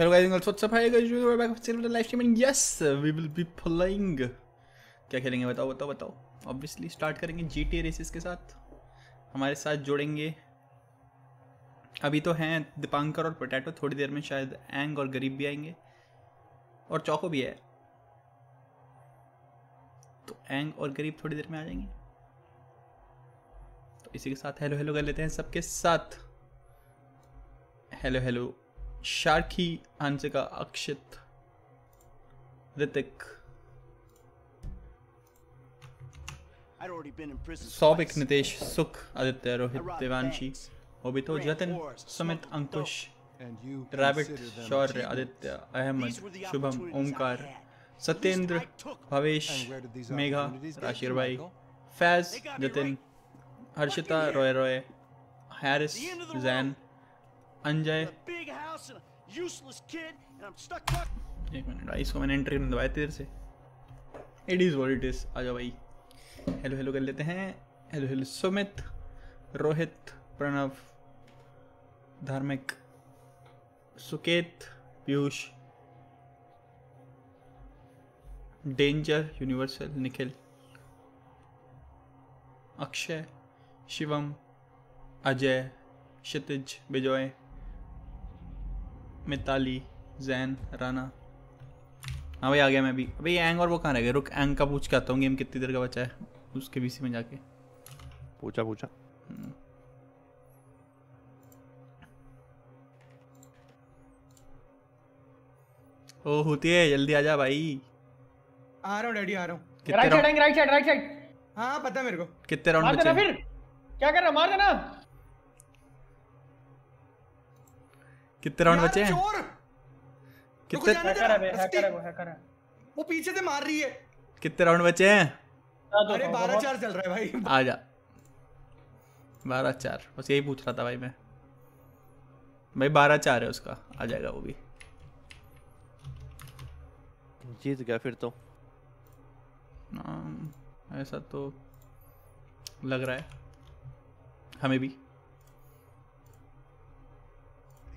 Hello guys, what's up? Hi guys, we're back with the live stream and yes, we will be playing. क्या खेलेंगे? बताओ बताओ बताओ। Obviously start करेंगे जी racist के साथ। हमारे साथ जोड़ेंगे। अभी तो हैं दीपांकर और पोटैटो थोड़ी देर में शायद एंग और गरीब भी आएँगे। और चौको भी है। तो एंग और गरीब थोड़ी देर में आ जाएँगे। तो इसी के साथ हेलो हेलो कर लेते हैं सबके साथ। Hello hello Sharky Hansika Akshit Hrithik I'd already been in prison Saubhik. Nitesh Sukh Aditya Rohit Devanshi Obito ran Sumit Ankush And you rabbit Shaurya. Aditya Ahmed Shubham Omkar Satyendra. Bhavesh Megha Rashir भाई Faiz Jatin Harshita Roy Roy Harris Jain Anjay. एक minute भाई इसको मैंने entry नहीं दबाया तेरे से। It is what it is आ जाओ भाई। हेलो हेलो कर लेते हैं। Hello hello Sumit Rohit Pranav Dharmik Suket Piyush danger universal Nikhil Akshay Shivam Ajay Kshitij Bijoy Mitali Jain Rana हाँ भाई आ गया मैं भी। भाई एंग और वो कहाँ रह गए? रुक एंग का पूछ के आता हूँ गेम कितनी देर का बचा है? उसके बीसी में जाके। पूछा पूछा। ओ होती है जल्दी आ जा भाई। आ रहा हूँ डैडी आ रहा हूँ। Right side right side right side हाँ पता है मेरे को। कितने राउंड बचे? हैं? फिर। क्या कर रहा मार देना। कितने राउंड बचे हैं? कितने हैकर है हैकर है वो हैकर है। वो पीछे से मार रही है। कितने राउंड बचे हैं? अरे तो, बारह बहुत- चार चल रहा है भाई। आ जा। बारह चार। बस यही पूछ रहा था भाई मैं। भाई बारह चार है उसका। आ जाएगा वो भी। जीत गया फिर तो। अम, ऐसा तो लग रहा है। हमें भी।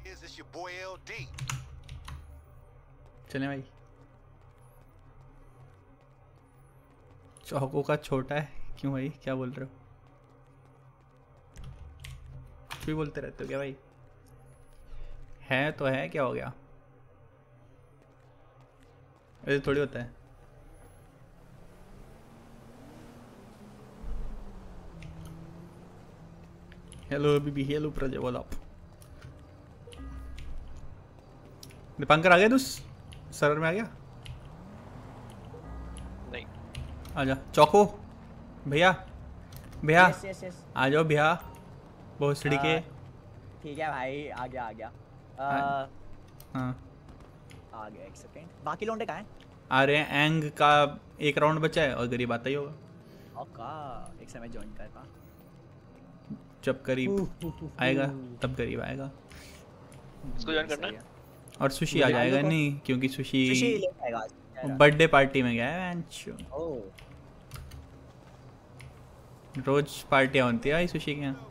Is this your boy LD? चले भाई। चौको का छोटा है, क्यों भाई? क्या बोल रहे हो? भी बोलते रहते हो क्या भाई? है तो है, क्या हो गया? ऐसे थोड़ी होता है। हेलो बीबी हेलो प्रजा बोल आप। दीपांकर आ गया तू? सर्वर में आ गया? नहीं। आजा चौको। भैया। भैया। आ जाओ भैया। भोसड़ी के। हाँ। ठीक है भाई। आ गया आ गया हाँ। आ, हाँ। आ गया एक सेकंड बाकी लोंडे कहाँ हैं? आ रहे हैं। एंग का एक राउंड बचा है और गरीब आता ही होगा। ओका एक समय ज्वाइन कर पा। जब करीब आएगा तब करीब आएगा। इसको ज्वाइन करना है। और सुशी आ जाएगा नहीं क्योंकि सुशी। बर्थडे पार्टी में गया है रोज पार्टियाँ होती है भाई सुशी के यहाँ।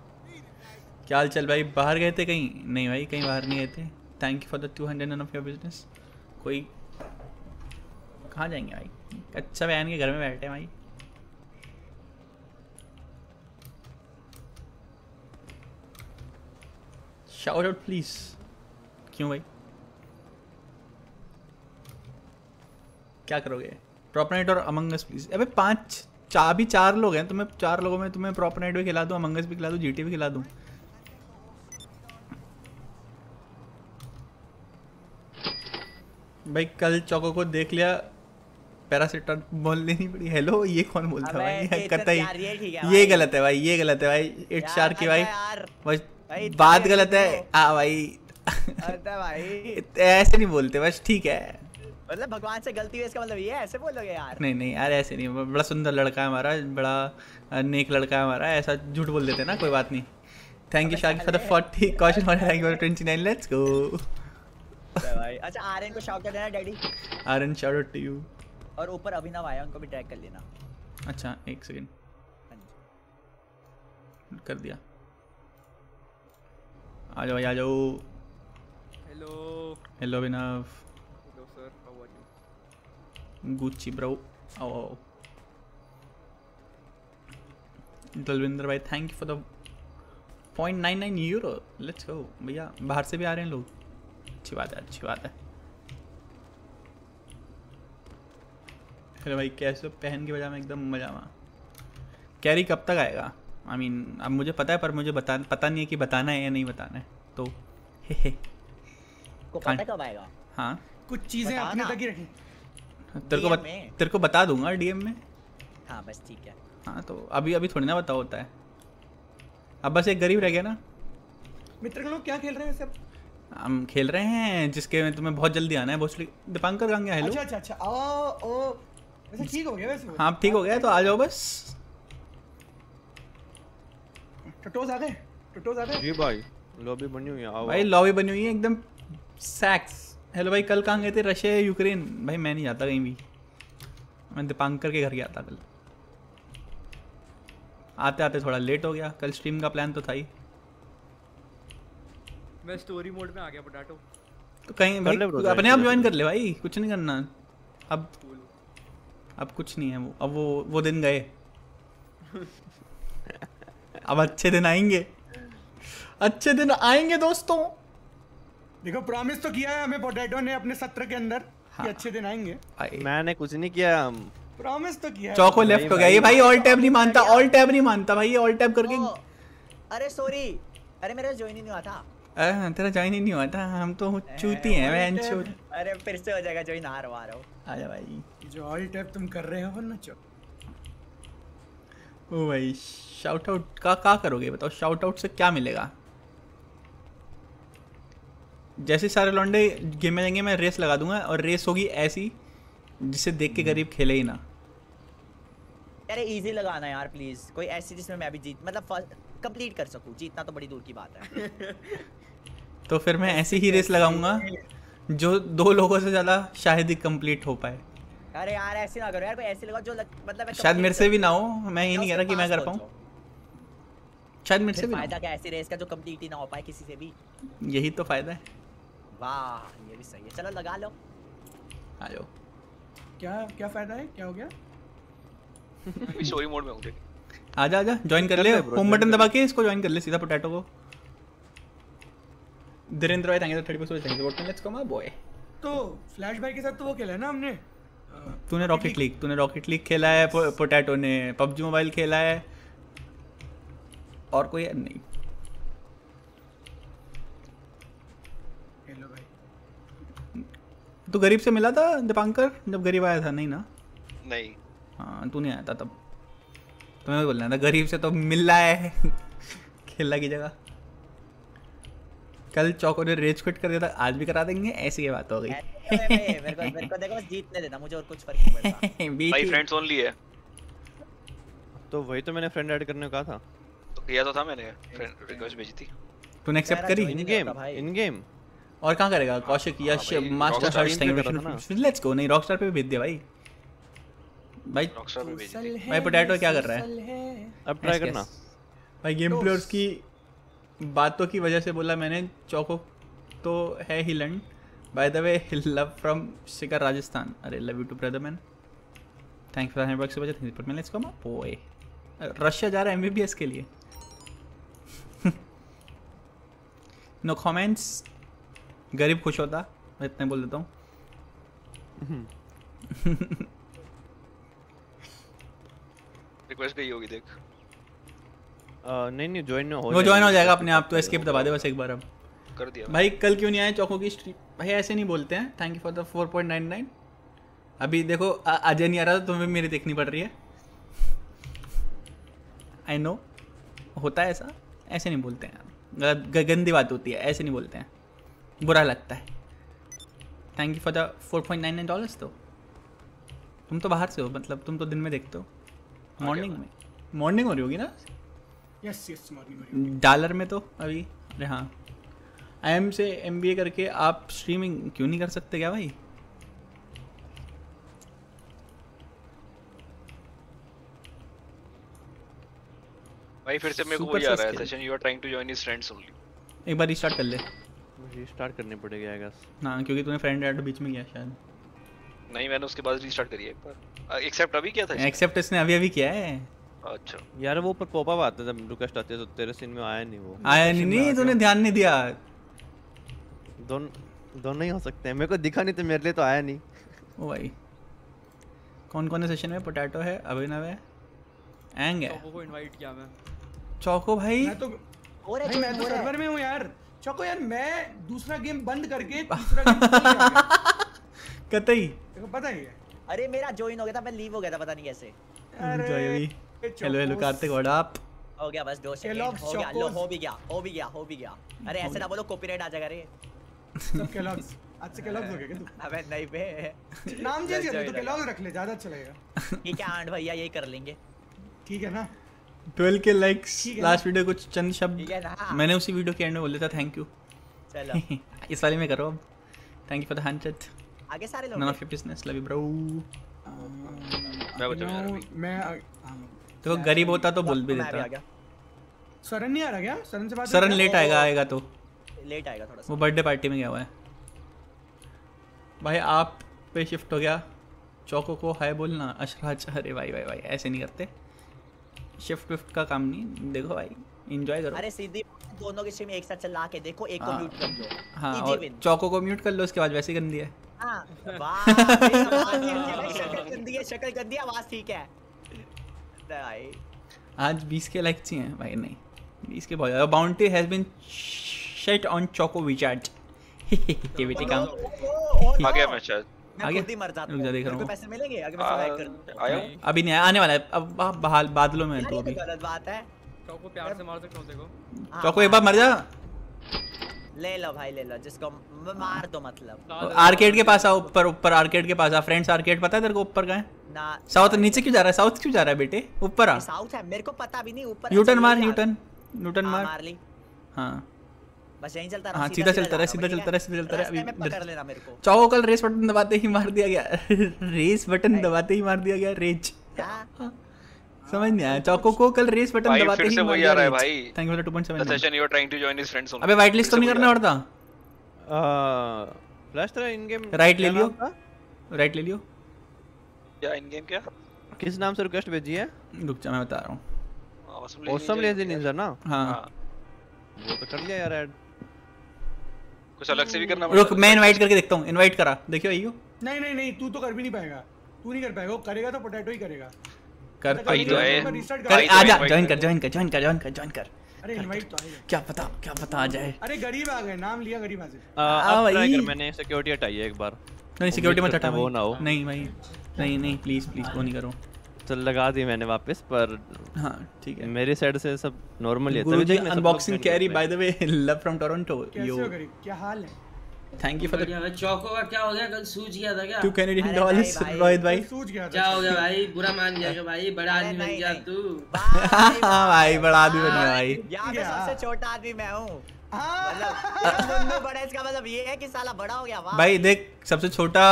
क्या हाल चल भाई? बाहर गए थे कहीं? नहीं भाई कहीं बाहर नहीं गए थे। Thank you for the two hundred of your business कोई कहाँ जाएँगे भाई? अच्छा बहन के घर में बैठे हैं भाई। शाउट आउट प्लीज़ क्यों भाई? क्या करोगे? प्रॉपर नाइट और अमंगस प्लीज़ अबे पाँच चार भी चार लोग हैं तुम्हें चार लोगों में तुम्हें प्रॉपनाइट भी खिला दूँ अमंगस भी खिला दूँ जीटी भी खिला दूँ? भाई कल चौको को देख लिया पैरासिटामोल बोलनी नहीं पड़ी। हेलो ये कौन बोलता है भाई? ये तो है। ये गलत है भाई ये गलत है भाई। इट शार की भाई। बात तो गलत है। हाँ भाई। ऐसे नहीं बोलते बस ठीक है। मतलब भगवान से गलती हुई इसका मतलब ये ऐसे बोलोगे यार? नहीं नहीं यार ऐसे नहीं बड़ा सुंदर लड़का है हमारा बड़ा नेक लड़का है हमारा ऐसा झूठ बोल देते ना कोई बात नहीं। Thank you Shakir for the 40 caution for thank you for 29 let's go भाई अच्छा आर्यन को शाउट कर देना daddy. Aaran shout out to you और ऊपर अभिनव आया उनको भी ट्रैक कर लेना। अच्छा एक सेकंड हाँ कर दिया। आ जाओ आ जाओ। Hello hello Abhinav Gucci bro आओ दलविंदर भाई thank you for the point nine nine euro let's go भैया बाहर से भी आ रहे हैं लोग। अच्छी बात है अच्छी बात है। अरे भाई कैसे पहन के बजा में एकदम मज़ा में कैरी कब तक आएगा? आई I मीन mean, अब मुझे पता है पर मुझे बता पता नहीं है कि बताना है या नहीं बताना है। तो हे हे को पता कब आएगा? हाँ। कुछ चीज़ें अपने तक ही रखें। तेरे को बत, तेरे को बता दूँगा डीएम में। हाँ बस ठीक है। हाँ तो अभी अभी थोड़ी ना बता होता है। अब बस एक गरीब रह गया ना। मित्र लोग क्या खेल रहे हैं सब? हम खेल रहे हैं जिसके में तुम्हें बहुत जल्दी आना है। भोसली दीपांकर कहाँ गया? हेलो अच्छा अच्छा अच्छा। ओ ओ। वैसे ठीक हो गया वैसे। हाँ ठीक हो गया तो आ जाओ बस। टटोस आ गए? टटोस आ गए? जी भाई लॉबी बनी हुई है आओ। भाई लॉबी बनी हुई है एकदम सैक्स। हेलो भाई कल कहाँ गए थे? रशिया या यूक्रेन? भाई मैं नहीं जाता कहीं भी। मैं दीपांकर के घर गया था कल। आते आते थोड़ा लेट हो गया। कल स्ट्रीम का प्लान तो था ही। मैं स्टोरी मोड में आ गया पोटैटो तो कहीं भाई अपने आप ज्वाइन कर ले भाई। कुछ नहीं करना। अब अब कुछ नहीं है वो। अब वो वो दिन गए। अब अच्छे दिन आएँगे। अच्छे दिन आएँगे दोस्तों। देखो प्रॉमिस तो किया है हमें पोटैटो ने अपने सत्र के अंदर हाँ। कि अच्छे दिन आएँगे। मैंने कुछ नहीं किया। प्रॉमिस तो किया चौको लेफ़्ट हो गया। ये भाई। ऑल टैब नहीं मानता। ऑल टैब नहीं मानता भाई। ऑल टैब करके अरे सॉरी अरे मेरा ज्वाइन ही नहीं हुआ था। अ, तेरा ज्वाइन ही नहीं हुआ था। हम तो चूती हैं मैं चूत। अरे फिर से हो जाएगा ज्वाइन आ रहा हूँ। आजा भाई। जो ऑल टैप तुम कर रहे हो ना चो। ओ भाई शाउट आउट का का करोगे? बताओ शाउट आउट से क्या मिलेगा? जैसे सारे लौंडे गेम में जाएँगे मैं रेस लगा दूँगा और रेस होगी ऐसी जिसे देख के गरीब खेले ही ना। अरे इजी लगाना यार प्लीज़ कोई ऐसी जिसमें मैं भी जीत मतलब कंप्लीट कर सकूँ। जीतना तो बड़ी दूर की बात है। तो फिर मैं ऐसी ही रेस लगाऊँगा जो दो लोगों से ज़्यादा शायद ही कंप्लीट हो पाए। अरे यार ऐसे ना करो यार कोई ऐसे लगाओ जो लग, मतलब शायद मेरे से भी ना हो मैं ये नहीं कह रहा कि मैं कर पाऊँ। शायद मेरे से भी फ़ायदा क्या ऐसी रेस का जो कंप्लीट ही ना हो पाए किसी से भी? यही तो फ़ायदा है। वाह ये भी सही है। चलो लगा लो। आ जाओ क्या क्या फ़ायदा है? क्या हो गया? अभी स्टोरी मोड में हूँ देख। आजा आजा ज्वाइन कर ले। होम बटन दबा के इसको ज्वाइन कर ले सीधा पोटैटो को। धीरेन्द्र भाई thank you thirty percent thank you let's come boy तो फ्लैश भाई के साथ तो वो खेला है ना हमने? तूने रॉकेट लीग तूने रॉकेट लीग खेला है पोटैटो ने। पबजी मोबाइल खेला है। और कोई नहीं हेलो भाई तू गरीब से मिला था दीपांकर जब गरीब आया था नहीं ना? नहीं। हाँ तू नहीं आया था तब। तुम्हें भी बोलना था गरीब से तो मिल रहा है। खेलना की जगह। कल चौको ने रेज क्विट कर दिया था आज भी करा देंगे ऐसी ये बात हो गई। भाई, मेरे को मेरे को देखो बस जीतने देना मुझे और कुछ फ़र्क नहीं पड़ता। भाई फ्रेंड्स ओनली है। तो वही तो मैंने फ्रेंड ऐड करने को कहा था। तो किया तो था मैंने फ्रेंड रिक्वेस्ट भेजी थी। तूने एक्सेप्ट करी? इन गेम इन गेम और कहाँ करेगा? Kaushik Yash master Rockstar Harsh team पे कर रहा था थैंक लेट्स गो नहीं रॉकस्टार पे भी भेज दिया भाई। भाई रॉकस्टार पे भेजी थी भाई पोटैटो क्या कर रहा है? अब ट्राई करना। भाई गेम प्लेयर्स की बातों की वजह से बोला मैंने चौको तो है ही लंड by the way love from Sikar Rajasthan अरे love you too brother man thanks for hundred से बजे पर मैं लेट्स कम अप ओए। रशिया जा रहा है एमबीबीएस के लिए। नो कमेंट्स गरीब खुश होता मैं इतने बोल देता हूँ। रिक्वेस्ट गई होगी देख। अ, नहीं नहीं ज्वाइन हो वो ज्वाइन हो जाएगा। अपने आप तो एस्केप दबा दे बस एक बार अब। कर दिया। भाई कल क्यों नहीं आए? चौकों की स्ट्रीम भाई ऐसे नहीं बोलते हैं। Thank you for the four point nine nine अभी देखो अजय नहीं आ रहा तो तुम्हें मेरी देखनी पड़ रही है। आई नो होता है ऐसा। ऐसे नहीं बोलते हैं। गंदी बात होती है। ऐसे नहीं बोलते हैं। बुरा लगता है। Thank you for the four point nine nine dollars तो। तुम तो बाहर से हो मतलब तुम तो दिन में देखते हो। मॉर्निंग में। मॉर्निंग हो। रही होगी ना? यस यस मॉर्निंग डॉलर में तो अभी अरे हाँ। आई एम से एम बी ए करके आप स्ट्रीमिंग क्यों नहीं कर सकते क्या भाई? भाई फिर से मेरे को वही आ रहा है session you are trying to join his friends only एक बार रिस्टार्ट कर ले। रीस्टार्ट करनी पड़ेगी आई गेस हाँ क्योंकि तूने फ्रेंड ऐड बीच में किया शायद। नहीं मैंने उसके बाद रीस्टार्ट करी है एक बार। एक्सेप्ट अभी किया था एक्सेप्ट इसने अभी अभी किया है। अच्छा। यार वो ऊपर पॉपअप आता है जब रिक्वेस्ट आती है तो तेरे सीन में आया नहीं वो। आया नहीं नहीं तूने ध्यान नहीं दिया। दोनों दोनों ही हो सकते हैं। मेरे को दिखा नहीं तो मेरे लिए तो आया नहीं। ओ भाई। कौन कौन से सेशन में? पोटैटो है अभिनव है एंग है। चौको को इनवाइट किया मैं। चौको भाई। मैं तो और मैं तो सर्वर में हूँ यार। चौको यार मैं दूसरा गेम बंद करके तीसरा गेम हूँ। कतई पता ही है। अरे मेरा ज्वाइन हो गया था मैं लीव हो गया था पता नहीं कैसे। Hello hello Kartik what up हो गया बस दो सेकंड हो गया लो हो भी गया हो भी गया हो भी गया। अरे ऐसे ना बोलो कॉपीराइट आ जाएगा रे सब केलॉग्स। आज से केलॉग्स हो गया क्या तू? अबे नहीं बे। नाम चेंज कर दे तो केलॉग्स रख ले ज़्यादा अच्छा लगेगा। ठीक है आंट भैया यही कर लेंगे। ठीक है ना? 12 के लाइक्स लास्ट वीडियो कुछ चंद शब्द। मैंने उसी वीडियो के एंड में बोला था थैंक यू चलो। इस वाले में करो अब। Thank you for the handset आगे सारे लोग none of your business love you bro मैं तो गरीब होता तो बोल भी देता। सरन नहीं आ रहा क्या? सरन से बात सरन लेट आएगा आएगा तो। लेट आएगा थोड़ा सा। वो बर्थडे पार्टी में गया हुआ है। भाई आप पे शिफ्ट हो गया। चौको को हाय बोलना अशराज अरे भाई भाई भाई ऐसे नहीं करते। शिफ्ट विफ्ट का काम नहीं देखो भाई एंजॉय करो अरे सीधी दोनों की स्ट्रीम एक साथ चला के देखो एक को हाँ। म्यूट कर दो हाँ और चौको को म्यूट कर लो उसके बाद वैसे ही गंदी है हाँ वाह शक्ल गंदी है शक्ल गंदी है आवाज़ ठीक है भाई आज 20 के लाइक चाहिए भाई नहीं 20 के बहुत ज़्यादा bounty has been set on चौको विचार्ट एक्टिविटी काम आ गया मैं शायद मैं आगे? मर जाता रुक जा, देख रहा मेरे पैसे मिलेंगे? अगर मैं आ, कर दूँ। आया हूँ। अभी नहीं आया, आने वाला है। अब बहाल बादलों में है तो तो अभी। गलत बात है। चौको प्यार से मार सकता हूँ देखो। हाँ, चौको एक बार मर जा। ले लो भाई ले लो। जिसको मार दो मतलब। आर्केड के पास आ ऊपर ऊपर आर्केड के पास आ फ्रेंड्स आर्केड पता है तेरे को ऊपर का है? ना साउथ नीचे क्यों जा रहा है? साउथ क्यों जा रहा है बेटे? ऊपर आ। साउथ है मेरे को पता भी नहीं ऊपर ऐसे मार ही यूटर्न यूटर्न हाँ, मार। मार ली। हाँ। बस यहीं चलता रहा हाँ, सीधा चलता रहा, सीधा चलता रहा, सीधा चलता रहा, अभी पकड़ लेना मेरे को। चौको कल रेस बटन दबाते ही मार दिया गया रेस बटन दबाते ही मार दिया गया रेज। समझ नहीं आया चौको को कल रेस बटन दबाते ही मार वही दिया आ रहा है भाई। Thank you for The 2.7 session you are trying to join his friends only. अबे वाइट लिस्ट तो नहीं करना पड़ता। फ्लैश तेरा इन गेम राइट ले लियो। राइट ले लियो। क्या इन गेम क्या? किस नाम से रिक्वेस्ट भेजी है? रुक जा मैं बता रहा हूँ। Lazy लेजी निंजा ना? हाँ। हाँ। वो तो कर लिया यार ऐड कुछ अलग से भी करना रुक मैं इनवाइट करके देखता हूँ। इनवाइट करा। देखियो आइयो नहीं नहीं नहीं तू तो कर भी नहीं पाएगा। तू नहीं कर पाएगा वो करेगा तो पोटैटो ही करेगा। कर मैं भाई तो है। कर तो आजा invite ज्वाइन कर। ज्वाइन कर ज्वाइन कर ज्वाइन कर ज्वाइन कर। अरे इनवाइट तो आएगा। क्या पता क्या पता आ जाए। अरे गरीब आ गए नाम लिया गरीब आज। ट्राई भाई। कर मैंने सिक्योरिटी हटाई है एक बार। नहीं सिक्योरिटी मत हटा वो ना हो। नहीं भाई नहीं नहीं प्लीज़ प्लीज़ वो नहीं करो। चल लगा दी मैंने वापस पर हाँ ठीक है। मेरी साइड से सब नॉर्मल ही है। लोग unboxing carry by the way love from Toronto yo क्या हाल है? थैंक यू फॉर द चौको का क्या हो गया? कल सूझ गया था क्या? Two Canadian dollars. रोहित भाई सूझ गया क्या हो गया भाई? बुरा मान गया क्या भाई? बड़ा आदमी बन गया तू। हाँ भाई बड़ा आदमी बन गया भाई। यहाँ पे सबसे छोटा आदमी मैं हूँ। हाँ। मतलब बड़ा इसका मतलब ये है कि साला बड़ा हो गया भाई देख सबसे छोटा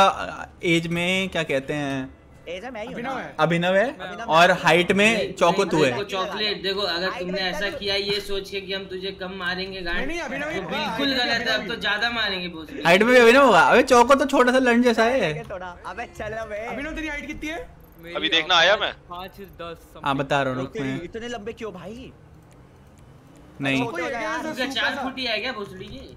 एज में क्या कहते हैं है ही हूँ? अभिनव है अभिनव है अभिनव और हाइट में नहीं, चौको तू है चॉकलेट देखो अगर तुमने ऐसा किया ये सोच के कि हम तुझे कम मारेंगे गांड नहीं, नहीं, अभिनव तो बिल्कुल हाइट में गलत है अब अभिनव तो ज़्यादा मारेंगे हाइट में भी अभिनव होगा। अबे चौको तो छोटा सा लंड जैसा है। अबे चलो बे अभिनव तेरी हाइट कितनी है? अभी देखना आया मैं? पाँच दस हाँ बता रहा हूँ रुक इतने लंबे क्यों भाई? नहीं। चार फुट ही है क्या भोसड़ी जी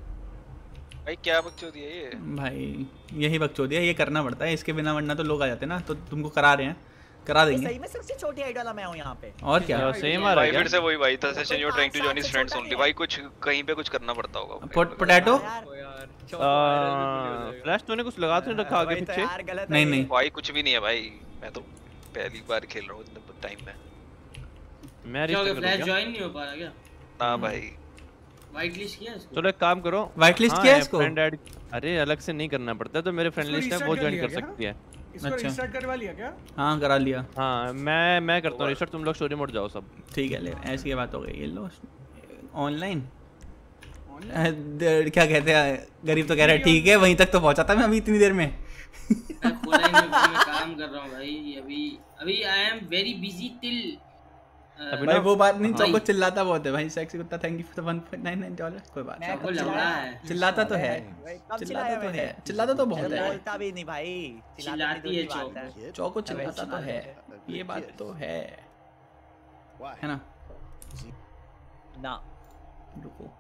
भाई क्या बकचोदी है ये? भाई यही बकचोदी है ये करना पड़ता है। इसके बिना वरना तो लोग आ जाते ना तो तुमको करा रहे हैं करा देंगे। सही में सबसे छोटी वाला मैं हूँ यहाँ पे। और क्या? सेम आ रहा भाई है। फिर से वही भाई था session you trying to join his friends only भाई कुछ कहीं पे कुछ करना पड़ता होगा। Pot- potato. फ्लैश तूने कुछ लगा तो नहीं रखा आगे तो पीछे। यार गलत है। नहीं नहीं। भाई कुछ भी नहीं है भाई। मैं तो पहली बार खेल रहा हूँ इतने टाइम में। मैं हो फ्लैश ज्वाइन नहीं हो पा रहा क्या? ना भाई वाइट लिस्ट किया इसको? चलो एक काम करो। Whitelist हाँ, किया इसको? friend add अरे अलग से नहीं करना पड़ता तो मेरे फ्रेंड लिस्ट है वो ज्वाइन कर सकती है। इसको अच्छा। रिस्टार्ट करवा लिया क्या? हाँ करा लिया। हाँ मैं मैं करता हूँ रिस्टार्ट तुम लोग स्टोरी मोड जाओ सब। ठीक है ले ऐसी बात हो गई ये लो। ऑनलाइन क्या कहते हैं गरीब तो कह रहा है ठीक है वहीं तक तो पहुँचा था मैं अभी इतनी देर में। मैं ही मैं काम कर रहा हूँ भाई अभी अभी I am very busy till अभी भाई वो बात नहीं चौको चिल्लाता बहुत है भाई सेक्सी कुत्ता थैंक यू फॉर 1.99 डॉलर कोई बात नहीं। लौड़ा है चिल्लाता तो है। भाई, कब चिल्लाता तो है। चिल्लाता तो बहुत है। बोलता भी नहीं भाई। चिल्लाती है चौको। चौको चिल्लाता तो है। ये बात तो है। है ना? ना। रुको।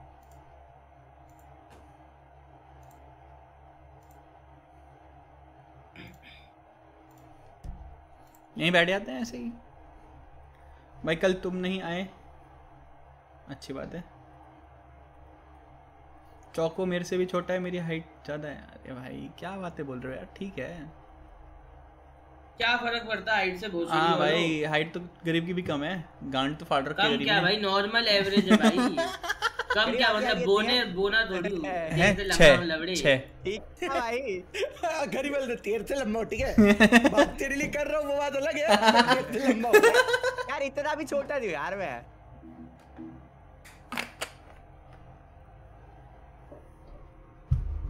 यहीं बैठ जाते हैं ऐसे ही। भाई कल तुम नहीं आए? अच्छी बात है। चौको मेरे से भी छोटा है मेरी हाइट ज़्यादा है। अरे भाई क्या बातें बोल रहे हो यार? ठीक है। क्या फ़र्क पड़ता है हाइट से भोसड़ी हाँ भाई हाइट तो गरीब की भी कम है। गांड तो फाड़ रखी है गरीब क्या भाई? नॉर्मल एवरेज है भाई। कम क्या मतलब बोने बोना थोड़ी हो। है। जैसे लंबा छः ठीक है भाई। गरीब वाले तेरे से लंबा हो, ठीक है। बात तेरे लिए कर रहा हूँ वो बात अलग है। तेरे से लंबा हो। यार इतना भी छोटा नहीं यार मैं।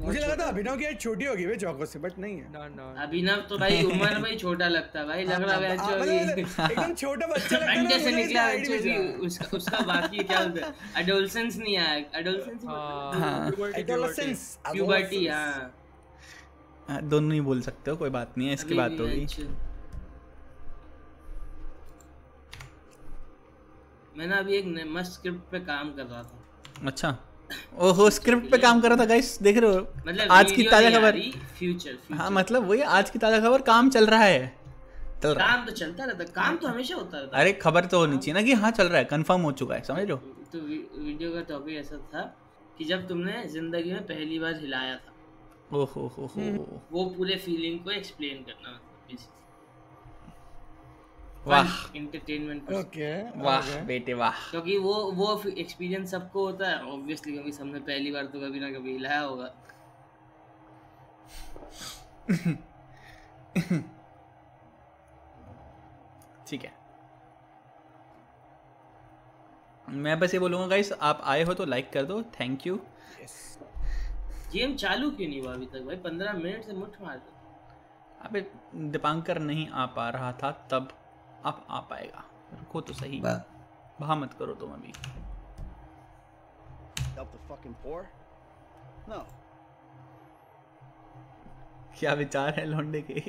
मुझे लगा था अभिनव की हाइट छोटी होगी वे चौको से बट नहीं है। ना ना अभिनव तो भाई उम्र में ही छोटा लगता भाई लग रहा है हाँ, जो मतलब एकदम छोटा बच्चा लगता है अंडे से निकला ज़्यादा। उसका उसका बाकी क्या बोलते हैं? एडोलसेंस नहीं आया एडोलसेंस हाँ Adolescence, प्यूबर्टी. हाँ। हाँ, दोनों ही बोल सकते हो कोई बात नहीं है इसकी बात होगी। मैं ना अभी एक मस्त स्क्रिप्ट पे काम कर रहा था। अच्छा। ओहो स्क्रिप्ट पे काम कर रहा था गाइस देख रहे हो। मतलब आज की ताज़ा खबर। फ्यूचर हाँ मतलब वही आज की ताज़ा खबर काम चल रहा है। चल रहा। काम तो चलता रहता है, काम तो हमेशा होता रहता। है। अरे खबर तो होनी चाहिए ना कि हाँ चल रहा है कंफर्म हो चुका है समझ लो तो वीडियो का टॉपिक ऐसा था कि जब तुमने ज़िंदगी में पहली बार हिलाया था ओहो हो हो वो पूरे फीलिंग को एक्सप्लेन करना वाह। इंटरटेनमेंट ओके वाह बेटे वाह। क्योंकि वो वो एक्सपीरियंस सबको होता है ऑब्वियसली क्योंकि सबने पहली बार तो कभी ना कभी हिलाया होगा। ठीक है। मैं बस ये बोलूँगा गाइस आप आए हो तो लाइक कर दो थैंक यू गेम चालू क्यों नहीं हुआ अभी तक भाई? पंद्रह मिनट से मुठ मार दो। अबे दीपांकर नहीं आ पा रहा था तब। अब आ पाएगा। रुको तो सही। वहाँ मत करो तुम अभी. क्या विचार है लौंडे के?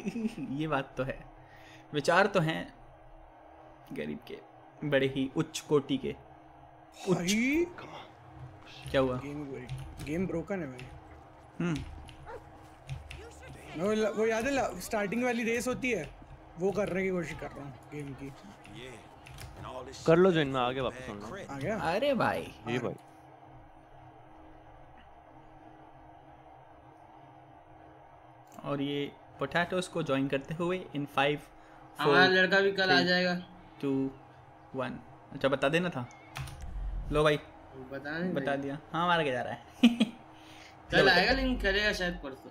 ये बात तो है। विचार तो हैं गरीब के बड़े ही उच्च कोटि के। भाई क्या हुआ? गेम गेम ब्रोकन है भाई। हम्म। वो वो याद है स्टार्टिंग वाली रेस होती है। वो करने की कोशिश कर रहा हूँ गेम की। कर लो जो इनमें आगे वापस आ गया? अरे भाई। ये भाई। और ये पोटैटोस को ज्वाइन करते हुए इन फाइव हमारा लड़का भी कल आ जाएगा। टू वन अच्छा बता देना था। लो भाई। बता नहीं बता दिया। हाँ हमारा क्या जा रहा है। कल आएगा लेकिन करेगा शायद परसों।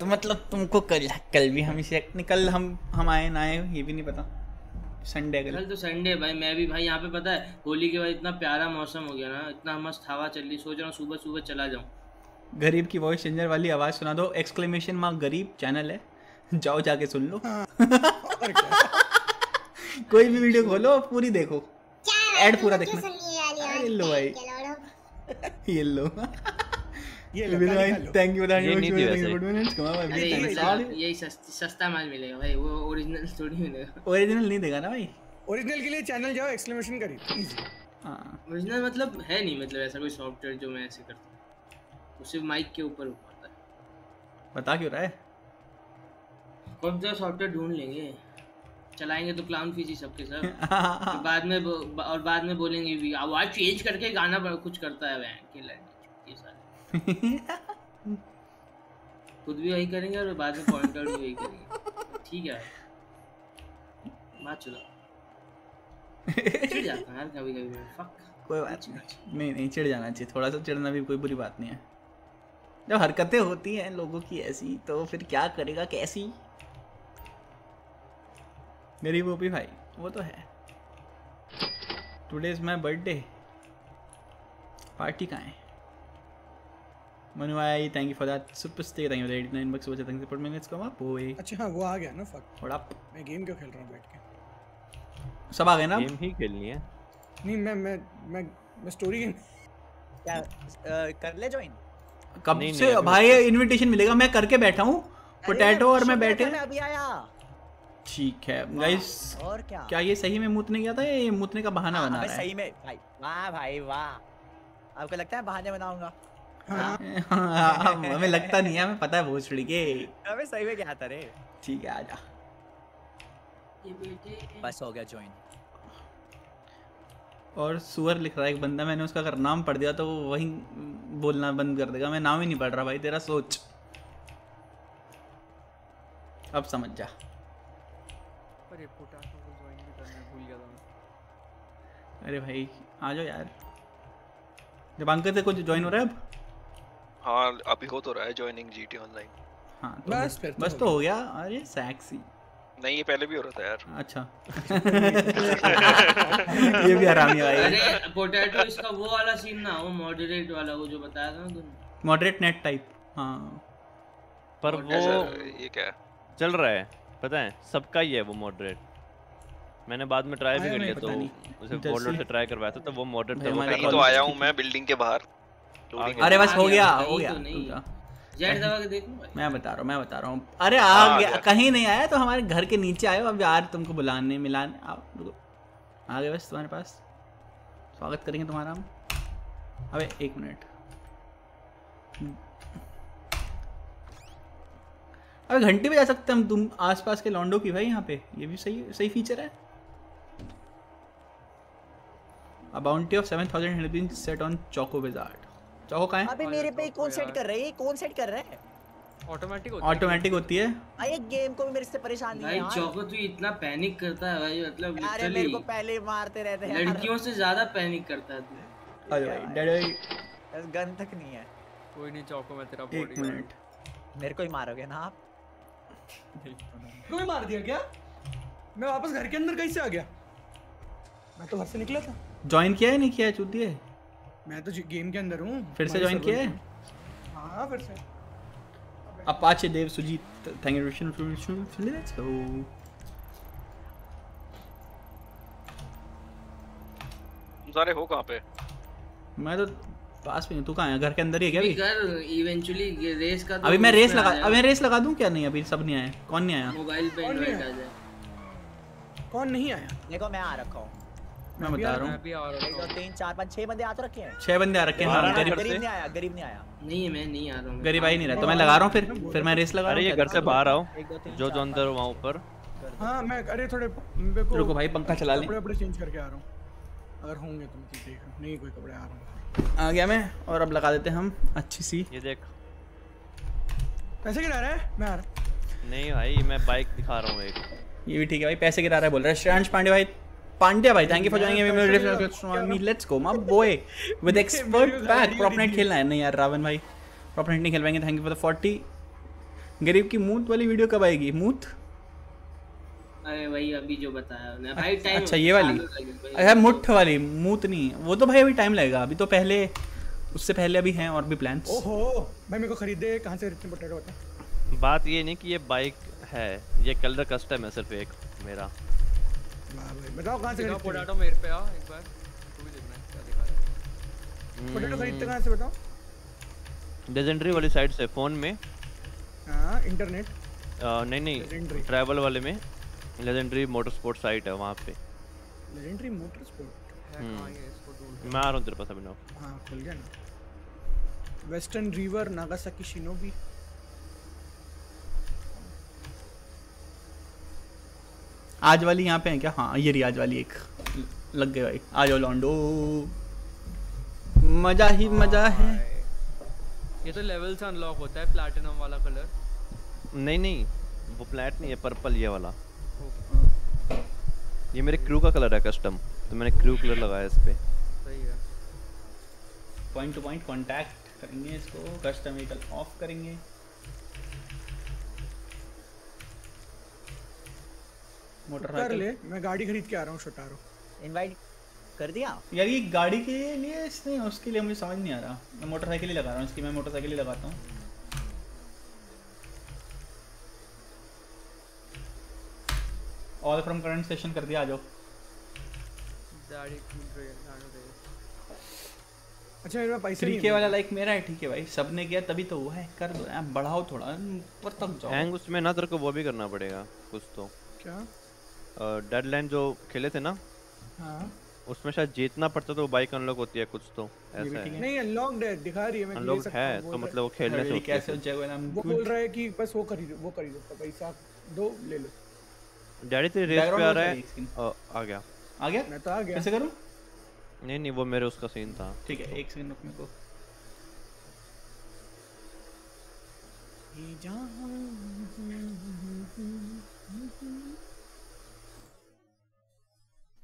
तो मतलब तुमको कल कल भी हम इसे नहीं कल हम हम आए ना आए ये भी नहीं पता। संडे कल। कल तो संडे भाई मैं भी भाई यहाँ पे पता है होली के बाद इतना प्यारा मौसम हो गया ना इतना मस्त हवा चल रही सोच रहा हूँ सुबह सुबह चला जाऊँ। गरीब की वॉइस चेंजर वाली आवाज़ सुना दो। एक्सक्लेमेशन मार्क गरीब चैनल है। जाओ जाके सुन लो। कोई भी वीडियो खोलो पूरी देखो। एड पूरा देखना। अरे लो भाई। ये लो। ये भाई। थैंक यू ये नहीं थी वैसे। अरे यही ओरिजिनल सस्ता माल मिलेगा भाई वो ओरिजिनल थोड़ी मिलेगा नहीं देगा ना भाई ओरिजिनल के लिए चैनल जाओ एक्सक्लेमेशन करिए. हाँ ओरिजिनल मतलब है नहीं मतलब ऐसा कोई सॉफ्टवेयर जो मैं ऐसे करता हूँ वो सिर्फ़ माइक के ऊपर होता है बता क्यों रहा है कौन सा सॉफ्टवेयर ढूंढ लेंगे चलाएँगे तो क्लाउन फ़ीस ही सबके सब तो बाद में और बाद में बोलेंगे भी आवाज़ चेंज करके गाना कुछ करता है वह के ये खुद भी वही करेंगे और बाद में पॉइंट आउट भी वही करेंगे। ठीक है। बात चलो। चिढ़ जाता है यार कभी कभी मैं फक कोई बात नहीं नहीं नहीं चिढ़ जाना चाहिए। थोड़ा सा चिढ़ना भी कोई बुरी बात नहीं है। जब हरकतें होती हैं लोगों की ऐसी तो फिर क्या करेगा? कैसी? गरीब वो भी भाई वो तो है। Today is my birthday party कहाँ है? Manu I thank you for that super stay thank you for 89 bucks वजह thank you for minutes come up ओए अच्छा हाँ वो आ गया ना फक अप मैं गेम क्यों खेल रहा हूँ बैठ के? सब आ गए ना? गेम ही खेलनी है। नहीं मैं मैं मैं मैं स्टोरी गेम क्या कर ले ज्वाइन कब से भाई इनविटेशन मिलेगा। मैं करके बैठा हूँ। पोटैटो और मैं बैठे। मैं अभी आया। ठीक है। गाइस और क्या? क्या ये सही में मुतने गया था? या ये मुतने का बहाना बना अबे रहा सही में भाई वाह भाई वाह। आपको लगता है बहाने बनाऊँगा? है। हाँ, हमें लगता नहीं है हमें पता है भोसड़ी के। अबे सही में क्या था रे। ठीक है आजा बस हो गया ज्वाइन और सुअर लिख रहा है एक बंदा मैंने उसका अगर नाम पढ़ दिया तो वो वही बोलना बंद कर देगा। मैं नाम ही नहीं पढ़ रहा भाई तेरा सोच। अब समझ जा। अरे पोटैटो को ज्वाइन भी करना भूल गया था मैं। अरे भाई आ जाओ यार। जब अंकल से कुछ ज्वाइन हो रहा है अब? हाँ अभी हो तो रहा है ज्वाइनिंग जीटी ऑनलाइन हाँ तो बस फिर तो बस तो हो गया। अरे सैक्सी नहीं ये पहले भी हो रहा था यार। अच्छा। ये भी हरामी है भाई। अरे पोटैटो इसका वो वाला सीन ना वो मॉडरेट वाला वो जो बताया था ना तुमने मॉडरेट नेट टाइप हाँ। पर वो ये क्या है? चल रहा है पता है सबका ही है वो मॉडरेट मैंने बाद में ट्राई भी कर लिया तो उसे बॉर्डर से ट्राई करवाया था तो वो मॉडरेट था वो कर नहीं तो आया हूँ मैं बिल्डिंग के बाहर। अरे बस हो गया हो गया तो भाई मैं बता रहा हूँ मैं बता रहा हूँ। अरे आ आ गया गया। कहीं नहीं आया तो हमारे घर के नीचे आयो अब यार तुमको बुलाने मिलाने। आओ रुको। आ गए बस तुम्हारे पास। स्वागत करेंगे तुम्हारा हम। अबे एक मिनट। अबे घंटे पे जा सकते हम तुम आसपास के लॉन्डो की भाई यहाँ पे। ये भी सही सही फीचर है। A bounty of 7000 has been set on Choco Wizard. चौको कहाँ है? अबे मेरे पे कौन सेट कर रहा है? कौन सेट कर रहा है? ऑटोमेटिक होता है। ऑटोमेटिक होती है? भाई गेम को भी मेरे से परेशान नहीं है भाई चौको तू इतना पैनिक करता है भाई मतलब अरे मेरे को पहले मारते रहते हैं लड़कियों से ज़्यादा पैनिक करता है तू। अरे भाई डैडी बस गन तक नहीं है। कोई नहीं चौको में तेरा एक बॉडी मिनट। मेरे को ही मारोगे ना आप? तुम्हें मार दिया क्या? मैं वापस घर के अंदर कैसे आ गया? मैं तो घर से निकला था। ज्वाइन किया है नहीं किया है? चूत दिए मैं तो गेम के अंदर हूँ। फिर से ज्वाइन किया है? हाँ फिर से। Apache Dev Sujit thank you let's go तुम सारे हो कहाँ पे? मैं तो पास में तू कहाँ है? घर के अंदर ही है क्या अभी कर इवेंचुअली रेस का तो अभी मैं रेस लगा मैं रेस लगा दूँ क्या? नहीं अभी सब नहीं आए कौन नहीं आया? मोबाइल पे कौन नहीं इनवाइट आ जाए। कौन नहीं आया? देखो मैं आ रखा हूँ। मैं बता रहा हूँ। भी आ रहा एक दो तीन चार पाँच छह बंदे आ तो रखे हैं। छह बंदे आ रखे हैं हाँ। गरीब गरीब नहीं आया गरीब नहीं आया। नहीं मैं नहीं आ रहा हूँ। गरीब आ ही नहीं रहा तो मैं लगा रहा हूँ फिर फिर मैं रेस लगा अरे ये रहा घर से बाहर आओ जो जो अंदर वहाँ ऊपर। हाँ मैं अरे थोड़े रुको भाई पंखा चला लें। कपड़े चेंज करके आ रहा हूँ। अगर होंगे तो मैं देख रहा नहीं कोई कपड़े आ रहा हूँ। आ गया मैं और अब लगा देते हैं हम अच्छी सी। ये देख। पैसे गिरा रहा है? मैं आ रहा नहीं भाई मैं बाइक दिखा रहा हूँ एक। ये भी ठीक है भाई पैसे गिरा रहा है बोल रहा है। श्रेयांश पांडे भाई पांड्या भाई thank you for joining me let's go my boy with expert pack prop night खेलना है नहीं यार रावण भाई प्रॉप नाइट नहीं खेल पाएँगे थैंक यू फॉर द 40 गरीब की मूत वाली वीडियो कब आएगी मूत अरे वही अभी जो बताया भाई टाइम अच्छा ये वाली। अच्छा मुठ वाली। मूत नहीं। वो तो भाई अभी टाइम लगेगा। अभी तो पहले उससे पहले अभी हैं और भी प्लान्स ओहो भाई मेरे को खरीदे। कहाँ से खरीदते पोटैटो बता बात ये नहीं कि ये बाइक है। ये कलर कस्टम है सिर्फ़ एक मेरा। भाई बताओ कहाँ से खरीदते पोटैटो मेरे पे आ एक बार। तू भी देखना क्या दिखा रहा है। पोटैटो खरीदते कहाँ से बताओ? लेजेंडरी वाली साइड से फ़ोन में। हाँ इंटरनेट नहीं नहीं ट्रैवल वाले में। लेजेंडरी मोटर स्पोर्ट साइट है वहाँ पे। लेजेंडरी मोटर स्पोर्ट है कहाँ ये इसको ढूंढ मैं आ रहा हूँ तेरे पास अभी हाँ खुल गया ना। वेस्टर्न रिवर नागासाकी शिनोबी आज वाली यहाँ पे है क्या? हाँ ये रही आज वाली एक। लग गए भाई। आ जाओ लॉन्डो। मज़ा ही मज़ा है। ये तो लेवल से अनलॉक होता है प्लैटिनम वाला कलर नहीं नहीं वो प्लेट नहीं है पर्पल ये वाला। ये मेरे क्रू का कलर है कस्टम तो मैंने क्रू कलर लगाया इस पे। सही है। पॉइंट टू पॉइंट कांटेक्ट करेंगे इसको कस्टम व्हीकल ऑफ़ करेंगे। कर ले मैं गाड़ी खरीद के आ रहा हूँ शोटारो इनवाइट कर दिया? यार ये गाड़ी के लिए इसने उसके लिए मुझे समझ नहीं आ रहा। मैं मोटरसाइकिल ही लगा रहा हूँ इसकी मैं मोटरसाइकिल ही लगाता हूँ। ऑल फ्रॉम करंट सेशन कर दिया आ जाओ। अच्छा मेरे पास पैसे नहीं के है। वाला लाइक मेरा है ठीक है भाई। सबने किया तभी तो हुआ है। कर दो यार बढ़ाओ थोड़ा ऊपर तक जाओ। हैंग उसमें ना तेरे को वो भी करना पड़ेगा कुछ तो। क्या? डेडलाइन जो खेले थे ना हाँ। उसमें शायद जीतना पड़ता तो वो बाइक अनलॉक होती है कुछ तो ऐसा है। नहीं अनलॉक्ड है दिखा रही है मैं ले अनलॉक है तो मतलब वो खेलने से मेरी कैसे हो जाएगा नाम वो बोल रहा है कि बस वो खरीदो वो खरीदो तो पैसा दो ले लो। डैडी तेरी रेस पे आ रहा है? आ गया। आ गया? मैं तो आ गया। कैसे करूँ? नहीं नहीं वो मेरे उसका सीन था। ठीक है एक सेकंड अपने को।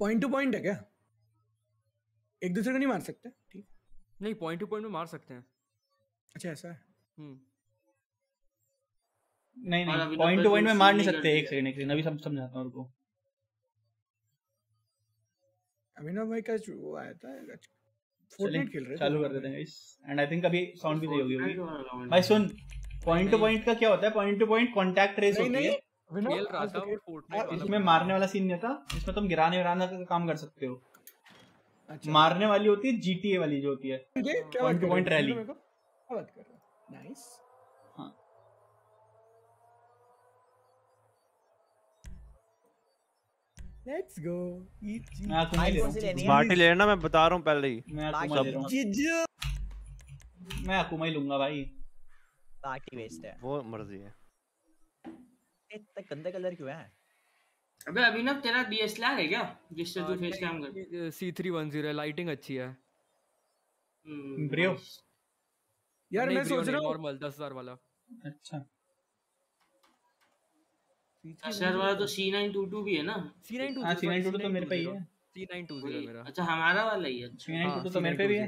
पॉइंट टू पॉइंट है क्या? एक दूसरे को नहीं मार सकते? ठीक नहीं पॉइंट टू पॉइंट में मार सकते हैं। अच्छा ऐसा है? हम्म। नहीं नहीं पॉइंट टू तो पॉइंट में मार नहीं सकते एक सेकंड एक सेकंड अभी सब समझाता हूँ रुको अभिनव भाई का जो वो आया था फोर्टनाइट खेल रहे चालू कर देते हैं गाइस एंड आई थिंक अभी साउंड भी सही होगी होगी भाई सुन पॉइंट टू पॉइंट का क्या होता है? Point to point contact race होती है। खेल रहा था तो वो फोर्टनाइट वाला इसमें मारने वाला सीन नहीं था इसमें तुम गिराने विराने का काम कर सकते हो। अच्छा। मारने वाली होती है जीटीए वाली जो होती है। ये क्या point बात कर हो? को क्या बात कर रहे हो? नाइस हाँ। लेट्स गो मैं आकुमा ले लेनी हूँ। है। पार्टी ले लेना मैं बता रहा हूँ पहले ही। मैं आकुमा ले रहा हूँ। मैं आकुमा ही लूँगा भाई। पार्टी वेस्ट है। वो मर्ज़ी है। इतने गंदे कलर क्यों है? अबे अभिनव तेरा डीएसएलआर है क्या? जिससे तू फेस कैम कर। C three one zero lighting अच्छी है। हम्म, ब्रियो यार मैं सोच रहा हूँ। नॉर्मल दस हज़ार वाला। अच्छा। सर वाला तो सी नाइन टू टू भी है ना? सी नाइन टू हाँ सी नाइन टू तो मेरे पे ही है सी नाइन टू ज़ीरो मेरा। अच्छा हमारा वाला ही है। अच्छा। सी नाइन हाँ, टू तो मेरे पे भी है।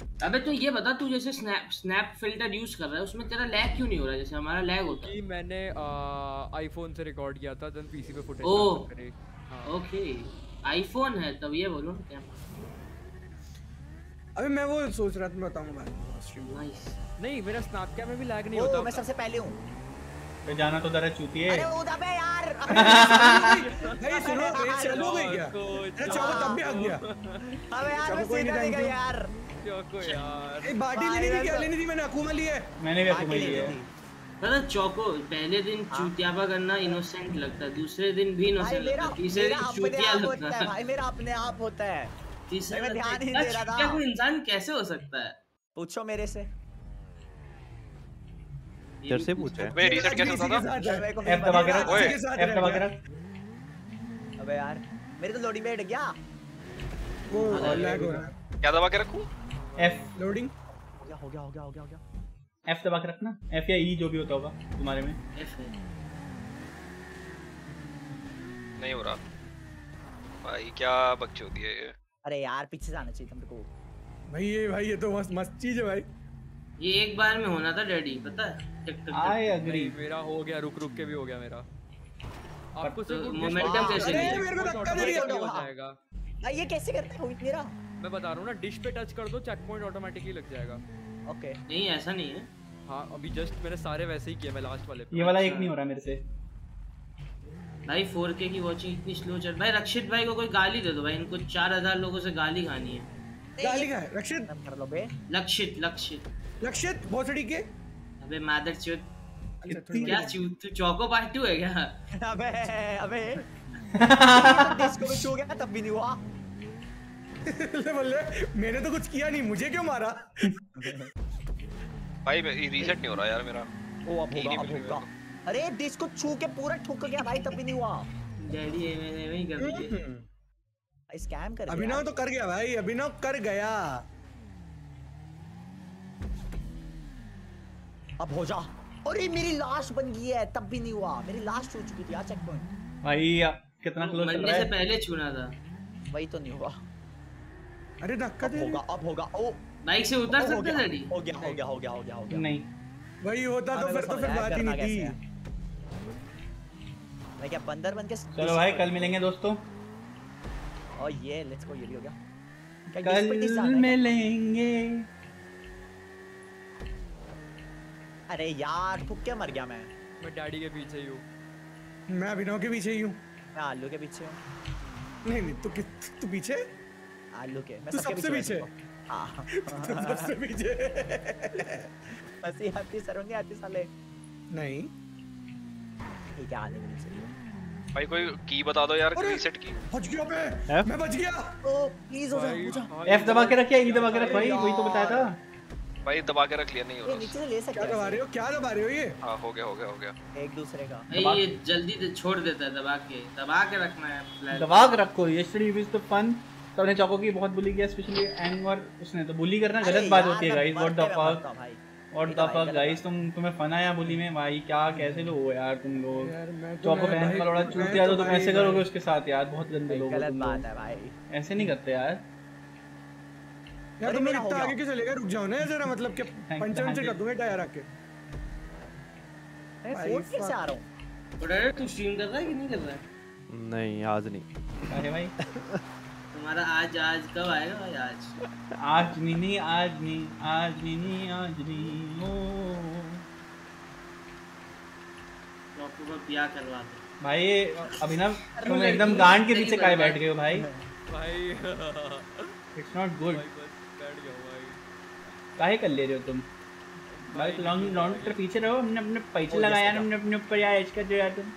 अबे तो ये बता तू जैसे स्नैप स्नैप फ़िल्टर यूज़ कर रहा है उसमें तेरा लैग क्यों नहीं हो रहा? जैसे हमारा लैग होता है। कि मैंने आईफोन से रिकॉर्ड किया था देन पीसी पे फुटेज ओह। हाँ। ओके। आईफोन है तब ये बोलो क्या। अबे मैं वो सोच रहा था मैं बताऊँगा स्ट्रीम नाइस नहीं मेरा स्नैपचैट में भी लैग नहीं होता। मैं सबसे पहले हूँ। पे जाना तो दरा चूती है। अरे वो दबे यार। भाई सुनो चालू गई क्या? अरे चाहो तब भी आ गया। अबे यार मैं सीधा निकल you. यार। चौको यार? ए बाटी लेनी थी क्या लेनी थी मैंने? अकूमा ली है। मैंने भी ही ले है। थी। चौको पहले दिन चूतियापा करना इनोसेंट लगता है दूसरे दिन भी इनोसेंट लगता है तीसरे दिन चूतिया लगता है है। भाई मेरा अपने आप होता है। तीसरे मैं ध्यान ही दे रहा था। चूतिया कोई इंसान कैसे हो सकता है? पूछो मेरे से। तेरे से पूछ- है रीसेट कैसे होता था? है एफ़ दबा के रख। ओए, एफ़ दबा के रख। अबे यार मेरे तो गया वो लैग हो रहा क्या दबा के रखूँ? एफ़ लोडिंग हो गया हो गया हो गया हो गया हो गया एफ़ दबा के रखना। एफ़ या ई जो भी होता होगा तुम्हारे में। F है। नहीं हो रहा। भाई क्या बकचोदी है ये? अरे यार पीछे आना चाहिए तुमको भाई ये भाई ये तो मस्त मस्त चीज़ है भाई। ये एक बार में होना था डैडी पता है? टिक टिक आई एग्री मेरा हो गया रुक रुक के भी हो गया मेरा। आपको तो सिर्फ़ momentum कैसे अरे लिया? मेरे को धक्का दे रही है हो जाएगा। आ, ये कैसे करते हैं? कोई मेरा मैं बता रहा हूँ ना डिश पे टच कर दो चेक पॉइंट ऑटोमेटिकली लग जाएगा। Okay okay. नहीं ऐसा नहीं है। हाँ अभी जस्ट मैंने सारे वैसे ही किए मैं लास्ट वाले पे। ये वाला एक नहीं हो रहा मेरे से। भाई 4K की वॉचिंग इतनी स्लो चल भाई रक्षित भाई को कोई गाली दे दो भाई इनको 4000 लोगों से गाली खानी है। गाली का रक्षित? कर लो बे। लक्षित लक्षित लक्षित भोसड़ी के अबे मादर चौथ अच्छा क्या चू तू चौको पार्टू है क्या? अबे अबे। डिस्को में छू गया तब भी नहीं हुआ। बोले मैंने तो कुछ किया नहीं मुझे क्यों मारा? भाई रीसेट नहीं हो रहा यार मेरा। ओ अब होगा अब होगा। अरे डिस्को छू के पूरा ठुक गया भाई तब भी नहीं हुआ। डैडी ये मैंने वही कर दिया। भाई स्कैम कर दिया अभिनव तो कर गया भाई अभिनव कर गया। अब हो जा। अरे मेरी लाश बन गई है तब भी नहीं हुआ। मेरी लाश छू चुकी थी यार चेक पॉइंट भाई कितना क्लोज चल मरने रहा से पहले छूना था। वही तो नहीं हुआ। अरे धक्का दे होगा अब होगा। ओ बाइक से उतर सकते गया डैडी? हो गया हो गया हो गया हो गया हो गया। नहीं। वही होता तो हाँ, फिर तो फिर बात ही नहीं थी। है। मैं क्या बंदर बन के चलो भाई कल मिलेंगे दोस्तों। ओ ये लेट्स गो ये भी हो गया। कल है मिलेंगे। अरे यार ठुक के मर गया मैं? मैं डैडी के पीछे ही हूँ। मैं अभिनव के पीछे ही हूँ। मैं आलू के पीछे हूँ। नहीं नहीं तू तू पीछे? आलू के। मैं तू सबसे पीछे। हाँ। सबसे पीछे। हँसी आती शर्म नहीं आती साले। नहीं। ये क्या आने वाली सही भाई कोई की बता दो यार रीसेट की। बच गया बे मैं बच गया। ओ प्लीज़ हो जा एफ़ दबा के रखिए ई दबा के रख भाई वही तो बताया था। भाई दबा के रख लिया नहीं हो रहा। नीचे से ले सकते क्या दबा रहे हो? क्या दबा रहे हो ये? हाँ हो गया हो गया हो गया। एक दूसरे का। भाई ये जल्दी से छोड़ देता है दबा के। दबा के रखना है दबा के रखो यस्टरडे यूज़ द फन सबने चौको की बहुत बुली किया स्पेशली एंग और उसने तो बुली करना गलत बात होती है guys what the fuck what the तो फक गाइस तुम तुम्हें फन आया बुली में? भाई क्या कैसे लोग हो यार तुम लोग? यार तो चौको मैं बहन का लोड़ा चूत दिया तो तुम ऐसे करोगे उसके साथ यार? बहुत गंदे लोग हो गलत तुम बात है भाई। ऐसे नहीं करते यार। यार तुम मेरा हो इतना आगे क्यों चलेगा? रुक जाओ ना जरा मतलब कि Thank- पंचर हाँ कर दूँगा टायर आके। मैं भाई, फ़ोन कैसे. आ रहा हूँ? प्रोडक्टर तू स्ट्रीम कर रहा है कि नहीं कर रहा है? नहीं आज नहीं। अरे भाई? तुम्हारा आज आज कब आएगा भाई आज? आज नहीं नहीं आज नहीं आज नहीं नहीं आज नहीं ओ डॉक्टर को पिया करवा दो। भाई अभिनव तुम एकदम गांड के पीछे काहे बैठ गए हो भाई? भाई। इट्स नॉट गुड बैठ गया भाई। काहे कर ले रहे हो तुम? भाई लॉन्ग लॉन्ग तर पीछे रहो हमने अपने पैसे लगाया हमने अपने ऊपर यार ऐश कर दो यार तुम।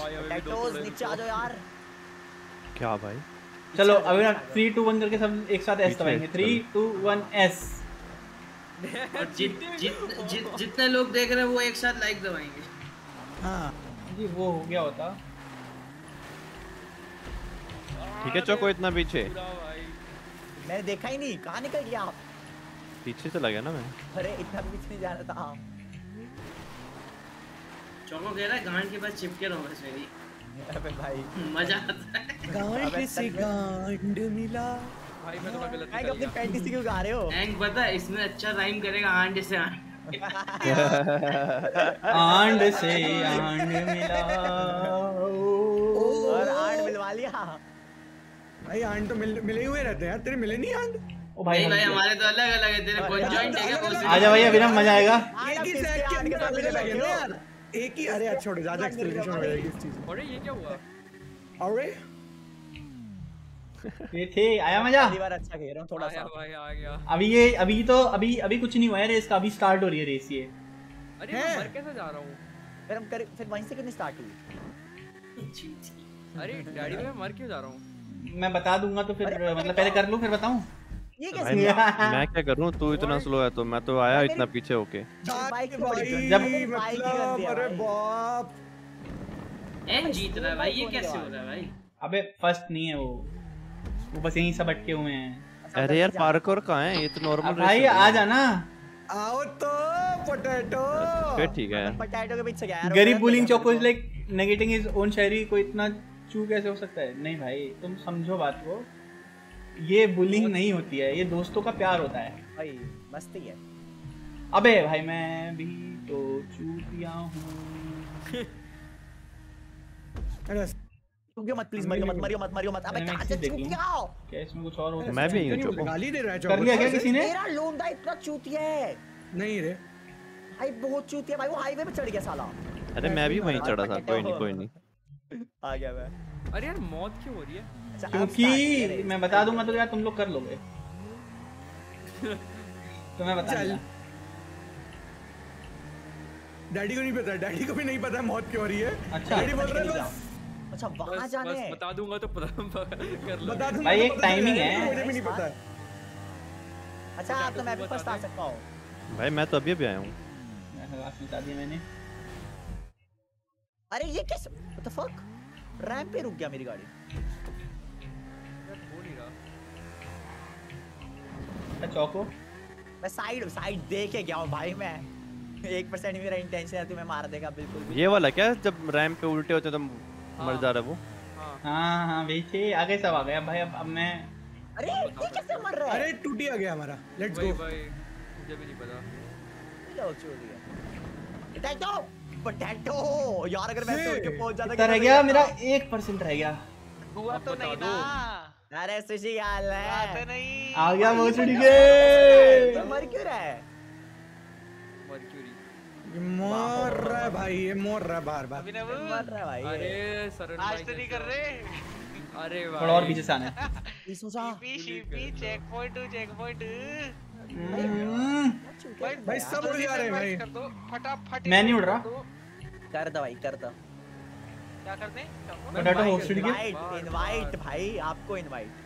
भाई अभी भी दो नीचे आ जाओ यार। क्या भाई? चलो अभी ना थ्री टू वन करके सब एक साथ एस दबाएँगे। थ्री टू वन एस जितने लोग देख रहे हैं वो एक साथ लाइक दबाएँगे। हाँ। जी वो हो गया होता। ठीक है चौको इतना पीछे। मैंने देखा ही नहीं कहाँ निकल गया आप? पीछे चला गया ना मैं। अरे इतना पीछे नहीं जाना था। चौको कह रहा है गांड के पास चिपके रहो बस मेरी। अबे भाई। मज़ा आता है। गांड से में- गांड मिला। भाई मैं थोड़ा गलत भाई निकल अपनी गया। पैंटी से क्यों गा रहे हो। हैंग पता है इसमें अच्छा राइम करेगा आंड से आंड। आंड से आंड मिला। और आठ मिलवा लिया। भाई आंड तो मिल, मिले हुए रहते हैं यार तेरे मिले नहीं आंड? ओ भाई नहीं भाई हम- हमारे तो अलग अलग है तेरे कौन जॉइंट है क्या से आजा भाई अभिनव मज़ा आएगा। एक ही सेट के अंदर साथ मिले मिले लगे यार। एक ही अरे अच्छा छोड़ो ज़्यादा एक्सप्लेनेशन हो जाएगी इस चीज़ अरे ये क्या हुआ? अरे ये थे आया मज़ा? पहली बार अच्छा खेल रहा हूँ थोड़ा सा। भाई आ गया। अभी ये अभी तो अभी अभी कुछ नहीं हुआ है रेस का अभी स्टार्ट हो रही है रेस ये। अरे मैं मर कैसे जा रहा हूँ? फिर हम कर फिर वहीं से क्यों नहीं स्टार्ट हुई? अरे डैडी मैं मर क्यों जा रहा हूँ? मैं बता दूँगा तो फिर मतलब पहले कर लूँ फिर बताऊँ? ये कैसे मैं, मैं क्या करूँ? तू इतना स्लो है तो मैं तो आया इतना पीछे होके। जब- मतलब अरे बाप। हैंग जीत रहा है भाई ये कैसे हो रहा है भाई? अबे फ़र्स्ट नहीं है वो। वो बस यहीं सब अटके हुए हैं। अरे यार पार्कोर कहाँ है? ये तो नॉर्मल भाई आ जाना। आओ तो पोटैटो फिर ठीक है। पोटैटो के पीछे गया गरीब bullying choco is like negating his own शायरी को इतना चू कैसे हो सकता है? नहीं भाई तुम समझो बात को। ये बुलिंग नहीं होती है ये दोस्तों का प्यार होता है। भाई मस्ती है। अबे भाई मैं भी तो चूतिया हूँ। अरे चुप मत प्लीज़ मरियो मत मरियो मत मरियो मत। अबे कहाँ से चुप क्या इसमें कुछ और हो मैं भी यहीं चौको गाली दे रहा है कर लिया क्या किसी ने? मेरा लोंडा इतना चूतिया है। नहीं रे। भाई बहुत चूतिया भाई वो हाईवे पे चढ़ गया साला। अरे मैं भी वहीं चढ़ा था कोई नहीं कोई नहीं। आ गया मैं। अरे यार मौत क्यों हो रही है? क्योंकि मैं बता दूँगा तो यार तुम लोग कर लोगे। तो मैं बता डैडी को नहीं पता डैडी को भी नहीं पता मौत क्यों हो रही है। अच्छा। डैडी बोल रहा है बस। अच्छा वहाँ बस जाने बस बता दूँगा तो पता कर लो बता दूँगा भाई, तो एक पता timing चलेगा, है। मुझे भी नहीं पता। अच्छा आप तो मैं भी फ़र्स्ट आ सकता हूँ। भाई मैं तो अभी अभी आया हूँ। लास्ट में बता दिया मैंने। अरे ये कैसे व्हाट द फक रैंप पे रुक गया मेरी गाड़ी। अच्छा, चौको। मैं साइड साइड देख के गया हूँ भाई मैं। एक परसेंट मेरा इंटेंशन है तुम्हें मार देगा बिल्कुल ये वाला क्या जब रैम पे उल्टे होते तो मर जा रहा वो। हाँ। हाँ हाँ बेचे आगे सब आ गया भाई अब अब मैं अरे ये कैसे मर रहा है? अरे टूटी आ गया हमारा। लेट्स गो भाई मुझे भी नहीं पता। लो चोरी है पोटैटो पोटैटो यार अगर मैं। तोड़ के पहुँच जाता कितना रह गया मेरा एक परसेंट रह गया। हुआ तो नहीं ना अरे सुशी हाल है। नहीं। आ गया भोसड़ी के। ये मर क्यों रहा है? मोर रहा? है भाई ये मोर रहा है बार बार। अभिनव। मर रहा है भाई। अरे सरन आज तो नहीं कर रहे। अरे भाई। थोड़ा और पीछे से आना है। ये सोचा शिपी शिपी चेक पॉइंट चेक पॉइंट हम्म, भाई सब उड़ जा रहे हैं भाई। कर दो फटाफट मैं नहीं उड़ रहा। कर दो भाई कर दो। क्या कर दें? चौको? पोटैटो होस्टेड के इनवाइट इनवाइट भाई आपको इनवाइट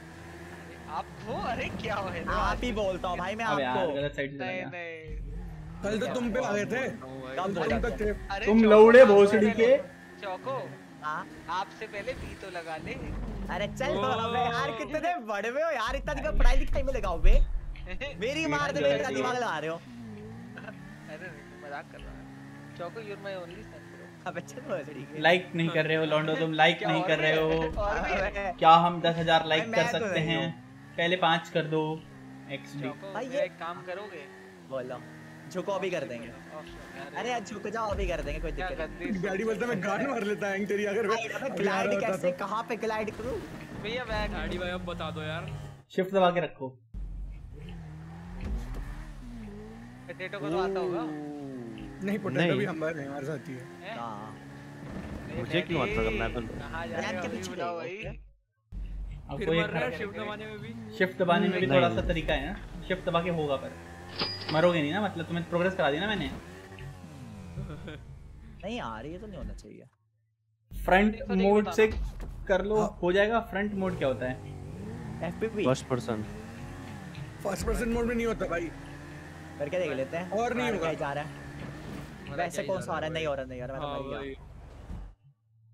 आपको अरे क्या हो? है आप ही बोलता हूँ भाई मैं आपको. गलत साइड से नहीं नहीं। कल तो तुम पे आ गए थे। कब तुम तक थे? तुम लौड़े आपसे भोसड़ी पहले- के। चौको? हाँ। आपसे पहले बी तो लगा ले। अरे चल अबे यार कितने बड़े हुए हो यार इतना दिन पढ़ाई लिखाई में लगाओ बे। मेरी मार दे मेरा दिमाग लगा रहे हो। अरे मज़ाक कर रहा है। चौको यूर माय ओनली चल भोसड़ी के लाइक नहीं कर रहे हो लॉन्डो तुम लाइक नहीं कर रहे हो। क्या हम दस हज़ार लाइक कर तो सकते हैं? पहले पाँच कर दो। एक्स भाई ये- काम करोगे? बोलो। झुको अभी कर देंगे। अरे यार झुक जाओ अभी कर देंगे कोई दिक्कत नहीं। गाड़ी बोलता मैं गाड़ी मार लेता है तेरी अगर मैं ग्लाइड कैसे? तो। कहाँ पे ग्लाइड करूँ? भैया बैग गाड़ी भाई अब बता दो यार। शिफ्ट दबा के रखो। पोटैटो को तो आता होगा? नहीं पोटैटो। भी हमारे हमारे साथ ही। है? हैं? हाँ मुझे क्यों आता करना है कहाँ जा रहे हो के पीछे बताओ भाई। अब फिर कोई मर रहा है एक शिफ्ट दबाने में भी? शिफ्ट दबाने में भी थोड़ा सा तरीका है ना शिफ्ट दबा के होगा पर। मरोगे नहीं ना मतलब तुम्हें प्रोग्रेस करा दी ना मैंने? नहीं यार ये तो नहीं होना चाहिए। फ्रंट मोड से कर लो हो। जाएगा फ्रंट मोड क्या होता है? FPP first person first person mode में नहीं होता भाई। करके देख लेते हैं? और नहीं होगा। जा रहा है। वैसे कौन सा आ रहा है नहीं हो रहा नहीं हो रहा मैं हाँ तो भाई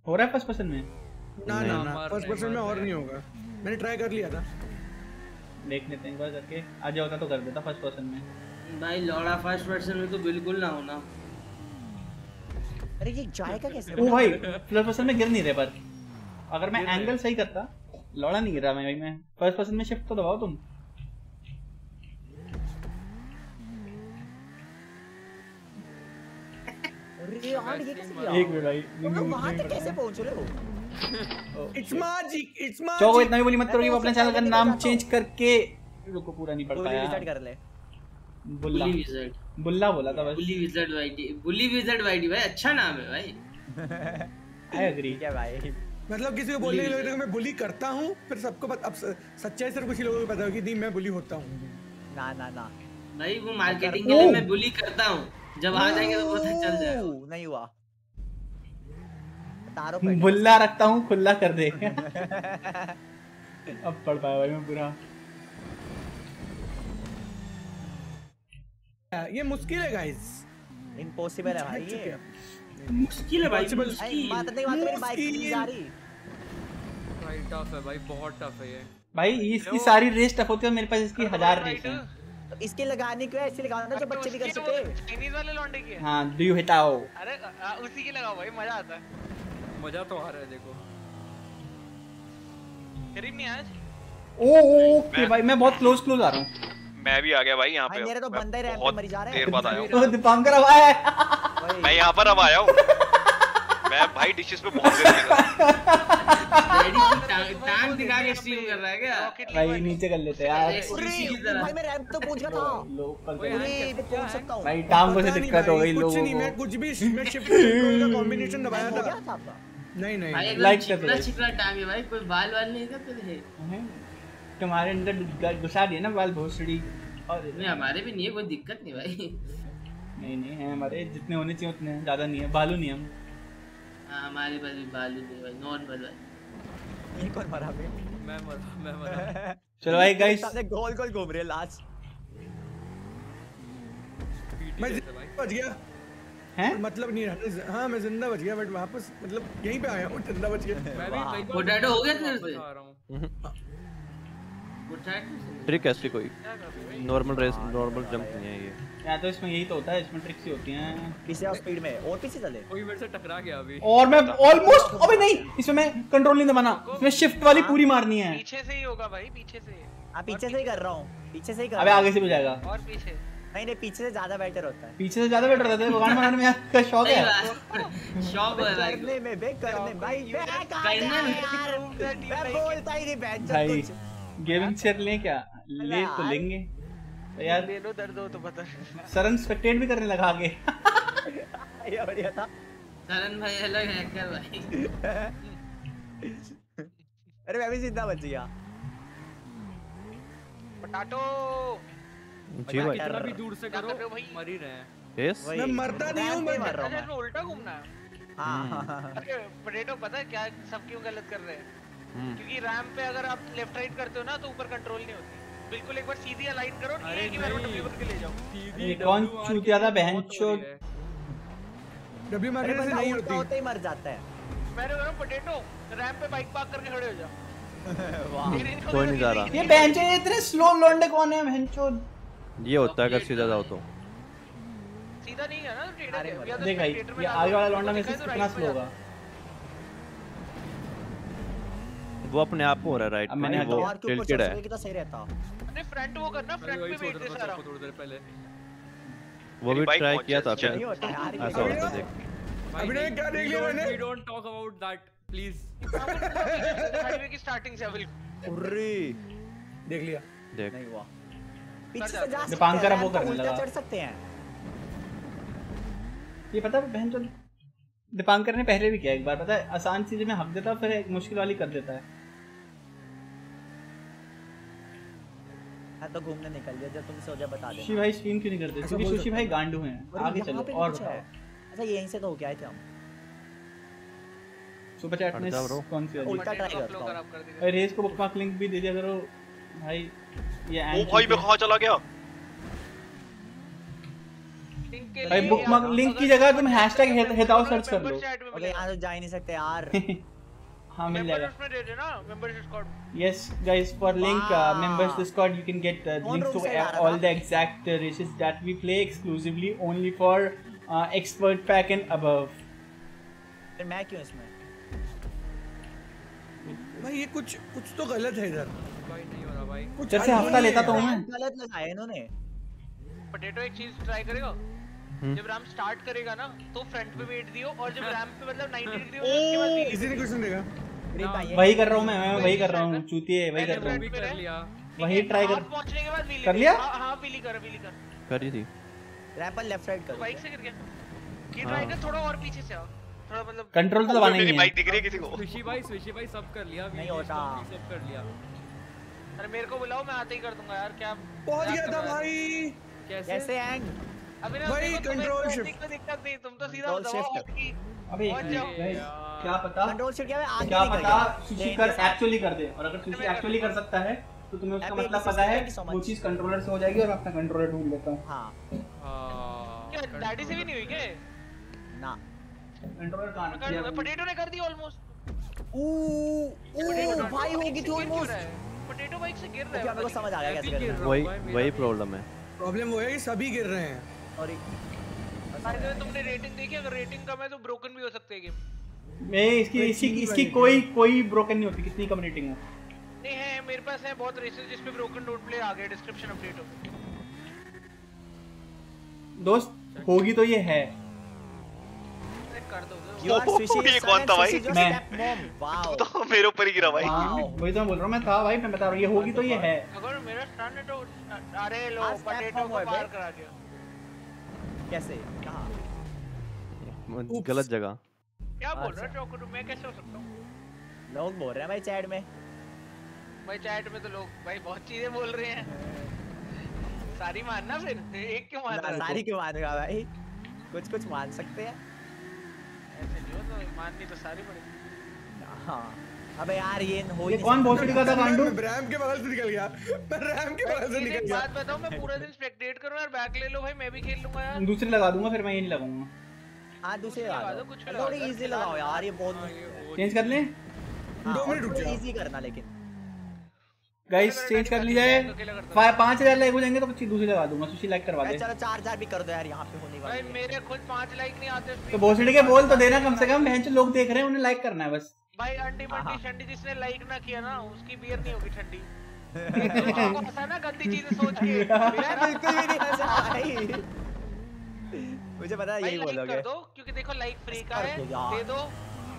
हो रहा है फ़र्स्ट पर्सन में ना ना ना फ़र्स्ट पर्सन में और नहीं होगा मैंने ट्राई कर लिया था देख लेते हैं एक बार करके आ जाओ तो कर देता फ़र्स्ट पर्सन में भाई लौड़ा फ़र्स्ट पर्सन में तो बिल्कुल ना होना अरे ये जाएगा कैसे ओ भाई फ़र्स्ट पर्सन में गिर नहीं रहे पर अगर मैं एंगल सही करता लौड़ा नहीं गिर रहा मैं भाई मैं फ़र्स्ट पर्सन में शिफ्ट तो दबाओ तुम अरे यार ये कैसे किया एक मिनट भाई तुम वहाँ तक कैसे पहुँच रहे? हो इट्स मैजिक इट्स चौको मैजिक इतना भी बोली मत करो कि वो अपने चैनल का नाम चेंज करके रुको पूरा नहीं गोली पाया रिसेट कर ले। बुल्ला। विजर्ड बुल्ला बोला था बस। Bully wizard YT bully wizard YT भाई अच्छा नाम है भाई। आई एग्री है भाई। मतलब किसी को बोलने के लिए मैं बुली करता हूँ फिर सबको पता अब सच्चाई सिर्फ़ कुछ लोगों को पता होगी नहीं मैं बुली होता हूँ। ना ना ना। भाई वो मार्केटिंग के लिए मैं बुली करता हूँ। जब आ जाएँगे तो पता चल जाएगा। नहीं हुआ। तारो पे बुल्ला रखता हूँ खुला कर दे। अब पढ़ पाया भाई मैं पूरा। ये मुश्किल है गाइस इम्पॉसिबल है भाई ये। मुश्किल है भाई मुश्किल। बात नहीं बात मेरी बाइक मुश्किल। नहीं जा रही। भाई टफ है भाई बहुत टफ है ये। भाई इसकी सारी रेस टफ होती है मेरे पास इसकी हज़ार रेस है। तो इसके लगाने के ऐसे लगाना जो बच्चे भी कर सके। चाइनीज़ वाले लौंडे की है। हाँ डू यू हिटाओ अरे उसी की लगाओ भाई मज़ा आता है। मज़ा तो आ रहा है देखो। करीब नहीं आज? ओ ओके भाई मैं बहुत क्लोज क्लोज आ रहा हूँ। मैं भी आ गया भाई यहाँ भाई मेरे तो बंदा ही रैंप पे बहुत मरी जा रहा है। देर बाद आया हूँ। दीपांकर अब आया है। भाई, मैं यहाँ पर अब आया हूँ। मैं भाई डिशेस पे बहुत देर लगा की टांग दिखा के स्ट्रीम कर रहा है क्या? भाई नीचे कर लेते यार। की भाई मैं रैंप तो पहुँच गया था। लोकल ओए, अरे यार, मैं पहुँच सकता हूँ। भाई टांगों से पता नहीं दिक्कत हो गई कुछ लोगों नहीं मैं को। कुछ भी मैं शिफ्ट का कॉम्बिनेशन दबाया था। नहीं नहीं। नहीं। Like कर चिकना दो। चिकना टांग है भाई कोई बाल वाल नहीं था। तेरे हैं? तुम्हारे अंदर घुसा दिया ना बाल भोसड़ी। और नहीं हमारे भी नहीं है कोई दिक्कत नहीं भाई। नहीं नहीं है हमारे जितने होने चाहिए उतने ज़्यादा नहीं है बालू नहीं हम। हाँ हमारे पास भी बालू नहीं भाई नॉर्मल भाई ये कौन मरा बे मैं मरा मैं मरा। चलो भाई गाइस सामने गोल गोल घूम रहे लास्ट। मैं भाई। बच गया। हैं? मतलब नहीं रहा हाँ मैं ज़िंदा बच गया बट वापस मतलब यहीं पे आया हूँ ज़िंदा बच गया। मैं भी पोटैटो हो गया तेरे से? आ रहा हूँ। पोटैटो से? ट्रिक ऐसी कोई। नॉर्मल रेस नॉर्मल जंप नहीं है ये। या तो इसमें यही तो होता है इसमें ट्रिक्स ही होती हैं। पीछे आओ स्पीड में और पीछे चले। कोई मेरे से टकरा गया अभी। और मैं ऑलमोस्ट अबे नहीं इसमें मैं कंट्रोल नहीं दबाना इसमें शिफ्ट वाली पूरी मारनी है। पीछे से ही होगा भाई पीछे से। हाँ पीछे से ही कर रहा हूँ पीछे से ही कर अबे आगे से भी जाएगा। और पीछे। नहीं नहीं पीछे से ज़्यादा बेटर होता है। पीछे से ज़्यादा बेटर रहता है भगवान बनाने में आपका शौक है शौक है भाई। करने में बे करने भाई बे करने में। यार। मैं बोलता ही नहीं बैठ जा कुछ। गेमिंग चेयर लें क्या? ले तो लेंगे। यार ले लो दर्द हो तो बता सरन स्पेक्टेट भी करने लगा आगे। ये बढ़िया था। करण भाई अलग हैकर भाई? अरे मैं भी ज़िंदा बच गया। पटाटो! जी भाई। कितना भी दूर से करो? मर ही रहे हैं। यस। मैं मरता नहीं हूँ, रैंप मैं- मर रहा हूँ। इसमें उल्टा घूमना है। मैं। हाँ। अरे पोटैटो पता है क्या सब क्यों गलत कर रहे हैं? क्योंकि रैम पे अगर आप लेफ़्ट राइट करते हो ना तो ऊपर कंट्रोल नहीं होती। बिल्कुल एक बार सीधी अलाइन करो नहीं अरे एक ही बार में डब्ल्यू के ले जाओ सीधी ये कौन चूतिया था, बहन चोद? डब्ल्यू मारने से नहीं होती। होते ही मर जाता है। मैंने बोला पोटैटो रैम पे बाइक पार्क करके खड़े हो जाओ। कोई नहीं जा रहा। ये बहन ये इतने स्लो लौंडे कौन है बहन ये होता है अगर सीधा जाओ तो। सीधा नहीं है ना ट्रेडर है। तो देख भाई ये आगे वाला तो लौंडा में से तो कितना स्लो होगा वो अपने आप हो रहा है राइट मैंने वो के ऊपर टिल्टेड है। कितना सही रहता? अरे फ्रंट वो करना फ्रंट पे रहा दे सारा थोड़ी देर पहले। वो भी ट्राई किया था। फिर। ऐसा तो- होता देख। अभिनय, क्या देख लिया मैंने? We don't talk about that please highway की स्टार्टिंग से अभी। उर्रे। देख लिया। देख। नहीं हुआ। पीछे से जा सकते दीपांकर हैं अब वो रैंप करने लगा। चढ़ सकते हैं। ये पता है बहन तो दीपांकर ने पहले भी किया एक बार पता है आसान चीज़ें में हक देता फिर एक मुश्किल वाली कर देता है। मैं तो घूमने निकल गया जब तुम सोचा बता दे भाई स्ट्रीम क्यों नहीं करते? क्योंकि सुशी भाई गांडू हैं। आगे चलो और अच्छा यहीं से तो हो गया है हम। सुपर चैट में कौन सी वाली? उल्टा ट्राई करता हूँ। अरे रेस को बुकमार्क लिंक भी दे दिया करो। भाई ये ओ भाई मैं कहाँ चला गया। लिंक के भाई लिए बुकमार्क लिंक की जगह तुम हैशटैग हिताओ सर्च कर लो। मिलेगा। यहाँ तो जा ही नहीं सकते यार। हाँ मिल जाएगा। उसमें दे देना membership code Yes, guys, for link uh, Wow. members Discord, you can get uh, कौन links room to से ला रहा all था? the exact uh, races that we play exclusively only for uh, expert pack and above. फिर मैं क्यों इसमें? भाई ये कुछ कुछ तो गलत है इधर। भाई नहीं हो रहा भाई। कुछ जैसे हफ़्ता लेता तो हूँ मैं। गलत लगाया इन्होंने। पोटैटो एक चीज़ ट्राई करेगा? जब रैम स्टार्ट करेगा ना तो फ्रंट पे वेट दियो और जब रैम पे मतलब 90 डिग्री हो उसके बाद कुछ नहीं भाई है। वही कर रहा हूँ मैं मैं वही कर रहा हूँ चूतिए वही कर रहा हूँ। वही ट्राई कर पहुँचने के बाद wheelie कर। लिया? हाँ हाँ कर कर। करी थी। लेफ़्ट साइड करो। बाइक से गिर गया। ये ट्राई कर थोड़ा और पीछे से आओ। थोड़ा मतलब कंट्रोल तो दबाना मेरी बाइक दिख रही है किसी को। सुशी भाई सुशी भाई सब कर लिया नहीं होता। सब कर लिया। अरे मेरे को बुलाओ मैं आते ही कर दूँगा यार क्या पहुँच गया था भाई। कैसे? कैसे एंग अभी ना भाई, shift। कोई दिक्कत नहीं तुम तो सीधा दबाओ। अबे क्या पता? कंट्रोल शिफ्ट क्या है आगे क्या पता सुशी कर एक्चुअली कर दे। और अगर सुशी एक्चुअली कर सकता है तो तुम्हें उसका मतलब पता है. वो चीज़ कंट्रोलर से हो जाएगी और मैं अपना कंट्रोलर ढूंढ लेता हूँ। हाँ। हाँ, क्या डैडी से भी नहीं हुई क्या? ना। कंट्रोलर कहाँ पोटैटो ने कर दी ऑलमोस्ट ऊ ऊ भाई होगी थी ऑलमोस्ट पोटैटो बाइक से गिर रहा है मेरे को समझ आ गया कैसे गिर करना रहा वही हूँ। भाई, मेरा वही प्रॉब्लम है। प्रॉब्लम वो है कि सभी गिर रहे हैं। और way, तुमने रेटिंग देखी? अगर रेटिंग कम है तो ब्रोकन भी हो सकते हैं गेम मैं इसकी इसकी इसकी कोई कोई ब्रोकन नहीं होती कितनी कम रेटिंग हो। नहीं है मेरे पास है बहुत रेसेस जिस पे ब्रोकन डोंट प्ले आ गया डिस्क्रिप्शन अपडेट हो। दोस्त होगी तो ये है। कर दो। यू कौन था भाई? मैं। तो मेरे ऊपर ही गिरा भाई। हाँ, वही तो बोल रहा हूँ मैं था भाई मैं बता रहा हूँ ये होगी तो ये है। अगर मेरा स्टैंड है तो अरे लो पोटैटो को पार करा दिया। कैसे? कहाँ? गलत जगह। क्या बोल अच्छा। रहा है? चौकटू मैं कैसे हो सकता हूँ? लोग बोल रहे हैं भाई चैट में। भाई चैट में तो लोग भाई बहुत चीज़ें बोल रहे हैं। सारी मानना फिर एक क्यों मान रहा है? सारी क्यों मानेगा भाई? कुछ कुछ मान सकते हैं। ऐसे नहीं हो तो माननी तो सारी पड़ेगी। हाँ। अबे यार ये हो ये कौन भोसड़ी का था गांडू मैं रैम के बगल से निकल गया। मैं रैम के बगल से निकल गया। बात बताओ मैं पूरा दिन स्पेक्टेट करूँ यार बैक ले लो भाई मैं भी खेल लूँगा यार। दूसरे लगा दूँगा फिर मैं ये नहीं लगाऊँगा। हाँ। दूसरे लगा थोड़ी इजी लगाओ यार ये हाँ, बहुत चेंज कर लें। दो मिनट रुक जाओ। इजी करना लेकिन। गाइस चेंज कर ली जाए। पाँच हज़ार लाइक हो जाएँगे तो कुछ दूसरी लगा दूँगा सुशी लाइक करवा दे। चलो चार चार भी कर दो यार यहाँ पे होने भाई मेरे खुद पाँच लाइक नहीं आते तो भोसड़ी के बोल तो देना कम से कम बहन लोग देख रहे हैं उन्हें लाइक करना है बस। भाई अंडी हाँ, मंडी शंडी जिसने लाइक ना किया ना उसकी बियर नहीं होगी ठंडी। हंसा ना गंदी चीज़ें सोच के। मैं बिल्कुल भी नहीं मुझे पता है यही बोलोगे। दो क्योंकि देखो लाइक फ्री का है दे दो।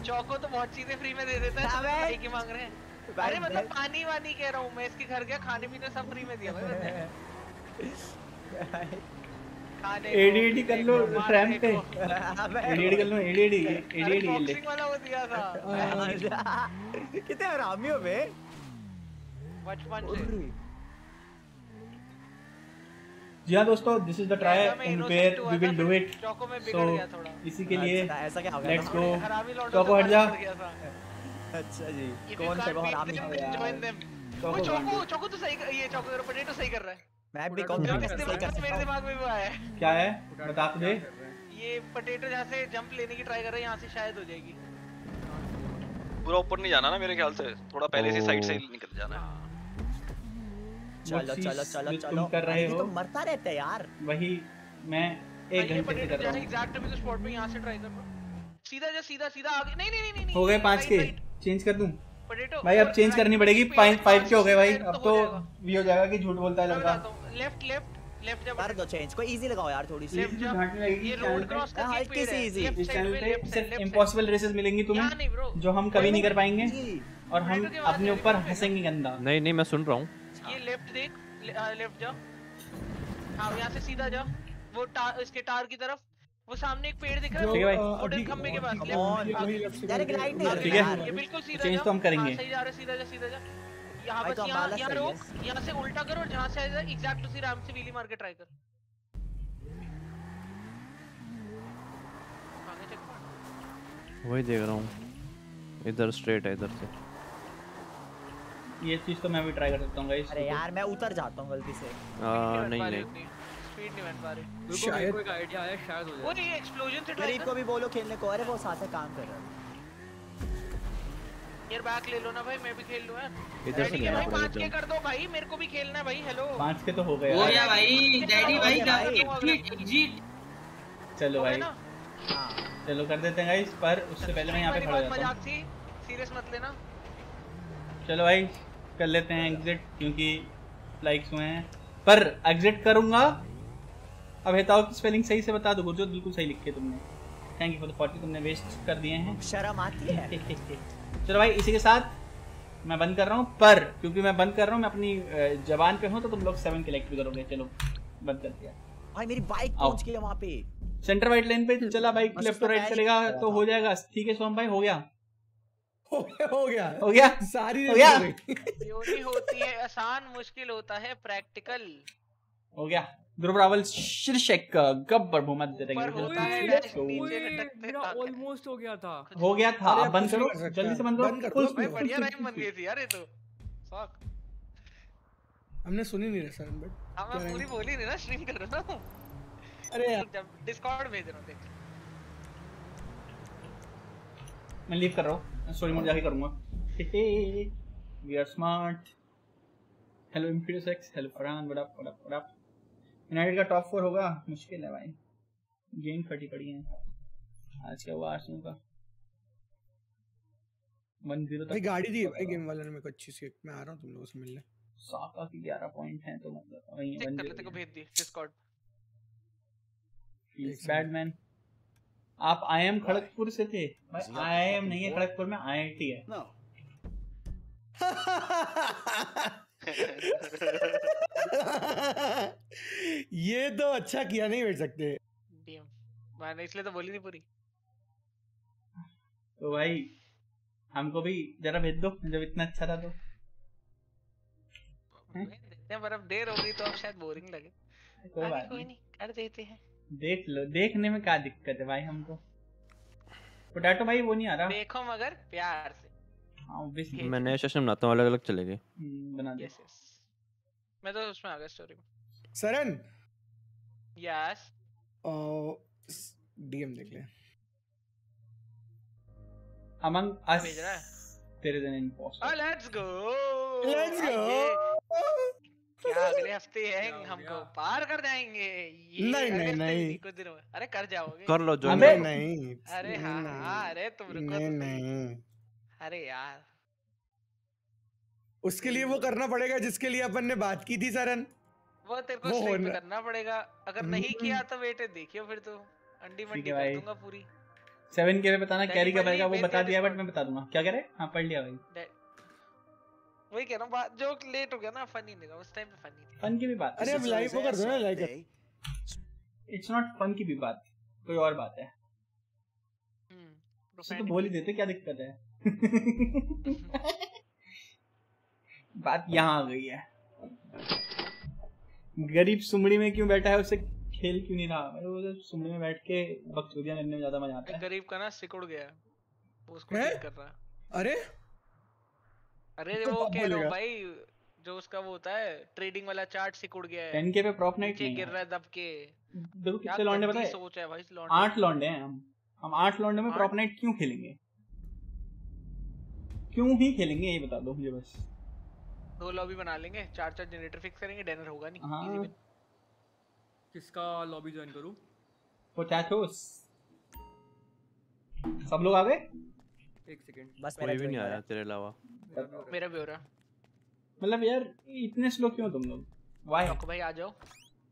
चौको तो बहुत चीज़ें फ्री में दे देता है। लाइक ही मांग रहे हैं। अरे मतलब पानी वानी कह रहा हूँ मैं इसके घर गया खाने पीने सब फ्री में दिया भाई मैंने। खाने एडीएडी कर लो ट्रैम पे। अबे एडीएडी कर लो एडीएडी एडीएडी ले वाला वो दिया था। कितने हरामी हो बे बचपन से जी हाँ दोस्तों दिस इज़ द ट्राई मैं where we will do it चौको में सो बिगड़ गया थोड़ा। इसी के लिए अच्छा, ऐसा क्या हो गया लेट्स गो चौको हट जा। गया अच्छा जी कौन से हरामी them, हो join चौको चौको तो सही ये चौको पोटैटो सही कर रहा है। मैं भी कौन है? सकता मेरे दिमाग में वो आया है। क्या है? बता तो दे। ये पोटैटो जहाँ से जंप लेने की ट्राई कर रहा है यहाँ से शायद हो जाएगी। पूरा ऊपर नहीं जाना ना मेरे ख्याल से? थोड़ा पहले से साइड से निकल जाना है। चलो चलो चलो चलो। कर रहे ये तो हो मरता रहता है यार। वही मैं एक घंटे से कर रहा हूँ। एग्जैक्ट अभी तो स्पॉट पे यहाँ से ट्राई कर सीधा जा सीधा सीधा आगे। नहीं नहीं नहीं नहीं हो गए पाँच के। चेंज कर दूँ? पोटैटो भाई अब चेंज करनी पड़ेगी। फाइव के हो गए भाई। अब तो भी हो जाएगा कि झूठ बोलता है लड़का। लेफ़्ट लेफ़्ट लेफ़्ट जा कर दो चेंज कोई इजी लगाओ यार थोड़ी सी। लेफ़्ट जा ये रोड क्रॉस करके हल्की पेड़ सी है। लेफ़्ट इस चैनल पे सिर्फ़ इम्पॉसिबल रेसेस मिलेंगी तुम्हें जो हम कभी नहीं कर पाएँगे और हम अपने ऊपर हंसेंगे गंदा। नहीं नहीं मैं सुन रहा हूँ। ये लेफ़्ट देख लेफ़्ट जा हाँ यहाँ से सीधा जा वो टार इसके टार की तरफ़ वो सामने एक पेड़ दिख रहा है भाई। है वुडन खंबे के पास डायरेक्ट राइट नहीं ठीक है। ये बिल्कुल सीधा चेंज तो हम करेंगे। हाँ, सही जा रहा है सीधा जा सीधा जा। यहाँ बस तो यहाँ यहाँ रोक यहाँ से उल्टा करो और जहाँ से आएगा एग्जैक्ट उसी राम से व्हीली मार के ट्राई कर। वही देख रहा हूँ। इधर स्ट्रेट है इधर से। ये चीज़ तो मैं भी ट्राई कर सकता हूँ गाइस अरे यार मैं उतर जाता हूँ गलती से। आ, नहीं नहीं स्पीड नहीं। बन पा रही। मेरे को मेरे को आइडिया आया शायद हो जाए। वो ये एक्सप्लोजन से ट्राई गरीब को भी बोलो खेलने को अरे वो साथ से काम कर रहा है। यार बैक ले लो ना भाई मैं भी खेल लूँ यार। इधर से के भाई पाँच के कर दो भाई मेरे को भी खेलना है भाई हेलो पाँच के तो हो गए हो गया भाई डैडी भाई हो गया भाई। एग्जिट एग्जिट चलो भाई। हाँ। चलो कर देते हैं गाइस पर उससे पहले मैं यहाँ पे खड़ा हो जाता मज़ाक थी सीरियस मत लेना। चलो भाई कर लेते हैं एग्जिट क्योंकि लाइक्स हुए हैं। पर एग्जिट करूँगा। अब हेताओ की स्पेलिंग सही से बता दो गुरजोत बिल्कुल सही लिखी है तुमने। Thank you for the forty तुमने वेस्ट कर दिए हैं। शर्म आती है। चलो भाई इसी के साथ मैं बंद कर रहा हूँ। पर क्योंकि मैं बंद कर रहा हूँ मैं अपनी जबान पे हूँ तो तुम लोग सेवन कलेक्ट भी करोगे। चलो बंद कर दिया। भाई मेरी बाइक पहुँच गई है वहाँ पे। सेंटर वाइट लाइन पे चला बाइक लेफ़्ट राइट चलेगा तो हो जाएगा। ठीक है सोम भाई हो गया। हो गया। हो गया? सारी हो गया? थ्योरी होती है आसान मुश्किल होता है प्रैक्टिकल हो गया। ध्रुव रावल शीर्षक गब्बर भूमत दे देंगे होता है Let's dash go. नीचे ओए, लटकते मेरा ऑलमोस्ट हो गया था। हो गया था। अब बंद करो। जल्दी से बंद करो। भाई speed, बढ़िया राइम बन गई थी यार ये तो। फक हमने सुनी नहीं रहा सर बट हाँ मैं पूरी बोली नहीं ना स्ट्रीम कर रहा हूँ अरे यार। डिस्कॉर्ड भेज रहा हूँ देख। मैं लीव कर रहा हूँ। स्टोरी मोड जाके करूँगा। We are smart hello imperious X hello Farhan up what up United का टॉप फोर होगा? मुश्किल है भाई। गेम फटी पड़ी है। आज क्या हुआ? आर्सेनल का। वन ज़ीरो भाई तक गाड़ी दी भाई गेम वाले ने मेरे को अच्छी सी। मैं आ रहा हूँ तुम लोगों से मिलने। साका की 11 पॉइंट हैं तो मतलब वही चेक वन कर लेते को भेज दी Discord zero bad I am Kharagpur से थे? आई एम नहीं है खड़गपुर में आई आई टी है। ये तो अच्छा किया नहीं बैठ सकते। मैंने इसलिए तो बोली नहीं पूरी। तो भाई हमको भी जरा भेज दो जब इतना अच्छा था तो? देखते हैं पर अब देर हो गई तो अब शायद बोरिंग लगे। कोई नहीं कर देते हैं। देख लो देखने में क्या दिक्कत है भाई हमको? पोटैटो भाई वो नहीं आ रहा। देखो मगर प्यार से। हाँ ऑब्वियसली मैं नया सेशन बनाता हूँ अलग अलग चलेंगे बना दे। यस यस मैं तो उसमें आ गया स्टोरी में। सरन! यस डीएम देख ले। अमंग अस भेज रहा है? तेरे दिन impostor let's go let's go क्या अगले हफ़्ते हैं हमको पार कर जाएँगे। ये नहीं, नहीं, नहीं। नहीं, कुछ दिनों में अरे कर जाओगे। कर लो जो अबे! नहीं अरे हाँ हाँ अरे तुम रुको नहीं नहीं। अरे यार। उसके लिए वो करना पड़ेगा जिसके लिए अपन ने बात की थी सरन वो तेरे को वो करना पड़ेगा। अगर नहीं हम्म। किया तो बेटे देखियो फिर तो। अंडी मंडी कर दूँगा पूरी। सेवन के बताना कैरी का बनेगा वो बता दिया दिया बट मैं बता दूँगा। क्या कह रहे? हाँ पढ़ लिया भाई। वही कह रहा हूँ बात जो लेट हो गया ना फनी नहीं था उस टाइम पे फनी थी। फन की भी बात अरे अब लाइव वो कर दो ना लाइक इट्स नॉट फन की भी बात कोई और बात है। उसे तो बोल ही देते क्या दिक्कत है? बात यहाँ आ गई है। गरीब सुमड़ी में क्यों बैठा है उसे खेल क्यों नहीं रहा? मेरे को तो सुमड़ी में बैठ के बकचोदियाँ करने में ज़्यादा मज़ा आता है। गरीब का ना सिकुड़ गया वो उसको कर रहा है। अरे? अरे तो वो कह रहा हूँ भाई जो उसका वो होता है ट्रेडिंग वाला चार्ट सिकुड़ गया है। 10K पे night नीचे नहीं गिर रहा है दब के। देखो कितने लौंडे पता है सोच है भाई इस लौंडे आठ लौंडे हैं हम। हम आठ लौंडे में? प्रॉप नाइट क्यों खेलेंगे? क्यों ही खेलेंगे ये बता दो मुझे बस। दो लॉबी बना लेंगे चार चार जनरेटर फिक्स करेंगे डिनर होगा नहीं हाँ। किसका लॉबी ज्वाइन करूँ? पोटैटोस सब लोग आ गए? एक सेकंड। बस कोई भी नहीं आया तेरे अलावा। मेरा भी हो रहा मतलब यार इतने स्लो क्यों तुम लोग? वाई चौको भाई आ जाओ।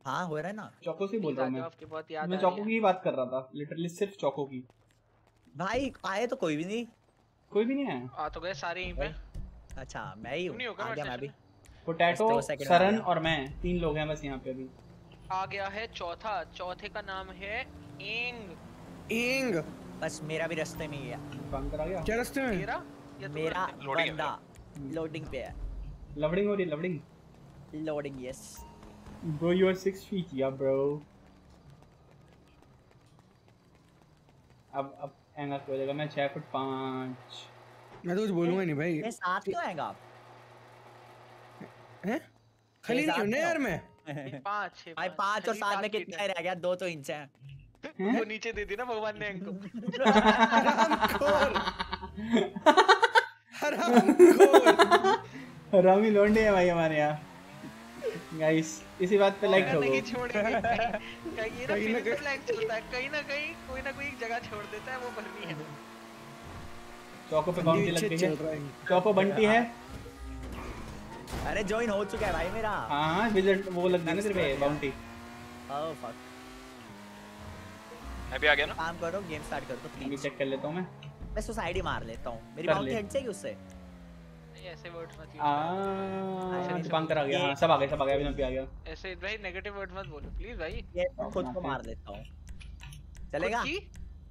हाँ हो रहा है ना। चौको से बोल रहा हूँ मैं। आपकी बहुत याद मैं चौको की ही। बात कर रहा था लिटरली सिर्फ़ चौको की। भाई आए तो कोई भी नहीं। कोई भी नहीं आया? आ तो गए सारे यहीं पे। अच्छा मैं ही हूँ आ गया मैं भी पोटैटो सरन और मैं तीन लोग हैं बस यहाँ पे अभी। आ गया है चौथा। चौथे का नाम है एंग एंग बस मेरा भी रास्ते में ही है। गया। क्या रास्ते में? तेरा मेरा बंदा लोडिंग पे है। लवडिंग हो रही है लवडिंग। Loading yes bro you are 6 feet या ब्रो अब अब एँगा हो जाएगा मैं 6 फुट 5 मैं तो कुछ बोलूँगा नहीं भाई। ये साथ क्यों आएगा आप? हैं? खाली नहीं हूँ। ना यार मैं नहीं, पाँच छह भाई पाँच, पाँच और खाली सात पाँच में कितना रह गया? दो तो इंच है। वो नीचे दे दी ना भगवान ने एंग को रामी लोंडे है भाई हमारे यहाँ। गाइस इसी बात पे लाइक ठोको कहीं कहीं ना कहीं लाइक चलता है। कहीं ना कहीं कोई ना कोई एक जगह छोड़ देता है वो भरनी है। चौको पे बाउंटी लग गई है। चौको बंटी है। अरे ज्वाइन हो चुका है भाई मेरा। हाँ हाँ विज़िट वो लग गई ना तेरे पे बाउंटी ओह फक मैं भी आ गया ना? काम करो गेम स्टार्ट कर दो अभी प्लीज़ चेक कर लेता हूँ मैं। मैं सुसाइड मार लेता हूँ। मेरी कर बाउंटी ले। हट जाएगी उससे? नहीं ऐसे वर्ड्स मत आ use दीपांकर आ गया। हाँ सब आ गए सब आ गए। अभी भी आ गया। ऐसे भाई नेगेटिव वर्ड्स मत बोलो प्लीज़ भाई। ये खुद को मार लेता हूँ। चलेगा?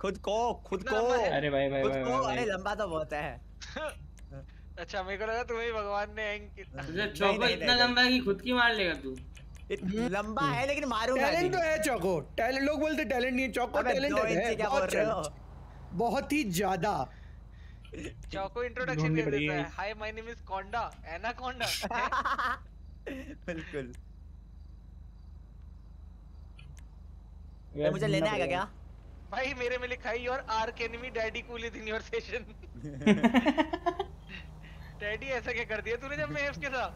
खुद को? खुद को अरे भाई भाई खुद को? अरे लंबा तो बहुत है। अच्छा मेरे को लगा तुम्हें भगवान ने एंग की तुझे चौको इतना लंबा है कि खुद की मार लेगा तू। लंबा है लेकिन मारूँगा टैलेंट तो है चौको। टैलेंट लोग बोलते टैलेंट नहीं चौको इंच है। क्या बहुत हो? बहुत ही ज़्यादा। चौको इंट्रोडक्शन पड़ेगी देता है। हाय माय नेम इज़ कोंडा एनाकोंडा बिल्कुल। मुझे लेने आएगा क्या? भाई मेरे में लिखा है your arch enemy daddy cool in your session daddy ऐसा क्या कर दिया तूने जब मैं उसके साथ।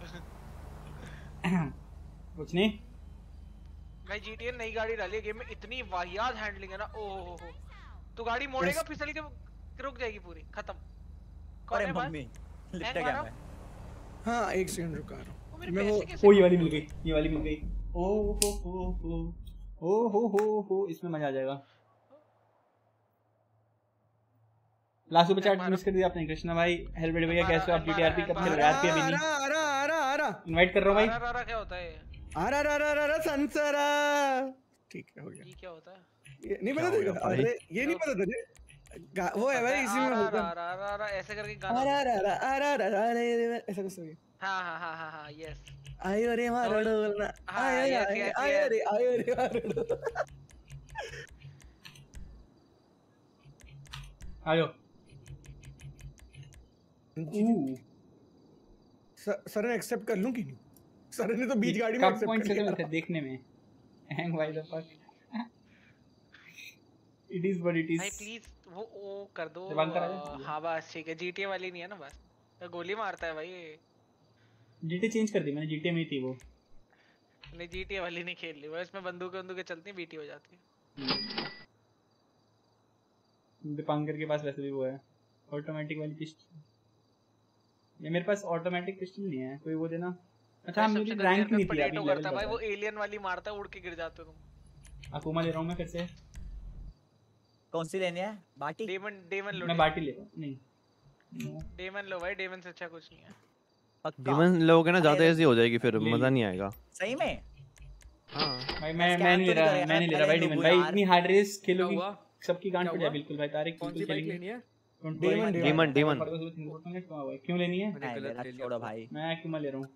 कुछ नहीं। भाई जीटीए नई गाड़ी डाली है गेम में इतनी वाहियात हैंडलिंग है ना ओ हो हो तू गाड़ी मोड़ेगा फिसल के रुक जाएगी पूरी खत्म। अरे मम्मी लिफ्ट गया मैं? हाँ एक सेकंड रुका रहा मेरे मैं वो- ओ ये वाली मिल गई ये वाली मिल गई। ओ हो हो हो ओ हो हो हो इसमें मज़ा आ जाएगा। लास्ट सुपर चैट मिस कर दिया आपने कृष्णा भाई हेल्प भैया कैसे हो? आप जीटीआरपी कब खेल रहे हो? आरपी अभी नहीं। आ रहा आ रहा आ रहा इनवाइट कर रहा हूँ भाई। रारा क्या होता है? रहा आ रहा आ ठीक है हो गया। ये क्या होता है? नहीं पता हो तेरे को? अरे ये नहीं पता तुझे वो है भाई इसी में होता रहा रहा रहा ऐसे करके गाना रहा आ रहा आ रहा ऐसा कुछ हो गया हाँ हाँ हाँ हाँ हाँ यस आयो रे हाँ, आयो रे आयो रे आयो रे आयो सर ने एक्सेप्ट कर लूँ कि नहीं सर ने तो बीच गाड़ी में एक्सेप्ट पॉइंट कर लिया। मिलते देखने में। हैंग भाई the fuck it is what it is भाई प्लीज़ वो वो कर दो जबान करा दे। हाँ बस ठीक है। जीटीए वाली नहीं है ना बस। तो गोली मारता है भाई जीटी चेंज कर दी मैंने जीटी में ही थी वो। नहीं जीटीए वाली नहीं खेल ली वो इसमें बंदूकें बंदूकें चलती हैं बीटी हो जाती है। दीपांकर के पास वैसे भी वो है। ऑटोमेटिक वाली पिस्टल ये मेरे पास ऑटोमेटिक पिस्टल नहीं है कोई वो देना। अच्छा मैं मेरी रैंक नहीं थी अभी लेवल करता भाई वो एलियन वाली मारता है उड़ के गिर जाते हो तुम। अकुमा ले रहा हूँ मैं फिर से? कौन सी लेनी है? बाटी? डेमन डेमन लो मैं बाटी ले रहा हूँ नहीं। डेमन लो भाई डेमन से अच्छा कुछ नहीं है। पक्का? डीमन लोगे ना ज़्यादा ऐसी हो जाएगी फिर मज़ा नहीं आएगा। सही में? हाँ। भाई मैं मैं नहीं ले तो रहा मैं नहीं ले रहा भाई डीमन भाई इतनी हार्ड रेस खेलोगी सबकी गांड फट जाए बिल्कुल भाई तारिक कौन सी बाइक लेनी है? कहाँ हुआ है? क्यों लेनी है? मैंने मैं ले रहा छोड़ो भाई। मैं क्यों मैं ले रहा हूँ?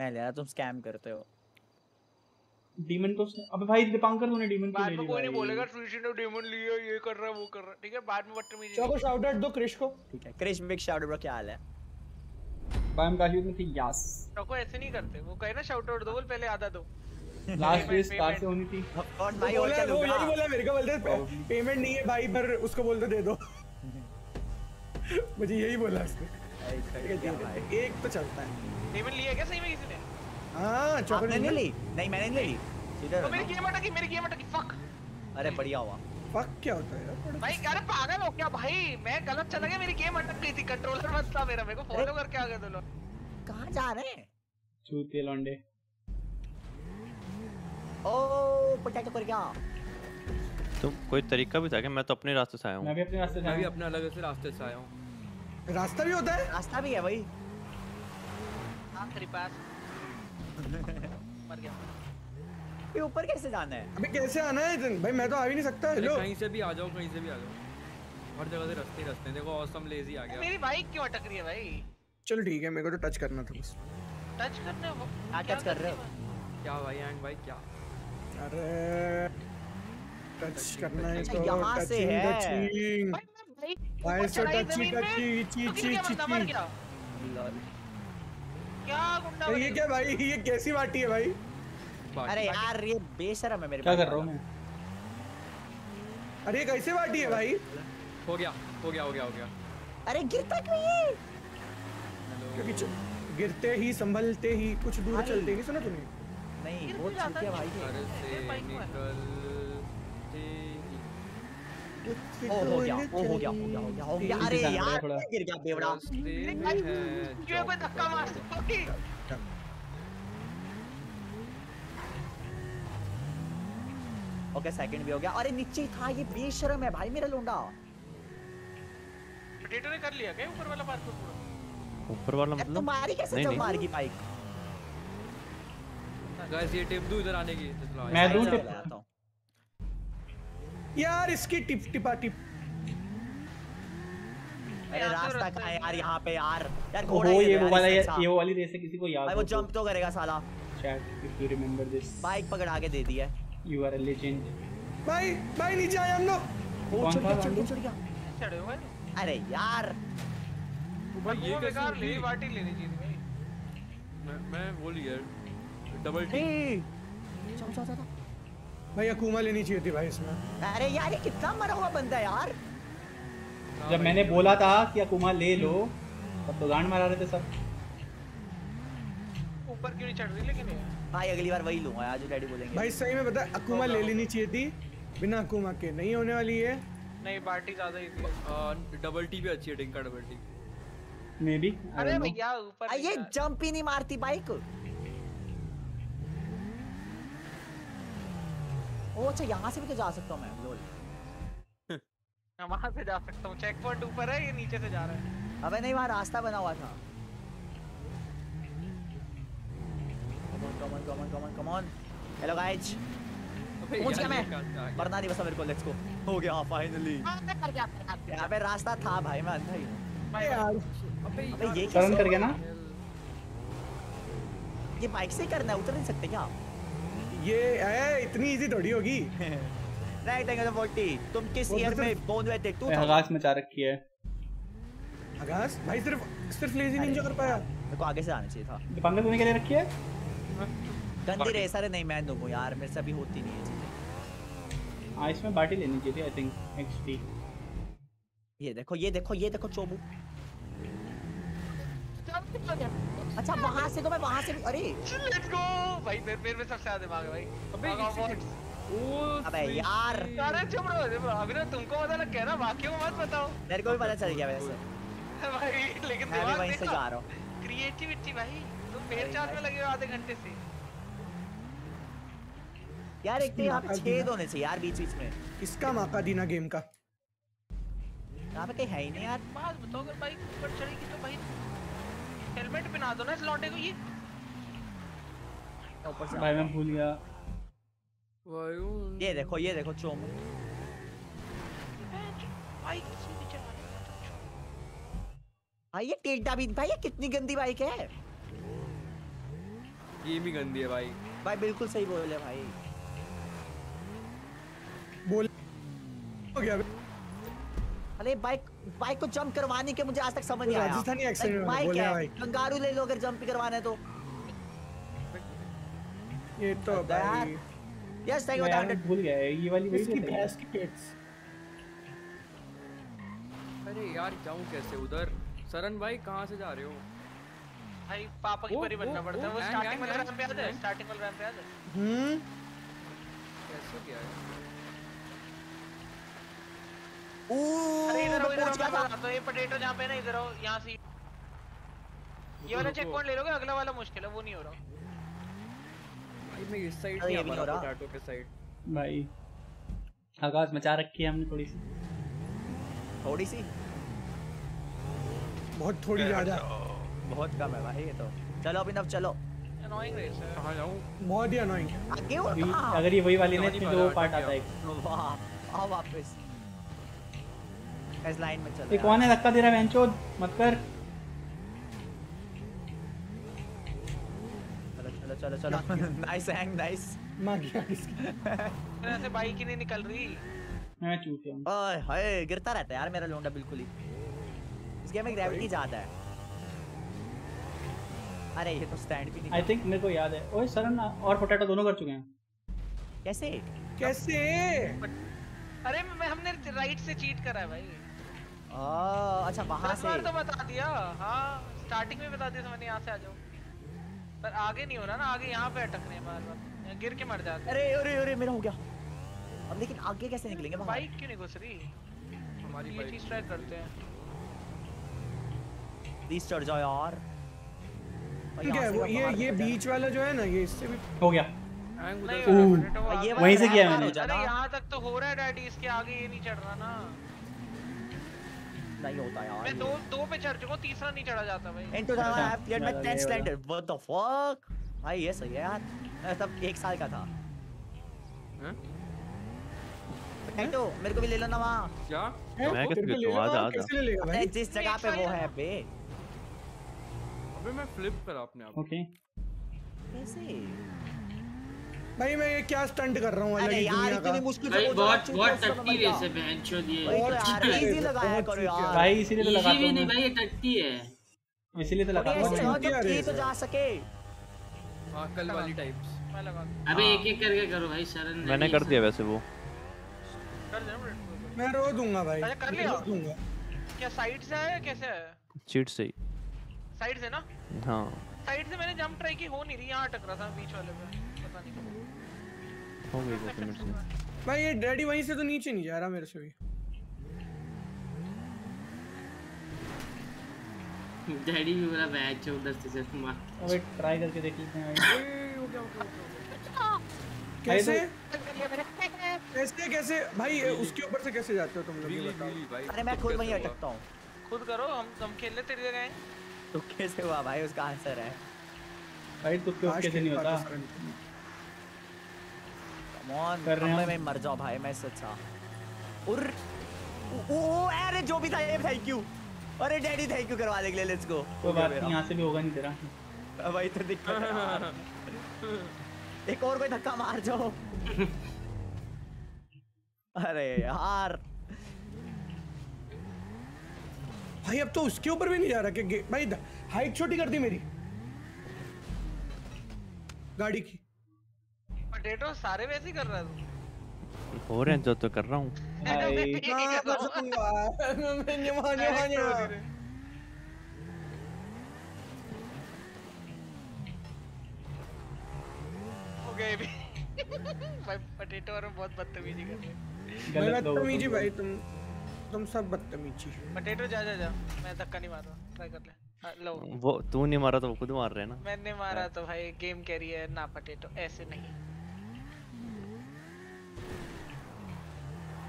मैं ले रहा तुम स्कैम करते हो। डीमन तो अबे भाई दीपांकर तूने डीमन क्यों बाद ले में कोई नहीं बोलेगा ट्रिशी ने डेमन लिया ये कर रहा है वो कर रहा है। ठीक है बाद में बदतमीजी चौको शाउट आउट दो क्रिश को। ठीक है क्रिश बिग शाउट ब्रो क्या हाल है? भाई हम काफ़ी में थे यस को ऐसे नहीं करते। वो कहे ना शाउट आउट दो बोल पहले आधा दो। लास्ट रेस कार से होनी थी। और भाई और क्या दूँगा यही बोला मेरे को बोलते पेमेंट नहीं है भाई पर उसको बोलते दे दो। मुझे यही बोला उसने। एक तो चलता है। लिया क्या सही में किसी ने? हाँ चौको आपने नहीं ली? नहीं मैंने नहीं ली। सीधे तो मेरी गेम अटकी मेरी गेम अटकी फक अरे बढ़िया हुआ। फक क्या होता है यार? भाई अरे पागल हो क्या भाई? मैं गलत चला गया मेरी गेम अटक गई थी। कंट्रोलर मत था मेरा मेरे को फॉलो करके आ गए दो लोग। कहाँ जा रहे हैं? चूतिए लौंडे। ओ पोटैटो कर गया। तुम कोई तरीका भी था क्या? मैं तो अपने रास्ते से आया मैं भी अपने रास्ते से मैं भी अपने अलग से रास्ते से आया हूँ। रास्ता भी होता है? रास्ता भी है भाई। हाँ तेरे पास। मर गया। ये ऊपर कैसे जाना है? अबे कैसे आना है इतन? भाई मैं तो आ भी नहीं सकता। हेलो। कहीं से भी आ जाओ कहीं से भी आ जाओ। हर जगह से रास्ते रास्ते देखो ऑसम लेजी आ गया। मेरी बाइक क्यों अटक रही है भाई? चलो ठीक है मेरे को तो टच करना था बस। टच करने वो? क्या टच कर रहे हो? क्या भाई एंड भाई क्या? अरे टच करना है तो यहाँ से है। भाई भाई ऊपर से चढ़ाई टची ज़मीन में, टची ची तो ची ची ची क्या गुंडा अरे ये क्या भाई ये कैसी बाटी है भाई? अरे यार ये बेशरम है मेरे क्या कर रहा हूँ मैं? अरे ये कैसे बाटी है भाई? हो गया हो गया हो गया हो गया। अरे गिरता क्यों ये? क्योंकि गिरते ही संभलते ही कुछ दूर। चलते ही सुना तूने? नहीं चूतिया है। भाई घर से। निकलते ही हो गया ओ हो गया हो गया हो गया हो गया। अरे यार थोड़ा। गिर गया बेवड़ा। क्यों कोई धक्का मार ओके ओके सेकंड भी हो गया। अरे नीचे ही था ये बेशरम है भाई मेरा लोंडा। पोटैटो ने कर लिया क्या ऊपर वाला पार्ट पूरा? ऊपर वाला मतलब? तुम्हारी कैसे जब मार गई बाइक गाइस ये टिप दो इधर आने की तो चलो मैं। दूँ टिप? यार इसकी टिप टिपा टिप। अरे रास्ता कहाँ है यार यहाँ पे यार? यार घोड़ा ये वो वाला ये अच्छा। वो वाली रेस है किसी को याद भाई वो जंप तो। करेगा साला। Chat if you remember this bike पकड़ा के दे दी है। यू आर अ लेजेंड भाई भाई नीचे आया हम लोग। वो चढ़ गया चढ़ गया चढ़े हो। भाई अरे यार। भाई ये बेकार ले? लेनी चाहिए भाई। मैं मैं वो लिया डबल टी जाओ जाओ जाओ भाई अकूमा लेनी चाहिए थी भाई इसमें। अरे यार ये कितना मरा हुआ बंदा है यार। जब मैंने बोला था कि अकुमा ले लो तब तो गांड मारा रहे थे सब। ऊपर क्यों नहीं चढ़ रही लेकिन भाई अगली बार वही लूँगा यार जो डैडी बोलेंगे। भाई सही में बता अकूमा ले लेनी चाहिए थी बिना अकूमा के। नहीं होने वाली है। नहीं बाटी ज़्यादा ही थी। डबल टी भी अच्छी है डिंका डबल टी मे बी अरे भैया ऊपर ये जंप ही नहीं मारती बाइक ओ अच्छा यहाँ से भी तो जा सकता हूँ मैं। लोल मैं वहाँ से जा सकता हूँ। चेक पॉइंट ऊपर है ये नीचे से जा रहा है? अबे नहीं वहाँ रास्ता बना हुआ था। Come on come on come on come on come on hello guys पहुँच गया मैं। मरना नहीं बसा मेरे को लेट्स गो हो गया हाँ फाइनली यहाँ पे रास्ता था भाई मैं अंधा ही यार अबे ये टर्न कर गया ना? ये बाइक से ही करना है उतर नहीं सकते क्या? ये है इतनी इजी थोड़ी होगी। राइट एंगल फोर्टी तुम किस ईयर तो में बोर्न हुए थे? टू मैं हगास में चाह रखी है। आगाज़ भाई सिर्फ़ सिर्फ़ लेजी निंजा कर पाया। मेरे को आगे से आना चाहिए था। दीपांकर तूने क्या ले रखी है? गंदी रेस अरे नहीं मैं दूँगा यार मेरे से अभी होती नहीं है चीज़ें। हाँ इसमें बाटी लेनी चाहिए थी आई थिंक एक्सटी ये देखो ये देखो ये देखो चोबू। अच्छा वहाँ से तो मैं वहाँ से अरे! लेट्स गो भाई मेरे मेरे में सबसे ज़्यादा दिमाग है भाई। अबे अबे यार। अरे चुप रहो चुप रहो। अभी ना तुमको पता लग गया ना बाकियों को मत बताओ। मेरे को भी पता चल गया वैसे। भाई लेकिन मैं भी वहीं से जा रहा हूँ। क्रिएटिविटी भाई। तुम पेड़ चार्ज में लगे हो आधे घंटे से। यार एक तो यहाँ पे छेद होने चाहिए यार बीच बीच में। किसका मौका दीना गेम का? यहाँ पे कहीं है ही नहीं यार। बात बताओ अगर बाइक ऊपर चढ़ेगी तो भाई हेलमेट पहना दो ना इस लौंडे को ये। ऊपर से भाई मैं भूल गया। वायु। ये देखो ये देखो चोम। बाइक सीधी चलाने भाई ये टेढ़ा भी भाई ये कितनी गंदी बाइक है। ये भी गंदी है भाई। भाई बिल्कुल सही बोले भाई बोल हो गया बे। अरे बाइक बाइक को जंप करवाने के मुझे आज तक समझ नहीं आया। राजस्थानी बाइक है कंगारू ले लो अगर जंप करवाना है तो। ये तो यार। भाई। यस थैंक यू मैं यार भूल गया ये वाली इसकी भैंस की पेट्स। अरे यार जाऊँ कैसे उधर? सरन भाई कहाँ से जा रहे हो? भाई पापा की परी बनना पड़ता है। वो स्टार्टिंग वाला रैंप याद है gang। स्टार्टिंग वाला रैंप याद है हम्म। कैसे क्या है अरे इधर आओ इधर आओ हूँ ये पोटैटो जहाँ पे ना इधर आओ यहाँ से। ये वाला चेक पॉइंट ले लोगे? अगला वाला मुश्किल है वो नहीं हो रहा। भाई मैं इस साइड नहीं आ पा रहा। पोटैटो के साइड भाई आगाज़ मचा रखी है हमने थोड़ी सी। थोड़ी सी? बहुत थोड़ी ज़्यादा। बहुत कम है भाई ये तो। चलो अभी अभिनव चलो। अनोइंग रेस है। कहाँ जाऊँ? बहुत ही अनोइंग आगे और अगर ये वही वाली ना नहीं इसमें पता, पार्ट आता है। वाह आओ वापस। इस लाइन में चलो ये। कौन है। धक्का दे रहा है बेंचो मत कर। चलो चलो चलो चलो। नाइस हैंग नाइस माँ गया इसका मेरे से बाइक ही नहीं निकल रही। मैं चूक गया। ओए हाय गिरता रहता है यार मेरा लोंडा बिल्कुल ही। इस गेम में ग्रेविटी ज़्यादा है। अरे ये तो स्टैंड भी नहीं आई थिंक मेरे को याद है। ओए सरन और पोटैटो दोनों कर चुके हैं। कैसे? कैसे? अरे हमने राइट से चीट करा है भाई। आ, अच्छा वहाँ से। तो बता दिया। हाँ स्टार्टिंग में बता दिया मैंने यहाँ से आ जाओ। पर आगे नहीं हो रहा ना आगे यहाँ पे अटकने हैं बार बार गिर के मर जाते अरे अरे अरे मेरा हो गया। अब लेकिन आगे कैसे निकलेंगे बाइक क्यों नहीं घुस रही? हमारी ये चीज़ ट्राई करते हैं। प्लीज़ चढ़ जाओ यार। है वो ये ये बीच वाला जो है ना ये इससे भी हो गया। नहीं रहा, ये वहीं से किया मैंने। अरे यहाँ तक तो हो रहा है डैडी इसके आगे ये नहीं चढ़ रहा ना। नहीं होता यार। मैं दो दो पे चढ़ चुका हूँ तीसरा नहीं चढ़ा जाता भाई। Into the I have cleared my ये 10 वाला। स्लैंडर व्हाट द फक भाई ये सही है यार। मैं तब एक साल का था। हैं? पोटैटो मेरे को भी ले लो ना वहाँ। क्या? मैं तेरे किस को लिए ले तो ले लेगा भाई? जिस जगह पे वो है बे। अबे मैं फ्लिप करा अपने आप। ओके कैसे? भाई मैं ये क्या स्टंट कर रहा हूँ अलग ही दुनिया का? मुश्किल भाई बहुत बहुत टट्टी रेस है बहनचोद ये वही तो बहुत इजी लगाया करो यार। भाई इसीलिए तो इजी लगाता भी नहीं भाई ये टट्टी है। इसीलिए तो थोड़ी लगाता हूँ हो तो जा सके हाँ कल वाली टाइप्स मैं लगा दूँ। अबे हाँ। एक एक करके करो भाई शरण मैंने कर दिया वैसे वो। कर दे मैं रो दूँगा भाई। कर लिया? दूँगा। क्या साइड से है कैसे है? चीट से ही। साइड से ना? हाँ। साइड से मैंने जंप ट्राई की हो नहीं रही यहाँ अटक रहा था बीच वाले पे। हो गई दस मिनट से। भाई ये डैडी वहीं से तो नीचे नहीं जा रहा मेरे से भी। डैडी भी बोला बैच उधर से चल मार अबे ट्राई करके देख लेते हैं भाई। कैसे? कैसे कैसे? भाई उसके ऊपर से कैसे जाते हो तुम लोग अरे मैं खुद वहीं अटकता हूँ। खुद करो हम हम खेल ले तेरी जगह। तो कैसे हुआ भाई? उसका आंसर है। भाई तो कैसे नहीं होता। सरन। कर रहे हैं मैं मर जाऊँ भाई मैं इससे अच्छा उर ओ अरे जो भी था ये थैंक यू अरे डैडी थैंक यू करवा दे के लिए लेट्स गो कोई बात नहीं यहाँ से भी होगा नहीं तेरा भाई तो दिक्कत है यार एक और कोई धक्का मार जाओ अरे यार भाई अब तो उसके ऊपर भी नहीं जा रहा कि भाई हाइट छोटी कर दी मेरी। गाड़ी की। पोटैटो सारे वैसे ही कर रहा है तू हो रहे हैं जो तो कर रहा हूँ रहा हूँ। हो भी भाई पोटैटो और बहुत बदतमीजी कर रहे हैं गलत लोग बदतमीजी भाई तुम तुम सब बदतमीजी पोटैटो जा जा जा मैं धक्का नहीं मार रहा ट्राई कर ले हाँ, लो वो तू नहीं मारा तो वो खुद मार रहे हैं ना मैंने मारा तो भाई गेम कैरी है ना पटेटो ऐसे नहीं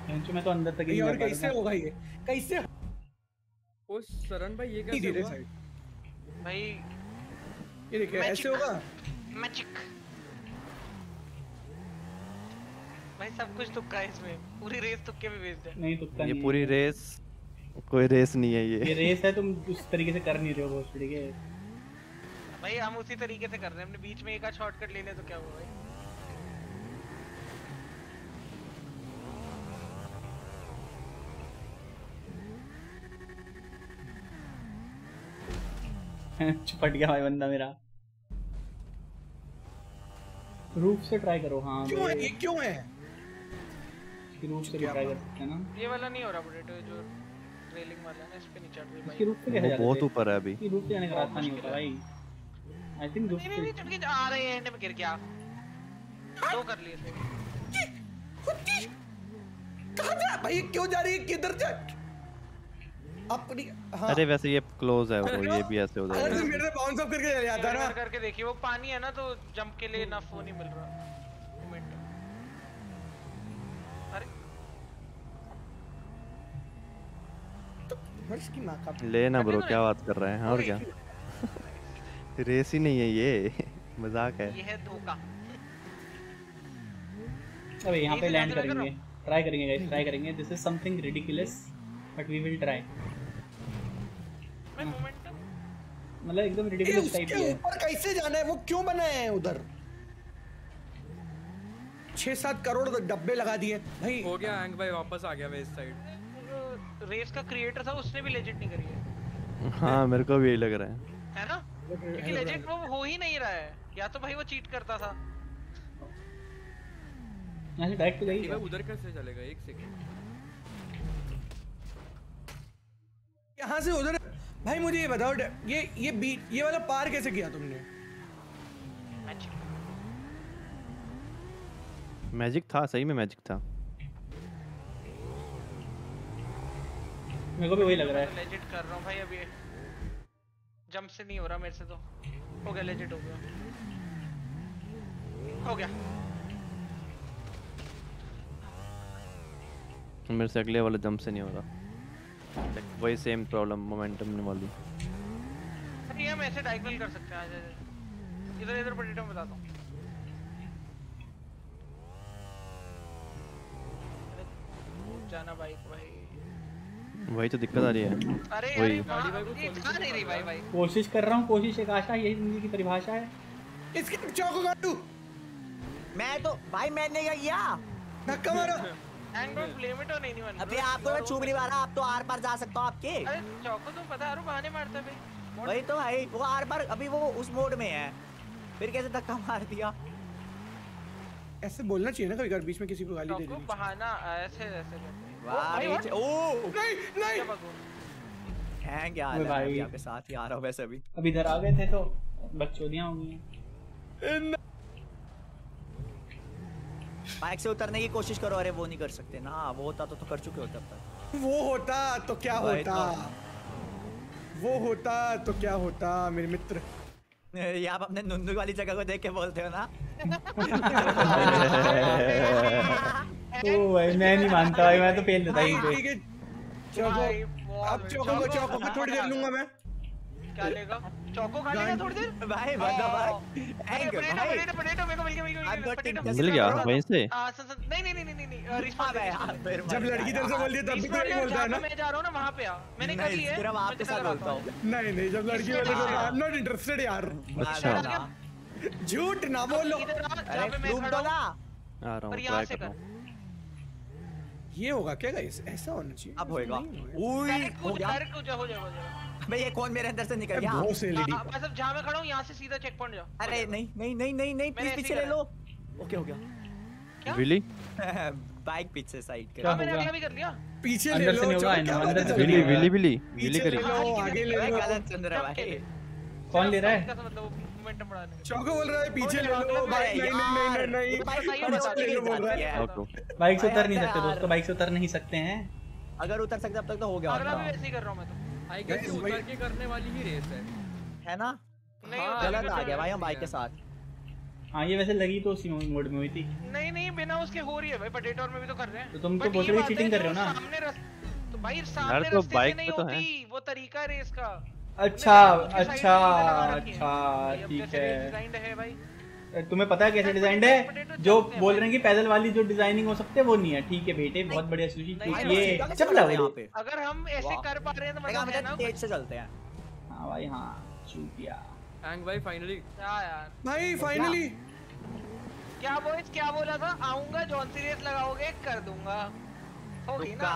मैं तो अंदर तक ही ये और कैसे होगा ये? कैसे? ओ शरण भाई ये कैसे हुआ? भाई ये देखिए. ऐसे होगा? मैजिक भाई सब कुछ तुक्का है इसमें। पूरी रेस तुक्के में बेस्ड है। नहीं तुक्का ये पूरी रेस कोई रेस नहीं है ये। ये रेस है तुम उस तरीके से कर नहीं रहे हो बहुत ठीक है? भाई हम उसी तरीके से कर रहे हैं। हमने बीच में एक आध शॉर्टकट ले लिया तो क्या हुआ भाई? चुपट गया भाई बंदा मेरा। रूफ से ट्राई करो हाँ क्यों है? ये क्यों है? रूफ से ट्राई कर सकते हैं ना। ये वाला नहीं हो रहा पोटैटो जो रेलिंग वाला है ना इस पे नहीं चढ़ रही इसकी भाई रूफ पे कैसे वो जाते बहुत ऊपर है अभी। इसकी रूफ से जाने का रास्ता नहीं होता भाई। आई थिंक नहीं से चढ़ के आ रहे हैं एंड में गिर गया। दो कर लिए थे। कहाँ जा? भाई क्यों जा रही है? किधर जा? अपनी हाँ। अरे वैसे ये क्लोज है वो ये भी ऐसे हो जाएगा। तुम मेरे बाउंस अप करके चले जाता ना। करके देखिए वो पानी है ना तो जंप के लिए इनफ वो नहीं मिल रहा। अरे। हर्ष की माँ का लेना ब्रो क्या बात कर रहे हैं और क्या? रेस ही नहीं है ये मज़ाक है। ये है धोखा। अबे यहाँ पे लैंड करेंगे। ट्राई करेंगे गाइस ट्राई करेंगे। This is something ridiculous but we will try मैं मोमेंटम मतलब एकदम रिडिकुलस टाइप है ऊपर कैसे जाना है? वो क्यों बनाए हैं उधर? छह सात करोड़ डब्बे लगा दिए। भाई। हो गया हैंग भाई वापस आ गया मैं इस साइड रेस का क्रिएटर था उसने भी लेजेंड नहीं करी है। हाँ मेरे को भी यही लग रहा है। है ना? क्योंकि लेजेंड वो हो ही नहीं रहा है। या तो भाई वो चीट करता था। यहाँ से डायरेक्ट तो गई भाई उधर कैसे चलेगा? एक सेकंड यहाँ से उधर भाई मुझे ये बताओ ये ये बीट ये वाला पार कैसे किया तुमने? मैजिक था सही में मैजिक था। मेरे को भी वही लग रहा है। लेजेंड कर रहा हूँ भाई अभी। जंप से नहीं हो रहा मेरे से तो। हो गया लेजेंड हो गया। हो गया। मेरे से अगले वाले जंप से नहीं हो रहा। Like, वही सेम प्रॉब्लम मोमेंटम वाली। अरे ये हम ऐसे डायगोनल कर सकते हैं आ जाए इधर इधर पोटैटो में बताता हूँ। जाना बाइक भाई। वही तो दिक्कत आ रही है। अरे वही। अरे वहाँ ये जा नहीं रही भाई भाई? कोशिश कर रहा हूँ कोशिश एक आशा यही ज़िंदगी की परिभाषा है। इसके चौको काटू मैं तो भाई मैंने क्या किया? धक्का मारो। And don't blame it on anyone अबे आपको मैं चुभ नहीं मारा आप तो आर पार जा सकता हो आपके। अरे चौको तुम पता है बहाने मारता है भाई वही तो भाई वो आर पार अभी वो उस मोड में है। फिर कैसे धक्का मार दिया? ऐसे बोलना चाहिए ना कभी कभी बीच में किसी को गाली दे देनी बहाना ऐसे ऐसे वाह? ओ नहीं नहीं। हैं क्या अबे भाई। आपके साथ ही आ रहा हूँ वैसे अभी। अब इधर आ गए थे तो बकचोदियाँ हो गई बाइक से उतरने की कोशिश करो अरे वो नहीं कर सकते। ना वो होता तो, तो कर चुके होते अब तक। वो होता तो क्या होता? वो होता तो क्या होता मेरे मित्र? ये आप अपने नुन्नू वाली जगह को देख के बोलते हो ना? ओ भाई मैं नहीं मानता भाई मैं तो फेल देता यहीं पे। ठीक है। चौको अब चौको को चौको को थोड़ी देर लूँगा मैं। क्या लेगा चौको खा लेगा थोड़ी देर? भाई बंदा भाई अरे हैंग पोटैटो भाई। पोटैटो पोटैटो मेरे को मिल गया मिल. मिल वहीं से? हाँ नहीं नहीं नहीं नहीं नहीं हाँ भाई हाँ जब लड़की तरफ़ से बोलती है तब भी तो बोलता है ना? मैं जा रहा हूँ ना वहाँ पे मैंने कर सिर्फ़ आपके साथ बोलता हूँ। नहीं नहीं जब लड़की आई एम नॉट इंटरेस्टेड यार। अच्छा। झूठ ना बोलो। अरे मैं खड़ा आ रहा और ट्राई कर। हूँ ये होगा क्या गाइस ऐसा होना चाहिए अब होएगा डायरेक्ट हो गया डायरेक्ट कूद जा हो जाएगा भाई ये कौन मेरे अंदर से निकल गया बहुत से लेडी हाँ, बस अब मैं खड़ा हूँ यहाँ से सीधा चेक पॉइंट जा अरे नहीं नहीं नहीं नहीं नहीं प्लीज़ पीछे ले लो ओके हो गया क्या? विली बाइक पीछे साइड कर हाँ मैंने होगा? अगला भी कर लिया पीछे ले अंदर से लो नहीं होगा, अंदर से विली विली विली विली करी ले लो आगे ले लो गलत सुन भाई कौन ले रहा है इसका मतलब मोमेंटम बढ़ाने का। चौको बोल रहा है पीछे ले लो अरे नहीं नहीं नहीं नहीं बाइक बोल रहा बाइक से उतर नहीं सकते। दोस्तों बाइक से उतर नहीं सकते हैं। अगर उतर सकते अब तक तो हो गया अगला भी। वैसे ही कर रहा हूँ मैं तो। आई गेस उतर के करने वाली ही रेस है? है ना? नहीं हाँ, गलत आ गया भाई हम बाइक के साथ। हाँ ये वैसे लगी तो उसी मोड में हुई थी। नहीं नहीं बिना उसके हो रही है भाई पोटैटो में भी तो कर रहे हैं। तो तुम तो But बहुत ये बड़ी बात है cheating कर रहे हो ना। सामने रस... तो भाई सामने तो रास्ते से नहीं तो होती वो तरीका है रेस का। अच्छा अच्छा है। अच्छा ठीक है। है तुम्हें पता है कैसे डिजाइंड है? जो बोल रहे हैं कि पैदल वाली जो डिज़ाइनिंग हो सकती है वो नहीं है। ठीक है बेटे बहुत बढ़िया सुशी। ये चलो चपला यहाँ पे अगर हम ऐसे कर पा रहे हैं तो देखा मतलब है ना तेज से चलते हैं। हाँ भाई हाँ चूतिया हैंग भाई फाइनली क्या यार। भाई फाइनली क्या बॉयज़ क्या बोला था? आऊँगा जॉन सी रेस लगाओगे कर दूँगा। होगी ना?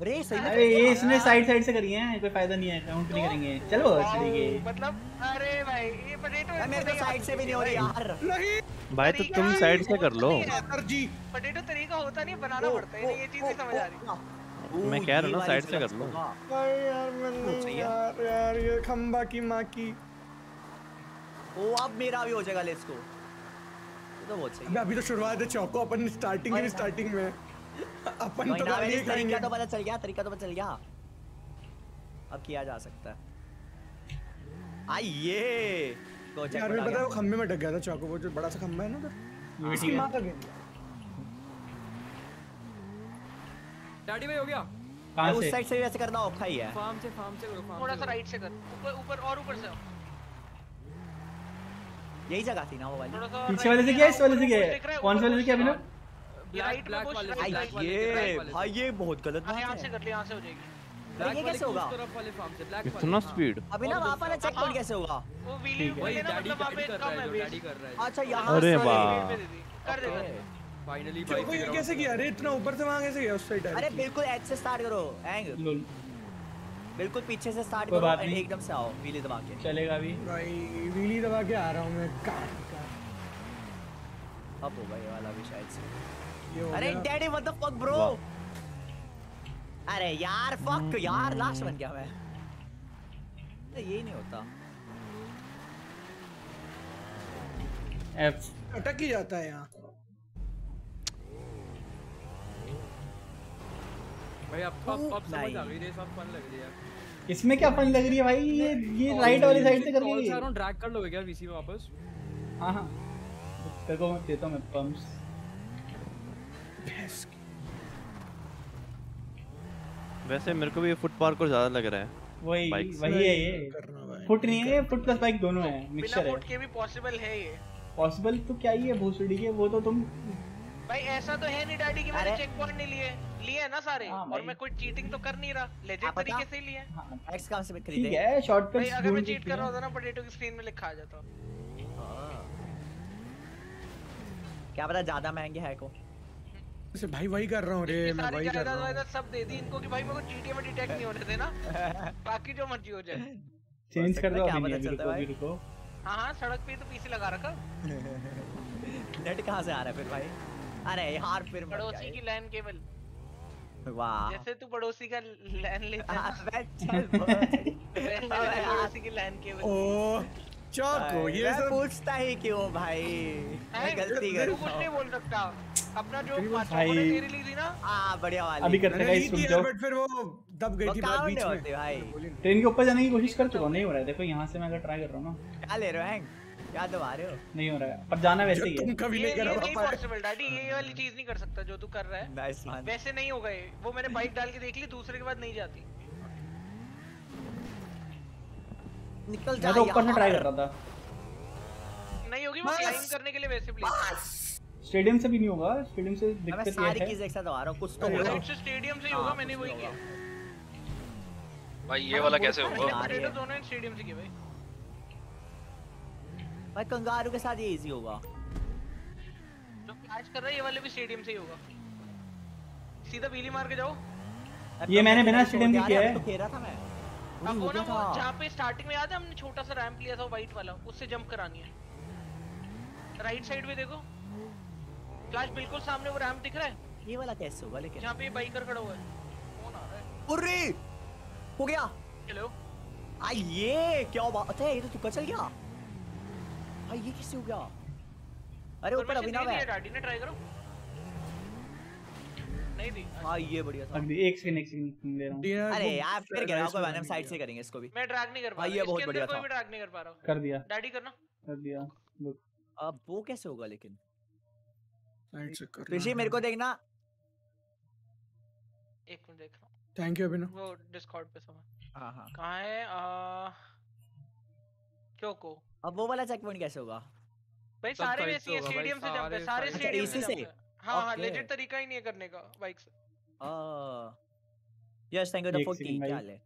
अरे सही में अरे ये इसने साइड साइड से करी है कोई फ़ायदा नहीं है काउंट नहीं करेंगे। चलो गई मतलब अरे भाई ये पोटैटो मेरे को साइड से भी नहीं हो रही यार। नहीं भाई तो तुम साइड से कर लो। सर जी। पोटैटो तरीका होता नहीं बनाना पड़ता है ये चीज़ नहीं समझ आ रही। मैं कह रहा हूँ साइड से कर लो। भाई यार है। यार यार ये खंबा की माँ की। ओ अब मेरा भी हो जाएगा लेट्स गो तो बहुत सही अभी तो शुरुआत है चौको अपन स्टार्टिंग ही स्टार्टिंग में। अपन तो ना, गाड़ी मैंने तरीका तो पता चल गया तरीका तो पता चल गया। अब किया जा सकता है। आइए यार मैं पता है वो खंबे में डग गया था चौको वो जो बड़ा सा खंबा है ना उधर इसकी माँ का गेम। डैडी भाई हो गया? कहाँ उस साइड से भी वैसे करना औखा ही है। फार्म से फार्म से करो फार्म थोड़ा सा राइट से कर। ऊपर ऊपर और ऊपर से यही जगह थी ना वो वाली। पीछे वाले से क्या इस वाले से क्या? है दिख है, कौन से वाले से क्या अभिनव ये में ब्लैक push, वाले से, ब्लैक वाले ये। भाई ये बहुत गलत हाँ, बात यहाँ से कर ले यहाँ से हो जाएगी। ये कैसे होगा? तरफ़ वाले फार्म से ब्लैक इतना स्पीड अभी ना वहाँ पर चेक पॉइंट कैसे होगा? वो व्हीली वही डैडी मतलब वहाँ पे कर कम रहा है है। डैडी कर रहा है। अच्छा यहाँ अरे वाह। कर दे फाइनली भाई ये कैसे किया? अरे इतना ऊपर से वहाँ कैसे गया उस साइड अरे बिल्कुल एच से स्टार्ट करो एंग बिल्कुल पीछे से स्टार्ट करो नहीं। एकदम से आओ व्हीली दबा के। चलेगा अभी भाई व्हीली दबा के आ रहा हूँ मैं। कार अब होगा ये वाला भी शायद से। हो अरे daddy what the fuck bro अरे यार फक यार लास्ट बन गया मैं। अरे ये नहीं होता। एफ़ अटक ही जाता है यहाँ। भाई अब अब अब समझ आ नहीं। गई रेस अब फन लग रही है। इसमें क्या फन लग रही है भाई? ये ये राइट वाली साइड से कर रही है। ड्रैग कर लोगे क्या वीसी में वापस? हाँ हाँ। तेरे को मैं देता हूँ मैं पम्प्स वैसे मेरे को भी फुट पार्कोर ज़्यादा लग रहा है। वही वही है ये। फुट नहीं है फुट प्लस बाइक दोनों है मिक्सचर है। वोट के भी पॉसिबल है ये। पॉसिबल तो क्या ही है भूसड़ी के वो तो तुम भाई ऐसा तो है नहीं डैडी कि मैंने चेक पॉइंट नहीं लिए। लिए है ना सारे? हाँ और मैं कोई चीटिंग तो कर नहीं रहा। पता। तरीके से ही लिए। हाँ एक्स कहाँ से ठीक खरीदे है भाई अगर मैं चीट कर रहा होता ना पोटैटो की स्क्रीन में लिखा आ जाता। हाँ। क्या पता ज़्यादा महँगे है को। ऐसे भाई वही कर रहा हूँ रे मैं वही कर रहा हूँ। सब दे दी इनको कि भाई मेरे को जीटीए में डिटेक्ट नहीं होने देना। बाकी जो मर्ज़ी हो जाए। चेंज कर दो क्या अभी पता नहीं, चलता रुको है अभी रुको हाँ हाँ सड़क पे तो पीसी लगा रखा। नेट कहाँ से आ रहा है फिर भाई? अरे यार फिर पड़ोसी की। लैन केबल वाह। जैसे तू पड़ोसी का लैन लेता है। हाँ, चल पड़ोसी की लैन केबल ओ चौको ये सब पूछता ही क्यों भाई? मैं हैं? गलती तू कर कुछ नहीं बोल सकता। अपना जो चौको ने। तेरी ली थी ना। हाँ बढ़िया वाली। अभी करते हैं गाइस रुक जाओ। बट फिर वो दब गई थी बात बीच में। भाई? ट्रेन के ऊपर जाने की कोशिश कर चुका हूँ नहीं हो रहा है। देखो यहाँ से मैं अगर ट्राई कर रहा हूँ ना। क्या ले रहे हो हैंग? क्या दबा रहे हो? नहीं हो रहा है। पर जाना वैसे जो ही तुम कभी ये नहीं ये करा पॉसिबल डैडी ये वाली चीज़ नहीं कर सकता जो तू कर रहा है। नाइस मान वैसे नहीं हो गए। वो मैंने बाइक डाल के देख ली दूसरे के बाद नहीं जाती। निकल जा मैं तो ऊपर से ट्राई कर रहा था। नहीं होगी वो क्लाइम करने के लिए वैसे प्लीज़ स्टेडियम से भी नहीं होगा स्टेडियम से दिक्कत ये सारी है। चीज़ एक साथ दबा रहा हूँ कुछ तो होगा। स्टेडियम से ही होगा हाँ, मैंने वही तो किया। भाई ये वाला कैसे होगा? आ रही दोनों स्टेडियम से किया भाई। भाई कंगारू के साथ ये इजी होगा। जो क्लैश कर रहा है ये वाले भी स्टेडियम से ही होगा। सीधा व्हीली मार के जाओ। ये मैंने बिना स्टेडियम के किया है। तो खेल रहा था मैं। अब वो ना वो जहाँ पे स्टार्टिंग में याद है हमने छोटा सा रैंप लिया था व्हाइट वाला उससे जंप करानी है। राइट साइड में देखो। फ्लैश बिल्कुल सामने वो रैंप दिख रहा है। ये वाला कैसे होगा लेकिन? जहाँ पे ये बाइकर खड़ा हुआ है। कौन आ रहा है? उर्री! हो गया। हेलो आ ये क्या बात अच्छा ये तो तुक्का चल गया। भाई ये कैसे हो गया? अरे ऊपर अभिनव है। डैडी ने ट्राई करो। नहीं दी हाँ ये बढ़िया था। एक सेकंड एक सेकंड दे रहा हूँ। अरे यार फिर गिरा राइस कोई में बात नहीं हम नहीं साइड से करेंगे इसको भी। मैं ड्रैग नहीं कर पा रहा। ये बहुत बढ़िया था। भी ड्रैग नहीं कर पा रहा। हूँ कर दिया। डैडी करना। कर दिया। Look, अब वो कैसे होगा लेकिन? साइड से करना ऋषि मेरे को देखना। एक मिनट देख रहा हूँ। Thank you Abhinav. वो डिस्कॉर्ड पे समय। हाँ हाँ। कहाँ है? आ... क्यों को अब वो वाला चेक पॉइंट कैसे होगा? भाई सारे वैसे स्टेडियम से जंप है सारे। स्टेडियम से है हाँ हाँ लेजिट तरीका ही नहीं है करने का बाइक से यस थैंक यू द एक 40 second भाई। क्या हाल है?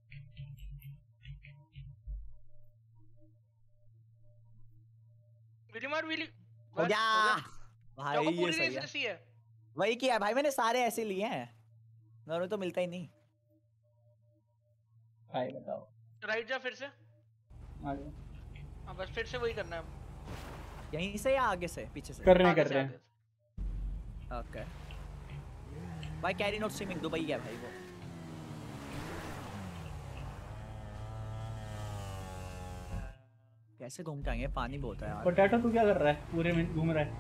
विली मार विली हो गया। भाई ये सही है। ऐसी है। वही किया भाई मैंने सारे ऐसे लिए हैं। नॉर्मल तो मिलता ही नहीं। भाई बताओ। राइट जा फिर से। आगे हाँ बस फिर से वही करना है अब। यहीं से या आगे से पीछे से? कर रहे हैं कर रहे हैं। ओके भाई कैरी नोट स्ट्रीमिंग दुबई है भाई वो कैसे घूम के आएँगे? पानी बहुत है यार। पोटैटो तू क्या कर रहा है? पूरे में घूम रहा है।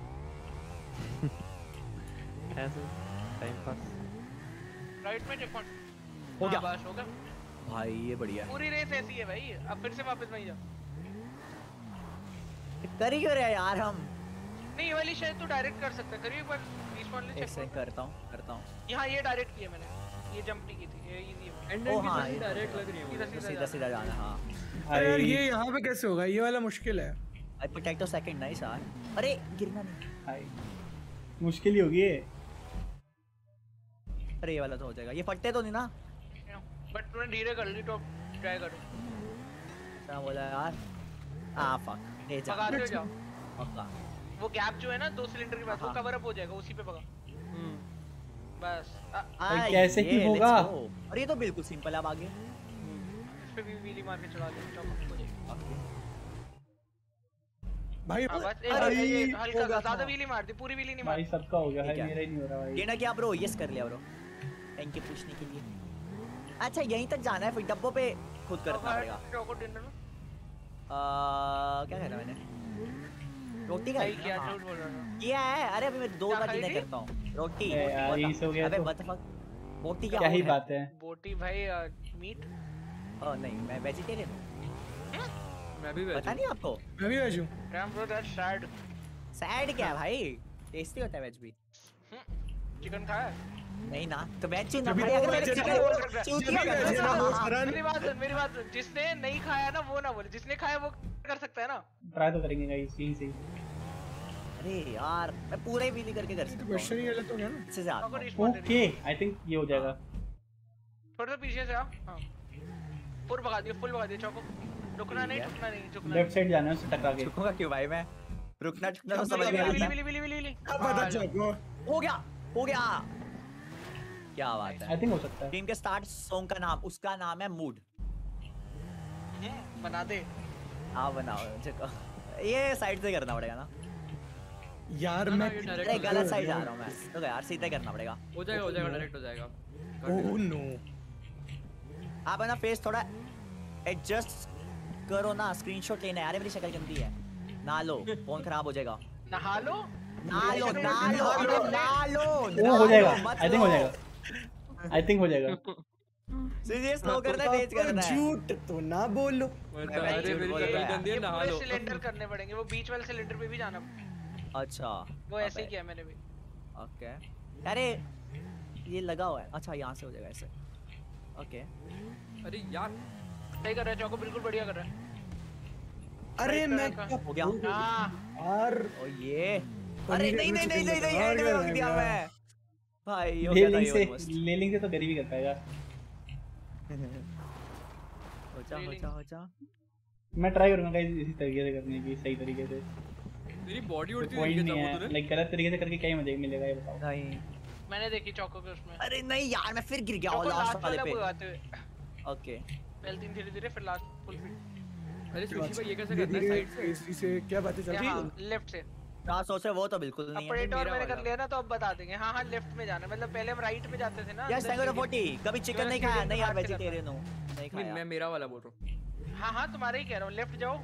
ऐसे टाइम पास राइट में चेक पॉइंट हो गया। बस हो गया। भाई ये बढ़िया। पूरी रेस ऐसी है भाई। अब फिर से वापस वहीं जा। कर ही क्यों रहे यार हम? नहीं वाली शायद तू डायरेक्ट कर सकता है। करिए एक बार। रिस्पॉन्ड ले चेक करता हूँ करता हूँ। यहाँ ये डायरेक्ट किया मैंने। ये जंप नहीं की थी ये इजी है एंड एंड हाँ की डायरेक्ट लग रही है सीधा सीधा जाना। हाँ। अरे यार ये यहाँ पे कैसे होगा? ये वाला मुश्किल है। आई प्रोटेक्ट सेकंड नाइस यार अरे गिरना नहीं। भाई मुश्किल ही होगी ये। अरे ये वाला तो हो जाएगा। ये फटते तो नहीं ना? बट तूने धीरे कर ली तो ट्राई करो। क्या बोला यार? आ फक ले जा। भगाते हो जाओ। पक्का वो गैप जो है ना दो सिलेंडर के बाद वो हाँ। कवर अप हो जाएगा उसी पे भगा हम्म। बस। कैसे की होगा? और ये तो बिल्कुल सिंपल है अब आगे। इस पे भी व्हीली मार के चढ़ा दे चौको हो जाएगी भाई हाँ, बस अरे, हो हल्का ज़्यादा था। व्हीली मार दी पूरी व्हीली नहीं मार। भाई सबका हो गया है। मेरा ही नहीं हो रहा भाई। ये ना क्या ब्रो यस कर लिया ब्रो थैंक यू पूछने के लिए। अच्छा यहीं तक जाना है फिर डब्बों पे खुद करना पड़ेगा। चौको डिनर में। आ, क्या कह रहा मैंने? रोटी खाई किया हाँ। झूठ बोल रहा था किया है? अरे अभी मैं दो बार डिनर करता हूँ। रोटी यार, बता- हो गया अबे तो। what the क्या क्या ही बात है? बोटी भाई मीट? ओ, नहीं मैं वेजिटेरियन हूँ। मैं भी पता नहीं आपको? मैं भी वेज हूँ। Damn bro that sad. Sad क्या भाई? टेस्टी होता है वेज भी। चिकन खाया? नहीं ना तो वेज चुन भी भाई अगर वो मैंने चिकन ना, बोल चूतिया भी है हाँ, मेरी बात सुन मेरी बात सुन। जिसने नहीं खाया ना वो ना बोले। जिसने खाया वो कर सकता है ना? ट्राई तो करेंगे गाइस यहीं से अरे यार मैं पूरा ही पीली करके कर सकता क्वेश्चन ही गलत हो गया ना। इससे ज़्यादा। चौको ओके आई थिंक ये हो जाएगा। थोड़ा सा पीछे से आ हाँ। फुल भगा दिया फुल भगा दिया चौको। रुकना नहीं रुकना नहीं रुकना लेफ़्ट साइड जाना है उससे टकरा के। झुकूँगा क्यों भाई मैं? रुकना झुकना तो समझ में आता है। विली विली विली क्या पता चलो हो गया हो गया। क्या बात है? आई थिंक हो सकता है। गेम के स्टार्ट सॉन्ग का नाम उसका नाम है मूड बना दे। हाँ बनाओ देखो। ये साइड से करना पड़ेगा ना। यार ना, मैं अरे गलत साइड जा रहा हूँ मैं। तो यार सीधे करना पड़ेगा। हो जाएगा हो जाएगा डायरेक्ट हो जाएगा। ओह नो आप है ना फेस थोड़ा एडजस्ट करो ना स्क्रीनशॉट लेना है। अरे मेरी शक्ल गंदी है। ना लो फ़ोन खराब हो जाएगा। नहा लो ना लो ना लो ना लो वो हो जाएगा। आई थिंक हो जाएगा। आई थिंक हो जाएगा। सीरियस लो करना है तेज करना है। झूठ तो ना बोलो। अरे मेरी शक्ल रहा है। गंदी है नहा लो। सिलेंडर करने पड़ेंगे वो बीच वाले सिलेंडर पे भी जाना। अच्छा वो ऐसे ही किया मैंने भी। ओके। अरे ये लगा हुआ है। अच्छा यहाँ से हो जाएगा ऐसे। ओके। अरे यार। सही कर रहा है चौको बिल्कुल बढ़िया कर रहा है। अरे मैं क्या हो गया हाँ। यार ओ ये अरे नहीं नहीं नहीं नहीं नहीं एंड में रोक दिया मैं भाई हो गया था लेलिंग ये से almost। लेलिंग से तो गरीब ही कर पाएगा हो जा हो जा हो जा मैं ट्राई करूँगा गाइस इसी तरीके से करने की सही तरीके से। तेरी बॉडी उड़ती पॉइंट हुई है तूने लाइक गलत तरीके से करके क्या ही मज़ा मिलेगा ये बताओ। नहीं मैंने देखी चौको के उसमें। अरे नहीं यार मैं फिर गिर गया चौको लास्ट वाले पे। ओके पहले तीन धीरे धीरे फिर लास्ट फुल फिट अरे सुशी भाई ये कैसे करना है? साइड से। इसी से क्या बातें चल रही हाँ? हैं लेफ़्ट से। क्या सोच रहे हो वो तो बिल्कुल नहीं है। ऑपरेटर मेरा मैंने कर लिया ना तो अब बता देंगे। हाँ हाँ लेफ़्ट में जाना। मतलब पहले हम राइट में जाते थे ना यस थैंक यू 40 कभी चिकन नहीं खाया? नहीं यार। वेजिटेरियन हूँ। नहीं खाया। मैं मेरा वाला बोल रहा हूँ। हाँ हाँ तुम्हारे ही कह रहा हूँ। लेफ़्ट जाओ।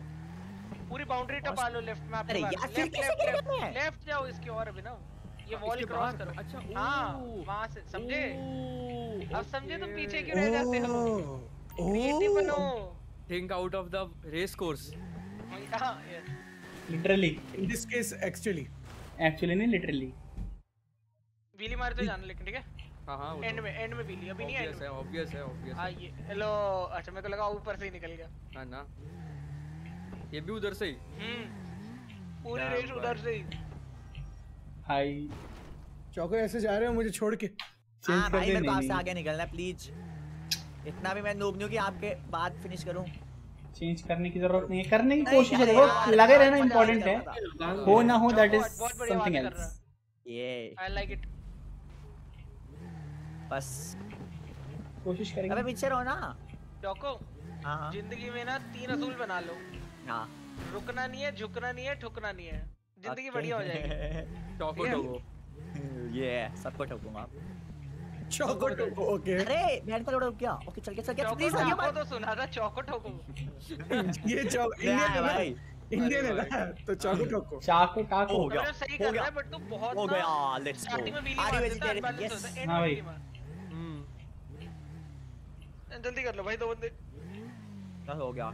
पूरी बाउंड्री टपा लो लेफ़्ट में अरे आपके यार, पास फिर लेफ़्ट कैसे लेफ़्ट है? लेफ़्ट जाओ इसकी और अभी ना। ये वॉल क्रॉस करो। अच्छा, हाँ। वहाँ से। समझे? अब समझे तुम पीछे क्यों रह जाते हो? क्रिएटिव बनो। Think out of the race course हाँ yes। Literally in this case actually actually नहीं लिटरली व्हीली मारे तो जाना लेकिन ठीक है? हाँ हाँ एंड में एंड में व्हीली अभी नहीं एंड ऑब्वियस है ऑब्वियस है ऑब्वियस हाँ। है ये हेलो अच्छा मेरे को लगा ऊपर से ही निकल गया। हाँ ना। ये भी उधर से ही? हम्म पूरी रेस उधर से ही। हाय चौको ऐसे जा रहे हो मुझे छोड़ के? हाँ भाई मेरे को आपसे आगे निकलना है प्लीज़ इतना भी मैं नूब नहीं हूँ कि आपके बाद फिनिश करूँ। चेंज करने की ज़रूरत नहीं है। करने की कोशिश है लगे रहना इम्पोर्टेंट है। हो ना हो दैट इज़ समथिंग एल्स ये आई लाइक इट बस कोशिश करेंगे। अबे पीछे रहो ना। चौको हाँ। हाँ ज़िंदगी में ना तीन असूल बना लो। हाँ। रुकना नहीं है झुकना नहीं है ठुकना नहीं है। ज़िंदगी बढ़िया हो जाएगी। चौको ठीक है? ठोको। ये सबको ठोकूँगा चौको टोको ओके। अरे मैंने तो रुक गया ओके चल के चल के प्लीज़ आगे ठोको तो सुना था चौको ठोको ये चौक इंडियन है है भाई भाई। इंडियन है ना तो चौको टोको चाको टाको हो गया सही कर रहा है बट तू बहुत हो गया। लेट्स गो स्टार्टिंग में wheelie are you vegetarian yes होता है एंड हाँ में भाई। व्हीली मार जल्दी कर लो भाई दो बंदे। हो गया।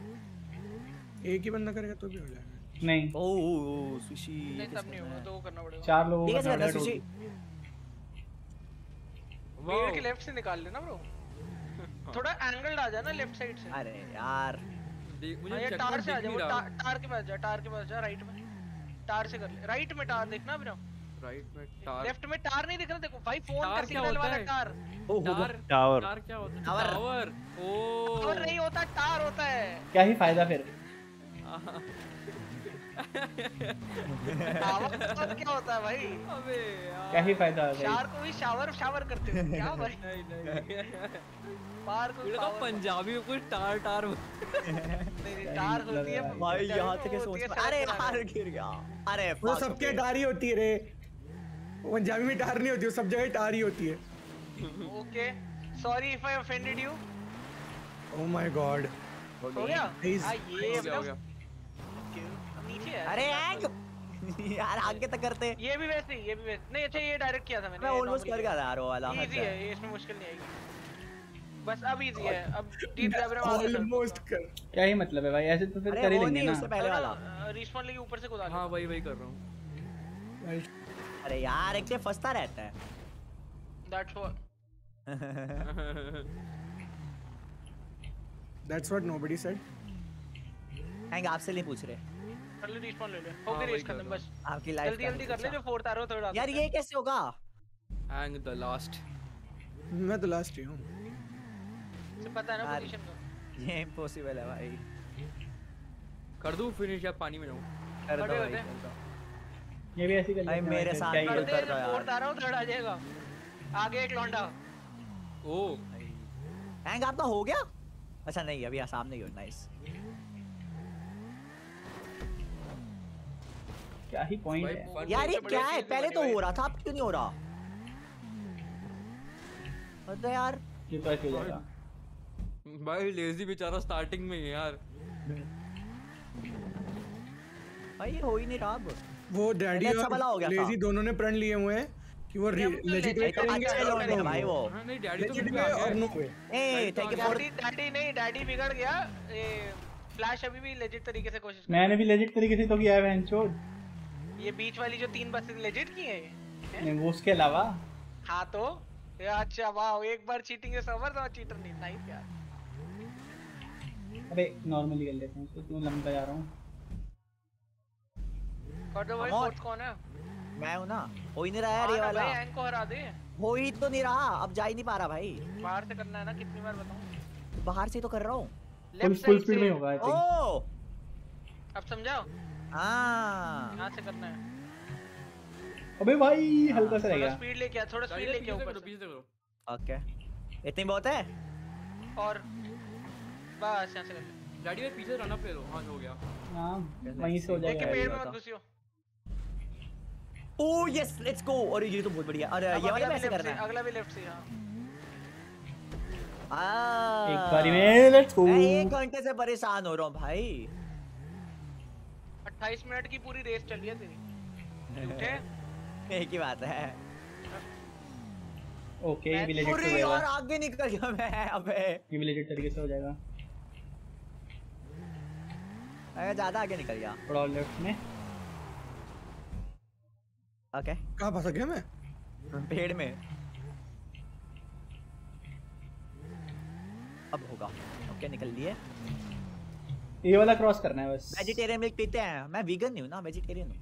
एक ही बंदा करेगा तो भी हो जाएगा। नहीं। ओ ओ सुशी। नहीं तब नहीं होगा दो करना पड़ेगा। चार लोगों का सुशी। पेड़ के लेफ़्ट से निकाल लेना ब्रो थोड़ा एंगल आ जाना लेफ़्ट साइड से। अरे यार। मुझे हाँ, ये टार से आ जा टार के पास जा टार के पास जा राइट में। टार से कर ले। राइट में टार देखना ब्रो राइट में टार लेफ़्ट में टार नहीं दिख रहा देखो भाई फ़ोन का सिग्नल वाला है? टार हो टार टावर टार क्या होता है? टावर। टावर ओ और नहीं होता टार होता है। क्या ही फ़ायदा फिर। टावर क्या होता है भाई? अबे क्या ही फ़ायदा है शावर को भी शावर शावर करते क्या भाई? नहीं नहीं। पार को लगा पंजाबी में कुछ टार टार नहीं टार होती है भाई यहाँ तक सोच है अरे यार गिर गया। अरे वो सबके होती है रे। पंजाबी में टार नहीं होती सब जगह टारी होती है। Okay sorry if I offended you oh my god हो गया. हाँ ये हो गया। अरे यार आगे तक करते। ये भी वैसे ही ये भी वैसे। नहीं अच्छा ये डायरेक्ट किया था मैंने मैं ऑलमोस्ट कर गया था यार वो वाला। इजी है है ये इसमें मुश्किल नहीं आएगी। बस अब इजी है अब डीप लेवल में आगे ऑलमोस्ट कर। क्या ही मतलब है भाई ऐसे तो फिर कर ही वो लेंगे नहीं ना। उससे पहले वाला। रिस्पॉन्ड लेके ऊपर से कूदा हाँ वही वही कर रहा हूँ। अरे यार एक से फंसता रहता है। That's what that's what nobody said एंग आपसे नहीं पूछ रहे। कर ले रिस्पॉन्ड ले ले। हो हाँ, गई वही रेस खत्म बस। आपकी लाइफ जल्दी जल्दी कर ले जो फोर्थ आ रहा हो थर्ड आ यार ये कैसे होगा? एंग द लास्ट मैं तो लास्ट ही हूँ। से पता है ना पोजीशन का? ये इम्पॉसिबल है भाई। कर दूँ फिनिश या पानी में जाऊँ? कर दो भाई ये भी ऐसे कर भाई, मेरे साथ कर कर दे। यार। फोर्थ आ रहा हो थर्ड आ जाएगा। आगे एक लौंडा। ओ। एंग आपका हो गया? अच्छा नहीं अभी सामने ही हो नाइस क्या ही पॉइंट है? यार ये क्या है? पहले तो हो रहा था अब क्यों नहीं हो रहा? अरे यार। ये तो ऐसे हो जाएगा भाई लेजी बेचारा स्टार्टिंग में ही यार। भाई हो ही नहीं रहा अब। वो डैडी पहले अच्छा भला हो गया लेजी दोनों ने प्रण लिए हुए हैं कि वो ये तो लेजिट करेंगे अच्छे और लोग हैं भाई वो। हाँ नहीं डैडी तो और गया ए तो thank you for daddy daddy नहीं डैडी बिगड़ गया। ये फ्लैश अभी भी लेजिट तरीके से कोशिश मैंने भी लेजिट तरीके से तो किया है बहनचोद ये बीच वाली जो तीन बसेस लेजिट की है नहीं वो उसके अलावा? हाँ तो? ये अच्छा वाह एक बार चीटिंग से सबर तो चीटर नहीं नाइस यार। अबे नॉर्मली कर लेते हैं इसको क्यों लंबा जा रहा हूँ? और तो भाई फोर्थ कौन है? मैं हूँ ना हो ही नहीं रहा यार हाँ ये वाला। भाई एंग को हरा दे। हो ही तो नहीं रहा अब जा ही नहीं पा रहा भाई। बाहर से करना है ना कितनी बार बताऊँ? बाहर से तो कर रहा हूँ। फुल लेफ़्ट साइड स्पीड में होगा आई थिंक ओ! अब समझाओ। हाँ। यहाँ से करना है। अबे भाई हल्का सा रह गया। स्पीड लेके आ थोड़ा स्पीड लेके ऊपर पीछे करो। ओके। इतनी बहुत है? और बस यहाँ से कर डैडी भाई पीछे रन अप ले लो हाँ हो गया। हाँ वहीं से हो देख जाएगा पेड़ में मत घुसियो। ओ यस लेट्स गो और ये तो बहुत बढ़िया। अरे ये वाले कैसे करना है। अगला भी लेफ़्ट से हाँ। आ, एक बारी में लेट्स गो मैं एक घंटे से परेशान हो रहा हूँ भाई। 28 मिनट की पूरी रेस चली है तेरी। एक ही बात है। ओके ये हो जाएगा यार आगे निकल गया मैं अबे। ये भी लेजिट तरीके से हो जाएगा। मैं ज़्यादा आगे निकल गया। थोड़ा लेफ़्ट में। ओके कहाँ फंस गया मैं? पेड़ में। अब होगा। ओके निकल लिए। ये वाला क्रॉस करना है बस। वेजिटेरियन मिल्क पीते हैं। मैं वीगन नहीं हूँ ना वेजिटेरियन हूँ।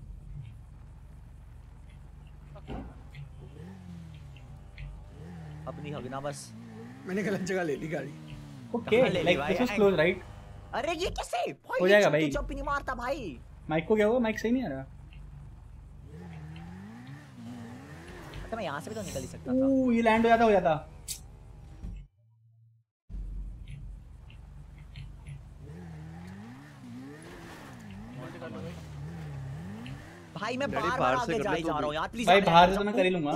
अपनी हगना बस। मैंने गलत जगह ले ली गाड़ी। Okay like this is close right अरे ये कैसे? हो जाएगा भाई। चप्पू नहीं मारता भाई। माइक को क्या हुआ? माइक सही नहीं आ रहा। अच्छा मैं यहाँ से भी तो निकल ही सकता था। ओ ये लैंड हो जाता हो जाता। भाई मैं बार बाहर बार से आगे कर जा रहा हूँ यार प्लीज़ भाई बाहर से तो मैं कर ही लूँगा।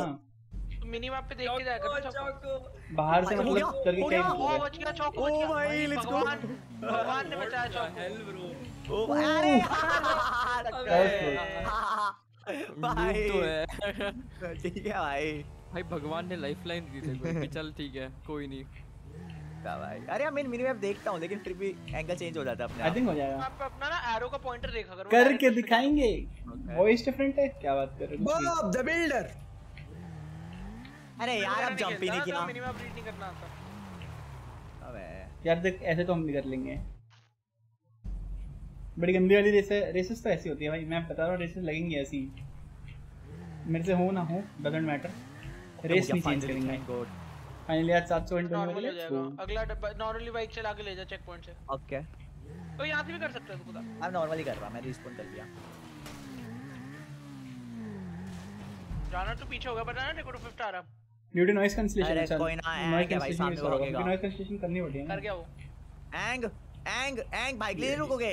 तू मिनी मैप पे देख के जाया कर ना चौको बाहर से मतलब करके हो क्या गया। ओ बच गया चौको ओ बच गया भाई, भाई, go. भगवान भगवान ने बचाया चौको हेल ब्रो ओ अरे भाई। तो है। ठीक है भाई। भाई भगवान ने लाइफलाइन दी थी चल ठीक है कोई नहीं। क्या भाई। अरे मैं मिनी मैप देखता हूँ लेकिन फिर भी एंगल चेंज हो जाता है अपने आई थिंक हो जाएगा। आप अपना ना एरो का पॉइंटर देखा करो करके दिखाएँगे। वॉइस डिफरेंट है? क्या बात कर रहे हो? बॉब द बिल्डर अरे यार अब जंप ही नहीं किया। मिनी मैप रीड नहीं करना आता। अबे। यार देख ऐसे तो हम भी कर लेंगे। बड़ी गंदी वाली रेस रेसेस तो ऐसी होती है भाई। मैं बता रहा हूँ रेसेस लगेंगी ऐसी। मेरे से हो ना हो डजेंट मैटर रेस नहीं चेंज करेंगे। फाइनली आज 700 इंटू नॉर्मल हो जाएगा अगला डब्बा नॉर्मली बाइक चला के ले जा चेक पॉइंट से ओके. तो यहाँ से भी कर सकते हो तू खुदा मैं नॉर्मली कर रहा मैं रिस्पॉन्ड कर लिया जाना तो पीछे होगा पता ना देखो तो फिफ्थ आ रहा. ड्यू टू नॉइस कैंसलेशन अरे कोई ना, नॉइस भाई, सामने होगा। रोकेगा। नॉइस कैंसलेशन करनी पड़ती है कर गया वो। एंग एंग एंग बाइक ले रुकोगे?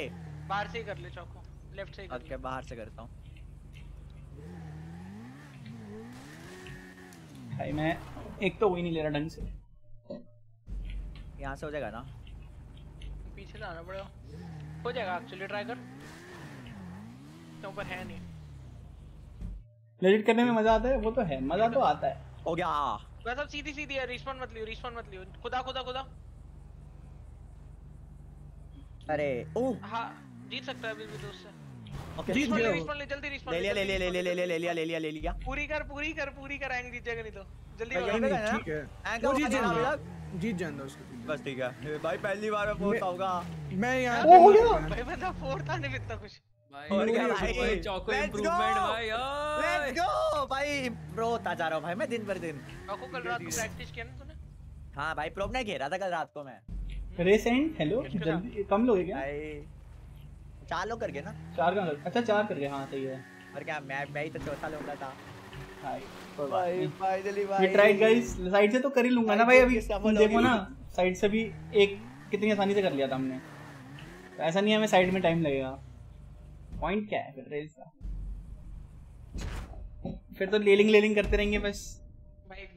बाहर से ही कर ले चौको लेफ़्ट से ही ओके बाहर से करता हूँ। भाई मैं एक तो वही नहीं ले रहा ढंग से। यहाँ से हो जाएगा ना? पीछे से आना पड़ेगा। हो जाएगा एक्चुअली ट्राई कर। तो ऊपर है नहीं। लेजिट करने में मज़ा आता है वो तो है मज़ा तो आता है। हो गया बस अब सीधी सीधी है रिस्पॉन्ड मत लियो रिस्पॉन्ड मत लियो। खुदा खुदा खुदा। अरे ओ हाँ जीत सकता है अभी भी तो उससे ओके जीत रिस्पॉन्ड ले रिस्पॉन्ड ले जल्दी रिस्पॉन्ड ले लिया ले लिया ले लिया ले लिया ले लिया ले लिया ले लिया। पूरी कर पूरी कर पूरी कर आएँगे जीत जाएगा नहीं तो। जल्दी भाई, करो। यहीं पे नहीं, गया ना? ठीक है। एंग जीत जाएगा। जीत जाएगा उसको बस ठीक है। भाई पहली बार में पहुँच पाऊँगा मैं यहाँ ओ, हो गया। भाई बंदा फोर्थ आने में इतना कुछ। और क्या भाई? चौको इंप्रूवमेंट भाई लेट्स गो भाई प्रो होता जा रहा हूँ भाई मैं दिन भर दिन। कल रात को प्रैक्टिस किया ना तूने? हाँ भाई प्रो ने घेरा था कल रात को मैं। रेस एंड हेलो जल्दी कम लोग क्या? भाई चार लोग करके ना? चार का अच्छा चार कर गए हाँ सही है। और क्या मैं मैं ही तो चौथा लौंडा था। भाई फाइनली ये भाई। ट्राई गाइस साइड से तो कर ही लूँगा ना भाई अभी। देखो ना साइड से भी एक कितनी आसानी से कर लिया था हमने। तो ऐसा नहीं है हमें साइड में टाइम लगेगा। पॉइंट क्या है फिर रेस का फिर तो लेलिंग लेलिंग करते रहेंगे बस।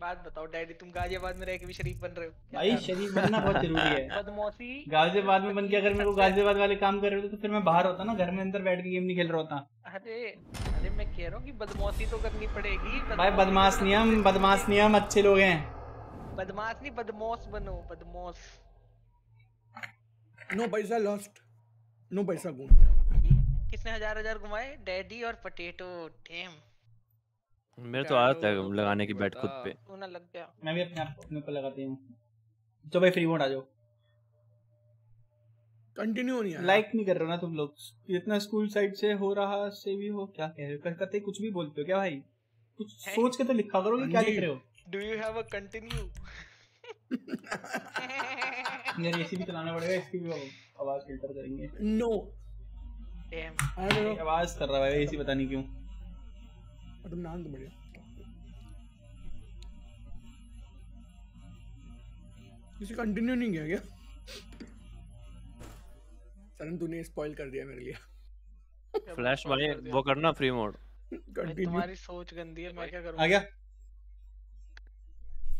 बात बताओ डैडी तुम गाजियाबाद में रह के भी शरीफ बन रहे हो? भाई शरीफ बनना बहुत ज़रूरी है। बदमौसी गाजियाबाद में बन के अगर मेरे को गाजियाबाद वाले काम कर रहे होते तो फिर मैं बाहर होता ना घर में अंदर बैठ के गेम नहीं खेल रहा होता। अरे अरे मैं कह रहा हूँ कि बदमौसी तो करनी पड़ेगी। भाई बदमाश नियम बदमाश नियम अच्छे लोग हैं। बदमाश नहीं बदमौस बनो बदमौस नो पैसा लॉस्ट नो पैसा गुड किसने हज़ार हज़ार घुमाए? डैडी और पटेटो टेम मेरे तो आदत है लगाने की बैट खुद पे। तू ना लग गया। मैं भी अपने आप अपने ऊपर लगाती हूँ। तो भाई फ्री मोड आ जाओ। कंटिन्यू नहीं लाइक नहीं कर रहे हो ना तुम लोग। इतना स्कूल साइड से हो रहा से भी हो क्या कह रहे हो? करते कुछ भी बोलते हो क्या भाई? कुछ सोच के तो लिखा करो कि क्या लिख रहे हो। Do you have a continue यार एसी भी चलाना पड़ेगा इसकी भी आवाज़ फ़िल्टर करेंगे। नो अरे आवाज़ कर रहा है एसी पता नहीं क्यों। नाम तो बढ़िया। किसी कंटिन्यू नहीं किया क्या? सरन तूने स्पॉइल कर दिया मेरे लिए। फ्लैश भाई वो करना फ्री मोड कंटिन्यू तुम्हारी सोच गंदी है मैं क्या करूँ? आ गया।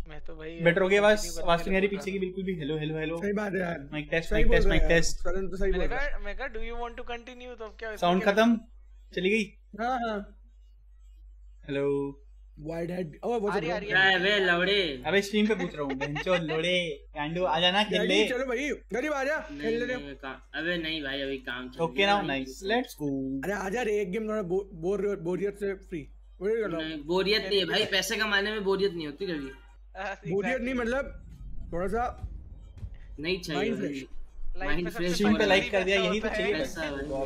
मैं तो भाई बेटर हो गया आवाज़ आवाज़ तो लिए पीछे की बिल्कुल भी। हेलो हेलो हेलो सही बात है यार। Mic test mic test mic test Saran तो सही बोल रहा है। मैं कहा do you want to continue तो अब क्या साउंड खत्म? चली गई? हाँ हाँ। हेलो वाइड हेड ओ वो आ रही, क्या लवड़े। अबे स्ट्रीम पे पूछ रहा हूँ बेंचो लोड़े कांडू आ जाना खेल ले चलो भाई गरीब आ जा खेल ले अबे नहीं भाई अभी काम चल okay now nice let's go अरे आ जा रे एक गेम थोड़ा बोर बोरियत से फ्री बोरियत नहीं है भाई पैसे कमाने में बोरियत नहीं होती कभी। हाँ, बोरियत नहीं मतलब थोड़ा सा नहीं चाहिए Mind भाई। लाइफ में सबसे स्ट्रीम पे लाइक कर दिया यही तो चाहिए।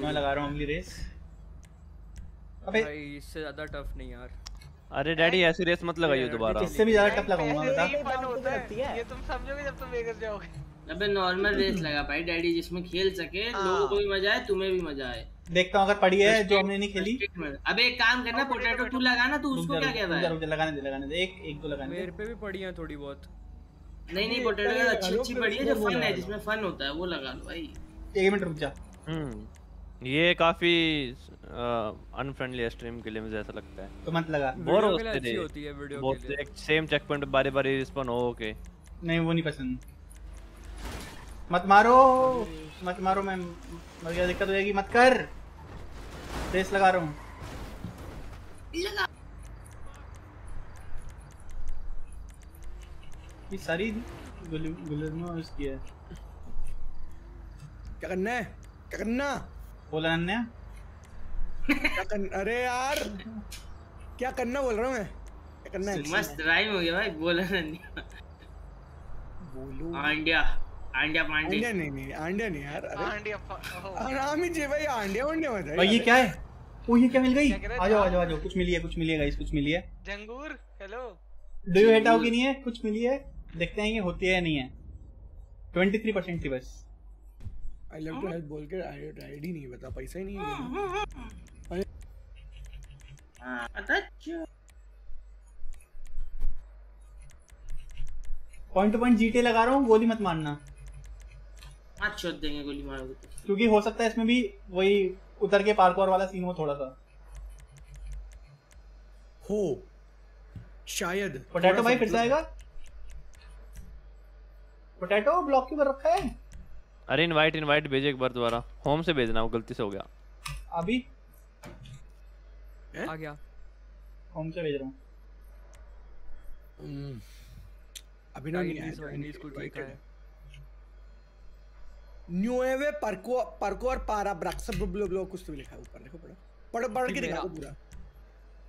मैं लगा रहा हूँ अगली रेस अबे भाई इससे ज़्यादा टफ नहीं यार। अरे डैडी ऐसी रेस मत लगाइए दोबारा। इससे भी ज़्यादा टफ लगाऊँगा बता ही होता है। ये तुम समझोगे जब तुम वेगस जाओगे। अबे नॉर्मल रेस लगा भाई डैडी जिसमें खेल सके लोगों को भी मज़ा आए तुम्हें भी मज़ा आए। देखता हूँ अगर पड़ी है जो हमने नहीं खेली। अबे एक काम करना पोटैटो टू लगाना तू उसको क्या रुक कह जा, रहा है? रुक जा, लगाने दे लगाने दे। एक एक दो लगाने मेरे पे भी पड़ी हैं थोड़ी बहुत। नहीं नहीं पोटैटो पहले अच्छी अच्छी पड़ी है जो फन है जिसमें फन होता है वो लगा लो भाई। एक मिनट रुक जा। हम्म ये काफ़ी अनफ्रेंडली स्ट्रीम के लिए मुझे ऐसा लगता है। तो मत लगा। बोर होते थे। होती है वीडियो बहुत के लिए। एक सेम चेक पॉइंट पे बारी बारी रिस्पॉन हो ओके नहीं वो नहीं पसंद। मत मारो! मत मारो मैं मर गया दिक्कत हो जाएगी मत कर। रेस लगा रहा हूँ। ये सारी गुलनो इसकी है। क्या करना है? क्या करना? बोला अन्य? अरे यार। क्या करना बोल रहा हूँ मैं? करना मस्त राइम हो गया भाई बोला नहीं। बोलो? आंडिया आंडिया पांडे। नहीं नहीं अंडे नहीं यार अरे। आंडिया। आराम ही जे भाई अंडे वंडे मत है और ये क्या है? ओ ये क्या मिल गई? आ जाओ आ जाओ आ जाओ कुछ मिली है कुछ मिली है गाइस कुछ मिली है। जंगूर हेलो डू यू हेट आओ कि नहीं है? कुछ मिली है? देखते हैं ये होती है या नहीं है। 23 परसेंट थी बस। आई लव टू हेल्प बोल के आईडी नहीं बता पैसा ही नहीं है। हाँ, अच्छा पॉइंट टू पॉइंट जीटे लगा रहा हूँ गोली मत मारना। हाथ छोड़ देंगे गोली मारोगे तो क्योंकि हो सकता है इसमें भी वही उतर के पार्कोर वाला सीन हो थोड़ा सा। हो। शायद। पोटैटो भाई फिर से आएगा? पोटैटो ब्लॉक क्यों कर रखा है? अरे इनवाइट इनवाइट भेजे एक बार दोबारा। होम से भेजना वो गलती से हो गया। अभी? आ गया। होम से भेज रहा हूँ? अभी ना नहीं इंग्लिश आया इंग्लिश को ठीक है। न्यूएवे परको परको और पारा ब्रक्स ब्लो ब्लो कुछ तो लिखा है ऊपर देखो पढ़ो। पढ़ो पढ़ के दिखाओ पूरा।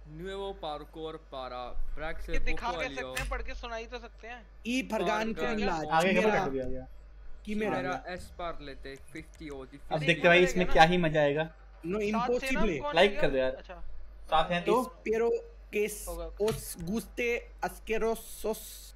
न्यूएवो पार्कोर पारा ब्रैक से ये दिखा कैसे हो सकते हैं? पढ़ के सुनाई तो सकते हैं। ई फरगान के लाज आगे का मेरा पोटैटो गया। की मेरा मेरा एस पार लेते 50 ओ दी अब देखते भाई इसमें क्या ही मज़ा आएगा। नो इम्पॉसिबल लाइक कर दो यार। अच्छा। साथ हैं तो Espero que es होगा। os guste asquerosos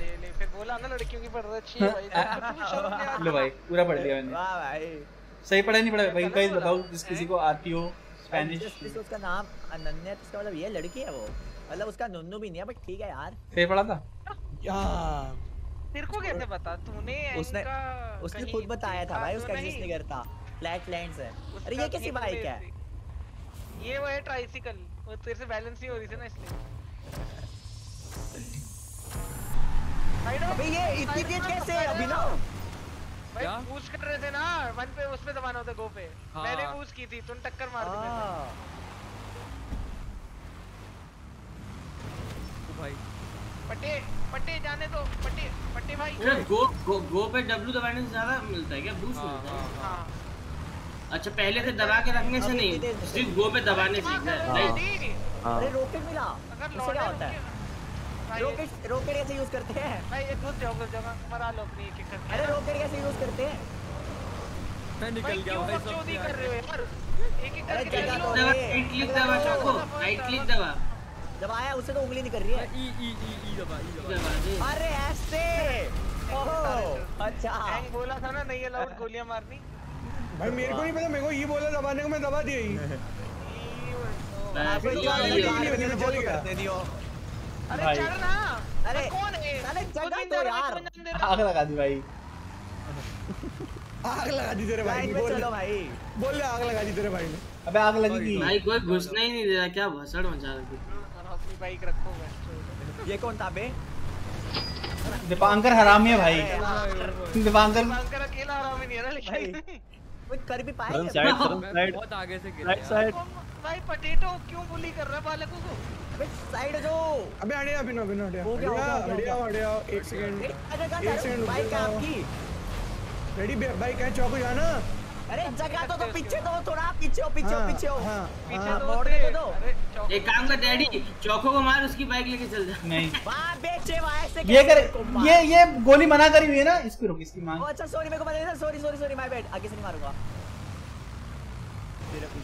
ले ले। फिर बोला ना लड़कियों की पढ़ रही अच्छी है भाई। लो भाई पूरा पढ़ लिया मैंने। वाह भाई। सही पढ़ा नहीं पढ़ा भाई गाइस बताओ जिस किसी को आती हो स्पेनिश। उसका नाम अनन्या तो मतलब ये लड़की है वो। मतलब उसका नुन्नू भी नहीं है बट ठीक है यार। सही पढ़ा था? यार तेरे को कैसे पता? तूने उसने उसने खुद बताया था भाई उसका तो एग्जिस्ट नहीं करता। फ्लैट लैंड्स है। अरे ये कैसी बाइक है। ये वो है ट्राइसिकल वो तेरे से बैलेंस नहीं हो रही थी ना इसलिए। अबे ये इतनी तेज कैसे पकड़ अभी ना। भाई? पूछ कर रहे थे ना वन पे उस पे दबाना होता गो पे। हाँ। मैंने पूछ की थी तुम टक्कर मार दी से। हाँ। ओ भाई। पट्टे पट्टे जाने दो पट्टे पट्टे भाई। अरे गो गो गो पे डब्ल्यू दबाने से ज़्यादा मिलता है क्या? बूस्ट हाँ, मिलता है? हाँ, हाँ। अच्छा पहले से दबा के रखने से नहीं सिर्फ़ गो पे दबाने से है। अरे रॉकेट मिला अगर लौटा होता है? रॉकेट कैसे यूज़ करते हैं? भाई ये मरा अरे रॉकेट कैसे यूज़ करते हैं? मैं निकल गया भाई बकचोदी सब कर रहे हो यार? एक एक करके जगह तो राइट क्लिक दबा चौको राइट क्लिक दबा जब आया उससे तो उंगली नहीं कर रही है। ई ई ई ई दबा ई दबा दबा अरे ऐसे! ओहो अच्छा। हैंग बोला था ना नहीं अलाउड गोलियाँ मारनी। भाई मेरे को नहीं पता मेरे को ये बोला दबाने को मैं दबा दिया ही। अरे भाई। चढ़ ना अरे, कौन है? साले जगह तो यार। आग लगा दी भाई। आग लगा दी तेरे भाई बोल। चलो भाई। बोल ले आग लगा दी तेरे भाई ने। अबे आग लगी थी। भाई कोई घुसना ही नहीं दे रहा क्या भसड़ मचा रखी? और अपनी बाइक रखो ये कौन था बे? दीपांकर हरामी है भाई। दीपांकर दीपांकर अकेला आराम ही नहीं है ना लेकिन। कोई कर भी पाएगा साइड साइड बहुत आगे से गिर साइड भाई पटेटो क्यों बुली कर रहा है बालकों को? अबे साइड जो अबे हटे अभिनव अभिनव हटे हो गया, हो गया, हो हटे गया। हटे हटे एक सेकंड अरे कहाँ एक सेकंड बाइक आपकी। रेडी बाइक है चौको जाना। अरे जगह तो, तो पीछे दो थोड़ा पीछे हो पीछे हो हाँ, पीछे हो। हाँ, पीछे हाँ, दो मोड़ थे। के दो। अरे एक काम कर डैडी चौको को मार उसकी बाइक लेके चल जा। नहीं। वाह बेचे वाह ऐसे ये कर मेरे मार? ये ये गोली मना करी हुई है ना इसको रोक इसकी ओ अच्छा सॉरी मेरे को पता नहीं था sorry sorry sorry my bad आगे से नहीं मारूँगा।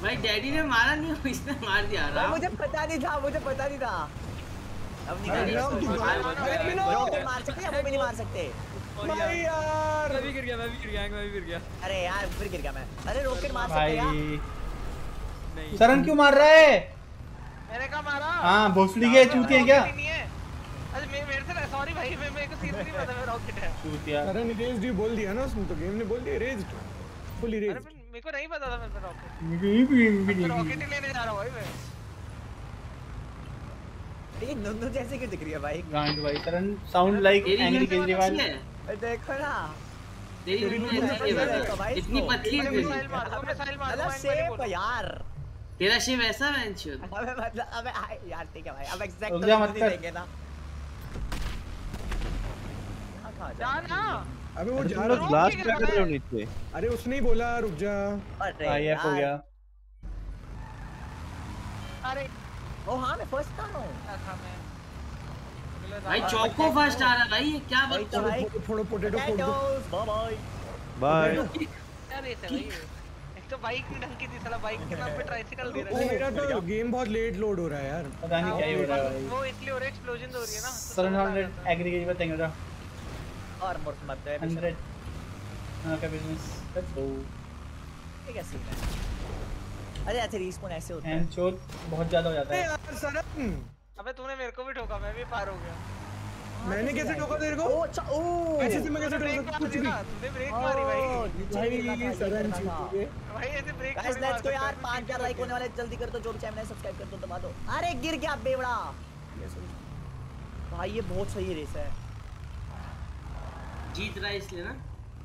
भाई डैडी ने मारा नहीं हो इसने मार दिया आराम। मुझे पता नहीं था मुझे पता नहीं था। अब नहीं अभिनव, तू मार- मार सकते हैं वो भी नहीं मार सकते। भाई यार। मैं भी गिर गया मैं भी गिर गया मैं भी गिर गया। अरे यार फिर गिर गया मैं। अरे रॉकेट मार सकते हैं भाई नहीं। सरन क्यों मार रहा है? मैंने कहा मारा। हाँ भोसड़ी के चूतिए क्या? ही। अरे मे- मेरे से सॉरी भाई मैं मेरे को सीन नहीं पता मैं रॉकेट है। चूतिया। अरे नितेश जी बोल दिया ना उसने तो गेम ने बोल दिया रेज फुली अरे रेज मैं- मेरे को नहीं पता था मैं रॉकेट मैं रॉकेट ही लेने जा रहा हूँ भाई मैं। ये नुन्नू जैसे क्यों दिख रही है भाई? गांड भाई Saran sound like angry Kejriwal देखो ना। तो इतनी पतली है मिसाइल मार मिसाइल मार मतलब यार। तेरा शेप ऐसा है अंशु अबे मतलब अबे यार ठीक है भाई अब एग्जैक्ट कर। देंगे ना। जा ना। अबे वो जा रहा ब्लास्ट क्या कर रहे हो? नीचे। अरे उसने ही बोला रुक जा। अरे आईएफ हो गया। अरे ओ हाँ मैं फ़र्स्ट आ रहा हूँ मैं भाई चौको फ़र्स्ट आ रहा है भाई ये क्या बात तो कर भाई। फोड़ो फोड़ो पोटैटो फोड़ bye bye. बाय क्या रेस है भाई एक तो बाइक नहीं ढंग की थी साला बाइक के नाम पे ट्राइसिकल दे रहा है मेरा तो गेम बहुत लेट लोड हो रहा है यार। पता नहीं क्या हो रहा है वो इसलिए हो रहा है एक्सप्लोजन हो रही है ना तो सरन समझ आ है। मुर्ख मत दे हंड्रेड हाँ का बिज़नेस लेट्स गो ठीक है सीन है अरे ऐसे रिस्पॉन ऐसे होता है एंड चोट बहुत ज़्यादा हो जाता है। यार सरन अबे तूने मेरे को भी ठोका मैं भी पार हो गया। मैंने कैसे ठोका तेरे को? ओ अच्छा ओ। ऐसे से मैं कैसे ठोका? कुछ भी। तूने ब्रेक मारी भाई। भाई ये सरन। जी भाई ऐसे ब्रेक गाइस लेट्स गो यार 5000 लाइक होने वाले जल्दी कर दो जो भी चैनल है सब्सक्राइब कर दो दबा दो। अरे गिर गया बेवड़ा। भाई ये बहुत सही रेस है। जीत रहा है इसलिए ना?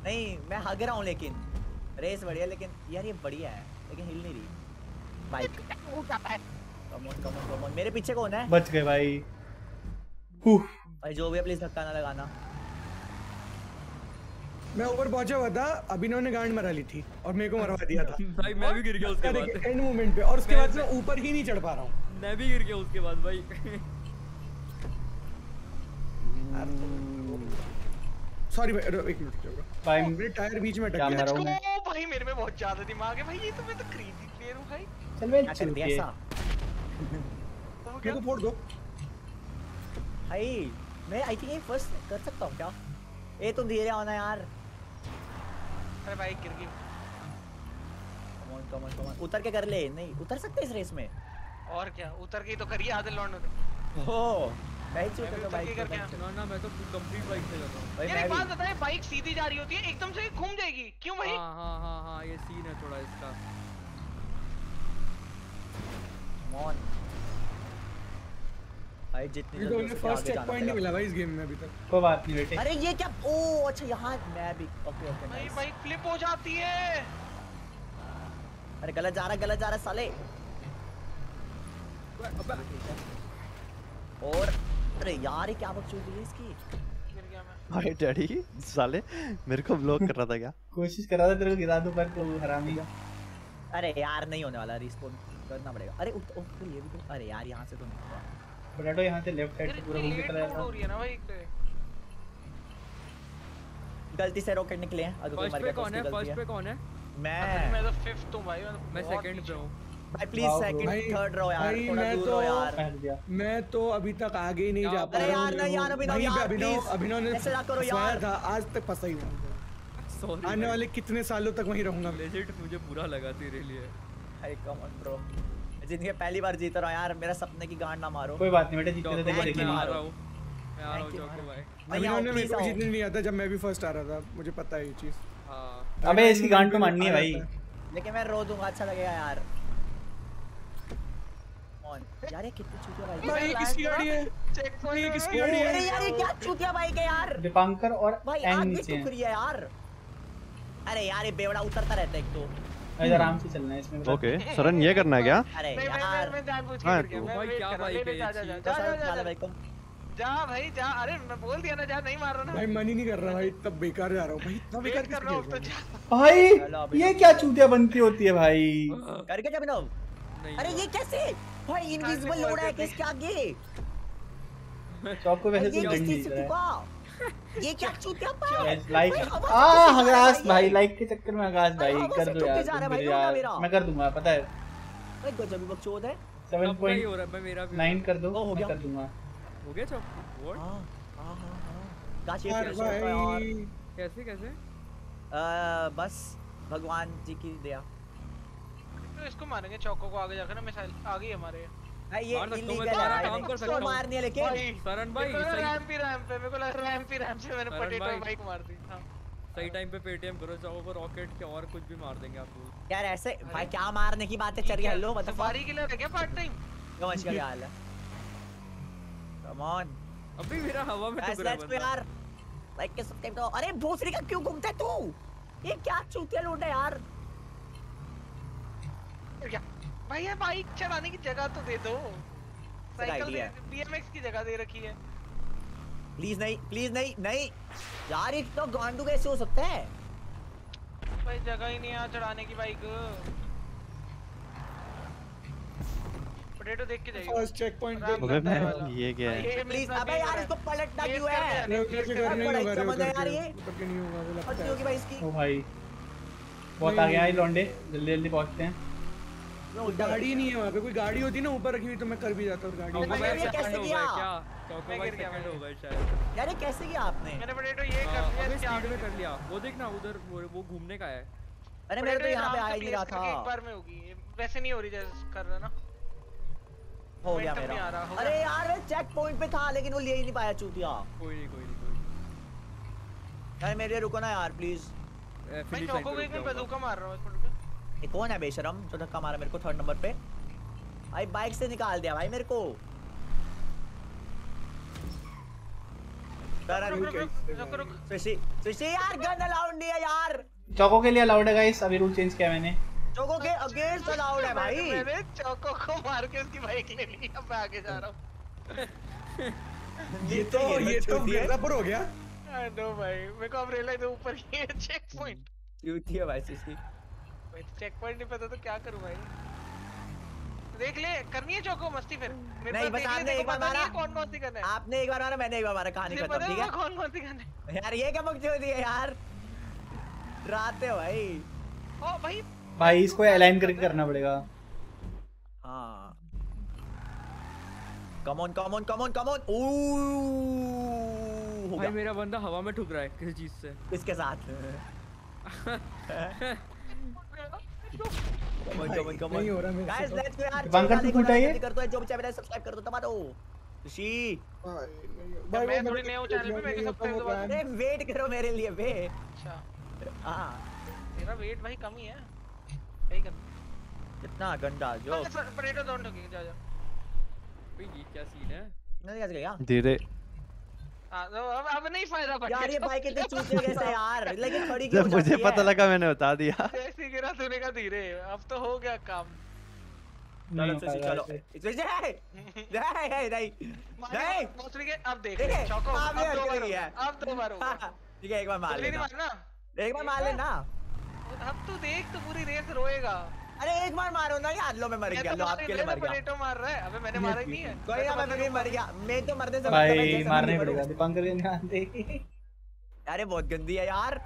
नहीं मैं हग रहा हूँ लेकिन। रेस बढ़िया लेकिन यार ये बढ़िया है लेकिन हिल नहीं रही। Bike come on come on come on मेरे पीछे कौन है? बच गए भाई। उफ, भाई जो भी प्लीज़ धक्का ना लगाना। मैं ऊपर पहुँचा हुआ था अभिनव ने गांड मरा ली थी और मेरे को मरवा दिया था। भाई मैं भी गिर गया उसके बाद। एंड मोमेंट पे और उसके बाद मैं ऊपर ही नहीं चढ़ पा रहा हूँ। मैं भी गिर गया उसके बाद भाई। सॉरी भाई अरे, एक मिनट रुको भाई मेरे टायर बीच में अटक गया। मैं? ओ भाई मेरे में बहुत ज़्यादा दिमाग है भाई ये तो मैं तो क्रेजी प्लेयर हूँ भाई। चल मैं क्या कर दिया ऐसा। तो मेरे को फोड़ दो। भाई मैं आई थिंक ये फ़र्स्ट कर सकता हूँ क्या? ए तुम धीरे आना यार। अरे भाई गिर गई। Come on come on come on उतर के कर ले। नहीं उतर सकते इस रेस में? और क्या? उतर के ही तो करिए आधे लौंड। ने ओ ही उतर बाइक के करके ना ना मैं तो कंप्लीट बाइक से जाता हूँ। भाई मैं एक बताए बाइक सीधी जा रही होती है एकदम से घूम जाएगी। क्यों भाई? हाँ हाँ हाँ हाँ ये सीन है थोड़ा इसका। Come भाई जितनी को जल्दी हो फ़र्स्ट चेक पॉइंट नहीं मिला भाई इस गेम में अभी तक। कोई बात नहीं बेटे। अरे ये क्या? ओ अच्छा यहाँ मैं भी ओके ओके भाई बाइक फ्लिप हो जाती है। अरे गलत जा रहा है गलत जा रहा है साले। और अरे यार ये क्या बकचोदी है इसकी? गिर गया मैं। भाई डैडी साले मेरे को ब्लॉक कर रहा था क्या? कोशिश कर रहा था तेरे को गिरा दूँ पर तू हरामी का। अरे यार नहीं होने वाला रिस्पॉन करना पड़ेगा। अरे उठ ओ फिर ये भी तो अरे यार यहाँ से तो नहीं हुआ पोटैटो यहाँ से लेफ़्ट साइड से पूरा घूम के चला हो जाता। है ना भाई एक तो गलती से रॉकेट निकले हैं अगर मर पे गया तो कौन है? फ़र्स्ट पे कौन है? मैं मैं तो फिफ्थ हूँ भाई मैं सेकंड पे पीछे हूँ। भाई प्लीज़ सेकंड थर्ड रहो यार थोड़ा दूर तो- रहो यार। मैं तो अभी तक आगे ही नहीं जा पा अरे रहा यार, नहीं यार, अभिनव यार, अभिनव please। अभिनव ने ऐसे करो यार। था आज तक फंसा ही हूँ सॉरी आने वाले कितने सालों तक वहीं रहूँगा लेजिट मुझे बुरा लगा तेरे लिए। भाई कम ऑन ब्रो ज़िंदगी पहली बार जीत रहा हूँ यार मेरा सपने की गांड ना मारो। कोई बात नहीं बेटे जीतने तो भाई मैं आ देखेंगे रहा हूँ। मैं आ रहा हूँ Thank you, चौको भाई। अभिनव ने मेरे को जीतने नहीं आता जब मैं भी फ़र्स्ट आ रहा था मुझे पता है ये चीज़। हाँ। अबे इसकी गांड तो माननी है भाई। लेकिन मैं रो दूँगा अच्छा लगेगा यार। यार ये कितनी चूतिया बाइक है ये किसकी गाड़ी है? चेक भाई ये किसकी ओ, गाड़ी अरे यार ये क्या चूतिया बाइक है यार? दीपांकर और एंग नीचे टूक यार। अरे यार ये बेवड़ा उतरता रहता है एक तो। गाइस आराम से चलना है इसमें। ओके सरन ये करना है क्या? अरे यार। मैं जानबूझ के गिर गया भाई क्या बाइक है जा जा जा तो जा जा जा भाई जा अरे मैं बोल दिया ना जा नहीं मार रहा ना। भाई मन ही नहीं कर रहा भाई तब बेकार जा रहा हूँ भाई इतना बेकार कर रहा हूँ तो जा। भाई ये क्या चूतिया बनती होती है भाई? करके जब अभिनव अरे ये कैसे? भाई इनविजिबल लोड है किसके आगे चौक को वैसे तो किस गंदी चीज़ से ये क्या चूतिया पर लाइक आ से चूतिया आकाश भाई लाइक के चक्कर में आकाश भाई कर दो यार रहा है। मैं कर दूँगा पता है? अरे गजब ही बकचोद है। सेवन सबका पॉइंट हो रहा है मैं मेरा भी हो नाइन कर दो मैं कर दूँगा। हो गया चौक? व्हाट हाँ हाँ हाँ हाँ। काश ये है कैसे कैसे? बस भगवान जी की दया। तो इसको मारेंगे चौको को आगे जाकर ना मिसाइल आगे ही हमारे। ये हूँ, इलीगल है भाई। काम कर इसको सकता हूँ। मारनी है लेकिन। भाई सरन भाई रैंप ही रैंप पे मेरे को लगा रैंप ही रैंप से मैंने पोटैटो। बाइक मार दी। हाँ। सही टाइम पे पेटीएम करो चाहो को रॉकेट के और कुछ भी मार देंगे आपको। यार ऐसे भाई क्या मारने की बातें चल रही है? हेलो मतलब सफारी के लिए है क्या पार्ट टाइम नमस्कार का क्या हाल है? कम ऑन अभी मेरा हवा में गो बंदा। यार। लाइक के सब्सक्राइब तो अरे भोसड़ी का क्यों घूमता है तू? ये क्या चूतिया लूट है यार? क्या भाई ये बाइक चलाने की जगह तो दे दो। साइकिल बीएमएक्स की जगह दे रखी है। प्लीज़ नहीं प्लीज़ नहीं नहीं। यार ये तो गांडू कैसे हो सकता है? भाई जगह ही नहीं है यहाँ चढ़ाने की बाइक पोटैटो देख के जाइए फ़र्स्ट चेक पॉइंट अबे मैं ये क्या है? प्लीज़ अबे यार इसको पलटना क्यों है? नहीं होगा रे समझ यार ये। नहीं होगा वो लगता है। भाई इसकी ओ भाई बहुत आगे आए लौंडे? जल्दी जल्दी पहुँचते हैं। गाड़ी नहीं है वहाँ पे कोई गाड़ी होती ना ऊपर रखी हुई तो मैं कर भी जाता हूँ गाड़ी। मैंने कैसे किया? मैं मैं। यार कैसे किया आपने? मैंने पोटैटो ये कर हाँ, दिया स्पीड में कर लिया। वो देख ना उधर वो घूमने का है। अरे मेरे तो यहाँ पे आ ही रहा place करके एक था बार में होगी। वैसे नहीं हो रही जैसे कर रहा ना। हो गया मेरा। रहा, अरे यार मैं चेक पॉइंट पे था लेकिन वो ले ही नहीं पाया चूतिया। कोई नहीं कोई नहीं कोई यार मेरे लिए रुको ना यार प्लीज़ नहीं फिनिश चौको को एक लाइन बंदूका मार रहा हूँ ये कौन है बेशरम जो धक्का मारा मेरे को थर्ड नंबर पे। भाई बाइक से निकाल दिया भाई मेरे को। यार गन अलाउड नहीं है यार। चौको के लिए अलाउड है गाइस अभी रूल चेंज किया मैंने। चोको के अगेंस्ट अलाउड है भाई। मैंने चौको को मार के उसकी बाइक ले ली अब मैं आगे जा रहा हूँ। ये तो ये तो मिर्जापुर हो। गया। आई नो भाई मेरे को अब रियलाइज़ ऊपर ये चेक पॉइंट क्यूटी है भाई सुशी? भाई चेक पॉइंट नहीं पता तो क्या करूँ भाई। देख ले करनी है चौको मस्ती फिर। मेरे नहीं बस आपने एक बार मारा। कौन सी करना है। आपने एक बार मारा मैंने एक बार मारा कहानी खत्म ठीक है? कौन सी करना है। यार ये क्या बकचोदी है यार? डराते हो भाई। ओ भाई भाई इसको अलाइन करके करना पड़ेगा। हाँ। Come on come on come on come on ओ भाई मेरा बंदा हवा में ठुक रहा है किसी चीज़ से। किसके साथ? कम ऑन कम ऑन कम नहीं हो ऑन रहा मेरे गाइस लेट्स गो यार दीपांकर, तू को ये? कर दो जो भी चैनल सब्सक्राइब कर दो दबा दो। खुशी तो। मैं थोड़ी नया हूँ चैनल पे मैं कैसे सब्सक्राइब दबा अरे वेट करो मेरे लिए बे अच्छा। हाँ। तेरा वेट भाई कम ही है। सही कर। कितना गंदा जो पटेटो डोंट ठोके जा जा भाई ये क्या सीन है नहीं कैसे गया। धीरे अब अब नहीं फ़ायदा यार ये बाइक इतनी चूतिया कैसे यार लेकिन खड़ी क्यों मुझे पता लगा मैंने बता दिया। गिरा तूने कहा धीरे। अब तो हो गया काम। चलो हो चलो। इसमें नहीं नहीं दूसरी के अब देख ले चौको। अब दो बार है। अब दो बार ठीक है एक बार मार लेना। एक बार मार लेना। अब तू देख तो पूरी रेस रोएगा। अरे एक बार मारो ना यार लो मैं मर गया तो लो आपके लिए मर गया पटेटो मार रहा है अबे मैंने मारा ही नहीं है कोई ना मैं तो भी मर गया मैं तो मरने से भाई मारना ही पड़ेगा दीपांकर के ध्यान दे अरे बहुत गंदी है यार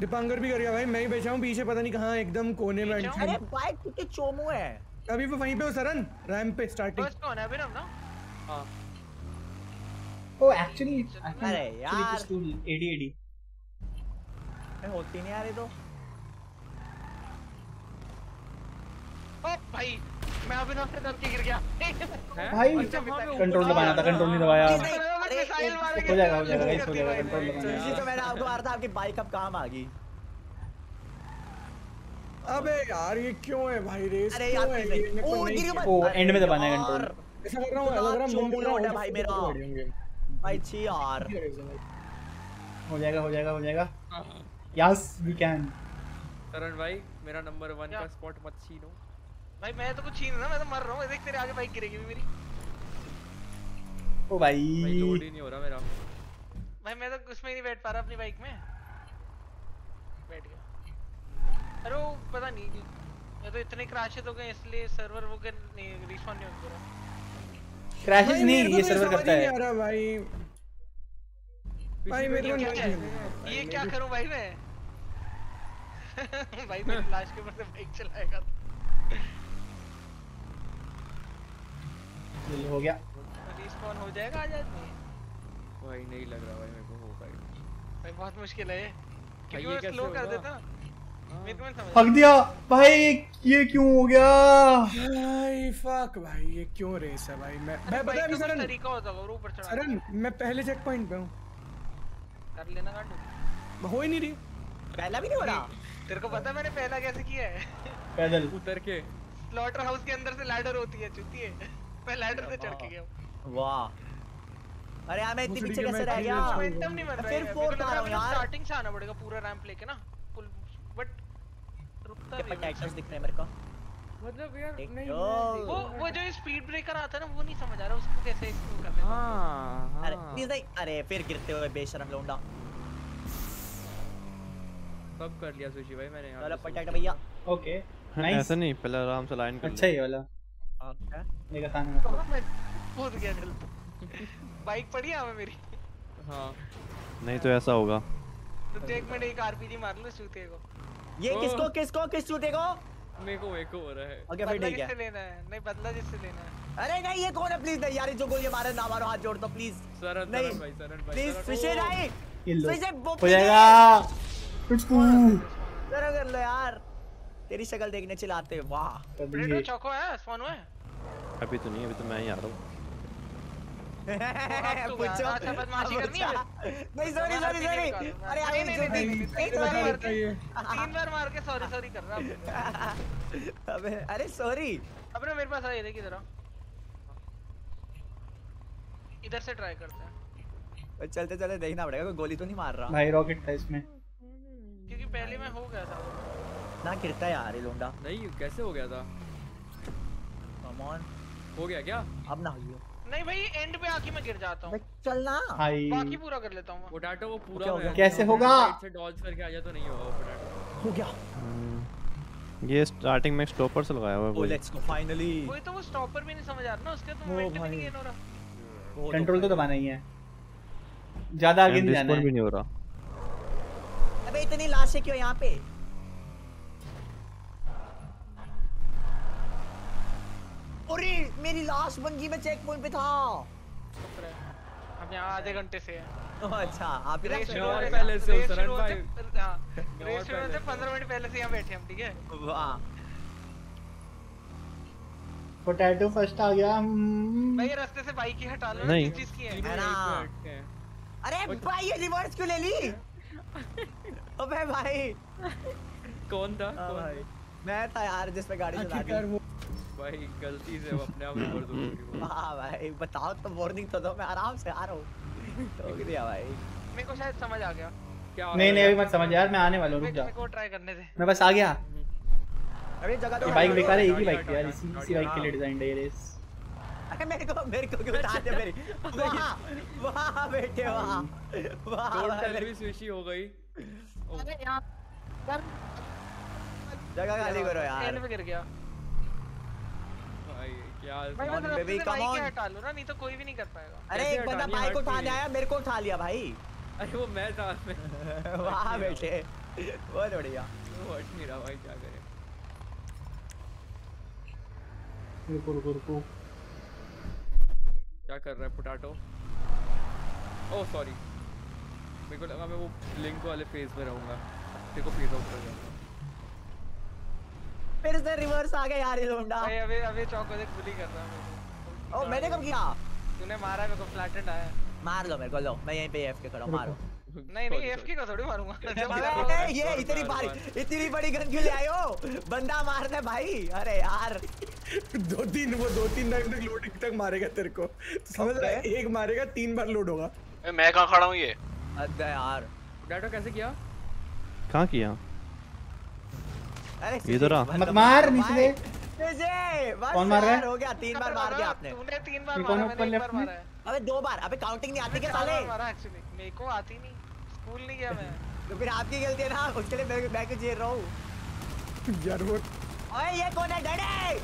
दीपांकर भी कर गया भाई मैं ही बैठा हूँ पीछे पता नहीं कहाँ एकदम कोने में अरे बाइक कितनी चोमू है अभी वो वहीं पे हो सरन रैंप पे स्टार्टिंग फ़र्स्ट कौन है अभिनव ना हाँ ओ एक्चुअली अरे यार एडी एडी होती नहीं यार ये तो भाई मैं अभिनव से डर के गिर गया। भाई अच्छा, कंट्रोल दबाना था कंट्रोल नहीं दबाया। हो। जाएगा हो जाएगा गाइस हो जाएगा कंट्रोल इसी दबाना। तो मैंने आपको मारा था आपकी बाइक अब काम आ गई। अबे यार ये क्यों है भाई? रेस अरे यार ओ गिर किया। मत ओ, end में दबाना है control। ऐसा कर रहा हूँ कर रहा हूँ मुँह लोड है भाई मेरा। भाई छी यार। हो जाएगा हो जाएगा हो जाएगा। यस वी कैन करण भाई मेरा नंबर वन क्या? का स्पॉट मत छीनो। भाई मैं तो कुछ छीन रहा मैं तो मर रहा हूँ। देख तेरे आगे बाइक गिरेगी भी मेरी। ओ भाई। भाई लोड ही नहीं हो रहा मेरा। भाई मैं तो उसमें ही नहीं बैठ पा रहा अपनी बाइक में। बैठ गया। अरे वो पता नहीं ये तो इतने क्रैशेस हो गए इसलिए सर्वर वो कर नहीं रिस्पॉन्ड नहीं हो रहा। क्रैशेस नहीं ये तो सर्वर करता ही नहीं आ रहा भाई। भाई मेरे को नहीं ये क्या करूँ भाई मैं? भाई मेरी लाश के ऊपर से बाइक चलाएगा ये हो गया। रिस्पॉन हो जाएगा आज नहीं भाई नहीं लग रहा भाई मेरे को होगा ही। भाई बहुत मुश्किल है क्योंकि ये वो स्लो कर देता मेरे को नहीं समझ हक दिया। भाई ये क्यों हो गया? भाई फक भाई ये क्यों रेस है भाई? मैं मैं बता का सरन। तरीका होता होगा ऊपर चढ़ा सरन मैं पहले चेक पॉइंट पे हूँ। कर लेना गांडू हो ही नहीं रही। पहला भी नहीं हो रहा? तेरे को पता मैंने पहला कैसे किया है? पैदल। उतर के। स्लॉटर हाउस के अंदर से लैडर होती है चुती है। मैं लैडर से चढ़ के गया वाह। अरे यार मैं इतनी पीछे कैसे रह गया? मोमेंटम नहीं बन रहा फिर फोर्थ आ रहा है हूँ यार। स्टार्टिंग से आना पड़ेगा पूरा रैंप लेके ना। फुल बट रुकता क्या नहीं है। दिख रहे हैं मेरे को। मतलब यार नहीं वो वो जो स्पीड ब्रेकर आता है ना वो नहीं समझ आ रहा उसको कैसे इसको करना है। हाँ अरे हाँ। प्लीज़ नहीं। अरे फिर गिरते हुए बेशरम लौंडा सब कर लिया सुशी भाई मैंने यहाँ चलो पटाटा भैया। ओके नाइस ऐसा नहीं पहले आराम से लाइन कर अच्छा ये वाला। मेरा खाना तो कूद गया जल्दी बाइक पड़ी है हमें मेरी। हाँ। नहीं तो ऐसा होगा। तो एक मिनट एक आरपीजी मार लो चूते को। ये किसको किसको किस चूते को? मेरे को मेरे को हो। रहा है ओके फिर ठीक है। लेना है? नहीं बदला जिससे लेना है। अरे नहीं ये कौन है? प्लीज़ नहीं यार ये जो गोली मारे ना मारो हाथ जोड़ दो प्लीज़ सरन नहीं। भाई सरन भाई प्लीज़ फिशे नहीं ये फिशे वो हो जाएगा। टुटकू जरा कर लो यार। तेरी शक्ल देखने चिल्लाते वाह। देंगे है स्पॉन है अभी तो नहीं अभी तो मैं ही आ रहा हूँ। तो पूछो। अच्छा, बदमाशी करनी है? नहीं सॉरी सॉरी सॉरी अरे नहीं नहीं नहीं, भी नहीं, नहीं तीन बार मार के तीन बार मार के सॉरी सॉरी कर रहा अबे अरे सॉरी अब मेरे पास आइए देखिए जरा। इधर से ट्राई करते हैं। चलते चलते देखना पड़ेगा कोई गोली तो नहीं मार रहा। भाई रॉकेट था इसमें। क्योंकि पहले मैं हो गया था। ना गिरता यार ये लोंडा। नहीं कैसे हो गया था? कम ऑन हो गया क्या? अब ना होइयो नहीं भाई एंड पे आके मैं गिर जाता हूँ। चलना। भाई बाकी पूरा कर लेता हूँ पोटैटो वो पूरा हो गया? कैसे होगा? से डॉज करके आ जाए तो नहीं होगा पोटैटो हो गया। हम्म, ये स्टार्टिंग में स्टॉपर से लगाया हुआ है कोई लेट्स गो फाइनली वही तो वो स्टॉपर भी नहीं समझ आ रहा ना उसके तो मोमेंटम ही नहीं गेन हो रहा। कंट्रोल तो दबाना ही है। ज़्यादा आगे नहीं जाना रिस्पॉन भी नहीं हो रहा। अबे इतनी लाशें क्यों यहाँ पे? अरे मेरी बन गई मैं चेक पॉइंट पे था। हम यहाँ आधे घंटे से हैं। ओह, अच्छा आप ही रेस पहले से रेस उतरन भाई। हाँ रेस शुरू से। पंद्रह मिनट पहले से यहाँ बैठे हम ठीक है? वाह। पोटैटो फ़र्स्ट आ गया। हम्म। भाई रास्ते से बाइक ही हटा लो नहीं। किस चीज़ की है। है ना? अरे भाई ये रिवर्स क्यों ले ली? अबे भाई। कौन था? हाँ कौन भाई। मैं था यार जिस पे गाड़ी चला वो भाई गलती से वो अपने आप हो गई वाह भाई बताओ तो वार्निंग तो दो मैं आराम से आ रहा हूँ। ठोक दिया भाई। मेरे को शायद समझ आ गया। क्या नहीं नहीं अभी मत समझ यार मैं आने वाला हूँ रुक जा मेरे को ट्राई करने दे मैं बस आ गया। अरे जगह ये तो बाइक बेकार है एक ही बाइक थी यार इसी इसी बाइक के लिए डिज़ाइन है ये रेस अरे मेरे को मेरे को क्यों उतार दे मेरी वाह वाह बेटे वाह। वाह भी स्विशी हो गई। जगह खाली करो यार। एंड पे गिर गया भाई क्या भाई Come मैं on, रास्ते baby, से come बाइक ही on. हटा लो ना नहीं तो कोई भी नहीं कर पाएगा। अरे एक बंदा बाइक उठाने आया मेरे को उठा लिया भाई। अरे वो मैं था मैं वाह बेटे। बहुत बढ़िया। हट नहीं रहा भाई क्या करे। रुको रुको रुको। क्या कर रहा है पोटैटो ओह सॉरी मेरे को लगा मैं वो लिंक वाले फ़ेज़ में रहूँगा। तेरे को फ़ेज़ आउट कर जाऊँगा फिर से रिवर्स आ गया यार ये लोंडा भाई अभी अभी चौको देख बुली कर रहा है ओ मैंने कब किया? तूने मारा मेरे को फ्लैटेंड आया। मार लो मेरे को लो। मैं यहीं पे एफ़ के खड़ा हूँ, मारो। नहीं नहीं एफके का थोड़ी मारूँगा। ये इतनी बड़ी इतनी बड़ी गन क्यों ले आए हो? बंदा मारना है भाई। अरे यार। दो तीन वो दो तीन टाइम तक लोडिंग तक मारेगा तेरे को। समझ रहा है? एक मारेगा तीन बार लोड होगा। मैं कहाँ खड़ा हूँ ये? अद्दा यार। पोटैटो कैसे किया? कहाँ किया? इधर आ। सीधी, मत मार नीचे कौन मार रहा है? हो गया तीन बार मार दिया आपने। तूने तीन बार मारा मैंने एक बार मारा है। अबे दो बार अबे काउंटिंग नहीं आती क्या साले? मारा एक्चुअली मेरे को आती नहीं। स्कूल नहीं गया मैं। तो फिर आपकी गलती है ना उसके लिए मैं मैं क्यों झेल रहा हूँ। यार वो ओए ये कौन है? डड़े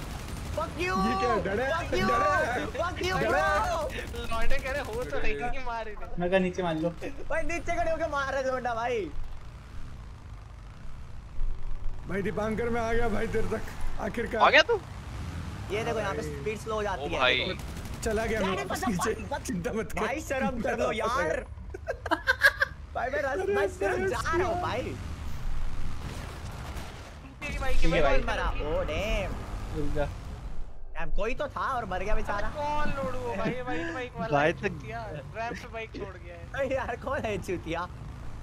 फक यू ये क्या dude? Fuck you dude? Fuck you dude? Bro लौंडे कह रहे हो तो नहीं कि मार ही मैं कहा नीचे मान लो। भाई नीचे खड़े होके मार रहे लोंडा भाई। भाई दीपांकर मैं आ गया भाई तेरे तक। आखिरकार। आ गया तू? ये देखो यहाँ पे स्पीड स्लो हो जाती ओ है। भाई। चला गया मैं। बस- चिंता मत कर। भाई शर्म कर लो यार। भाई मैं रास्ते मैं सिर्फ़ जा रहा हूँ भाई। तेरी भाई के ठीक है भाई। मरा ओ डैम रुक जा। डैम कोई तो था और मर गया बेचारा। कौन लोडू? हो भाई वाइट बाइक वाला भाई चूतिया, रैंप पे बाइक छोड़ गया है। अरे यार कौन है चूतिया?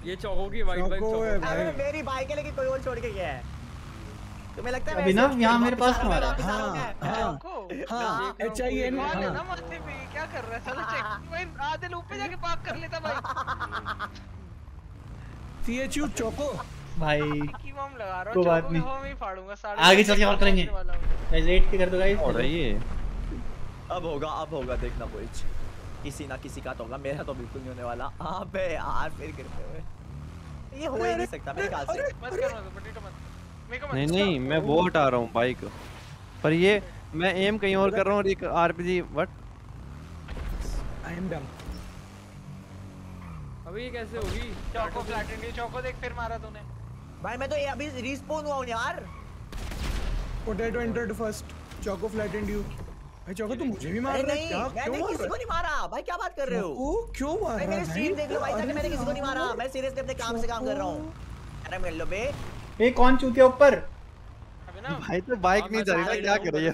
ये चौको की वाइट बाइक चौको है भाई। मेरी बाइक है लेकिन कोई और छोड़ के गया है। तुम्हें लगता है अभिनव, यहाँ मेरे पास आ रहा हूँ, रहा हूँ हाँ? हाँ। हाँ एच आई एन है ना हाँ क्या कर रहा है साला चेक भाई आधे लूप पे जाके पार्क कर लेता भाई सी एच यू चौको भाई की बम लगा रहा कोई हूँ बात नहीं। मैं ही फाड़ूँगा साढ़े आगे चल के और करेंगे। हूँ। गाइस रेट के कर दो गाइस हो रहा है ये अब होगा अब होगा देखना बोइच किसी ना किसी का तो होगा मेरा तो बिल्कुल नहीं होने वाला अबे यार फिर गिरते हुए ये हो ही नहीं सकता मेरे ख्याल से मत कर पोटैटो मत नहीं नहीं मैं वो हटा रहा हूँ बाइक पर ये मैं एम कहीं और कर रहा हूँ और एक RPG what I am done अबे ये कैसे होगी? चौको फ्लैट इंडिया चौको देख फिर मारा तूने। भाई मैं तो ये अभी रिस्पॉन हुआ हूँ यार। पोटैटो एंटर्ड फ़र्स्ट चौको फ्लैटेंड यू भाई चौको तू मुझे भी मार रहा है नहीं क्या? मैंने क्यों मार किसी को नहीं मारा। भाई क्या बात कर रहे हो? ओ क्यों मार रहा मेरी है? स्ट्रीम देख लो भाई ताकि मैंने किसी को नहीं मारा। मैं सीरियसली अपने काम से काम कर रहा हूँ। अरे मिल लो बे। ये कौन चूतिया ऊपर? भाई तो बाइक नहीं चल रहा क्या कर रही है।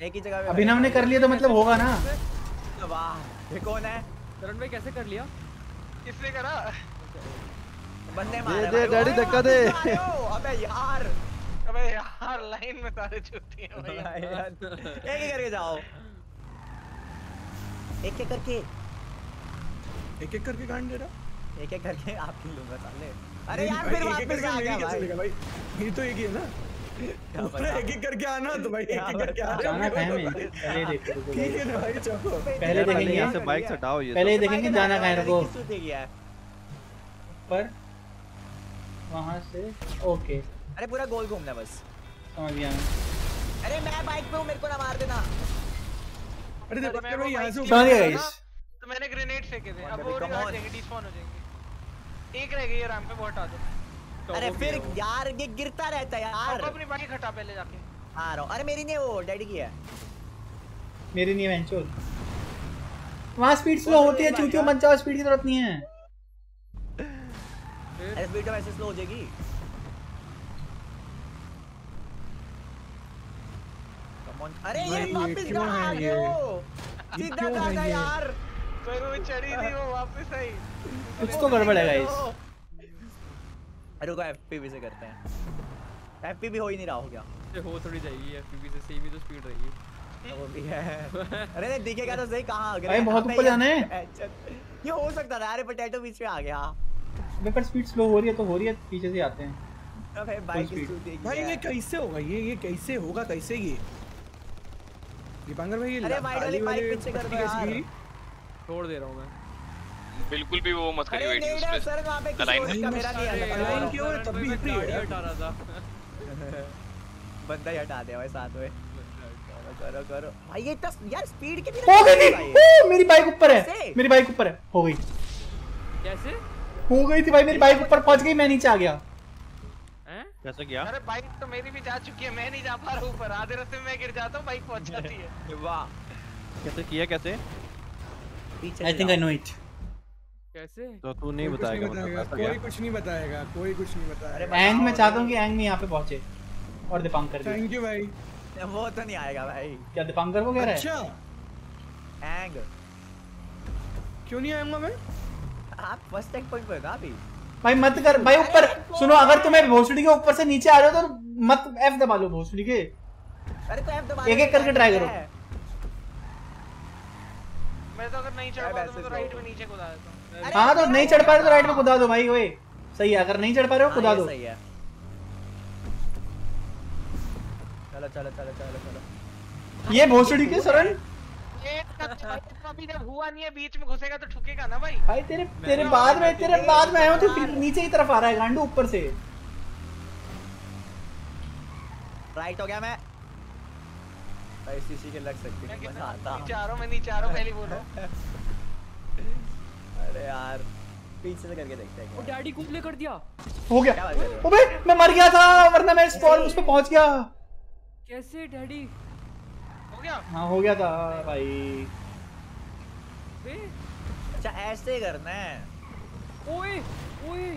एक ही जगह पे अभिनव ने कर लिया तो मतलब होगा ना। वाह ये कौन है? करण भाई कैसे कर लिया? किसने करा? बंदे मारे दे। डैडी धक्का दे। हो? अबे यार। अबे यार लाइन में सारे चूती हैं भाई। यार, एक ही करके जाओ। एक एक करके। एक एक करके कांड दे रहा। एक एक करके आपकी लूँगा साले अरे यार फिर वापस आ गया भाई। मेरी तो एक ही है ना? क्या एक एक करके आना तो भाई एक एक करके आ रहे जाना हो। कहाँ है मैं पहले देखो ठीक है ना भाई चौको पहले देखेंगे यहाँ यहाँ से बाइक हटाओ ये पहले देखेंगे जाना कहाँ है रुको। सूते गया है पर वहाँ से ओके। अरे पूरा गोल घूमना बस। समझ गया मैं। अरे मैं बाइक पे हूँ मेरे को ना मार देना। अरे भाई वो से समझ ना, guys। तो मैंने ग्रेनेड फेंके थे। अब वो. डिस्पॉन हो जाएँगे। एक रह गई रैंप पे वो हटा दो। अरे फिर यार ये गिरता रहता है यार। अब अपनी बाइक हटा पहले जाके। आ रहा। हूँ अरे मेरी नहीं वो डैडी की है। मेरी नहीं है वेंचुअल वहाँ स्पीड स्लो होती है चूतियों जाओ स्पीड की ज़रूरत नहीं है। अरे स्पीड तो वैसे स्लो हो जाएगी. अरे ये वापस क्यों कहाँ आ है गए ये? हो सीधा क्यों है जाना ये? यार पर वो चढ़ी थी वो वापस आई। कुछ तो गड़बड़ है गाइस अरे रुको एफपीवी से करते हैं। एफपीवी हो ही नहीं रहा हो गया। ये हो थोड़ी जाएगी एफपीवी से सेम ही तो स्पीड रहेगी। वो भी है। अरे नहीं दिखेगा तो सही कहाँ आ गया? भाई, बहुत ऊपर जाना है। ये हो सकता था अरे पोटैटो बीच में आ गया। पेपर स्पीड स्लो हो रही है तो हो रही है पीछे से आते हैं। अबे बाइक. स्कूटी भाई ये कैसे होगा? ये ये कैसे होगा? कैसे ये? दीपांकर भाई ये अरे वाइड वाली बाइक पीछे कर दो यार। छोड़ दे रहा हूँ मैं। बिल्कुल भी वो मत अरे वेट उस पे सर वहाँ पे किसी. का मेरा नहीं है लगा क्यों है? तब भी हिट रही है। हटा रहा था। बंदा ही हटा दिया भाई साथ में। करो करो करो। भाई ये तो यार स्पीड कितनी हो गई थी ओ, मेरी बाइक ऊपर है। मेरी बाइक ऊपर है। हो गई। कैसे? हो गई थी भाई मेरी बाइक ऊपर पहुँच गई मैं नीचे आ गया। कैसे किया अरे बाइक तो मेरी भी जा चुकी है मैं नहीं जा पा रहा हूँ ऊपर। आधे रास्ते में मैं गिर जाता हूँ बाइक पहुँच जाती है। वाह। कैसे किया कैसे? I think I know it कैसे? तो तू नहीं बताएगा मतलब कोई कुछ नहीं बताएगा कोई कुछ नहीं अरे बताएगा एंग मैं चाहता हूँ कि एंग में यहाँ पे पहुँचे और दीपांकर भी थैंक यू भाई। वो तो नहीं आएगा भाई। क्या दीपांकर को कह रहा है? अच्छा। एंग क्यों नहीं आऊँगा मैं? आप फ़र्स्ट चेक पॉइंट पे हो ना अभी? भाई मत कर भाई ऊपर सुनो अगर तुम्हें भोसड़ी के ऊपर से नीचे आ रहे हो तो मत एफ़ दबा लो भोसड़ी के। अरे तो एफ़ दबा एक-एक करके ट्राई करो। मैं तो अगर नहीं चढ़ पाता तो तो- राइट में नीचे कूदा देता हूँ। हाँ तो नहीं चढ़ पा रहे तो राइट में कुदा दो भाई ओए। सही है अगर नहीं चढ़ पा रहे हो हाँ, खुदा ये दो। सही है। चलो चलो चलो चलो चलो। ये भोसड़ी के सरन तो हुआ नहीं है बीच में घुसेगा तो ठुकेगा ना भाई। भाई तेरे तेरे बाद में तेरे बाद में आया हूँ तो नीचे की तरफ़ आ रहा है गांडू ऊपर से। राइट हो गया मैं। भाई सीसी के लग सकती है मज़ा आता नीचे आ रहा हूँ मैं नीचे आ रहा हूँ पहले बोल। अरे यार पीछे से करके देखते हैं ओ डैडी कुंबले कर दिया। हो गया? अबे मैं मर गया था वरना मैं स्पॉन उस पे पहुँच गया। कैसे डैडी? हो गया? हाँ हो गया था भाई। बे। अच्छा ऐसे करना है। ओए ओए।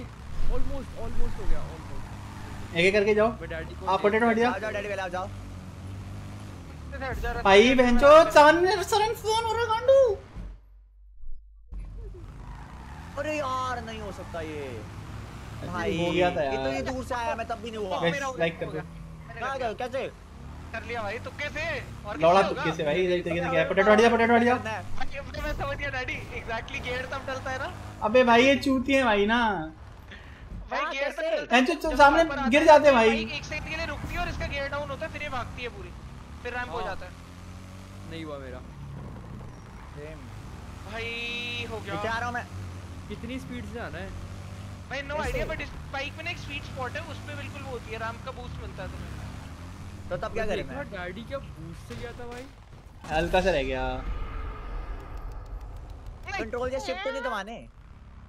ऑलमोस्ट ऑलमोस्ट हो गया ऑलमोस्ट एक एक करके जाओ। मैं डैडी को आप पोटैटो हट जाओ जाओ डैडी पहले आप जाओ। भाई बहनचो सामने सरन फ़ोन हो रहा है गांडू। अरे यार नहीं हो सकता ये। भाई हो गया था ये तो यार। ये दूर से आया मैं तब भी नहीं हुआ। लाइक कर दो। कहाँ गए कैसे? कर लिया भाई तुक्के से। और लौड़ा तुक्के से भाई इधर तरीके से क्या है पोटैटो हट जा पोटैटो हट जा मैं समझ गया डैडी। एग्जैक्टली गेट तब डलता है ना? अबे भाई ये चूती है भाई ना। भाई? डलता है। सामने गिर जाते हैं भाई एक सेकंड के लिए रुकती है और इसका गेयर डाउन होता है फिर ये भागती है पूरी। फिर रैंप हो हाँ। जाता है। नहीं हुआ मेरा। Same. भाई हो आ गया रहा हूँ मैं। कितनी स्पीड से आना है? भाई नो कैसे? आइडिया बट इस बाइक में ना एक स्वीट स्पॉट है उस पे बिल्कुल वो होती है रैंप का बूस्ट मिलता है तुम्हें। तो तब क्या करें मैं? डैडी क्या बूस्ट से गया था भाई? हल्का सा रह गया। कंट्रोल या शिफ्ट तो नहीं दबाने।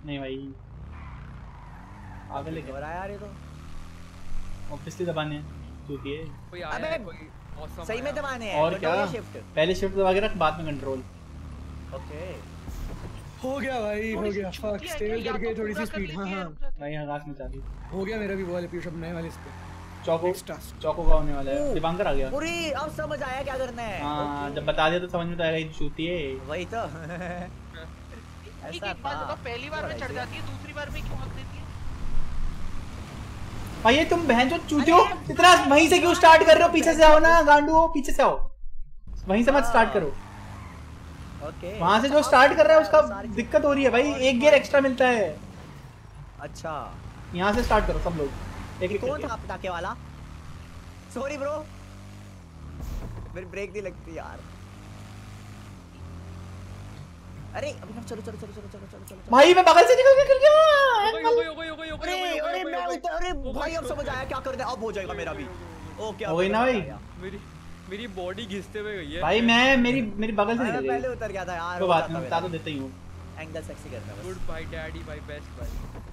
नहीं भाई। आगे लेके यार ये तो। ऑब्वियसली दबाने हैं, चूती कोई आया अबे, है कोई awesome सही में। दबाने हैं और क्या? शिफ्ट पहले शिफ्ट दबा के रख बाद में कंट्रोल ओके हो गया भाई हो गया। फक स्टेल करके तो थोड़ी सी स्पीड हाँ हाँ। जाते हैं। भाई आकाश में चाबी हो गया मेरा भी वो वाले पीयूष अब नए वाले इस पे चौको चौको का होने वाला है। दिवांकर आ गया। पूरी अब समझ आया क्या करना है। हाँ. जब बता दिया तो समझ में तो आएगा ये चूती है। वही तो। एक ऐसा एक बात पहली बार में चढ़ जाती है दूसरी बार में क्यों हक देती है? भाई तुम बहन जो चूती हो इतना वहीं से क्यों स्टार्ट कर रहे हो? पीछे से आओ ना गांडू हो पीछे से आओ। वहीं से मत स्टार्ट करो। ओके वहाँ से जो स्टार्ट कर रहा है उसका दिक्कत हो रही है भाई एक गियर एक्स्ट्रा मिलता है। अच्छा। यहाँ से स्टार्ट करो सब लोग। एक एक कौन था पटाखे वाला? सॉरी ब्रो मेरी ब्रेक नहीं लगती यार। अरे अभी चलो चलो चलो चलो चलो चलो चलो। भाई मैं बगल से निकल के गिर गया। हो गई, हो गई, हो गई, हो गई, अरे अरे मैं उतर अरे भाई अब समझ आया क्या करना है। अब हो जाएगा मेरा भी। ओके हो गई ना भाई? मेरी मेरी बॉडी घिसते हुए गई है। भाई मैं मेरी मेरी बगल से निकल पहले उतर गया था यार कोई बात नहीं बता तो देता ही हूँ। एंगल सेक्सी करना है गुड बस भाई डैडी भाई बेस्ट भाई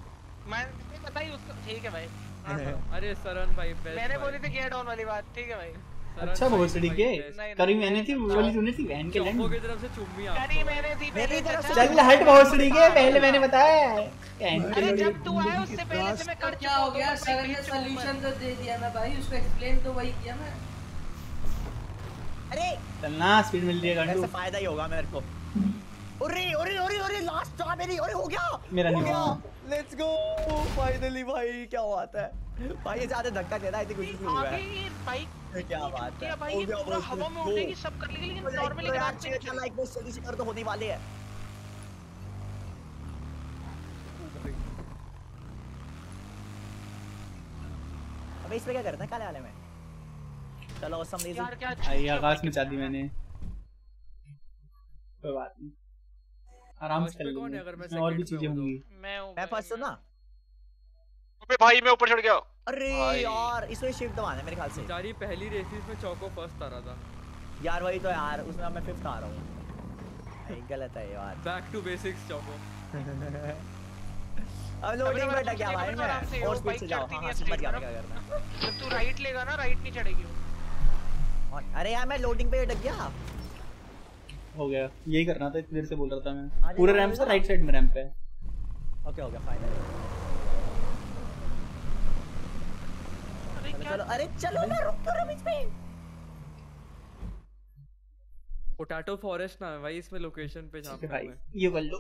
मैं पता ही उसको ठीक है भाई। हाँ, अरे सरन भाई बेस्ट मैंने बोली थी गेयर डाउन वाली बात ठीक है भाई। अच्छा भोसड़ी के? करी मैंने थी नहीं, बोली तूने थी बहन के लैंड की तरफ़ से चुम्मी आ करी मैंने थी मेरी तरफ़ से से चल हट भोसड़ी के पहले मैंने बताया। अरे जब तू आया उससे पहले से मैं कर क्या हो गया? सर ने सोल्यूशन तो दे दिया ना भाई उसको एक्सप्लेन तो वही किया मैं। अरे चलना स्पीड मिल रही है ऐसे गांडू फ़ायदा ही होगा मेरे को। अरे अरे अरे अरे लास्ट स्ट्रॉबेरी अरे हो गया। मेरा नहीं हुआ। लेट्स गो फाइनली भाई क्या बात है। भाई ये ज़्यादा धक्का दे रहा है थिंक कुछ भी हुआ है। ये क्या बात है। भाई ये पूरा हवा में। उड़ेगी सब कर लेगी लेकिन तो नॉर्मली लाइक ग्राउंड पे लाइक बस जल्दी से कर दो होने वाले हैं। अबे इस पे क्या करना है काले वाले में? चलो ऑसम चलेगी। यार क्या आई आकाश में चाहती मैंने। कोई बात नहीं। आराम से कर लेंगे इसमें और भी चीज़ें तो? होंगी। मैं मैं फ़र्स्ट हूँ। ना? अबे भाई मैं ऊपर चढ़ गया। अरे यार इसमें शिफ्ट दबाना है मेरे ख्याल से। बेचारी पहली रेसिस में चौको फ़र्स्ट आ रहा था। यार वही तो यार उसमें मैं फिफ्थ आ रहा हूँ। नहीं, गलत है यार। बैक टू बेसिक्स चौको अब लोडिंग पे अटक गया भाई मैं? और स्पीड से जाओ। चढ़ती हाँ नहीं हाँ है समझ गया क्या करना जब तू राइट लेगा ना राइट नहीं चढ़ेगी वो। अरे यार मैं लोडिंग पे अटक गया। हो गया। यही करना था इतनी देर से बोल रहा था मैं। पूरे रैंप से राइट साइड में रैंप है। ओके हो गया फाइनल अरे चलो अरे चलो ना रुक तो बीच में। पोटैटो फॉरेस्ट ना है भाई इसमें लोकेशन पे जहाँ है भाई मैं ये कर लो।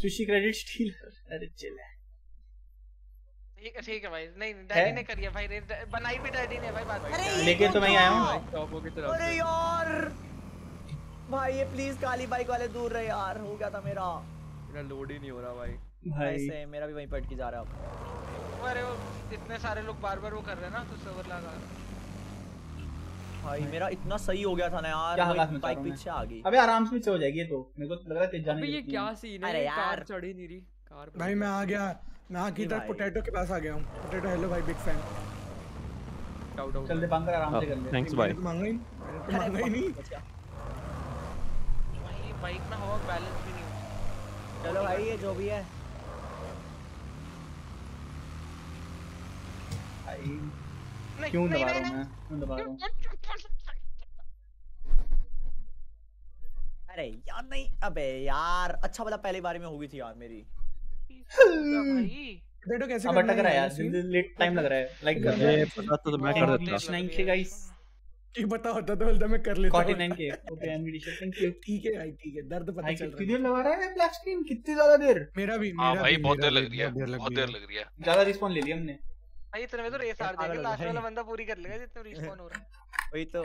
सुशी क्रेडिट स्टील अरे चिल। ठीक है ठीक है भाई। नहीं डैडी ने करी है भाई बनाई भी डैडी ने भाई बात अरे लेके तो मैं आया हूँ भाई। चौको की तरफ़ अरे यार। भाई ये प्लीज़ काली बाइक वाले दूर रहे यार हो गया था मेरा। मेरा लोड ही नहीं हो रहा भाई। भाई। ऐसे मेरा भी वहीं पट के जा रहा है अरे वो इतने सारे लोग बार बार वो कर रहे हैं ना तो सर्वर लगा। भाई मेरा इतना सही हो गया था ना यार क्या हालात में बाइक पीछे आ गई। अबे आराम से पीछे हो जाएगी ये तो मेरे को लग रहा है तेज जाने अबे ये क्या सीन है। अरे यार। कार चढ़ ही नहीं रही कार पे भाई मैं आ गया मैं आ की नहीं तरफ़ भाई। पोटैटो के पास आ गया हूँ। पोटैटो हेलो भाई बिग फ़ैन डाउट डाउट चल दे पंकर आराम से कर ले। थैंक्स भाई। तो मांगा ही तो मांगा ही नहीं। भाई बाइक में हवा बैलेंस भी नहीं चलो भाई ये जो भी है। भाई क्यों दबा रहा हूँ मैं? क्यों दबा रहा हूँ? अरे यार नहीं अबे यार अच्छा वाला पहली बारी में हो गई थी यार मेरी। भाई। कैसे अब अटक रहा है यार लेट टाइम लग रहा है लाइक कर पता तो, तो मैं कर देता। 49 के गाइस ठीक पता होता तो मैं कर लेता। हूँ। 49 ओके थैंक यू ठीक है भाई ठीक है दर्द पता चल कितनी देर लगा रहा है ब्लैक स्क्रीन कितनी ज़्यादा देर? मेरा भी हाँ मेरा भाई बहुत देर लग रही है बहुत देर लग रही है। रही है। ज़्यादा रिस्पॉन ले लिया हमने। भाई इतने में तो रेस हार जाएगा लास्ट वाला बंदा पूरी कर लेगा जितने रिस्पॉन हो रहा है। वही तो।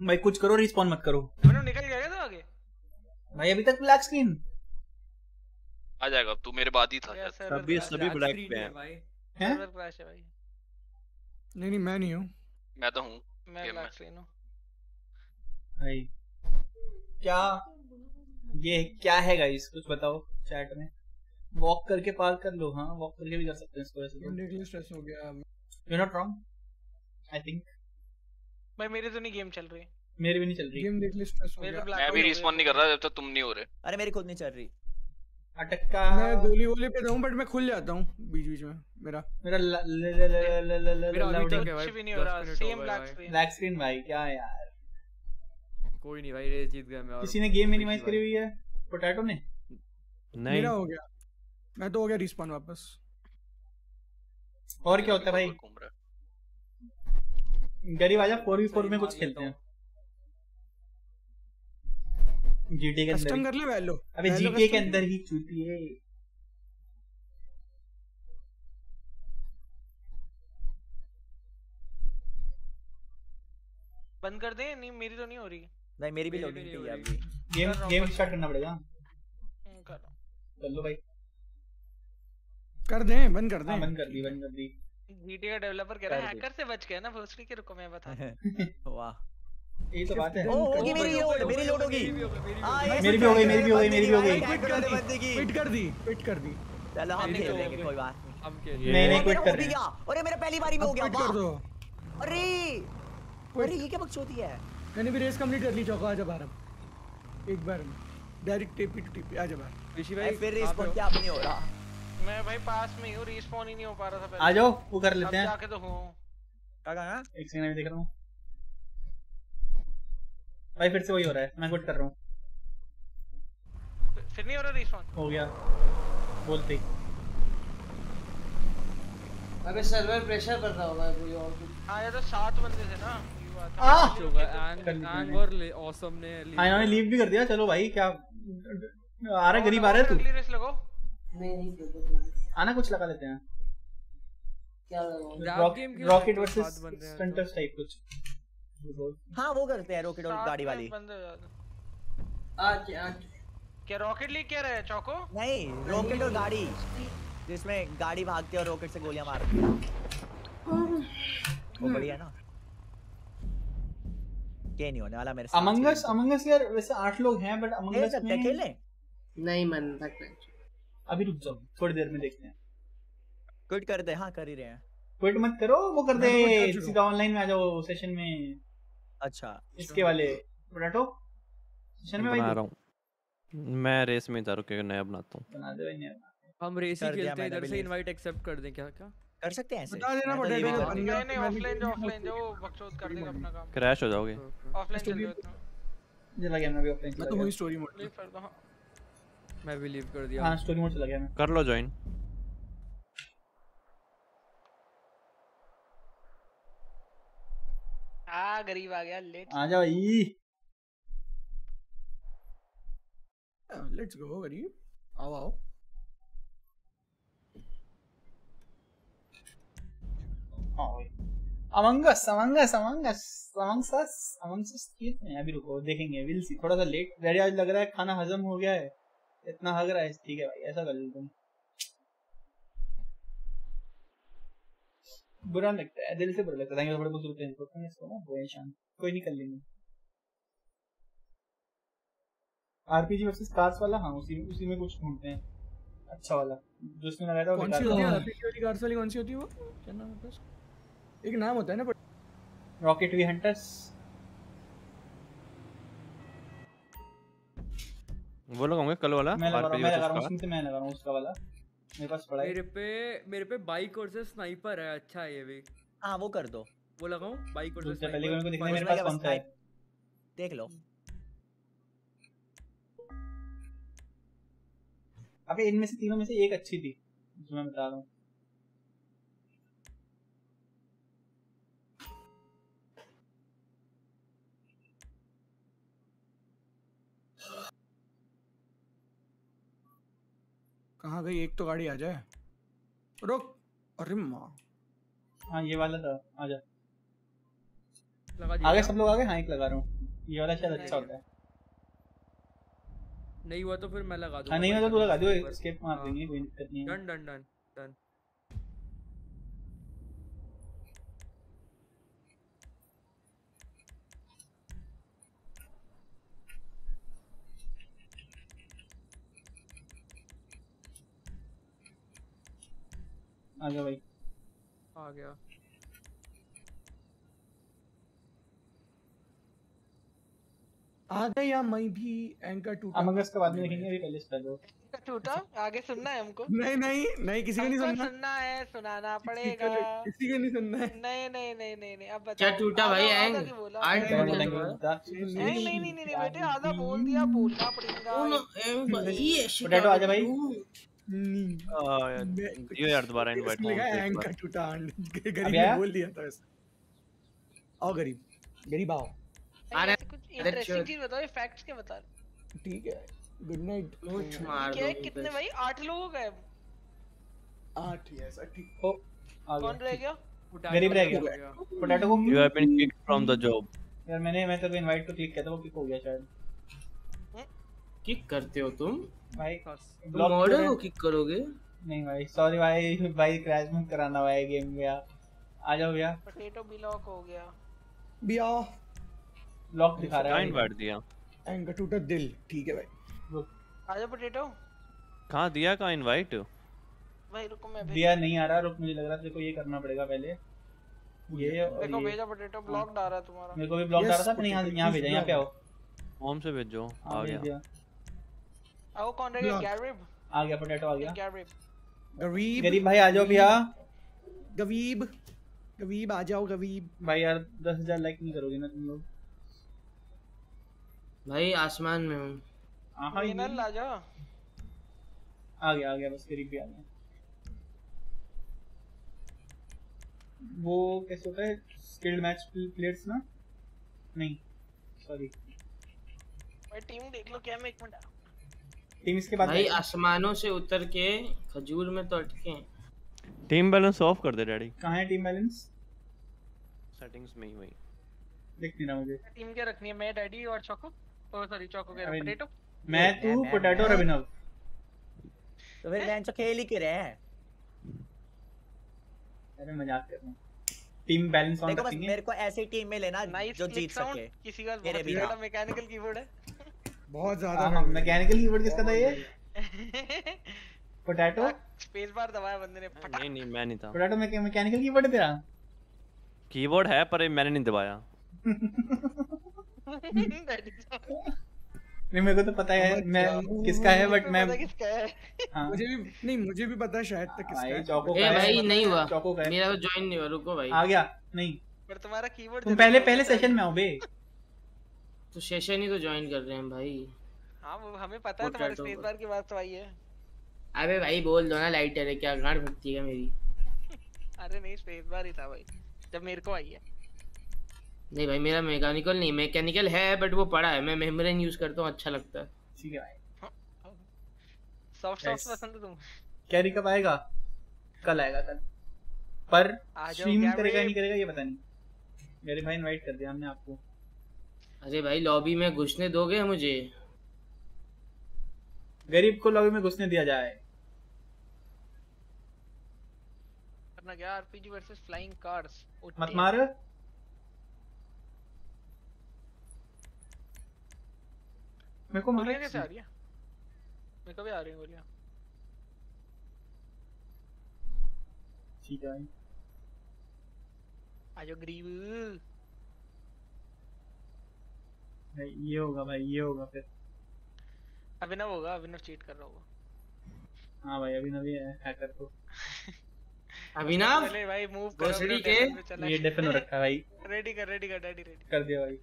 भाई कुछ करो रिस्पॉन मत करो। मैंने निकल गया तो आगे? भाई अभी तक ब्लैक स्क्रीन आ जाएगा तू मेरे बाद ही था सभी सभी ब्लैक पे हैं भाई। हैं? सर्वर क्रैश है भाई। नहीं नहीं मैं नहीं हूँ। मैं तो हूँ। मैं ब्लैक स्क्रीन हूँ। भाई क्या ये क्या है गाइस कुछ बताओ चैट में। वॉक करके पार कर लो हाँ वॉक करके भी कर सकते हैं इसको वैसे तो। गेम देख स्ट्रेस हो गया you not wrong I think भाई मेरी तो नहीं गेम चल रही। मेरी भी नहीं चल रही। गेम देख ली स्ट्रेस हो गया। मैं भी रिस्पॉन्ड नहीं कर रहा जब तक तुम नहीं हो रहे। अरे मेरी खुद नहीं चल रही। अटका मैं गोली वोली पे हूँ बट मैं खुल जाता हूँ बीच बीच में मेरा। मेरा है कुछ भी नहीं हो रहा same black screen black screen भाई। क्या यार? कोई नहीं भाई रेस जीत गए मैं और किसी ने गेम मिनिमाइज करी हुई है? पोटैटो ने? नहीं मेरा हो गया। मैं तो हो गया रिस्पॉन वापस। और क्या होता है भाई? है गरीब आजा फोर वी फोर में कुछ खेलते हैं। जीटीए के अंदर कस्टम कर ले वैलो अबे जीटीए के अंदर ही चूती है। बंद कर दे नहीं मेरी तो नहीं हो रही। नहीं मेरी भी लोडिंग नहीं थी अभी गेम हूँ। गेम स्टार्ट करना पड़ेगा। हम्म, हूँ। कर लो भाई। कर दें बंद कर हाँ दें। बंद कर दी बंद कर दी। GTA का डेवलपर कह रहा है हैकर से बच गया ना भोसड़ी के रुको मैं बता वाह। यही तो बात है। ओ होगी मेरी लोड मेरी लोड होगी। हाँ, ये मेरी भी हो गई, मेरी भी हो गई, मेरी भी हो गई। क्विट कर दी बंदी की। क्विट कर दी क्विट कर दी। चलो हम खेल लेंगे कोई बात नहीं। हम के नहीं नहीं क्विट कर गया। अरे मेरे पहली बारी में हो गया क्विट कर वाह। दो। अरे अरे ये क्या बकचोदी है? मैंने भी रेस कंप्लीट कर ली चौको आ जा बाहर एक बार डायरेक्ट टीपी टू टीपी आ जा बाहर ऋषि भाई फिर कहाँ पे रिस्पॉन्ड हो? क्या अब नहीं हो रहा? मैं भाई पास में ही हूँ रिस्पॉन ही नहीं हो पा रहा था पहले। आ जाओ वो कर लेते हैं। जाके तो हूँ। क्या कहा? एक सेकंड में देख रहा हूँ। भाई फिर से वही हो रहा है मैं क्विट कर रहा हूँ। फिर नहीं हो रहा रिस्पॉन हो गया। बोलते अबे सर्वर प्रेशर कर रहा होगा कोई और कुछ। हाँ ये तो सात बंदे थे ना ऑसम ने leave हाँ लीव भी कर दिया चलो भाई क्या आ रहा है गरीब आ रहा है तू? अगली रेस लगो नहीं नहीं देखो, देखो, आना कुछ लगा लेते हैं। रॉकेट वर्सेस हैं? तो। स्टंटर्स टाइप कुछ। हाँ वो करते हैं रॉकेट और गाड़ी वाली। आज आज क्या रॉकेट लीग क्या रहे चौको नहीं रॉकेट और गाड़ी जिसमें गाड़ी भागती है और रॉकेट से गोलियाँ मारती है। वो बढ़िया ना। क्या नहीं होने वाला मेरे साथ। अमंग अस अमंग अस यार वैसे आठ लोग हैं बट अमंग खेल अस सकते हैं में खेले। नहीं मन तक अभी रुक जाओ थोड़ी देर में देखते हैं। क्विट कर दे हाँ कर ही रहे हैं। क्विट मत करो वो कर दे मैं चुका सीधा ऑनलाइन में आ जाओ सेशन में। अच्छा। इसके वाले पोटैटो सेशन में भाई बना रहा हूँ। मैं रेस में जा रहा हूँ नया बनाता हूँ। बना दे भाई नया हम रेस ही खेलते हैं इधर से इनवाइट एक्सेप्ट कर दें क्या क्या? कर सकते हैं ऐसे? बता देना मैं तो हूँ। नहीं नहीं ऑफलाइन जो ऑफलाइन जो बकचोद कर देगा अपना काम। क्रैश हो जाओगे। ऑफलाइन चल जाओ चला गया मैं भी ऑफलाइन मैं तो वही स्टोरी मोड लीव कर दो हाँ। मैं भी लीव कर दिया। हाँ स्टोरी मोड चला गया मैं। कर लो ज्वाइन आ गरीब आ गया लेट आ जाओ भाई। लेट्स गो गरीब। आओ आओ। Among us among us among us among us among us किए थे अभी रुको देखेंगे विल सी थोड़ा सा लेट रेडी आज लग रहा है खाना हजम हो गया है। इतना हग रहा है ठीक है भाई ऐसा कर लो तुम। बुरा लगता है दिल से बुरा लगता है बड़े बुज़ुर्ग तो इसको ना वो शान कोई नहीं कर लेंगे। आरपीजी वर्सेस कार्स वाला हाँ उसी उसी में कुछ ढूंढते हैं। अच्छा वाला जो इसमें लगाया था कौन सी होती है? आरपीजी वाली कार्स वाली कौन सी होती है वो? क्या नाम है उसका? एक नाम होता है ना रॉकेट वी हंटर्स वो लगाऊँगा कल वाला मैं लगा रहा हूँ मैं लगा रहा हूँ उसका। उसमें से मैं लगा रहा हूँ उसका वाला। मेरे पास पड़ा है। मेरे पे मेरे पे बाइक और से स्नाइपर है अच्छा है ये भी। हाँ वो कर दो। वो लगाऊँ? बाइक और से पहले मेरे को दिखने मेरे पास कौन सा है? देख लो। अबे इनमें से तीनों में से एक अच्छी थी जो मैं बता रहा हूँ। कहाँ गई? एक तो गाड़ी आ जाए। रुक। अरे माँ। हाँ ये वाला था। आ लगा आगे सब लोग आगे हाँ एक लगा रहा हूँ। ये वाला शायद अच्छा होता है। नहीं हुआ तो फिर मैं लगा दूँगा। हाँ नहीं हुआ तो तू लगा दो। स्केप मार हाँ। देंगे कोई दिक्कत नहीं है। डन डन डन डन आजा भाई आ गया आ गए या मैं भी एंकर टूटा हम अगर इसका बाद में देखेंगे अभी पहले स्टार्ट हो टूटा आगे सुनना है हमको नहीं नहीं नहीं किसी को नहीं सुनना सुनना है सुनाना पड़ेगा किसी को नहीं सुनना है नहीं नहीं नहीं नहीं नहीं अब बताओ क्या टूटा भाई एंग बोला आठ बोलेंगे नहीं नहीं नहीं बेटे आधा बोल दिया बोलना पड़ेगा ऐसे पोटैटो क्या आजा भाई? नहीं आ, यार, मैं- दियो यार दोबारा इनवाइट कहा एंकर टूटा गरीब ने बोल दिया था वैसे। आओ गरीब गरीब आओ अरे, कुछ इंटरेस्टिंग चीज़ बताओ ये फैक्ट्स के बता ठीक है गुड नाइट कुछ मार दो कितने भाई? आठ लोग गए आठ यस ठीक। हो कौन रह गया? गरीब रह गया। पोटैटो को you have been kicked from the job यार मैंने मैं तेरे को इनवाइट तो क्लिक किया था वो किक हो गया शायद। किक करते हो तुम? भाई ब्लॉक मॉडल को किक करोगे? नहीं भाई सॉरी भाई भाई क्रैश मत कराना भाई गेम में यार आ जाओ भैया। पोटैटो भी लॉक हो गया। भी आओ लॉक दिखा रहा है इनवाइट दिया? एंकर टूटा दिल ठीक है भाई। आजा पोटैटो कहाँ दिया कहाँ इनवाइट भाई रुको मैं दिया नहीं आ रहा रुक मुझे लग रहा है तेरे को ये करना पड़ेगा पहले। ये देखो ये। भेजा पोटैटो ब्लॉक डाल रहा है तुम्हारा। मेरे को भी ब्लॉक डाला था अपने यहाँ यहाँ भेजा यहाँ पे आओ. होम से भेजो हाँ, आ गया। आओ कौन रह? गया. गैरिब। आ गया पोटैटो आ गया। गैरिब। गरीब। गरीब भाई आ जाओ भैया। गवीब गवीब आ जाओ गवीब भाई यार दस हज़ार लाइक नहीं करोगे ना तुम लोग? भाई आसमान में हूँ। हाँ ये- विनर ला जा। आ गया आ गया बस गरीब भी आ गया। वो कैसे होता है? स्किल्ड मैच प्लेयर्स ना? नहीं सॉरी भाई टीम देख लो क्या मैं एक मिनट टीम इसके बाद भाई आसमानों से उतर के खजूर में तो अटके हैं। टीम बैलेंस ऑफ़ कर दे डैडी कहाँ है टीम बैलेंस सेटिंग्स में ही वही। दिख नहीं रहा मुझे। टीम क्या रखनी है मैं डैडी और चोको ओ सॉरी चोको अरे, पोटैटो मैं तू पोटैटो और अभिनव तो फिर बेंचो खेल ही के रहे हैं। अरे मज़ाक कर रहा हूँ। टीम बैलेंस ऑन देखो बस मेरे को ऐसी टीम में लेना जो जीत सके। किसी का मेरे बहुत बिना। मैकेनिकल कीबोर्ड है। बहुत ज़्यादा हाँ मैकेनिकल कीबोर्ड किसका था ये? पोटैटो स्पेस बार दबाया बंदे ने नहीं नहीं मैं नहीं था। पोटैटो में मैकेनिकल कीबोर्ड है तेरा? कीबोर्ड है पर मैंने नहीं दबाया। नहीं मेरे को तो पता है मैं किसका है बट मैं किसका है। हाँ। मुझे भी नहीं मुझे भी पता है शायद तक किसका भाई है। चौको ए का है। भाई नहीं हुआ। चौको का है। मेरा तो ज्वाइन नहीं हुआ रुको भाई। आ गया। नहीं। पर तुम्हारा कीबोर्ड तुम पहले पहले सेशन में आओ बे। तो सेशन ही तो ज्वाइन कर रहे हैं भाई। हाँ वो हमें पता है तुम्हारे स्पेस बार की बात तो आई है। अबे भाई बोल दो ना लाइटर है क्या गांड फटती है मेरी। अरे नहीं स्पेस बार ही था भाई जब मेरे को आई है। नहीं भाई मेरा मैकेनिकल नहीं मैकेनिकल है बट वो पड़ा है। मैं मेमोरिन यूज़ करता हूँ अच्छा लगता है। ठीक है भाई। सॉफ्ट सॉफ्ट पसंद है तुम कैरी कब आएगा? कल आएगा कल। पर आ स्ट्रीम करेगा नहीं करेगा ये पता नहीं। मेरे भाई इनवाइट कर दिया हमने आपको। अरे भाई लॉबी में घुसने दोगे मुझे? गरीब को लॉबी में घुसने दिया जाए। करना क्या आरपीजी वर्सेस फ्लाइंग कार्स मत मार। मेरे को मारा कैसे आ रही है? मेरे को भी आ रही है गोलियाँ। ठीक है। आजो गरीब। भाई ये होगा भाई ये होगा फिर। अभिनव होगा अभिनव चीट कर रहा होगा। हाँ भाई अभी नवी है हैकर तो। अभिनव? चले भाई मूव भोसड़ी के? ये डेफन हो रखा भाई। रेडी कर रेडी कर डैडी रेडी कर दिया भाई।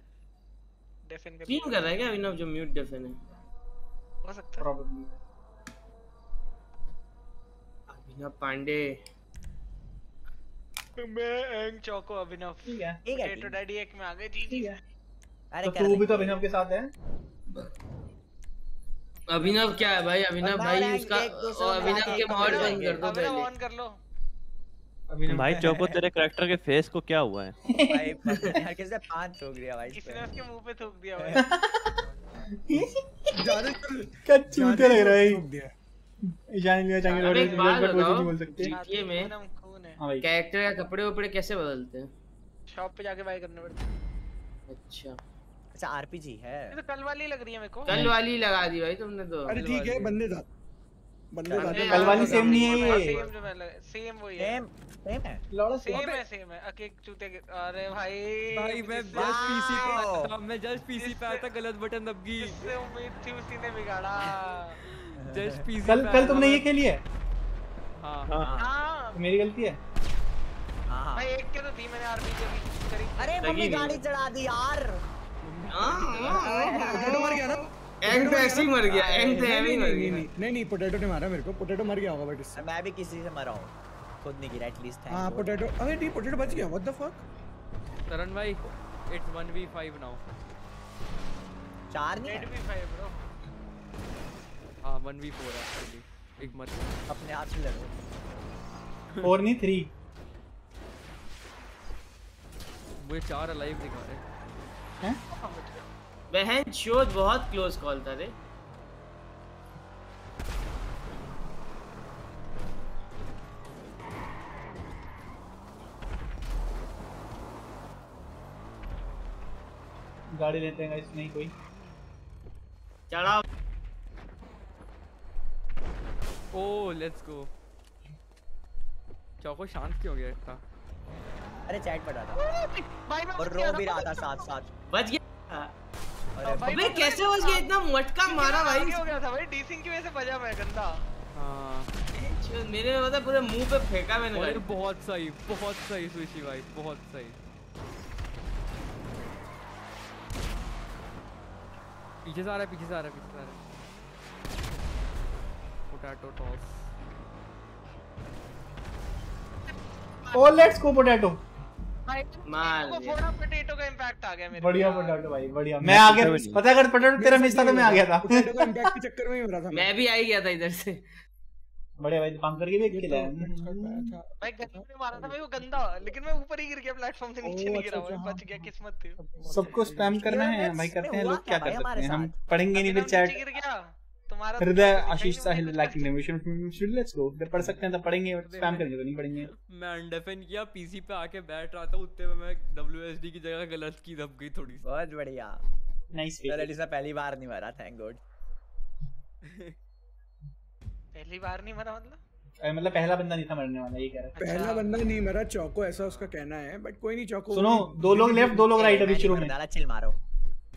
डेफन कर स्ट्रीम कर रहा है क्या अभिनव जो म्यूट डेफन है? हो सकता है। प्रॉब्लम अभिनव पांडे। मैं एंग चौको अभिनव। ठीक है ठीक है, पोटैटो डैडी एक में आ गए जी जी। अरे तो तू भी तो अभिनव के साथ है? अभिनव क्या है भाई? अभिनव भाई उसका को अभिनव के मॉड बंद कर दो पहले। ऑन कर लो। भाई चौको तेरे करेक्टर के फेस को क्या हुआ है? भाई पता नहीं, हर किसी ने पाँच ठोक दिया भाई इस किसी ने उसके मुँह पे थूक दिया भाई? क्या चूते लग रहा है ठोक जान लिया जाएँगे अरे एक बात बताओ बोल सकते। GTA में है। हाँ कैरेक्टर या कपड़े वपड़े कैसे बदलते हैं? शॉप पे जाके बाय करने पड़ते हैं। अच्छा। अच्छा आरपीजी है। ये तो कल वाली लग रही है मेरे को। कल वाली लगा दी भाई तुमने तो। अरे ठीक है बंदे था बंदे था कल वाली सेम नहीं है ये। सेम जो मैं सेम वही है सेम सेम है। लौड़ा सेम है। सेम है। अके एक चूते अरे भाई भाई मैं जस्ट पीसी पे था मैं जस्ट पीसी पे था गलत बटन दब गई जिससे उम्मीद थी उसी ने बिगाड़ा। जस्ट पीसी कल कल तुमने ये खेली है? हाँ। हाँ। मेरी गलती है? हाँ। हाँ भाई एक के तो थी मैंने आरपीजी अभी। करी अरे मम्मी गाड़ी चढ़ा दी यार। पोटैटो मर गया ना? एंड तो ऐसे ही मर गया एंड तो ऐसे ही मर गया। नहीं नहीं नहीं पोटैटो ने मारा मेरे को। पोटैटो मर गया होगा बट इससे। मैं भी किसी से मरा हूँ। खुद नहीं गिरा एटलीस्ट हाँ थैंक पोटैटो अरे नहीं पोटैटो बच गया। व्हाट द फक तरण भाई इट्स 1v5 नाउ चार नहीं डेड है भी फाइव ब्रो हाँ 1v4 एक्चुअली एक मत अपने आप से लड़ो फोर नहीं थ्री मुझे चार अलाइव दिखा रहे हैं। बहन चोद बहुत क्लोज कॉल था रे। गाड़ी लेते हैं गाइस नहीं कोई। चढ़ाओ। ओ लेट्स गो चौको शांत क्यों हो गया इतना? अरे चैट पड़ा था भाई और रो भी रहा था साथ साथ। बच गया। अरे भाई अबे कैसे बच गया? इतना मटका मारा भाई। हो गया था भाई डीसिंग की वजह से बजा मैं गंदा। हाँ। मेरे पता पूरे मुँह पे फेंका मैंने गाड़ी। बहुत सही बहुत सही सुशी भाई बहुत सही। पीछे से आ रहा है पीछे से आ रहा है पीछे से आ रहा है। Potato toss oh let's go potato potato का इंपैक्ट आ गया मेरे बढ़िया पे भाई बढ़िया। मैं आ गया। पता अगर पोटैटो तेरा मिस था तो मैं आ गया था। पोटैटो का इम्पैक्ट के चक्कर में ही मरा था। मैं भी आ ही गया था इधर से। बढ़िया भाई पंकर की भी एक किल भाई गंदा ने मारा था भाई वो गंदा लेकिन मैं ऊपर ही गिर गया प्लेटफॉर्म से नीचे नहीं गिरा अच्छा, अच्छा, बच गया किस्मत थी। सबको स्पैम करना है भाई करते हैं लोग क्या कर सकते हैं? हम पढ़ेंगे नहीं फिर चैट गिर गया। तुम्हारा तो हृदय आशीष साहिल मुझे लाइकिंग शुड लेट्स गो अगर पढ़ सकते हैं तो पढ़ेंगे स्पैम करेंगे तो नहीं पढ़ेंगे। मैं अनडेफन किया पीसी पे आके बैठ रहा था उतने में मैं डब्ल्यूएसडी की जगह गलत की दब गई थोड़ी सी। बहुत बढ़िया। नाइस चलो एटलीस्ट पहली बार नहीं मरा थैंक गॉड पहली बार नहीं मरा मतलब? मतलब पहला बंदा नहीं था मरने वाला ये कह रहा है। पहला बंदा नहीं मरा चौको ऐसा उसका कहना है बट कोई नहीं चौको सुनो दो लोग लेफ़्ट दो लोग राइट अभी शुरू में चिल मारो।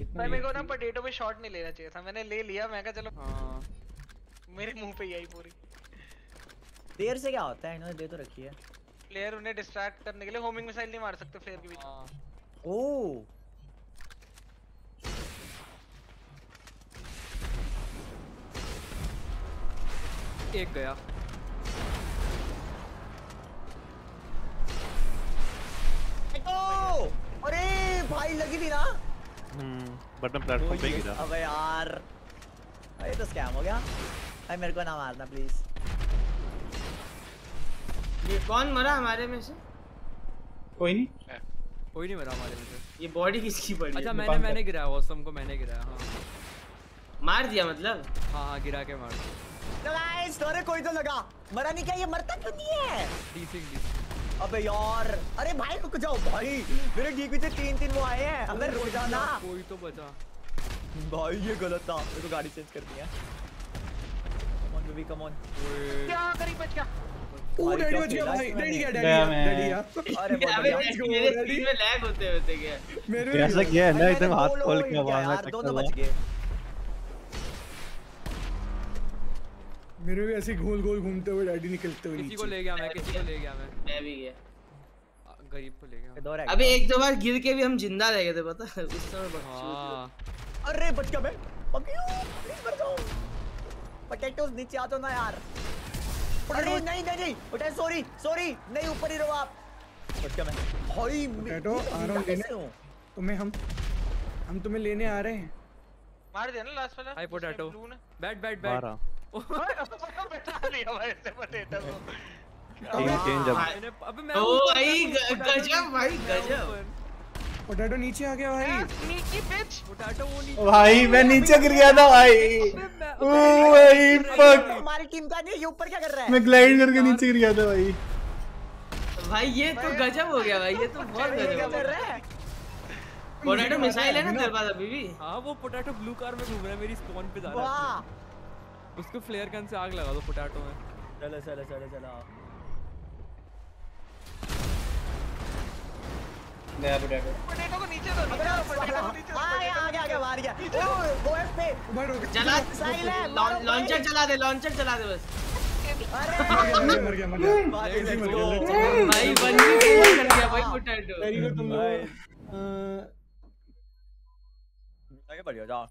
भाई मेरे को ना पोटैटो पे शॉट नहीं लेना चाहिए था। मैंने ले लिया मैं कहा चलो। हाँ। मेरे मुँह पे ही आई पूरी। देर से क्या होता है? इन्होंने दे तो रखी है। प्लेयर उन्हें डिस्ट्रैक्ट करने के लिए होमिंग मिसाइल नहीं मार सकते फ्लेयर के बीच हाँ। ओ एक गया। ओ! अरे भाई लगी थी ना? बटन प्लेटफॉर्म पे गिरा। अबे यार अरे तो स्कैम हो गया। भाई मेरे को ना मारना प्लीज़ ये कौन मरा हमारे में से? कोई नहीं। कोई नहीं मेरा हमारे में से। ये बॉडी किसकी पड़ी अच्छा मैंने मैंने गिराया ऑसम को मैंने गिराया हाँ। मार दिया मतलब? हाँ हाँ गिरा के मार तो गाइस अरे कोई तो लगा। मरा नहीं क्या? ये मरता क्यों नहीं है? डीसिंग डीसिंग अबे यार अरे भाई रुक जाओ भाई। मेरे ठीक पीछे तीन तीन वो आए हैं अगर रुक जाओ ना कोई तो बचा। भाई ये गलत था। मेरे को गाड़ी चेंज कर दिया come on baby come on क्या करी बच गया? ओ डैडी बच गया भाई। डैडी? गया डैडी। डैडी गया अरे मेरे स्क्रीन में लैग होते होते गया मेरे कैसा किया है ना एकदम हाथ दो खोल के ही किया आवाज़ यार दोनों बच गए। मेरे भी ऐसे गोल गोल घूमते हुए डैडी निकलते हुए किसी को ले गया मैं किसी को ले गया मैं। मैं भी गया। गरीब को ले गया दो रह अबे एक दो बार गिर के भी हम ज़िंदा रह गए थे पता है? उस समय हाँ। अरे बच गया मैं। पकियो प्लीज़ मर जाओ। पोटैटोस नीचे आ तो ना यार। अरे नहीं नहीं नहीं। पोटैटो सॉरी सॉरी नहीं ऊपर ही रहो आप। बच गया मैं। भाई पोटैटो, आ रहा हूँ लेने। तुम्हें हम हम तुम्हें लेने आ रहे हैं। मार दिया ना लास्ट वाला। हाय पोटैटो बैठ बैठ बैठ। बारह बैठा लिया भाई से पोटैटो को। टीम चेंज अब अबे मैं ओ भाई था, ग- पोटैटो गजब भाई गजब। पोटैटो नीचे आ गया भाई। बिच पोटैटो वो नहीं भाई मैं नीचे गिर गया था भाई। ओ भाई फक हमारी टीम का नहीं ये ऊपर क्या कर रहा है? मैं ग्लाइड करके नीचे गिर गया था भाई। भाई ये तो गजब हो गया भाई ये तो बहुत गजब कर रहा है? पोटैटो मिसाइल है ना तेरे पास अभी भी? हाँ वो पोटैटो ब्लू कार में घूम रहा है मेरी स्पॉन पे जा रहा वाह। है उसको फ्लेयर गन से आग लगा दो पोटैटो में। चलो चलो चलो चलो गया पोटैटो पोटैटो को नीचे दो नीचे दो पोटैटो को नीचे दो आ गया आ गया आ गया मार गया। ओ ओएफ पे भाई रुक चला मिसाइल है, लॉन्चर चला दे लॉन्चर चला दे बस। अरे मर गया मर गया भाई ही गया। भाई पोटैटो तुम लोग। आगे बढ़ियो जाओ।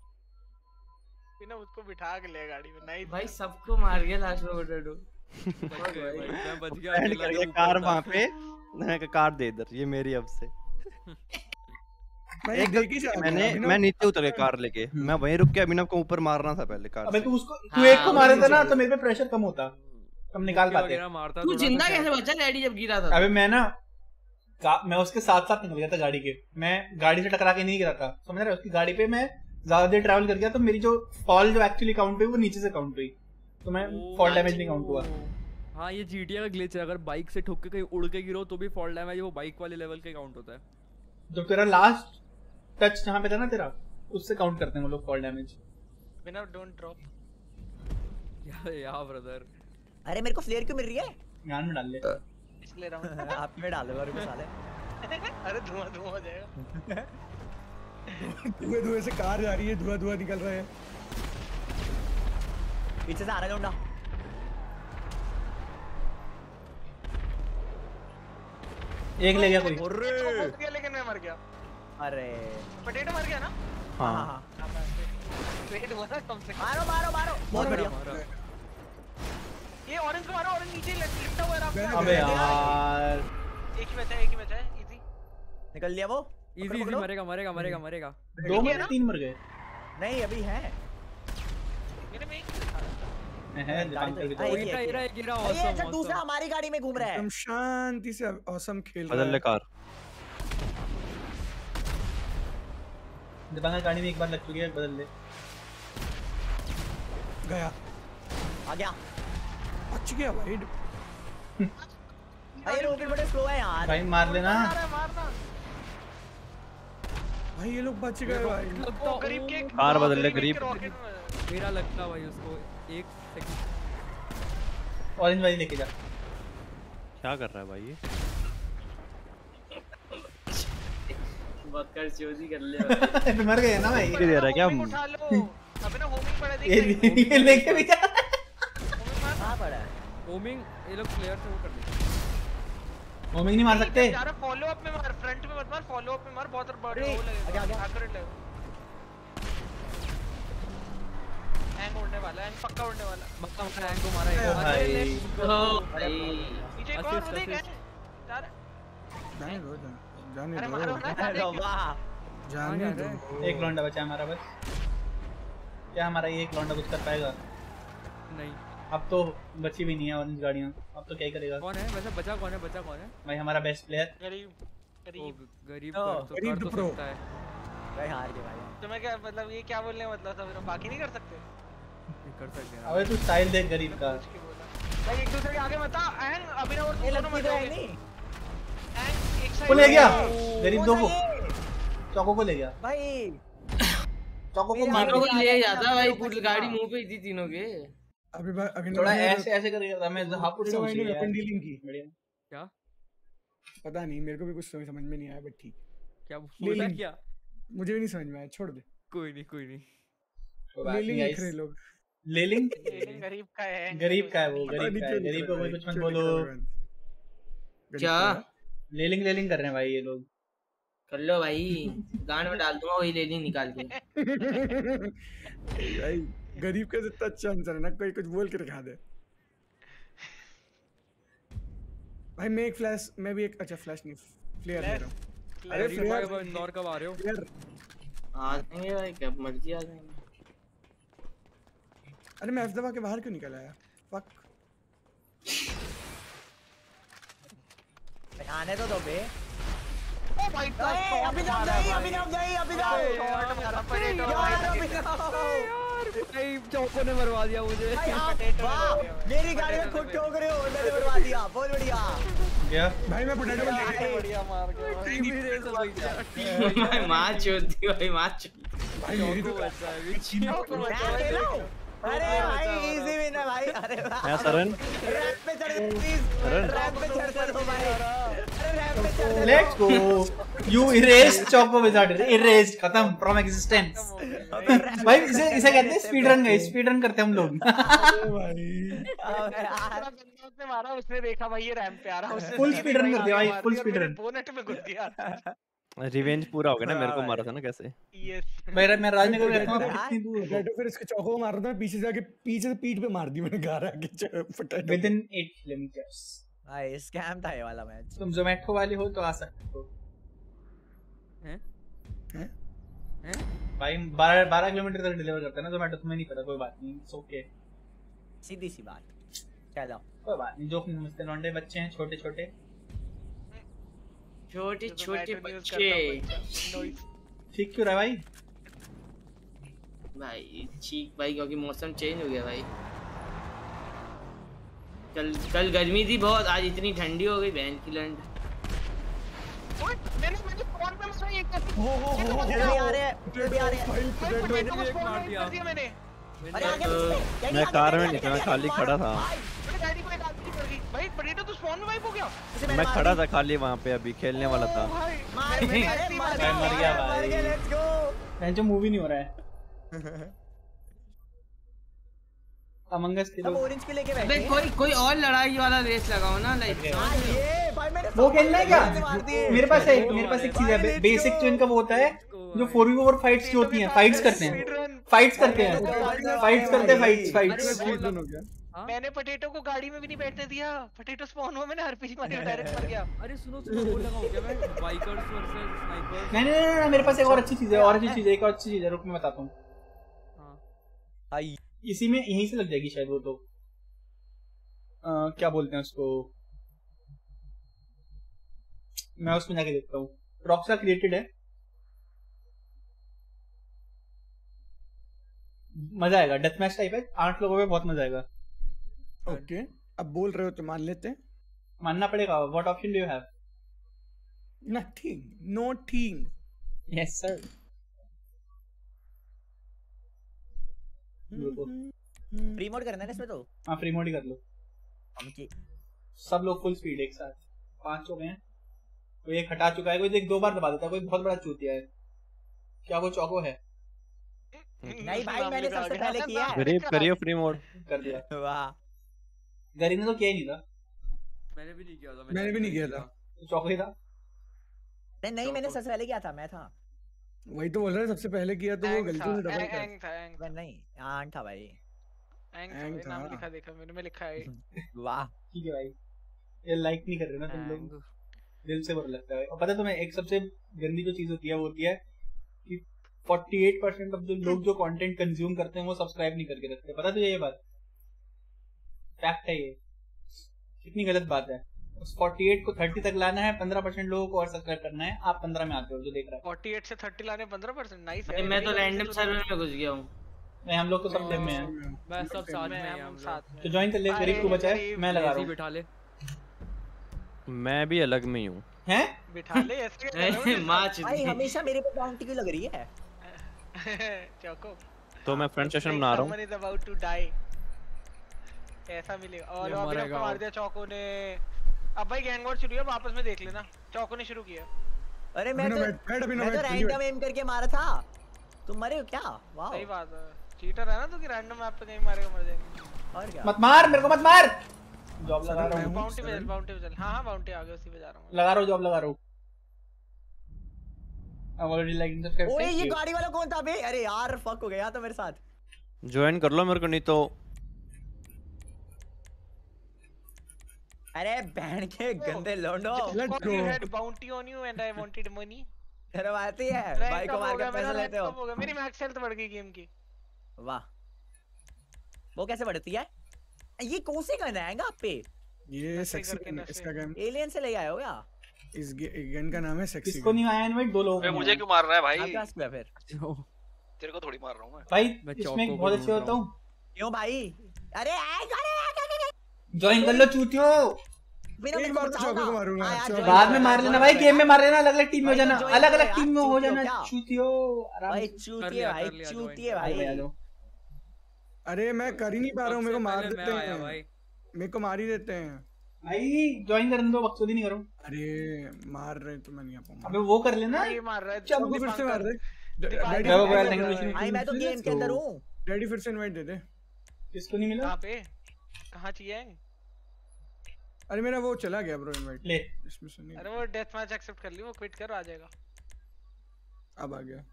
बिना उसको बिठा के ले गाड़ी में नहीं भाई सबको मार गया लास्ट में पोटैटो मैं बच गया एंड कर दिया कार वहाँ पे। मैंने कहा कार दे इधर ये मेरी अब से। एक ही जा रहा मैंने मैं नीचे उतर गया कार लेके। मैं वहीं रुक के अभिनव को ऊपर मारना था पहले कार अबे से। तू उसको तू हाँ, एक को मारे था ना तो मेरे पे प्रेशर कम होता। कम निकाल पाते। तू ज़िंदा कैसे बचा? डैडी जब गिरा था अबे मैं ना मैं उसके साथ साथ निकल गया था गाड़ी के। मैं गाड़ी से टकरा के नहीं गिरा था। समझ रहे उसकी गाड़ी पे मैं ज़्यादा देर ट्रैवल कर गया तो मेरी जो फॉल जो एक्चुअली काउंट हुई वो नीचे से काउंट हुई। तो मैं फॉल डैमेज नहीं काउंट हुआ। हाँ ये जीटीए का ग्लिच है। अगर बाइक से ठोक के कहीं उड़ के गिरो तो भी फॉल डैमेज वो बाइक वाले लेवल का काउंट होता है। जो तेरा लास्ट टच जहाँ पे था ना तेरा उससे काउंट करते हैं वो लोग फॉल डैमेज बिना don't drop yeah yeah brother अरे मेरे को फ्लेयर क्यों मिल रही है? ध्यान में डाल ले। इसलिए राउंड आप में डाल दो मेरे को साले अरे धुआँ धुआँ हो जाएगा। धुएँ धुएँ से कार जा रही है धुआँ धुआँ निकल रहा है। पीछे से आ रहा है लौंडा एक ले गया कोई। अरे। गया लेकिन मैं मर गया अरे। पोटैटो मर गया ना? हाँ। हाँ हाँ। वेट हुआ ना कम से कम। मारो मारो मारो। बहुत बढ़िया। हमारा ये ऑरेंज को मारो ऑरेंज नीचे लिफ्टा हुआ है आपका अबे यार। एक ही बचा है एक ही बचा है इजी निकल लिया वो। इजी इजी मरेगा मरेगा मरेगा मरेगा। दो मर तीन मर गए। नहीं अभी है। मेरे में एक है हाँ, तो। ही दूसरा हमारी गाड़ी में घूम रहा है। शांति से औसम खेल रहा है। कार। दिमाग गाड़ी में एक बार लग चुकी है बदल ले। गया। आ गया। बच गया भाई। अरे रॉकेट बड़े स्लो है यार। भाई मार लेना। मारना। भाई ये लोग बच गए भाई। लगता गरीब के कार बदल ले, गरीब। मेरा लगता भाई उसको एक सेकंड ऑरेंज वाली लेके जा। क्या कर रहा है भाई ये? बकर चोरी कर ले। भाई। मर गए ना भाई। ये दे रहा है क्या? उठा लो। अबे ना होमिंग पड़ा देख ये लेके भी जा। कहाँ पड़ा है? होमिंग ये लोग प्लेयर से वो कर देंगे होमिंग नहीं मार सकते। यार फॉलो अप में मार फ्रंट में मत मार फॉलो अप में मार बहुत बड़ा अरे, लगेगा आगे, आगे। हैंग उड़ने वाला है पक्का उड़ने वाला। मतलब अपना हैंग को मारा एक भाई। नीचे Assist, वो देख यार जाने। दो जाने अरे दो। मारो ना जाने। दो। एक लौंडा बचा हमारा बस। क्या हमारा ये एक लौंडा कुछ कर पाएगा? नहीं। अब तो बची भी नहीं है ऑरेंज गाड़ियाँ। अब तो क्या ही करेगा। कौन है? वैसे बचा कौन है? बचा कौन है? भाई हमारा बेस्ट प्लेयर गरीब गरीब। गरीब कर तो गरीब तो pro। सकता है। भाई हार गए भाई। तुम्हें क्या मतलब ये क्या बोलने का मतलब था? फिर हम बाकी नहीं कर सकते? कर सकते हैं अबे तू स्टाइल देख गरीब का। भाई एक दूसरे के आगे मत आ। एंग अभिनव और तुम दोनों मत जाओगे एंग एक साइड को ले गया? गरीब दो को। चौको को ले गया। भाई। चौको को मेरे मार। को ले जाता भाई पूरी गाड़ी मुँह पे ही थी तीनों के। अभी अभी थोड़ा ऐसे ऐसे करके था मैं हाफ़ थोड़ा मैंने weapon dealing की। क्या? पता नहीं मेरे को भी कुछ समझ समझ में नहीं आया बट ठीक। क्या बोला। क्या? मुझे भी नहीं समझ में आया छोड़ दे। कोई नहीं कोई नहीं। बात ले नहीं, लेंगे guys। खरे लोग। ले लिंग लेकिन गरीब का है। गरीब का है वो गरीब का है। गरीब को कोई कुछ मत बोलो। रहा? क्या? ले लिंग ले लिंग कर रहे हैं भाई ये लोग। कर लो भाई गांड में डाल दूँगा वही ले ली निकाल के। भाई। गरीब का जितना अच्छा आंसर है ना कोई कुछ बोल के दिखा दे। भाई मैं एक फ्लैश मैं भी एक अच्छा फ्लैश नहीं फ्लेयर ले रहा हूँ। अरे भाई फ्लेयर अब इंदौर कब आ रहे हो? फ्लेयर आ जाएँगे भाई कब मर्ज़ी आ जाएँगे। अरे मैं एफ़ दबा के बाहर क्यों निकल आया फक आने तो दो बे। ओ भाई ए, अभिनव नहीं अभिनव नहीं अभिनव यार अभिनव भाई चौको ने मरवा दिया मुझे। मेरी गाड़ी में खुद ठोक रहे हो मैंने बर्बाद दिया बहुत बढ़िया। गया भाई मैं पोटैटो को ले बढ़िया मार के भाई माँ चोती भाई माँ भाई मेरी तो मैं अकेला हूँ? अरे भाई इजी विन है भाई अरे वाह। हाँ, सरन। रैंप पे चढ़ प्लीज़ रैंप पे चढ़ कर भाई। लेट्स गो यू इरेस्ड चौको विजार्ड इरेस्ड खत्म फ्रॉम एग्जिस्टेंस भाई इसे इसे कहते हैं speed run guys speed run करते हैं हम लोग. उसने मारा उसने देखा भाई ये रैंप पे आ रहा उसने Full speed run कर दिया भाई, speed मेरे run। बोनेट में घुस गया रिवेंज पूरा हो गया ना मेरे को मारा था ना कैसे? यस मेरा मैं राजनगर में रहता हूँ कितनी दूर फिर इसके चौको को मार रहा था पीछे से आके पीछे से पीठ पे मार दी मैंने पोटैटो विद इन 8 किलोमीटर्स भाई स्कैम था ये वाला मैच तुम जोमेटो वाले हो तो आ सकते हो। हैं? हैं? हैं? भाई 12 12 किलोमीटर तक डिलीवर करता है ना जोमेटो तुम्हें नहीं पता कोई बात नहीं इट्स ओके सीधी सी बात चलो। कोई बात नहीं जो समझते लौंडे बच्चे हैं छोटे छोटे छोटे छोटे बच्चे। हूँ। ठीक क्यों रहा भाई? भाई ठीक भाई क्योंकि मौसम चेंज हो गया भाई। कल कल गर्मी थी बहुत आज इतनी ठंडी हो गई बहन की लंड मैंने मैंने फ़ोन पे मारा ये कैसे हो हो हो हो ये भी आ रहे हैं ये भी आ रहे हैं भाई भाई पोटैटो पोटैटो को एक मार दिया। मैंने अरे आगे पीछे मैं कार में आगे, निकला, खाली खड़ा था। मैंने गाड़ी को एक आदमी कर दी भाई पोटैटो तो स्पॉन में वाइप हो गया मैं खड़ा था खाली वहाँ पे अभी खेलने वाला था ओ मार ही गया भाई। लेट्स गो मूवी नहीं हो रहा है अमंगस के लोग। ऑरेंज के लेके बैठे हैं। कोई कोई और लड़ाई वाला रेस लगाओ ना लाइक ये भाई मैंने वो खेलना है क्या? मेरे पास है मेरे पास एक चीज़ है बेसिक तो इनका वो होता है जो फोर वी फोर फाइट्स जो होती हैं फाइट्स करते हैं। फाइट्स करते हैं। फाइट्स करते हैं फाइट्स फाइट्स हो? मैंने पोटैटो को गाड़ी में भी नहीं बैठने दिया। पोटैटो स्पॉन हुआ मैंने आरपीजी मारी डायरेक्ट मर गया। अरे सुनो सुनो बोल लगा हो गया मैं? बाइकर्स वर्सेस स्नाइपर्स नहीं नहीं नहीं मेरे पास एक और अच्छी चीज़ है और अच्छी चीज़ है एक और अच्छी चीज़ है रुक मैं बताता हूँ। हाँ। भाई इसी में यहीं से लग जाएगी शायद वो तो अ, क्या बोलते हैं उसको? मैं उसमें जाके देखता हूँ। रॉक्सा क्रिएटेड है। मज़ा आएगा। डेथ मैच टाइप है। आठ लोगों में बहुत मज़ा आएगा। ओके। अब बोल रहे हो तो मान लेते हैं। मानना पड़ेगा। What option do you have nothing nothing yes sir pre mode करना है ना इसमें तो। हाँ फ्री मोड ही कर लो। हम की सब लोग फुल स्पीड एक साथ। पाँच हो गए हैं। कोई एक हटा चुका है कोई देख दो बार दबा देता है। कोई बहुत बड़ा चूतिया है। क्या वो चौको है? नहीं भाई मैंने सबसे पहले किया है। गरीब करियो फ्री मोड कर दिया। वाह। गरीब ने तो किया ही नहीं था। मैंने भी नहीं किया था मैंने भी नहीं किया था। चौको ही था? नहीं नहीं मैंने सबसे पहले किया था मैं था। वही तो बोल रहे हैं सबसे पहले किया तो वो गलती से डबल कर। एंग था एंग मैं नहीं आन था भाई। एंग था नाम लिखा देखा मैंने में लिखा है। वाह। ठीक है भाई। ये लाइक नहीं कर रहे ना तुम लोग। दिल से बुरा लगता है। और पता है तुम्हें एक सबसे गंदी जो चीज़ होती है वो होती है कि 48 परसेंट ऑफ़ जो लोग जो कंटेंट कंज्यूम करते हैं वो सब्सक्राइब नहीं करके रखते। पता तुझे ये बात? फैक्ट है ये। कितनी गलत बात है। उस 48 को 30 तक लाना है 15 परसेंट लोगों को और सब्सक्राइब करना है। आप 15 में आते हो जो देख रहा है। 48 से 30 लाने 15% नाइस भाई मैं तो रैंडम सर्वर में घुस गया हूँ। नहीं हम लोग तो सब टीम में हैं। मैं सब साथ में हैं हम साथ में। तो ज्वाइन कर ले गरीब को बचा है मैं लगा रहा हूँ। बिठा ले। मैं भी अलग में ही हूँ। हैं? बिठा ले ऐसे क्या कर रहे हो? माँ भाई हमेशा मेरे पे बाउंटी क्यों लग रही है? चौको। तो मैं फ्रेंड सेशन बना रहा हूँ. ऐसा मिलेगा? और अभी आपको मार दिया चौको ने। अब भाई गैंग वॉर शुरू है वापस में देख लेना। चौको ने शुरू किया। अरे मैं तो मैं तो रैंडम एम करके मारा था। तुम मरे हो क्या? वाह सही बात है। चीटर है ना तो कि रैंडम मैप पे कहीं मारेगा मर जाएगा। और क्या? मत मार मेरे को मत मार। जॉब लगा रहा हूँ। बाउंटी पे चल बाउंटी पे चल। हाँ हाँ बाउंटी आ गया उसी पे जा रहा हूँ लगा रहा हूँ जॉब लगा रहा हूँ। I'm already like सब्सक्राइब ओए ये गाड़ी वाला कौन था? बे अरे यार फक हो गया था मेरे साथ। ज्वाइन कर लो मेरे को नहीं तो अरे बहन के गंदे लोंडो you go. had bounty on you and I wanted money. शर्म आती है भाई को मार के पैसे लेते हो हो। मेरी मैक्स हेल्थ बढ़ गई गेम की वाह वो कैसे बढ़ती है ये कौन सी गन है आप पे ये सेक्सी गन। इसका गन एलियन से ले आए हो क्या इस गन का नाम है सेक्सी किसको नहीं आया इनवाइट दो लोग बे मुझे क्यों मार रहा है भाई आपके पास क्या फिर तेरे को थोड़ी मार रहा हूँ मैं भाई मैं इसमें को बहुत अच्छे होता हूँ क्यों भाई अरे आए अरे ज्वाइन कर लो चूतियो। एक बार तो चौको को मारूँगा, बाद में मार। लेना भाई गेम में मार लेना अलग अलग टीम में हो जाना अलग अलग टीम में हो जाना चूतियो। भाई चूतिए भाई चूतिए भाई। जाओ, आ जाओ। अरे मैं कर ही नहीं पा रहा हूँ मेरे को मार देते हैं। मेरे को मार ही देते हैं। भाई ज्वाइन करने दो बकचोदी नहीं करो। अरे मार रहे तो मैं नहीं आ पाऊँगा। अबे वो कर लेना। ये मार रहा है चौको फिर से मार बोला, भाई मैं तो गेम के अंदर हूँ डैडी फिर से इनवाइट दे दे किसको नहीं मिला? कहाँ पे? कहाँ चाहिए? अरे मेरा वो चला गया ब्रो इनवाइट ले। इसमें से नहीं अरे वो डेथ मैच एक्सेप्ट कर ली वो क्विट कर आ जाएगा। अब आ गया।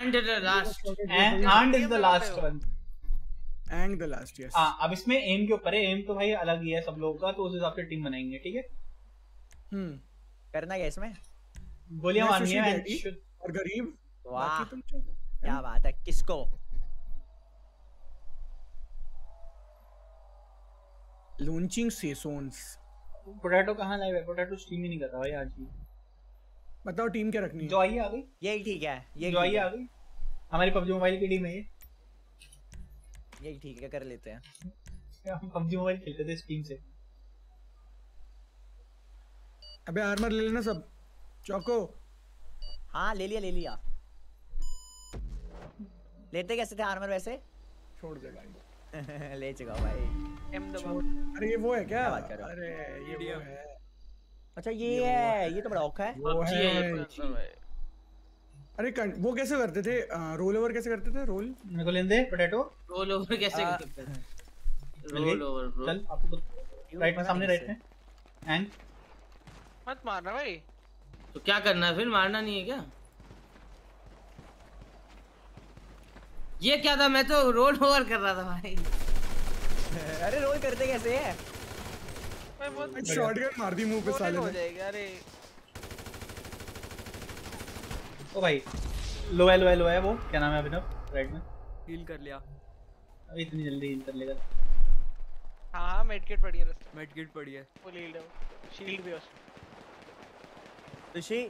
And the last and is the last one and the last yes हाँ अब इसमें एम के ऊपर है एम तो भाई अलग ही है सब लोगों का तो उस हिसाब से टीम बनाएँगे ठीक है? हम्म। करना क्या इसमें? गोलियाँ मारनी है और गरीब वाह क्या बात है किसको? लॉन्चिंग सेसोन्स पोटैटो कहाँ लाइव है? पोटैटो स्ट्रीम ही नहीं कर रहा भाई आज भी। बताओ टीम क्या रखनी है? जो आई आ गई? यही ठीक है यही जो आई आ गई? हमारी पबजी मोबाइल की टीम है ये। यही ठीक है कर लेते हैं। हम पबजी मोबाइल खेलते थे स्टीम से। अबे आर्मर ले लेना सब। चौको। हाँ ले लिया ले लिया। लेते कैसे थे आर्मर वैसे? छोड़ दे भाई। ले चुका भाई। एम दबाओ अरे ये वो है क्या? क्या बात कर रहे हो? अरे ये वो है। अच्छा ये है ये तो बड़ा औखा है। वो है। है अरे कं- वो कैसे करते थे? रोल ओवर कैसे करते थे? रोल मेरे को लेने दे पोटैटो रोल ओवर कैसे आ, करते हैं गई? रोल ओवर ब्रो चल आपको राइट में सामने राइट में। एंड मत मारना भाई। तो क्या करना है फिर? मारना नहीं है क्या? ये क्या था? मैं तो रोल ओवर कर रहा था भाई। अरे रोल करते कैसे है? शॉटगन मार दी मुँह पे साले हो ने। अरे। ओ भाई लो है लो है लो है वो। क्या नाम है अभिनव? राइट में। हील कर लिया। अभी इतनी जल्दी हिल कर लेगा। हाँ हाँ मेडकिट पड़ी है रास्ते मेड किट पड़ी है। फुल हील्ड है शील्ड भी है ऋषि?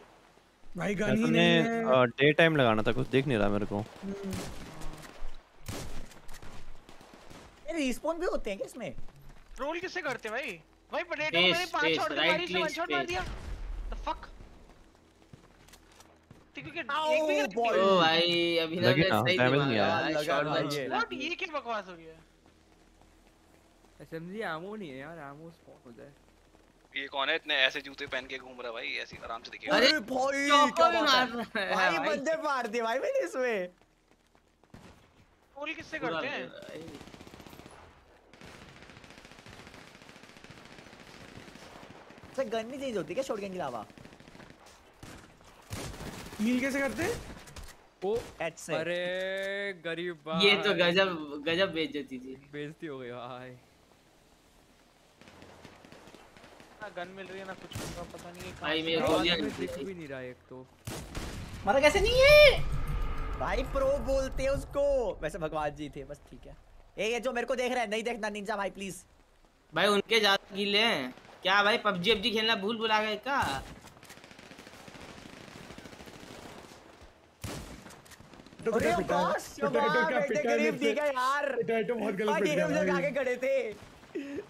भाई गन ही नहीं है। डे टाइम लगाना था कुछ दिख नहीं रहा मेरे को ये रिस्पॉन भी होते हैं क्या इसमें? रोल किससे करते हैं भाई? भाई पोटैटो Space, मैंने पाँच शॉट मारी से वन शॉट मार दिया। The fuck. ओ भाई अभी ना लगे ना, सही नहीं आया। ये। व्हाट ये क्या बकवास हो गया? एसएमजी एमो नहीं है यार एमो स्पॉन हो जाए। ये कौन है इतने ऐसे जूते पहन के घूम रहा भाई? ऐसे आराम से दिखेगा। अरे, भाई क्या मार रहा है भाई? भाई। बंदे मार दिए भाई मैंने इसमें। रोल किससे करते हैं लग रहा है। अच्छा गन नहीं चेंज होती क्या शॉटगन के अलावा? हील कैसे करते ओ एच से अरे गरीब भाई। ये तो। गजब गजब बेइज्जती थी। बेइज्जती हो गई भाई। ना गन मिल रही है ना कुछ होगा पता नहीं कहाँ भाई मेरे। को गोलियाँ। भी नहीं रहा एक तो। मारा कैसे नहीं है? भाई प्रो बोलते हैं उसको। वैसे भगवान जी थे बस ठीक है। ए ये जो मेरे को देख रहा है नहीं देखना निंजा भाई प्लीज़ भाई उनके ज़्यादा गीले हैं। क्या भाई पबजी अबजी खेलना भूल भुला गए का अरे बॉस शबाब बेटे गरीब ठीक है यार। टैटू बहुत गलत भाई। आगे खड़े थे।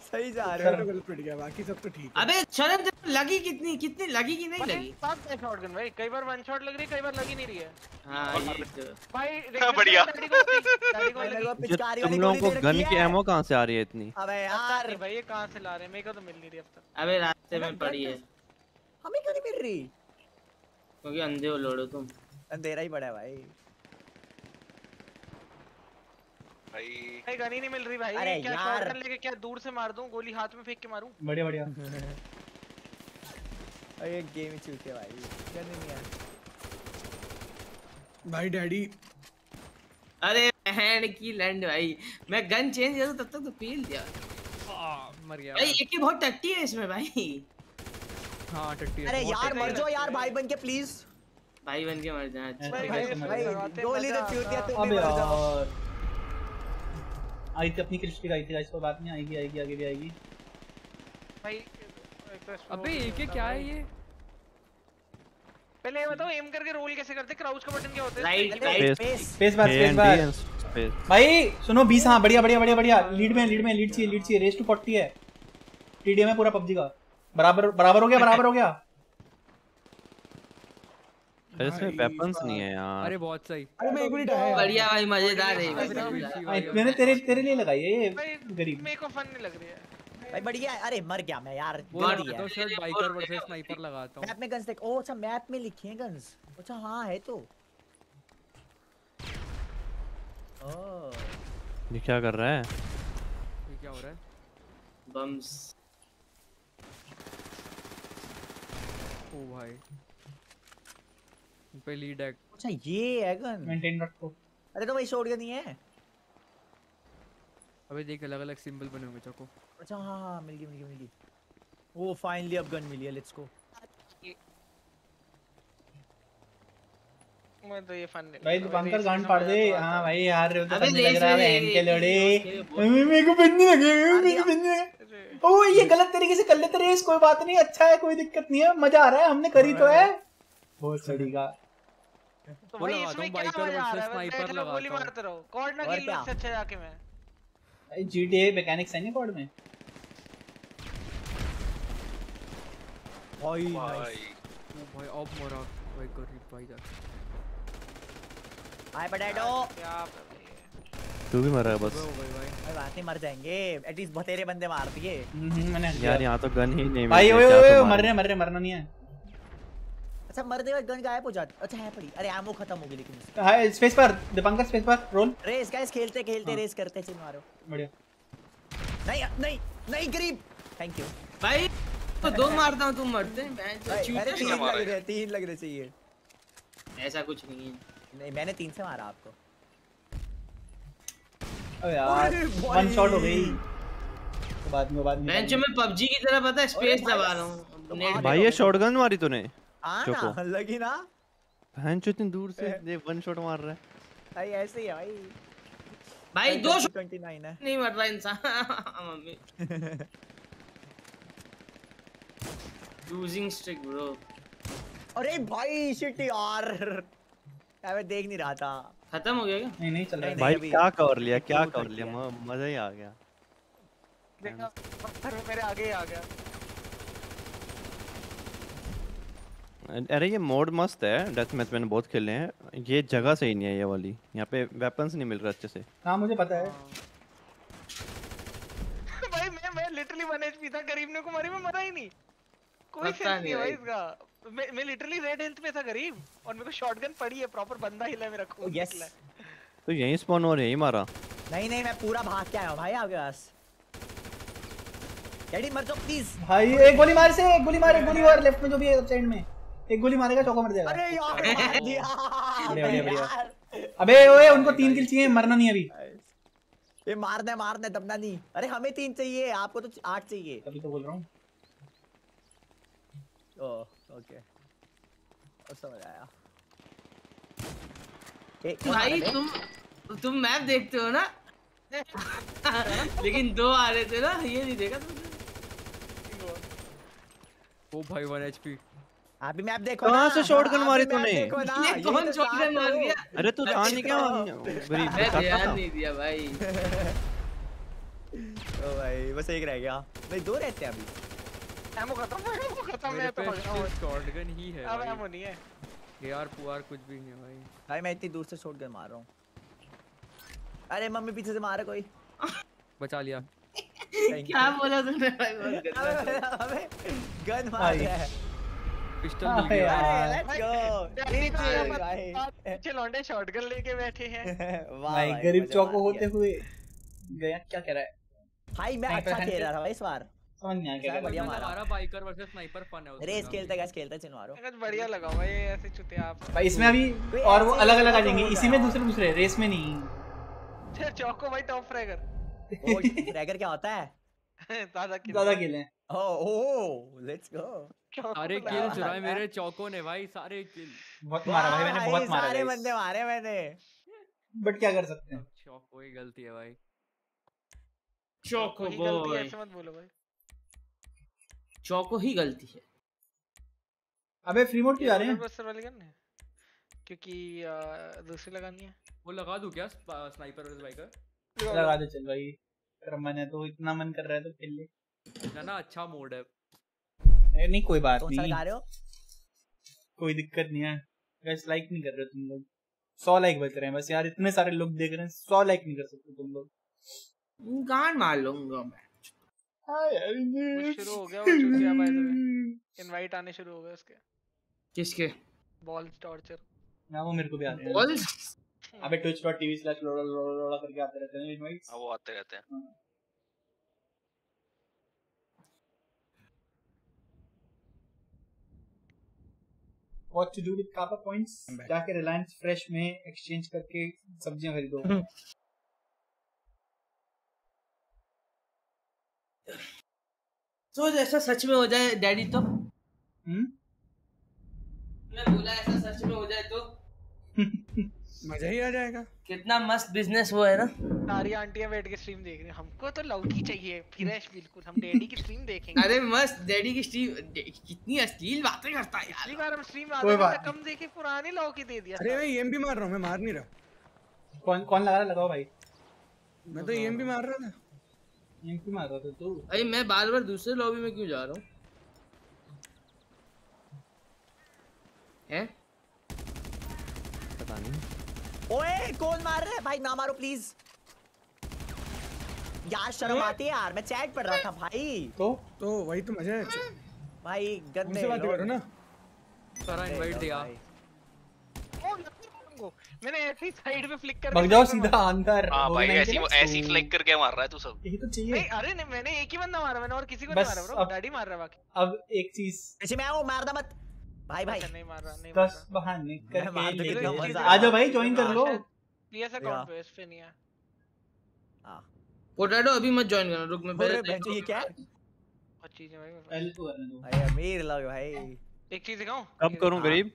सही जा रहे हो। गलत पिट गया बाकी सब तो ठीक है। अबे शरण तेरे को लगी कितनी? कितनी लगी कि नहीं लगी? सात है शॉटगन भाई। कई बार वन शॉट लग रही है कई बार लग ही नहीं रही है। हाँ ये तो। भाई बढ़िया। को लगी। पिचकारी तुम वाली लोगों को गन की है। एमो कहाँ से आ रही है इतनी? अबे यार। यार भाई ये कहाँ से ला रहे हैं? मेरे को तो मिल नहीं रही अब तक। अबे रास्ते में पड़ी है। हमें क्यों नहीं मिल रही? क्योंकि अंधे हो लोड़ो तुम। अंधेरा ही पड़ा है भाई। भाई। भाई गन ही नहीं मिल रही भाई। अरे क्या यार। लेके क्या दूर से मार दूँ? गोली हाथ में फेंक के मारूं? बढ़िया बढ़िया। अरे गेम ही चूतिया भाई। गन ही नहीं है भाई डैडी। अरे बहन की लैंड भाई। मैं गन चेंज करूँ तब तक तो पील दिया। आ, मर गया भाई एक ही बहुत टट्टी है इसमें भाई। हाँ टट्टी अरे यार मर जाओ यार भाई बन के प्लीज़ भाई बन के मर जाए अच्छा भाई, हैं, गोली तो चूतिया। तुम भी मर जाओ। यार आई थी अपनी क्रिस्टी आई थी गाइस कोई बात नहीं आएगी आएगी आगे भी आएगी। भाई अबे ये होता क्या है ये? पहले ये बताओ एम करके रोल कैसे करते? क्राउच का बटन क्या होता है? Right right space bar space bar भाई सुनो 20 हाँ बढ़िया बढ़िया बढ़िया बढ़िया। लीड में लीड में लीड चाहिए लीड चाहिए। रेस टू 40 है। टीडीएम है पूरा पबजी का। बराबर बराबर हो गया बराबर हो गया। अरे इसमें वेपन्स नहीं है यार। अरे बहुत सही। अरे मैं एक मिनट आया बढ़िया भाई मज़ेदार है। भाई। मैंने तेरे तेरे लिए लगाई है ये गरीब। मेरे को फन नहीं लग रही है। भाई बढ़िया है। अरे मर गया मैं यार लगाता है हूँ शायद बाइकर वर्सेस स्नाइपर लगाता हूँ। मैप में गन्स देख ओ अच्छा मैप में लिखे हैं गन्स अच्छा हाँ है तो। ओ। ये क्या कर रहा है? ये क्या हो रहा है? बम्स ओ भाई। पे लीड है। अच्छा ये है गन मेंटेन रखो अरे तो भाई शॉटगन ही है। अबे देख अलग अलग सिंबल बने होंगे चको। अच्छा हाँ हाँ मिल गई मिल गई मिल गई। ओ फाइनली अब गन मिली है लेट्स गो मैं तो ये फन नहीं भाई दुकान पर गांड फाड़ दे। हाँ भाई यार तो अबे लग रहा है के ये- लड़े। मेरे को बनने लगे मेरे को बनने लगे ओ ये गलत तरीके से कर लेते रेस कोई बात नहीं अच्छा है कोई दिक्कत नहीं है मज़ा आ रहा है हमने करी तो है। बहुत सड़ी का तो भाई इसमें क्या मज़ा आ रहा है? बैठ लो गोली। मारते रहो। कॉर्ड ना क्या? इससे अच्छा जाके मैं। जीटीए मैकेनिक्स है नहीं कोड में? भाई भाई। ओ भाई अब मरा। भाई गरीब भाई जा हाय पोटैटो क्या भाई। तू भी मर रहा है बस भाई। भाई बात नहीं मर जाएँगे। एटलीस्ट बतेरे बंदे मार दिए। मैंने यार। यहाँ तो गन ही नहीं भाई ओए है, ओए तो मर रहे मर रहे मरना नहीं है। अच्छा मरते हुए गन गायब हो जाती। अच्छा है पड़ी। अरे एमो खत्म हो गई लेकिन। हाय स्पेस पर दीपांकर स्पेस पर रोल रेस गाइस खेलते खेलते हाँ। रेस करते चिल मारो। बढ़िया। नहीं नहीं नहीं गरीब। थैंक यू भाई तो दो मारता हूँ तुम मरते हैं। मैं तो तीन लग रहे हैं तीन लग रहे चाहिए। ऐसा कुछ नहीं है। नहीं मैंने तीन से मारा आपको। अबे यार वन शॉट हो गई। तो बाद में बाद में। बेंच में पबजी की तरह पता है स्पेस दबा रहा हूँ। नेट भाई ये शॉटगन मारी तूने? हाँ ना चुको। लगी ना? बहन जो इतनी दूर से दे वन शॉट मार रहा है। भाई ऐसे ही है भाई। भाई दो शॉट 29 है। नहीं मर रहा इंसान। मम्मी। लूजिंग स्ट्रिक ब्रो अरे भाई शिट यार। यार मैं देख नहीं रहा था। खत्म हो गया क्या? नहीं नहीं चल रहा भाई क्या कवर लिया क्या कवर लिया? मज़ा ही आ गया। देखा पत्थर मेरे आगे ही आ गया। अरे ये मोड मस्त है डेथ मैच मैंने बहुत खेले हैं। ये जगह सही नहीं है ये वाली। यहाँ पे वेपन्स नहीं मिल रहे अच्छे से। हाँ मुझे पता है। भाई मैं मैं लिटरली 1 एचपी था गरीब ने को मारी मैं मरा ही नहीं। कोई सेंस नहीं नहीं है भाई। इसका। मैं मैं लिटरली रेड हेल्थ पे था गरीब। और मेरे को शॉटगन पड़ी है प्रॉपर बंदा हिला मेरा खून यस तो यहीं स्पॉन और यहीं मारा। नहीं नहीं मैं पूरा भाग के आया हूँ भाई आपके पास। डैडी मर जाओ प्लीज़ भाई एक गोली मार से एक गोली मार एक गोली और लेफ़्ट में जो भी है साइड में। एक गोली मारेगा चौका मर जाएगा अरे यार मार दिया। यार। अबे ओए उनको तीन किल चाहिए मरना नहीं अभी। ये मारना है मारना है दबना नहीं। अरे हमें तीन चाहिए आपको तो आठ चाहिए। तभी तो बोल रहा हूँ। Oh okay. अब समझ आया। ए, भाई तुम तुम मैप देखते हो ना? लेकिन दो आ रहे थे ना ये नहीं देखा तुमने? ओ भाई 1 एचपी। अभी मैप देखो कहाँ से शॉटगन मारी तूने? ये कौन तो शॉटगन मार हो। दिया अरे तू ध्यान नहीं क्या मैं ध्यान नहीं दिया भाई। ओ भाई बस एक रह गया। नहीं दो रहते हैं अभी। एमो खत्म। एमो खत्म मेरे मैं तो हूँ शॉटगन ही है अब एमो नहीं है। एआर पुआर कुछ भी नहीं है भाई। भाई मैं इतनी दूर से शॉटगन मार रहा हूँ। अरे मम्मी पीछे से मारे कोई। बचा लिया। क्या बोला तुमने भाई गन मार भाई। रहा है। पिस्टल हाँ मिल गया यार। लेट्स गो भाई। पीछे लौंडे शॉटगन लेके बैठे हैं। वाह भाई गरीब चौको होते हुए गया क्या कह रहा है? भाई मैं अच्छा खेल रहा था भाई इस बार। समझ नहीं क्या बढ़िया मारा। हमारा बाइकर वर्सेस स्नाइपर फन है रेस ना। खेलते गैस खेलते चिनवारो कुछ बढ़िया लगा भाई ऐसे चुतिया आप। भाई इसमें अभी और वो अलग अलग आ जाएँगे। इसी में दूसरे दूसरे रेस में नहीं। चौको भाई टॉप फ्रैगर ओ फ्रैगर क्या होता है? ज़्यादा किल ज़्यादा किल ओ ओ लेट्स गो सारे किल चुराए मेरे चौकों ने भाई सारे किल। बहुत मारा भाई मैंने बहुत मारा सारे बंदे मारे मैंने। बट क्या कर सकते हैं? चौको ही गलती है भाई। चौको बॉय ऐसे मत बोलो भाई। चौको ही गलती है। अबे फ्री मोड क्यों जा रहे हैं? बस्टर वाली गन है क्योंकि दूसरी लगानी है। वो लगा दूँ क्या स्नाइपर वर्सेस बाइकर लगा दे। चल भाई। तेरा मन है तो इतना मन कर रहा है तो खेल ले। ना ना अच्छा मोड है। नहीं कोई बात कौन नहीं। लगा रहे हो। कोई दिक्कत नहीं है। गाइस लाइक नहीं कर रहे तुम लोग। सौ लाइक बच रहे हैं। बस यार इतने सारे लोग देख रहे हैं सौ लाइक नहीं कर सकते तुम लोग। गांड मार लूँगा मैं। शुरू हो गया वो चुतिया बाय द वे इनवाइट आने शुरू हो गए उसके। किसके? बॉल्स टॉर्चर ना वो मेरे को भी आ रहे हैं। बॉल्स अबे twitch.tv slash लोड़ा लोड़ा लोड़ा करके आते रहते हैं इनवाइट्स हाँ वो आते रहते हैं। What to do with kappa points जाके रिलायंस फ्रेश में एक्सचेंज करके सब्ज़ियाँ खरीदो। तो ऐसा सच में हो जाए डैडी तो? हम्म? मैं बोला ऐसा सच में हो जाए तो? मज़ा ही आ जाएगा। कितना मस्त बिज़नेस वो है ना। सारी आंटियाँ बैठ के स्ट्रीम देख रही हैं। हमको तो लौकी चाहिए फ्रेश बिल्कुल। हम डैडी की स्ट्रीम देखेंगे। अरे मस्त डैडी की स्ट्रीम कितनी अश्लील बातें करता है पिछली बार हम स्ट्रीम आधे घंटा कम देखे पुरानी लौकी दे दिया अरे मैं ईएमपी मार रहा हूँ मैं मार नहीं रहा। कौन कौन लगा रहा लगाओ भाई। मैं तो ईएमपी मार रहा था। ये क्यों मार रहा था तू। अरे मैं बार बार दूसरे लॉबी में क्यों जा रहा हूँ? हैं? पता नहीं। ओए कौन मार रहा है? भाई ना मारो प्लीज़ यार शर्म आती है यार मैं चैट पढ़ रहा था भाई. तो? तो वही तो मज़ा है। भाई गंदे बात करो ना। सारा इनवाइट दिया। मैंने ऐसी साइड पे फ्लिक कर भाग जाओ सीधा अंदर। हाँ वो भाई ऐसी ना, ऐसी फ्लिक करके मार रहा है तू सब। यही तो चाहिए। नहीं अरे नहीं मैंने एक ही बंदा मारा मैंने और किसी को नहीं मारा ब्रो डैडी मार रहा है बाकी। अब एक चीज़। पीछे मैं हूँ मारना मत। भाई भाई। अच्छा, नहीं मार रहा नहीं दस बहाने मार करके तो आ जाओ भाई ज्वाइन कर लो। पीएस अकाउंट पे इस पे नहीं है। पोटैटो अभी मत ज्वाइन करना रुक मैं पहले ये क्या? है अच्छी चीज़ है भाई। तो करने दो। भाई अमीर लोग भाई। एक चीज़ दिखाऊँ? कब करूँ गरीब?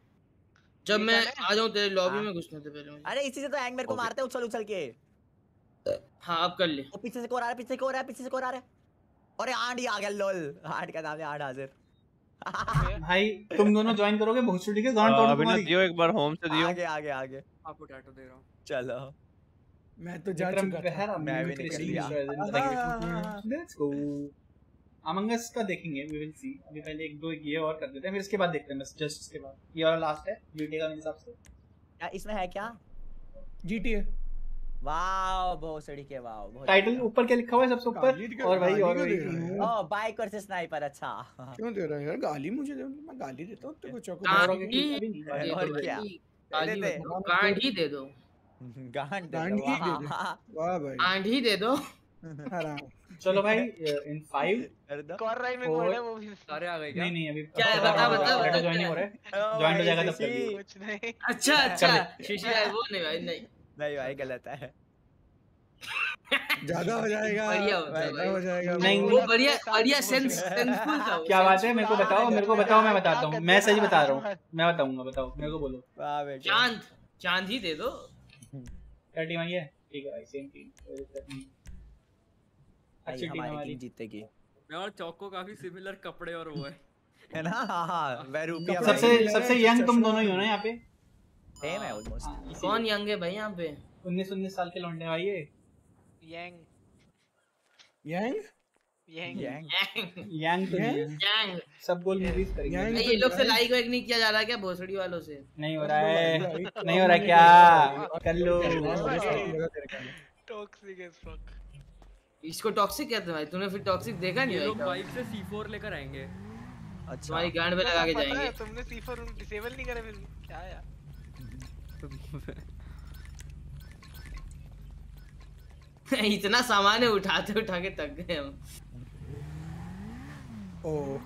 जब मैं आ जाऊँ तेरे लॉबी हाँ। में घुसने से पहले अरे इसी से तो एंग मेरे को मारते हैं उछल उछल के। हाँ अब कर ले। वो पीछे से कोर आ रहा है पीछे से कोर आ रहा है पीछे से कोर आ रहा है। अरे आंड ही आ गया लोल। आंड का नाम है आंड हाजिर। भाई तुम दोनों ज्वाइन करोगे भोसड़ी के? गांड तोड़ अभी ना तुम्हारी दियो एक बार होम से दियो आगे आगे आगे। आप पोटैटो दे रहा हूँ। चलो। मैं तो जा चुका था। मैं भी निकल लिया। लेट्स गो अमंग अस का देखेंगे वी विल सी अभी पहले एक दो ये और कर देते हैं फिर इसके बाद देखते हैं बस जस्ट इसके बाद। ये वाला लास्ट है जीटी का मेरे हिसाब से। क्या इसमें है क्या? जीटीए वाओ बहुत सड़ी के वाओ टाइटल ऊपर क्या लिखा हुआ है सबसे ऊपर और भाई और भाई है? ओ बाइक वर्सेस स्नाइपर अच्छा। क्यों दे रहा है यार? गाली मुझे दे मैं गाली देता हूँ तेरे को चौको गांड और और क्या? भाई। दे गाली दे। गांड ही दे दो। ही। वाह। भाई। गांड दे दो। चलो भाई इन फाइव कौन राइट में और- है वो भी? सारे आ गए क्या? नहीं नहीं अभी क्या है, बता, बता, बता, ज्वाइन हो रहा है। ज्वाइन हो जाएगा तब। कुछ नहीं। अच्छा अच्छा। शीशी वो नहीं भाई नहीं। नहीं भाई गलत है। ज़्यादा हो जाएगा बढ़िया है। जाएगा। नहीं, वो बढ़िया बढ़िया सेंस सेंसफुल था क्या बात है? मेरे को बताओ मेरे को बताओ मैं बताता हूँ। मैं सही बता रहा हूँ। मैं बताऊँगा बताओ। मेरे को बोलो। चाँद चाँद ही दे दो। क्या टीम आई है? ठीक है भाई सेम टीम अच्छी टीम हमारी जीतेगी। मैं और चौको काफ़ी सिमिलर कपड़े और वो है। है ना? हाँ हाँ सबसे सबसे यंग तुम दोनों ही हो ना यहाँ पे? सेम है ऑलमोस्ट कौन यंग है भाई यहाँ पे? उन्नीस उन्नीस साल के लौंडे भाई ये यंग यंग यंग यंग तो नहीं यंग सब गोल मूवीज़ करेंगे। नहीं, ये लोग से लाइक वाइक नहीं किया जा रहा क्या? भोसड़ी वालों से। नहीं हो रहा है। नहीं हो रहा क्या? कर लो। टॉक्सिक एज फक इसको टॉक्सिक कहते हैं भाई। तूने फिर टॉक्सिक देखा नहीं ये लोग भाई बाइक से C4 लेकर आएँगे। अच्छा। तुम्हारी गांड पे लगा के जाएँगे। तुमने C4 डिसेबल नहीं करे फिर क्या यार? इतना सामान है उठाते उठा के थक गए हम। ओ।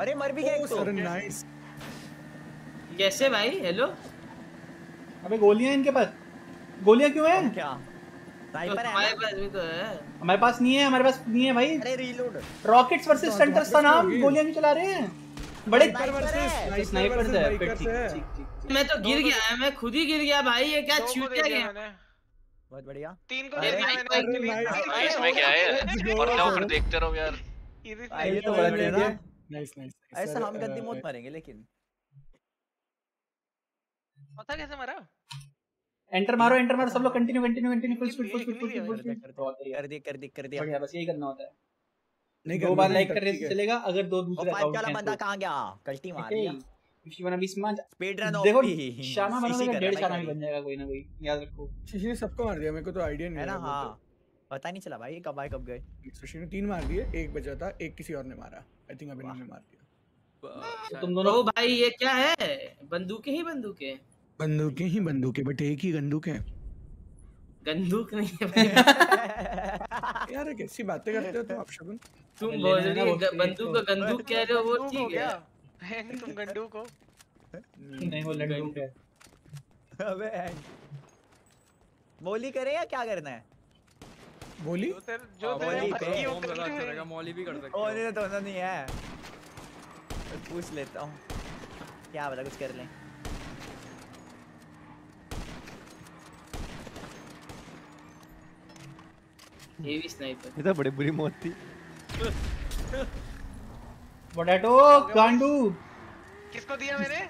अरे मर भी गया एक तो। सर नाइस कैसे भाई? हेलो अबे गोलियाँ इनके पास। गोलियाँ क्यों है? क्या? स्नाइपर है हमारे पास भी तो है। हमारे पास नहीं है हमारे पास नहीं है भाई। अरे रीलोड रॉकेट्स वर्सेस स्टंटर्स का नाम गोलियाँ क्यों चला रहे हैं? बड़े स्नाइपर है। है फिर ठीक ठीक ठीक मैं तो गिर गया मैं खुद ही गिर गया भाई ये क्या दे दिया गया बहुत बढ़िया। तीन को इसमें क्या है मर जाओ फिर देखते रहो यार। ये तो बड़ा बढ़िया है। नाइस नाइस ऐसा हम गंदी मौत मरेंगे लेकिन। पता कैसे मरा? एंटर मारो एंटर मारो सब लोग continue continue continue full speed full speed full speed कर कर दिया कर दिया कर दिया बढ़िया बस यही करना होता है। नहीं दो बार लाइक करने से चलेगा अगर दो दूसरे अकाउंट वाला बंदा तो। कहाँ गया? कल्टी मार दिया if you want be smart speed run देखो शामा बनोगे तो डेढ़ शामा है बन जाएगा कोई ना कोई याद रखो। शशि ने सबको मार दिया मेरे को तो आइडिया नहीं है ना? लगा हाँ। पता नहीं चला भाई कब आए कब गए। तो। शशि ने तीन मार दिए एक बचा था एक किसी और ने मारा। आई थिंक अभिनव ने मार दिया। तो तुम दोनों ओ भाई ये क्या है? बंदूकें ही बंदूकें। बंदूकें ही बंदूकें बट एक ही बंदूक है। बंदूक नहीं है यार कैसी बातें करते हो तुम आप शगुन तुम बोल है हो बंदूक को गंदूक कह रहे हो वो ठीक है। तुम गंडू को नहीं वो लड्डू है। अबे बोली करे या क्या करना है? बोली? जो तेरे जो हाँ, तेरे वही मन पे। की वो बॉम्ब कर करेगा मौली भी कर सकते ओ हो। नहीं दोनों नहीं है। तो पूछ लेता हूँ। क्या पता कुछ कर लें। ये भी स्नाइपर ये तो बड़ी बुरी मौत थी। पोटैटो गांडू किसको दिया मैंने?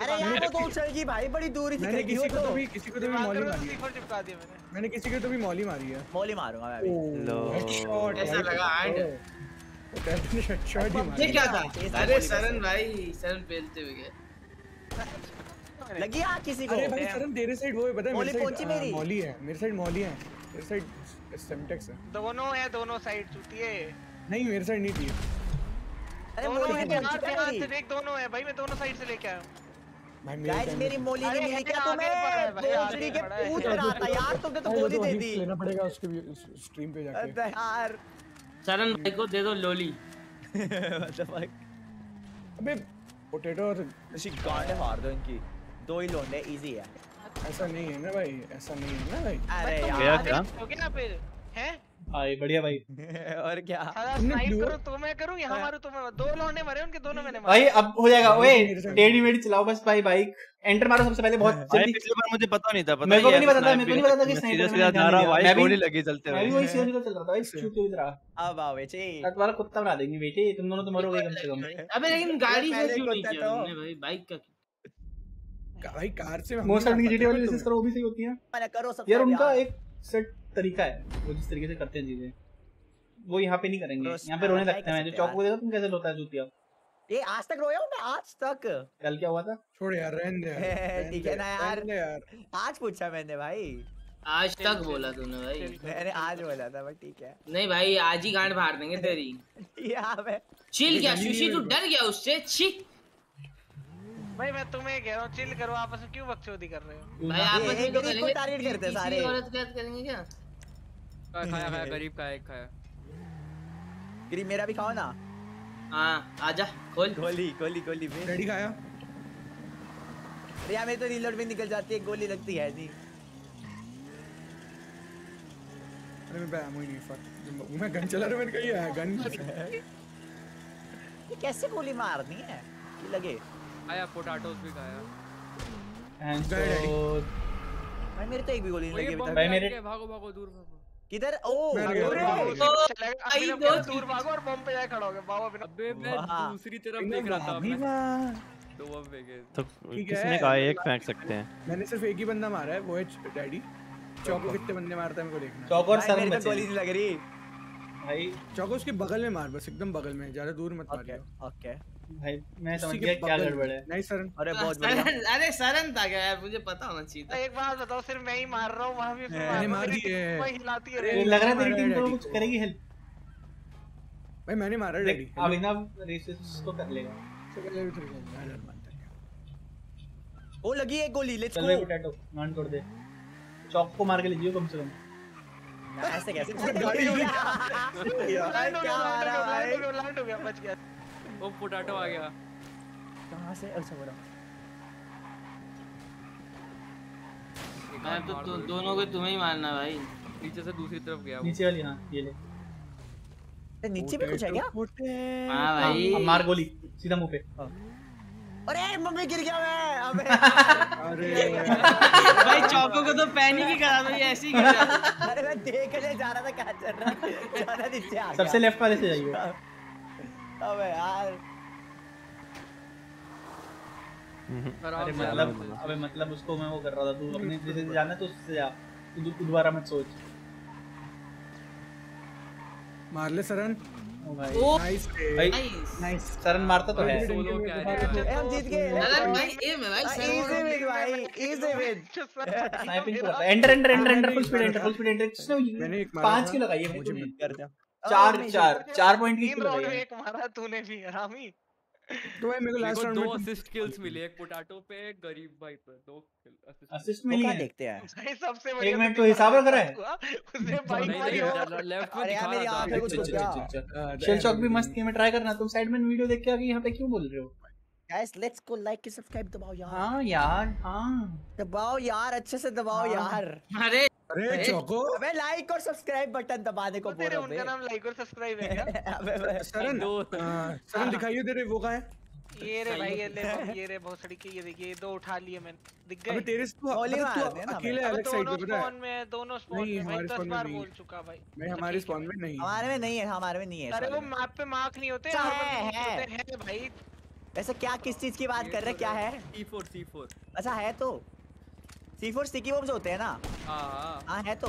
अरे यार वो तो उछल गई भाई बड़ी दूर ही मैंने किसी को तो तो। भी किसी को तो भी मौली मारी है। C4 चिपका दिया मैंने। मैंने किसी को तो भी मौली मारी है। मौली मारूँगा मैं अभी लो। हेडशॉट ऐसा लगा कैप्टन ने हेडशॉट ही ये क्या था? अरे सरन भाई सरन पेलते हुए गए। लगी आग किसी को? अरे भाई सरन तेरे साइड वो है पता है मौली मेरे पहुँची साइड मेरी। मौली है मेरे साइड मौली है। मेरे साइड सेमटेक्स है। दोनों है दोनों साइड चूतिए नहीं मेरे साइड नहीं थी अरे दोनों मौली है की यार पहुँची ध्यान से देख दोनों है। भाई मैं दोनों साइड से लेके आया हूँ। गाइस मेरी मौली नहीं मिली क्या तुम्हें भोसड़ी के पूछ रहा था यार तुमने तो गोली दे दी। लेना पड़ेगा उसके भी स्ट्रीम पे जाके। अबे यार। सरन भाई को दे दो लोली। What the fuck? अबे पोटैटो और ऐसी गांडें मार दो इनकी। दो ही लोंडे इजी है। ऐसा नहीं है ना भाई ऐसा नहीं है ना भाई। अरे गया यार। क्या? हो गया फिर हैं? भाई बढ़िया भाई। और क्या? स्नाइप करो तो मैं करूँ? यहाँ मारूं तो मैं दो लौंडे मरे उनके दोनों मैंने भाई अब हो जाएगा। ओए टेढ़ी मेढ़ी चलाओ बस भाई बाइक एंटर मारो सबसे पहले बहुत जल्दी। पिछली बार मुझे पता नहीं था पता मेरे को भी नहीं पता था, मेरे को नहीं पता था कि sniper सीधा जा रहा भाई मैं गोली भी- लगी चलते मैं भी हुए वही सीधा सीधा चल रहा था भाई चूत चूत रहा अब आओ बेटे अब तुम्हारा कुत्ता बना देंगे बेटे। तुम दोनों तो मरोगे कम से कम। अबे लेकिन गाड़ी से क्यों नहीं किया तो। तुमने भाई बाइक का- भाई कार से मोस्ट की जीटी वाली रेसेस करो वो भी सही होती है। मैंने करो सब यार उनका एक सेट तरीका है वो जिस तरीके से करते हैं चीज़ें वो यहाँ पे नहीं करेंगे। यहाँ पे रोने लगते हैं जो चौक को देखा तुम कैसे रोता है जूतिया। ये आज तक रोया हूँ मैं? आज तक? कल क्या हुआ था? छोड़ यार रहने दे ठीक है ना यार। आज पूछा मैंने भाई। आज तक बोला तूने भाई। मैंने आज बोला था बट ठीक है। नहीं भाई आज ही गांड फाड़ देंगे तेरी। चिल क्या? सुशी तू डर गया उससे? छी। भाई मैं तुम्हें कह रहा हूँ चिल करो आपस में क्यों बकचोदी कर रहे हो? भाई आपस ये में तो को करेंगे टारगेट करते हैं सारे। औरत क्या करेंगे क्या? खाया खाया गरीब खाया एक खाया। गिरी मेरा भी खाओ ना। हाँ आजा खोल। गोली गोली गोली में रेडी खाया? अरे यार मेरी तो रीलोड भी निकल जाती है गोली लगती है नहीं अरे मैं बैम ही नहीं फक मैं गन चला रहा हूँ, मैंने कही है गन। ये कैसे गोली मारनी है? ये लगे। खाया पोटैटोस भी खाया। गए भाई मेरे तो एक भी गोली नहीं लगी अभी भाई मेरे- भागो भागो दूर भागो। किधर? ओ मैं आई दो दूर भागो और बम पे जाके खड़ा हो गया। वाह अभिनव अबे मैं दूसरी तरफ़ देख रहा था मैं। तो अब देखे तो किसने कहा एक फेंक सकते हैं? मैंने सिर्फ़ एक ही बंदा मारा है वो है डैडी चौको कितने बंदे मारता है मेरे को देखना। चौक और सर बचे। गोली नहीं लग रही। भाई। चौको उसके बगल में मार बस एकदम बगल में ज़्यादा दूर मत ओके मारियो ओके भाई मैं समझ गया क्या गड़बड़ है। नहीं सर। अरे बहुत सरन अरे सरन था क्या यार मुझे पता होना चाहिए था। एक बात बताओ सिर्फ़ मैं ही मार रहा हूँ वहाँ भी मैंने मार टीम हैं। वही हिलाती है। लग रहा है तेरी टीम तो डैडी कुछ करेगी हेल्प भाई मैंने मारा डैडी अभिनव रेसिस को कर लेगा। ओ लगी है गोली लेट्स गो भाई पोटैटो मान तोड़ दे। चौक को मार के लीजिए कम से कम। ऐसे कैसे? गाड़ी हो क्या गया मारा लैंड हो भाई? लैंड हो गया बच गया। वो पोटैटो आ गया। कहाँ से? अच्छा बोला। मैं तो दो, दोनों को तुम्हें ही मारना भाई। नीचे से दूसरी तरफ़ गया नीचे वाली हाँ ये ले। नीचे भी कुछ है क्या? हाँ भाई। अब मार गोली सीधा मुँह पे। अरे मम्मी गिर गया मैं अबे अरे। भाई चौको को तो पैनिक ही करा दो ये ऐसे ही रहा अरे मैं देखने जा रहा था कहाँ चल रहा है। ज़्यादा नीचे आ सबसे लेफ़्ट वाले से जाइए। अबे यार। अरे मतलब अबे मतलब उसको मैं वो कर रहा था तू अपने जैसे जाना तो उससे जा। तू दोबारा मत सोच। मार ले सरन ओ भाई। नाइस नाइस नाइस सरन मारता तो है। सोलो क्या है? हम जीत गए। अरे भाई एम है भाई इजी विन भाई इजी विन स्नाइपिंग कर enter enter enter enter full speed enter full speed enter किसने मैंने एक मारा पाँच था, की लगाई है मुझे मत कर दिया चार चार चार पॉइंट की तीन राउंड में एक मारा तूने भी रामी तो भाई मेरे को लास्ट राउंड दो असिस्ट किल्स मिले एक पोटैटो पे एक गरीब भाई पे दो असिस्ट असिस्ट मिली। क्या है। देखते हैं? भाई सबसे एक मिनट तो हिसाब रख रहा है। उसने बाइक मारी लेफ़्ट में दिखा मेरी आँखें कुछ। हाँ, शेल शॉक भी मस्त गेम है ट्राई करना तुम साइड में वीडियो देख के आगे यहाँ पे क्यों बोल रहे हो? Guys let's go like subscribe दबाओ यार। हाँ यार हाँ। दबाओ यार अच्छे से दबाओ यार। अरे अरे चौको। अबे लाइक और सब्सक्राइब बटन दबाने को तो बोल तेरे रहा हूँ उनका नाम लाइक और सब्सक्राइब है क्या? अबे अबे। सरन दो। हाँ, सरन दिखाइए तेरे वो कहाँ है? ये रे भाई ये ले ये रे बहुत सड़ी के ये देखिए ये दो उठा लिए मैंने। दिख अबे गए तेरे से तू गोली मार दे ना अकेले अलग साइड दोनों पे पता है? स्पॉन में दोनों स्पॉन नहीं, में में बार बोल है। चुका भाई। मैं तो हमारे है। स्पॉन में नहीं। हमारे में नहीं है हमारे में नहीं है अरे वो मैप पे मार्क नहीं होते है, है। होते हैं भाई। वैसे क्या किस चीज़ की बात कर रहे हैं? क्या है। C4 C4 अच्छा है तो। C4 स्टिकी बम्स होते हैं ना? हाँ। हाँ है तो।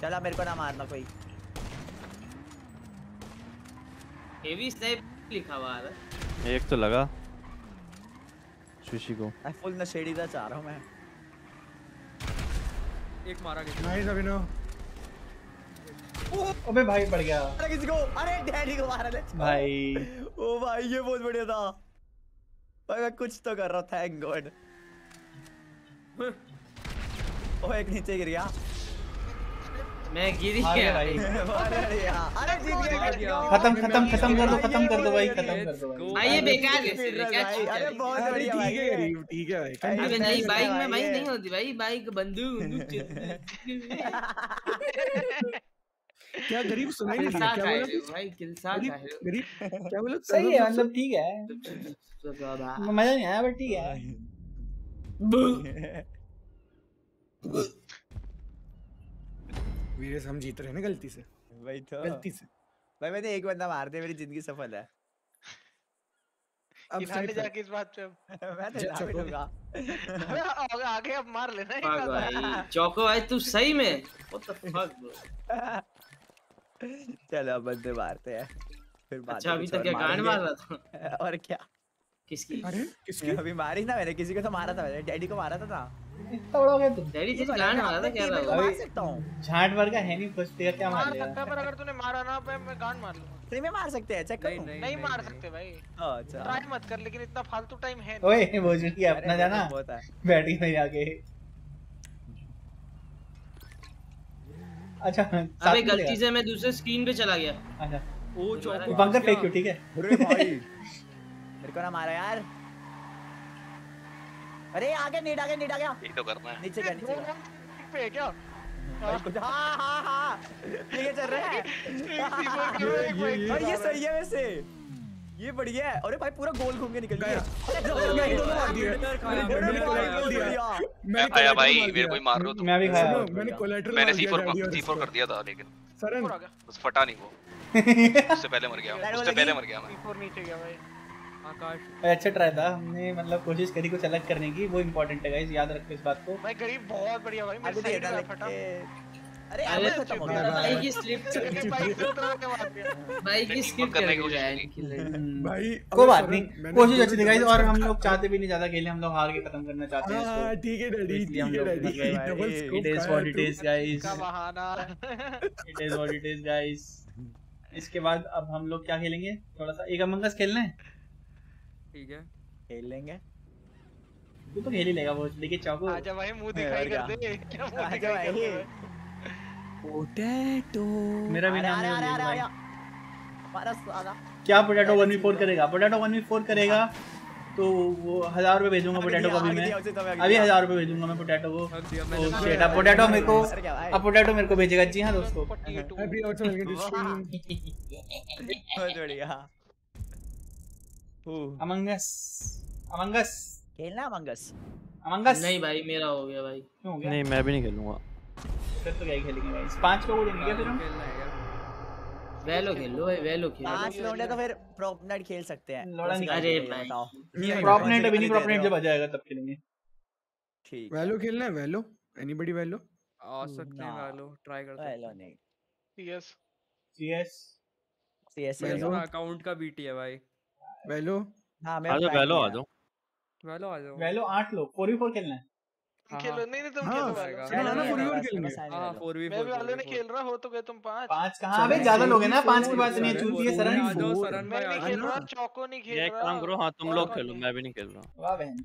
चला मेरे को ना मारना कोई। हेवी स्नाइप लिखा हुआ है। एक तो लगा। सुशी को। मैं फुल नशेड़ी सा चाह रहा हूँ मैं। एक मारा गया नाइस अभिनव। अबे भाई पड़ गया। अरे किसी को। अरे डैडी को मारा ले। भाई। ओ भाई ये बहुत बढ़िया था। भाई मैं कुछ तो कर रहा था थैंक गॉड ओ एक नीचे गिर गया। मैं गिर ही गया भाई अरे यार। अरे जीत गया खत्म खत्म खत्म कर दो खत्म कर दो भाई खत्म कर दो भाई। भाई ये बेकार है क्या भाई, चीज़ अरे बहुत बढ़िया ठीक है गरीब ठीक है भाई अबे नहीं बाइक में भाई, नहीं होती भाई बाइक बंदूक बंदूक क्या गरीब सुनाई नहीं दिया क्या बोला भाई किलसा गरीब गरीब क्या बोला सही है मतलब ठीक है। मज़ा नहीं आया बट ठीक है। वीरेश हम जीत रहे हैं ना गलती से। वही तो। गलती से। भाई मैंने एक बंदा मार दिया मेरी ज़िंदगी सफल है। अब किनारे जाके इस बात पे मैं तो। आगे अब मार लेना एक भाई। चौको भाई तू सही में। व्हाट द फक ब्रो चलो अब बंदे मारते हैं। फिर बाद अच्छा अभी तक क्या गांड मार रहा था? और क्या? किसकी? अरे किसकी? अभी मारी ना मैंने किसी को तो मारा था मैंने डैडी को मारा था ना। इतना बड़ा हो गया तुम डैडी ये तेरी तो मैं मारा था क्या रहा मार सकता हूँ। झांट भर का है नहीं फ़र्स्ट तेरा क्या मार मार सकता है पर अगर तूने मारा ना मैं मैं गांड मार लूँगा। फ्री में मार सकते हैं चेक करो। नहीं नहीं मार सकते भाई। अच्छा। ट्राई मत कर लेकिन इतना फालतू टाइम है ओए वो जो कि अपना जाना बहुत है। बैटरी में जाके। अच्छा अबे गलती से मैं दूसरे स्क्रीन पे चला गया। अच्छा। ओ ये बंकर फेंक क्यों ठीक है? अरे भाई। मेरे को ना मारा यार। अरे आगे नीड आ गया नीड आ गया यही तो करना है। नीचे गया नीचे पे क्या? हाँ हाँ हाँ ये चल रहा है। एक C4 के एक ये- और ये सही है वैसे। ये बढ़िया है। अरे भाई पूरा गोल घूम के निकल गया। मैं खाया भाई मेरे को मार रहे हो तुम। मैं भी खाया। मैंने मैंने C4 C4 कर दिया था लेकिन सरन बस फटा नहीं वो। उससे पहले मर गया। मैं। उससे पहले मर गया मैं। नीचे गया भाई। अच्छा ट्राई था। हमने मतलब कोशिश करी कुछ अलग करने की। वो इम्पोर्टेंट है गाइस याद रखो इस बात को। भाई गरीब बहुत बढ़िया भाई मेरे साइड में फटा अरे अरे खत्म हो गया भाई। की स्लिप भाई की स्किप करने की कोशिश भाई कोई बात नहीं। कोशिश अच्छी थी गाइस और हम लोग चाहते भी नहीं ज़्यादा खेले हम लोग हार के खत्म करना चाहते हैं हाँ इसको ठीक है डैडी ठीक है daddy double scope is what it is guys. का बहाना। It is what it is guys. इसके बाद अब हम लोग क्या खेलेंगे? थोड़ा सा एक अमंगस खेलना है? ठीक है। खेल लेंगे। तू तो खेल ही लेगा वो देखिए चाकू आजा भाई मुँह दिखाई कर दे। क्या मुँह आजा भाई। पोटैटो मेरा भी नाम है भाई। हमारा साला क्या पोटैटो वन वी फोर करेगा? पोटैटो वन वी फोर करेगा तो वो हज़ार रुपए भेजूँगा पोटैटो को अभी मैं। तो मैं अभी हज़ार रुपए भेजूँगा मैं पोटैटो को। मैंने शिट अब पोटैटो मेरे को? अब पोटैटो मेरे को भेजेगा। जी हाँ दोस्तों। अमंगस अमंगस खेलना मंगस अमंगस नहीं भाई मेरा हो गया भाई। क्यों हो गया? नहीं मैं भी नहीं खेलूँगा। फिर तो क्या खेलेंगे गाइस पाँच लोग उड़ेंगे क्या फिर हम है वेलो खेल लो भाई वेलो खेल। पाँच लोग तो फिर प्रोप नाइट खेल सकते हैं। लौड़ा अरे भाई। बताओ। प्रॉप नाइट अभी नहीं प्रॉप नाइट जब आ जाएगा तब खेलेंगे। ठीक। वैलो खेलना है वैलो एनीबॉडी वैलो आ सकते हैं। वालो ट्राई करते हैं। हेलो नहीं yes CS CS Valo? Account का बीटी है भाई। वैलो? हाँ मैं आ जाओ वैलो आ जाओ। वालो आ जाओ। वैलो आठ लोग फोर वी फोर खेलना है। हाँ, खेलो हाँ। नहीं नहीं तुम हाँ, खेलो ना फोर है, खेलेंगे बस हाँ वैलो। फोर वी मैं भी वाले ने खेल रहा हो तो गए तुम पाँच। पाँच कहाँ अबे ज़्यादा लोग हैं ना पाँच की बात नहीं है चलो, चूती है फोर सरन आ जाओ। सरन मैं भाई नहीं आ खेल जाओ रहा चौको नहीं खेल ये एक काम करो हाँ तुम लोग खेलो मैं भी नहीं खेल रहा। वाह बहन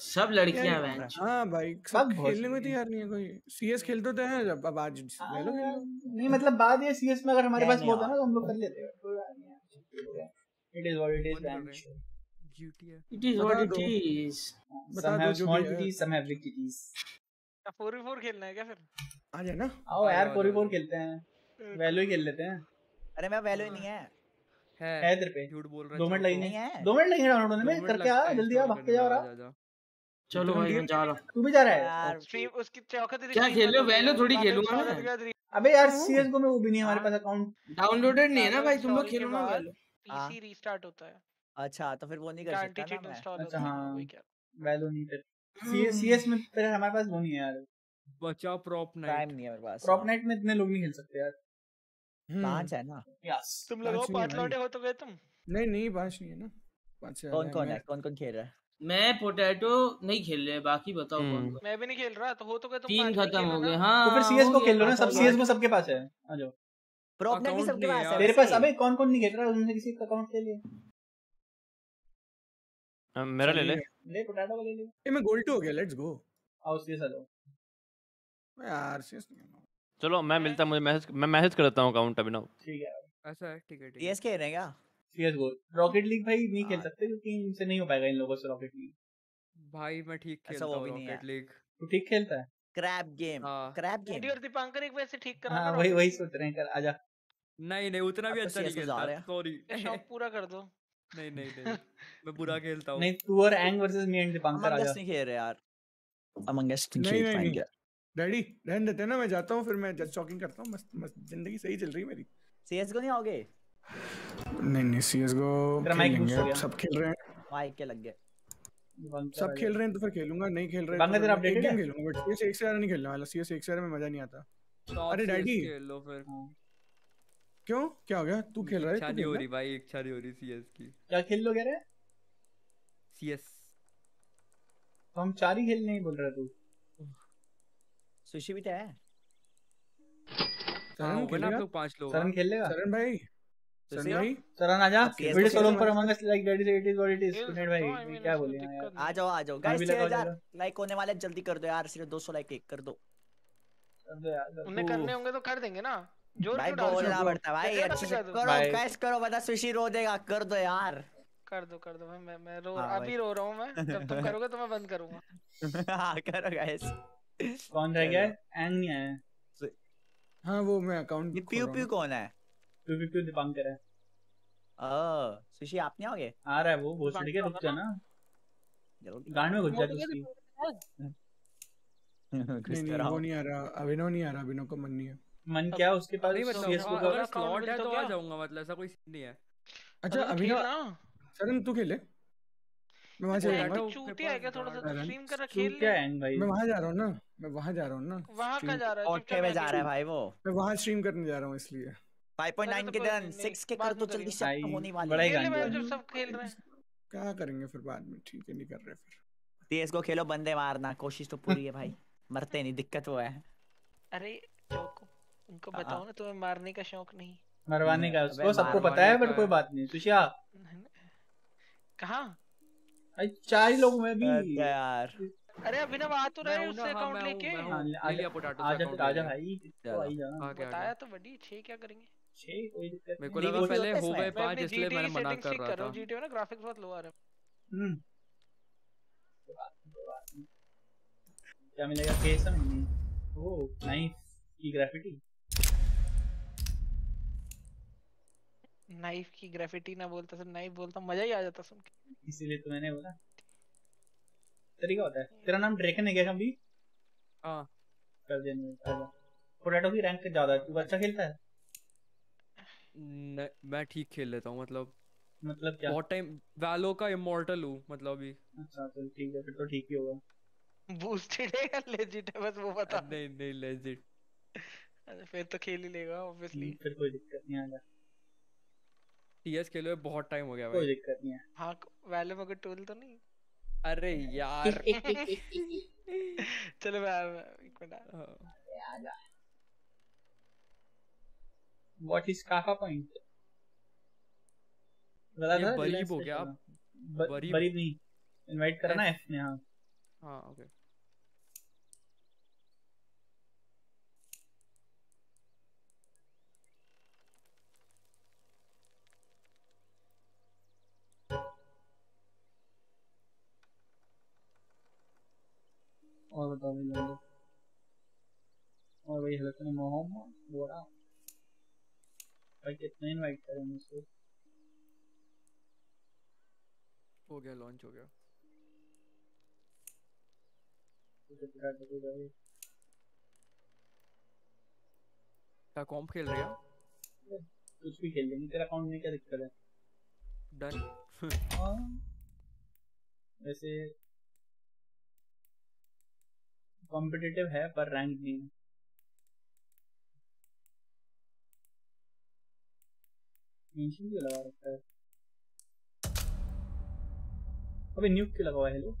सब लड़कियाँ हैं हाँ भाई सब खेलने सही। तैयार नहीं है कोई। सीएस खेलते तो हैं जब अब आज खेल लो। नहीं मतलब बात ये सीएस में अगर हमारे पास होता ना तो हम लोग कर लेते हैं है हैं? है बता व्हाट इट दो। इज़ बता सम दो हैव जो स्मॉल भी है। Kitties some have big kitties four four खेलना है क्या फिर? आ जाए ना। आओ यार जाओ, फोर जाओ, फोर जाओ। खेलते हैं। वैलो ही खेल लेते हैं। अरे मैं वैलो ही नहीं है। है। है तेरे पे। झूठ बोल रहा दो मिनट चौको। लगेंगे नहीं। है। दो मिनट लगेंगे डाउनलोड होने में करके आ जल्दी आ भाग के जा रहा। चलो भाई मैं जा रहा। तू भी जा रहा है। स्ट्रीम उसकी चौका तेरी क्या stream खेल रहे हो? हो वैलो थोड़ी खेलूँगा मैं। अबे यार सीएस को में वो भी नहीं है हमारे पास अकाउंट डाउनलोडेड नहीं है ना भाई तुम लोग खेलो ना वेलो हाँ। पीसी रीस्टार्ट होता है। अच्छा तो फिर वो नहीं कर सकता ना मैं। अच्छा, है हाँ। वही वैलो नहीं फिर सीएस सीएस में फिर हमारे पास वो नहीं है यार। बचा प्रॉप नाइट। टाइम नहीं है मेरे पास प्रॉप नाइट में इतने लोग नहीं खेल सकते यार। पाँच है ना। यस। तुम नहीं पाँच लौटे हो तो गए तुम? नहीं नहीं पाँच नहीं है ना। पाँच से कौन कौन है कौन कौन खेल रहा है? मैं पोटैटो नहीं खेल रहे बाकी बताओ कौन हम्म। मैं भी नहीं खेल रहा तो हो तो गए तुम तीन खत्म हो गए। हाँ तो फिर सीएस को खेल लो ना सब सीएस को सबके पास है। आ जाओ। प्रॉप भी सबके पास है तेरे पास अबे कौन कौन नहीं खेल रहा है उनमें किसी का अकाउंट ले ले अ, मेरा ले ले ले पोटैटो को ले ले ए मैं गोल्ड टू हो गया लेट्स गो आओ सीएस आ जाओ यार सीएस नहीं चलो मैं मिलता मुझे मैसेज मैं मैसेज कर देता हूँ अकाउंट अभिनव ठीक है ऐसा है ठीक है ठीक है सीएस खेल रहे हैं क्या सीएस गो रॉकेट लीग भाई नहीं खेल। सकते क्योंकि इनसे नहीं हो पाएगा इन लोगों से रॉकेट लीग भाई मैं ठीक खेलता हूँ रॉकेट लीग तू ठीक खेलता है क्रैप गेम क्रैप गेम और दीपांकर एक वैसे ठीक करा हाँ ना वही वही सोच रहे हैं कर आजा। नहीं नहीं उतना भी तो अच्छा नहीं खेलता सॉरी शौक पूरा कर दो। नहीं नहीं नहीं मैं बुरा खेलता हूँ। नहीं तू और एंग वर्सेस मी एंड दीपांकर आजा। नहीं खेल रहे यार। अमंग अस नहीं नहीं, खेल नहीं, पाएँगे। डैडी रहने देते हैं ना मैं जाता हूँ फिर मैं जस्ट चॉकिंग करता हूँ। मस्त मस्त ज़िंदगी सही चल रही है मेरी। सीएस को नहीं आओगे? नहीं नहीं सीएस गो तेरा mic boost गया। सब खेल रहे हैं। माइक के लग गए। सब खेल रहे हैं तो फिर खेलूँगा नहीं खेल रहे बांग्ला तो एक गेम है? खेलूँगा बट सीएस एक से ज़्यादा नहीं खेलने वाला सीएस एक से ज़्यादा में मज़ा नहीं आता अरे डैडी। खेल लो फिर। क्यों क्या हो गया तू खेल रहा है इच्छा नहीं हो रही भाई इच्छा नहीं हो रही सीएस की क्या खेल लो कह रहे सीएस तो हम चार ही खेलने ही बोल रहे तू सुशी भी तो है हाँ सरन हो आप खेलेगा लोग पाँच लोग सरन खेल लेगा सरन भाई सरन सही भाई सरन आजा? अब CS वीडियो को सोलो खेलना पर among us like that is it is what it is खेल भाई I ये mean, क्या बोले यार? आ जाओ आ जाओ। गाइस भी छह लगाओ, हज़ार। लगाओ। लाइक होने वाले जल्दी कर दो यार सिर्फ़ 200 लाइक एक कर दो। उन्हें करने होंगे तो कर देंगे ना। ज़ोर भाई क्यों डाल बोलना पड़ता भाई अच्छे से करो। गाइस करो वरना सुशी रो देगा कर दो यार। कर दो कर दो भाई मैं मैं रो हाँ, अभी रो रहा हूँ मैं। जब तुम करोगे तो मैं बंद करूँगा। हाँ करो गाइस कौन रह गया? एंग नहीं आया हाँ वो मैं अकाउंट प्यू प्यू कौन है? क्यों क्यों दीपांकर है ओह सुशी आप नहीं आओगे? आ रहा है वो भोसड़ी के रुक जा ना। गांड में घुस जा तू उसकी नहीं नहीं वो नहीं आ रहा अभिनव नहीं आ रहा अभिनव का मन नहीं है। मन क्या उसके पास? का स्लॉट है तो आ जाऊँगा मतलब ऐसा कोई सीन नहीं है। अच्छा अभिनव सरन तू खेले मैं वहाँ चला तो जाऊँगा चूतिया है क्या थोड़ा सा? स्ट्रीम कर तू खेल ले। है भाई? मैं वहाँ जा रहा हूँ ना मैं वहाँ जा रहा हूँ ना। वहाँ कहाँ जा रहा है ओके में जा रहा है भाई वो। मैं वहाँ स्ट्रीम करने जा रहा हूँ इसलिए। 5.9 के डन 6 के कर तो जल्दी से तो होने वाली बड़ा ही। है जब सब खेल रहे हैं। क्या करेंगे फिर बाद में? ठीक है नहीं कर रहे फिर। तेज को खेलो बंदे मारना कोशिश तो पूरी है भाई। मरते नहीं दिक्कत वो है। अरे चौको। उनको बताओ ना तुम्हें मारने का शौक नहीं। मरवाने का उसको सबको पता है बट कोई बात नहीं। सुशिया कहाँ? भाई चार ही लोग में भी यार। अरे अभिनव आ तो रहे मैं हूँ उससे हाँ, अकाउंट लेके। हूँ। हाँ, ले आजा आजा भाई। तो आ गया बताया तो बड़ी छह क्या करेंगे? मेरे को लगा पहले हो गए पाँच इसलिए मैंने मना कर रहा था। GTA में ग्राफिक्स बहुत लो आ रहे हैं। हम्म। क्या मिलेगा? केसम ओ नाइफ की ग्राफिटी नाइफ की ग्राफिटी ना बोलता सिर्फ़ नाइफ बोलता मज़ा ही आ जाता सुन के। इसीलिए तो मैंने बोला। तरीका होता है। तेरा नाम ड्रेकन है क्या कभी? हाँ। कर देने पोटैटो की रैंक ज़्यादा है। तू अच्छा खेलता है? न- मैं ठीक खेल लेता हूँ मतलब मतलब क्या? बहुत टाइम वैलो का इमॉर्टल हूँ मतलब अभी। अच्छा चल ठीक है फिर तो ठीक ही होगा। बूस्टेड है या लेजिट है बस वो बता। नहीं नहीं लेजिट फिर तो खेल ही लेगा ऑब्वियसली फिर कोई दिक्कत नहीं आजा टीएस खेले हुए बहुत टाइम हो गया भाई। कोई दिक्कत नहीं है। हाँ वैल्यू में कोई टूल तो नहीं? अरे यार। चलो मैं एक मिनट। व्हाट इज़ काका पॉइंट बता था बरीब हो गया ब- बरीब- बरीब नहीं। इनवाइट करा ना F- एफ़ ने हाँ। हाँ ओके और बताओ भाई और भाई हेलो तुमने मोहम्मद बोरा। भाई कितने इनवाइट करेंगे इसको हो गया लॉन्च हो गया। क्या कॉम्प खेल रहे हैं? कुछ भी खेल लेंगे तेरा अकाउंट में क्या दिक्कत है? डन हाँ। वैसे कॉम्पिटिटिव है पर रैंक नहीं है। मेंशन क्यों लगा रखा है? अबे न्यूक क्यों लगा हुआ है हेलो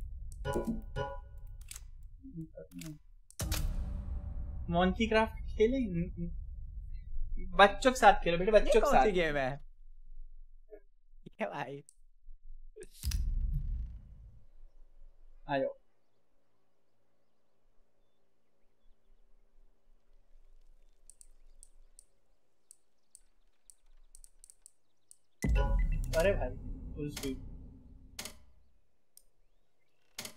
मॉन्की क्राफ्ट खेले बच्चों के साथ खेलो बेटे बच्चों के साथ। गेम है? ये भाई। आ जाओ अरे भाई फुल स्पीड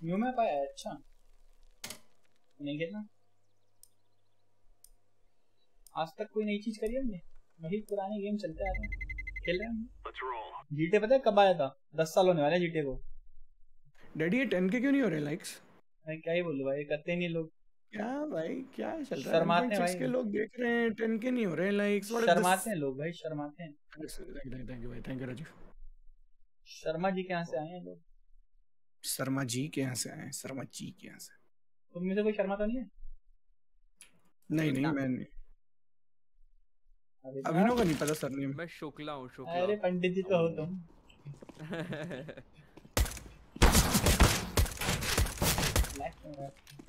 न्यू मैप आया अच्छा। नहीं खेलना? आज तक कोई नई चीज़ करी हमने? वही पुराने गेम चलते आ रहे हैं। खेल रहे हैं हम? जीटे पता है कब आया था? दस साल होने वाले जीटे को। डैडी ये 10 के क्यों नहीं हो रहे लाइक्स भाई क्या ही बोलूँ भाई करते नहीं लोग। क्या भाई क्या चल रहा है? शर्माते हैं 1.6 भाई। के लोग देख रहे हैं 10 के नहीं हो रहे लाइक्स शर्माते हैं लोग भाई शर्माते हैं। थैंक यू भाई। थैंक यू राजू शर्मा जी के यहाँ से आए हैं लोग? शर्मा जी के यहाँ से आए हैं? शर्मा जी के यहाँ से? तुम में से कोई शर्मा तो नहीं है? नहीं नहीं मैं नहीं। अभिनव का नहीं पता सरनेम मैं शुक्ला हूँ शुक्ला। अरे पंडित जी तो हो तुम। इसका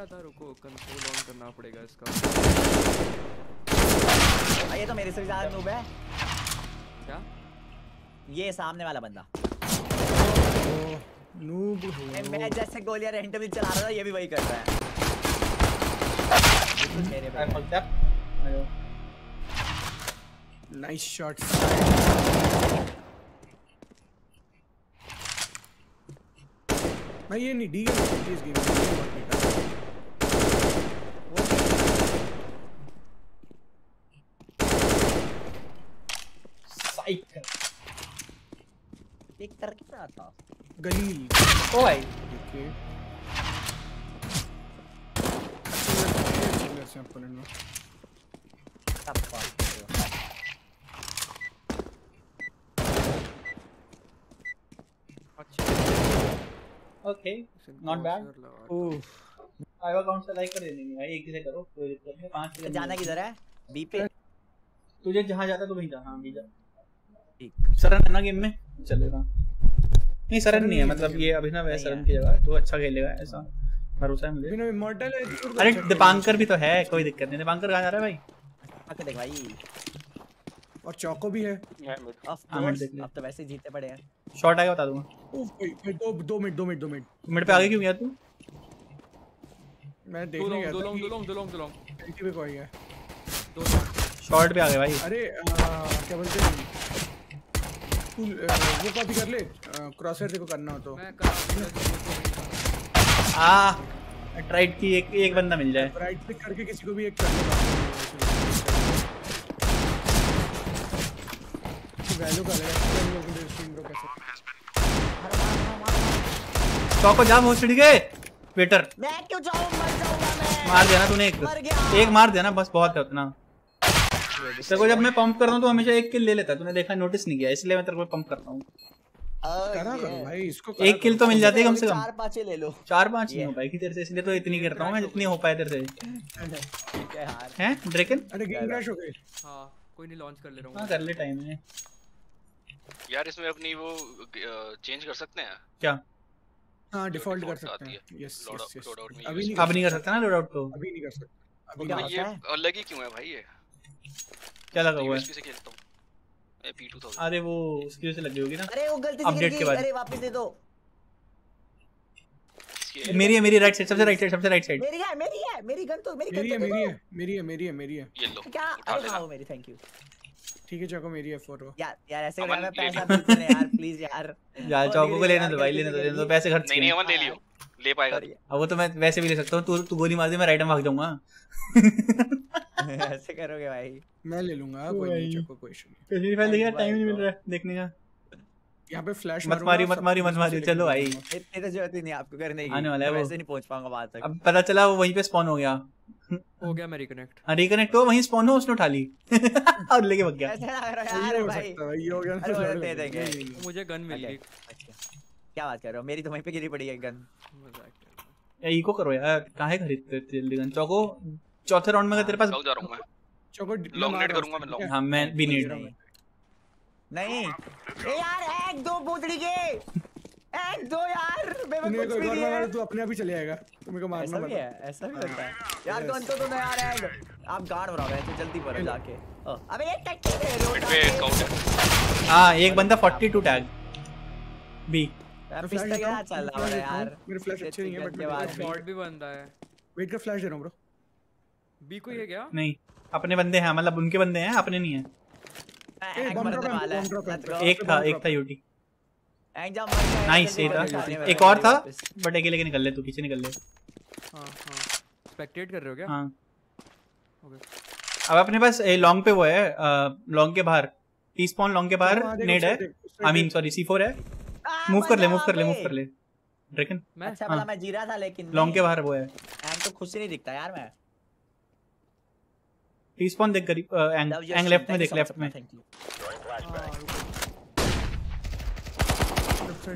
क्या था रुको कंट्रोल ऑन करना पड़ेगा इसका। ये तो मेरे से भी ज़्यादा नूब है। क्या? ये सामने वाला बंदा। नूब मैं जैसे गोलियाँ रैंडमली चला रहा था ये भी वही कर रहा है। तो मेरे नाइस शॉट भाई ये नहीं डी का इस गेम में बहुत बेकार है। साइक एक तरह क्या था। गलील ओ भाई ओके से नॉट बैड फाइव अकाउंट से लाइक कर देंगे भाई एक से करो कोई दिक्कत नहीं पाँच हो। जाना किधर है? बी पे। तुझे जहाँ जाता तू वहीं जा। हाँ भी जा। सरन है ना गेम में? चलेगा। नहीं सरन नहीं है मतलब ये अभिनव है सरन की जगह तो अच्छा खेलेगा ऐसा भरोसा है मुझे। है अरे दीपांकर भी तो है कोई दिक्कत नहीं। दीपांकर कहाँ जा रहा है भाई? आके देख भाई। और चौको भी है। हाँ। अब तो वैसे जीते पड़े हैं। शॉट आएगा बता दूँगा। भाई, दो दो मिनट दो मिनट दो मिनट। मिनट पे आगे क्यों गया तू? मैं देखने गया दो था लोग कि दो लोग दो लोग दो लोग एंटी पे कोई है। दो शॉट पे आ गए भाई। अरे क्या बोलते हैं? तू आ, वो कॉपी कर ले। क्रॉसर तेरे को करना हो तो। मैं आ ट्राइड की एक एक बंदा मिल जाए। राइट क्लिक करके किसी को भी एक कर वैल्यू का लगेगा लोगों के स्ट्रीम को कैसे चौको जा बहुत छिड़ गए। वेटर मैं क्यों जाऊँ? मर जाऊँगा मैं। मार दिया ना तूने एक। मर गया। एक मार दिया ना बस बहुत है उतना। तेरे को जब मैं पंप कर रहा हूँ तो हमेशा एक किल ले लेता है। तूने देखा नोटिस नहीं किया इसलिए मैं तेरे को पंप करता हूँ। करा करो भाई इसको करा एक किल तो मिल जाती है कम से कम। चार पांचे ले लो। चार पाँच नहीं हो पाएगी तेरे से इसलिए तो इतनी करता हूँ मैं जितनी हो पाए तेरे से। ठीक है यार। हैं? ड्रेकन अरे गेम क्रैश हो गई। हाँ कोई नहीं लॉन्च कर ले रहा हाँ। हूँ कर ले टाइम है। यार इसमें अपनी वो चेंज कर सकते हैं? क्या? हाँ डिफ़ॉल्ट कर सकते हैं। यस यस अभी नहीं कर सकता ना लोड आउट तो? अभी नहीं कर सकते। अभी ये अलग ही क्यों है भाई ये? क्या लगा हुआ है? खेलता हूँ। अरे वो उसकी वजह से लगी होगी ना। अरे वो गलती से Update के बाद। अरे वापस दे दो। मेरी है मेरी राइट साइड सबसे राइट साइड सबसे राइट साइड मेरी है मेरी है मेरी गन तो मेरी गन मेरी है तो मेरी है मेरी है मेरी है मेरी है। ये लो क्या अरे हाँ वो मेरी थैंक यू ठीक है चको मेरी है फ़ोटो। यार यार ऐसे करना पैसा। बिल्कुल नहीं यार प्लीज़ यार। यार चौको को लेने दो भाई लेने दो लेने दो। पैसे खर्च नहीं नहीं अमन ले लियो। ले पाएगा। अब वो तो मैं वैसे भी ले सकता हूँ। तू तू गोली मार दे मैं राइट में भाग जाऊँगा। ऐसे करोगे भाई। मैं ले लूँगा कोई नहीं चको कोई इशू नहीं। कैसी फ़ाइल देखिए टाइम नहीं मिल रहा है देखने का। यहाँ पे फ्लैश मत मारियो मत मारियो मत मारियो। चलो भाई। इतनी तो ज़रूरत ही नहीं आपको करने की। आने वाला है वैसे नहीं पहुँच पाऊँगा वहाँ तक। अब पता चला वो वहीं पे स्पॉन हो गया। हो गया मैं रिकनेक्ट हाँ रिकनेक्ट हो वहीं स्पॉन हो उसने उठा ली। और लेके भाग गया। ऐसे ना करो ये यार भाई। ये हो गया मुझे गन मिल गई। अच्छा। क्या बात कर रहे हो? मेरी तो वहीं पे गिरी पड़ी है गन मज़ाक कर रहा इको करो यार। काहे खरीदते हो जल्दी गन चौको चौथे राउंड में अगर तेरे पास लॉन्ग जा रहा हूँ मैं चको लॉन्ग नेट करूँगा मैं लॉन्ग हाँ मैं भी नीड नहीं नहीं। ए यार एक दो बूतड़ी के। एक दो यार कुछ भी नहीं मारा है। तू अपने आप ही चले जाएगा तू मेरे को मारना मत है ऐसा भी होता है। यार कौन तो तुम यार एंड आप गार्ड बनाओ ऐसे जल्दी करो जाके। अबे ये टक्की दे रहे हो पे स्काउट है। हाँ एक बंदा 42 टैग बी क्या चल रहा है हूँ, यार। मेरे फ्लैश अच्छे नहीं है बट के शॉट भी बंदा है। वेट का फ्लैश दे रहा हूँ ब्रो बी को ये क्या? नहीं अपने बंदे हैं मतलब उनके बंदे हैं अपने नहीं है। एक है, है है। था एक था यूटी नाइस ये था। एक और था बट अकेले के निकल ले तू पीछे निकल ले। हाँ हाँ। स्पेक्टेट कर रहे हो क्या? हाँ। ओके अब अपने पास लॉन्ग पे वो है लॉन्ग के बाहर। टी स्पॉन लॉन्ग के बाहर नेड है। I mean sorry C four है। आ, मूव कर ले मूव कर ले मूव कर ले। ड्रैकन मैं? अच्छा हाँ। भला मैं जीरा था लेकिन लॉन्ग के बाहर वो है। एंग तो खुद से नहीं दिखता यार मैं। टी स्पॉन देख करीब एंग एंग लेफ़्ट में देख लेफ़्ट में.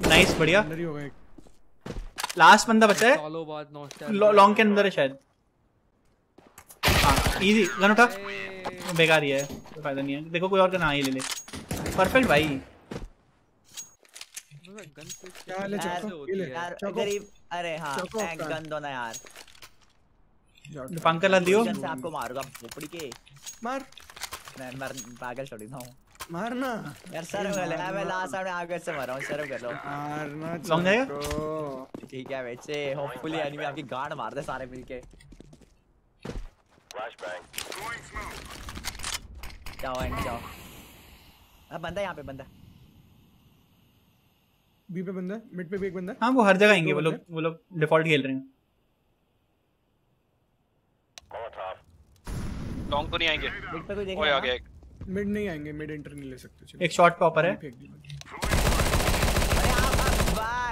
नाइस बढ़िया। ही लास्ट बंदा बचा है। लॉन्ग के अंदर है शायद। हाँ इजी गन उठा बेकार ही है कोई फ़ायदा नहीं है। देखो कोई और गन हाँ ये ले ले। परफेक्ट भाई। गन क्या हाल है। चको। ले गरीब अरे हाँ गन दो ना यार। पंकज ला दियो। गन से आपको मारूँगा के। मार। मैं मर पागल छोड़ी ना हूँ। मारना। यार ले मैं लास्ट टाइम आगे से मरा हूँ शर्म कर लो। मारना लॉन्ग जाएगा? ठीक है वैसे होपफुली एनिमी आपकी गांड मार दे सारे मिलके। जाओ एंड जाओ। अब बंदा यहाँ पे बंदा। बी पे बंदा है मिड पे भी एक बंदा है। हाँ वो हर जगह आएँगे वो लोग वो लोग डिफ़ॉल्ट खेल रहे हैं। लॉन्ग तो नहीं आएँगे। मिड पे कोई देख ओए रहा आ है गया एक। मिड नहीं आएँगे मिड एंटर नहीं ले सकते चलो। एक शॉट पे ऑपर है। अरे आप आप वाह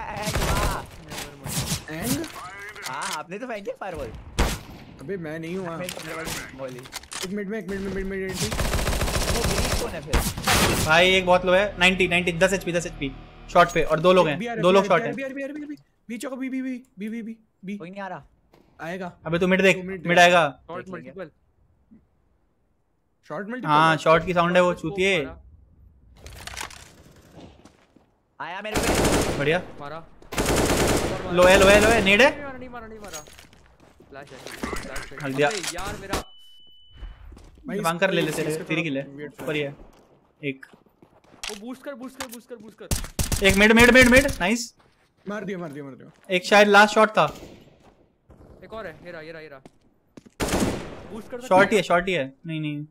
एंड? हाँ आपने तो फेंक दिया फायरबॉल अबे मैं नहीं हूँ वहाँ। गोली एक मिड में एक मिड में मिड में एंट्री वो ग्रीन कौन है फिर। भाई एक बहुत लो है। 90 90 10 एचपी 10 एचपी शॉट पे और दो लोग हैं दो लोग शॉट है B R B B B चौको B B B B B B B कोई नहीं आ रहा आएगा अबे तू मिड देख मिड आएगा लेंगे। मल्टीपल शॉर्ट मल्टी हाँ शॉट की साउंड है वो चूतिए आया मेरे पे बढ़िया मारा लो है लो है लो है नीड है नहीं मारा नहीं मारा नहीं मारा फ्लैश है फ्लैश है दिया। यार मेरा बंकर ले ले तेरे तेरी किल है ऊपर ही है एक वो बूस्ट कर बूस्ट कर बूस्ट कर बूस्ट कर। एक mid mid mid mid nice मार दिया मार दिया मार दिया। एक शायद लास्ट शॉट था। एक और है ये रहा ये रहा ये रहा। बूस्ट कर शॉर्ट ही? है शॉर्ट ही। है नहीं नहीं।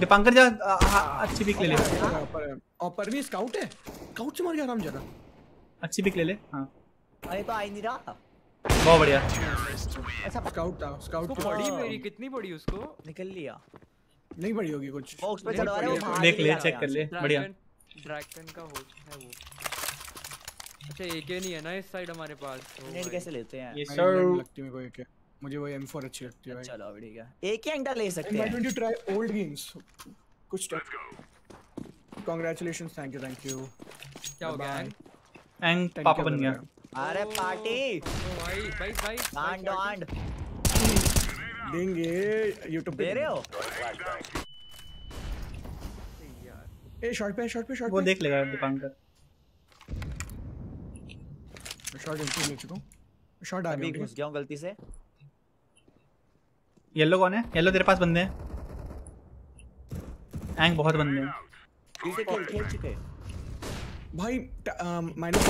दीपांकर जा अच्छी पिक ले ले। ऊपर है ऊपर नहीं स्काउट है? स्काउट से मार गया आराम जरा अच्छी पिक ले ले हाँ। अरे तो आ ही नहीं रहा। बहुत बढ़िया। अच्छा स्काउट था स्काउट बड़ी मेरी कितनी बड़ी उसको? निकल लिया। नहीं बड़ी होगी कुछ। बॉक्स पे चढ़वा रहे हो देख ले चेक कर ले बढ़िया। ड्रैगन का हो है वो। अच्छा एके नहीं है ना इस साइड हमारे पास। नेट कैसे लेते हैं? ये सर लगती मेरे को एक मुझे वो M4 अच्छी लगती है भाई। चलो ठीक है। एक ही अंडा ले सकते हैं। don't you try old games कुछ congratulations thank you thank you क्या हो गया. एंग पापा बन गया। अरे पार्टी भाई भाई भाई डांड डांड देंगे YouTube पे दे रहे हो? ए शॉट पे शॉट पे शॉट वो देख लेगा दीपांकर शॉट एंट्री ले चुका हूँ। शॉट आ गया घुस गया हूँ गलती से। येलो कौन है? येलो तेरे पास बंदे हैं। एंग बहुत बंदे हैं। इसे खेल खेल चुके। भाई माइनस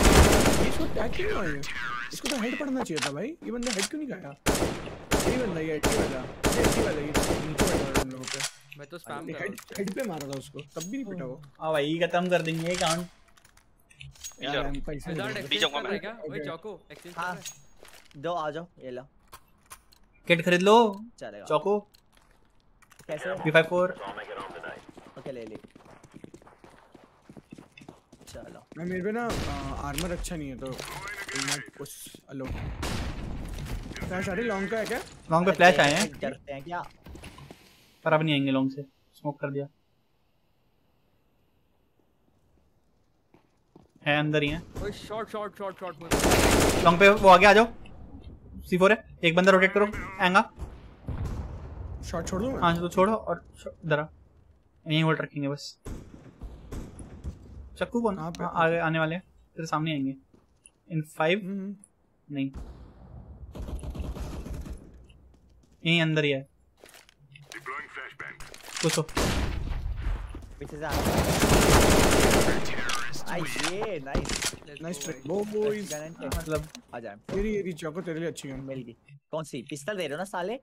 ये इसको टैग क्यों आया इसको तो हेड पड़ना चाहिए था भाई। ये बंदा हेड क्यों नहीं खाया? यही बंदा ये हेड वाला ये हेड वाला ये नीचे बैठा है हम लोगों पे मैं तो स्पैम कर हेड रहा हेड पे मारा था उसको तब भी नहीं पिटा वो हाँ भाई खत्म कर देंगे काउंट यार हम पैसे हूँ। एक्सचेंज जाऊँगा रहा है मैं। क्या ओए. चौको एक्सचेंज कर हाँ रहा है दो आ जाओ ये लो किट खरीद लो चलेगा चौको कैसे पी फाइव फोर ओके ले ली चलो मैं मेरे पे ना आर्मर अच्छा नहीं है तो मैं कुछ अलो फ्लैश आ रही लॉन्ग का है क्या? लॉन्ग पे फ्लैश आए हैं। डरते हैं क्या? पर अब नहीं आएँगे लॉन्ग से। स्मोक कर दिया। है अंदर ही है। ओए shot shot shot shot long पे वो आगे आ जाओ। सी फोर है। एक बंदा रोटेट करो। एँगा शॉट छोड़ दूँ हाँ तो छोड़ो और आ। यहीं होल्ड रखेंगे बस। चक्कू कौन? हाँ, आगे आने वाले हैं। तेरे सामने आएँगे। इन फाइव हम्म, नहीं। यहीं अंदर ही है। कुछ हो पीछे से आ ये नाइस नाइस ट्राई बॉयज़ मतलब आ जाए। तेरी ये चौको तेरे लिए अच्छी गन मिल गई। कौन सी? पिस्तल दे रहे हो ना साले?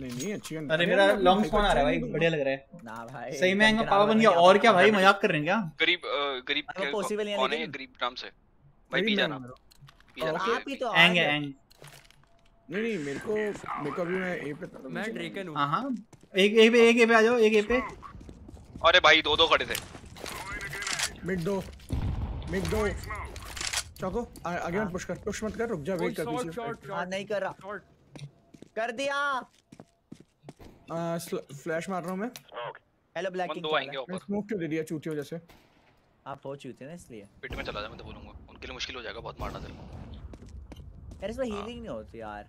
नहीं नहीं अच्छी गन अरे मेरा लॉन्ग स्पॉन आ रहा है भाई बढ़िया लग रहा है। ना भाई सही में आएँगे गन पापा बन गया। और क्या भाई मज़ाक कर रहे हैं क्या? गरीब गरीब नहीं है है? लेकिन- गरीब नाम से। भाई पी जाना। पी जाना आप ही तो एंग आ गए। एंग नहीं नहीं मेरे को मेरे को अभी मैं ए पे था मैं ड्रेकन हूँ हाँ। हाँ एक एक पे एक ए पे आ जाओ एक ए पे। अरे भाई दो दो खड़े थे। मिड दो। मिड दो। चौको आगे। मत पुश कर पुश मत कर रुक जा वेट कर पीछे। शॉट हाँ नहीं कर रहा। कर दिया। फ्लैश मार रहा हूँ मैं। हेलो ब्लैक किंग दो आएँगे ऊपर। स्मोक क्यों दे दिया चूतियों जैसे आप हो चुके थे ना इसलिए। पिट में चला जा मैं तो बोलूँगा। उनके लिए मुश्किल हो जाएगा बहुत मारना तेरे को। यार इसमें हीलिंग नहीं होती यार।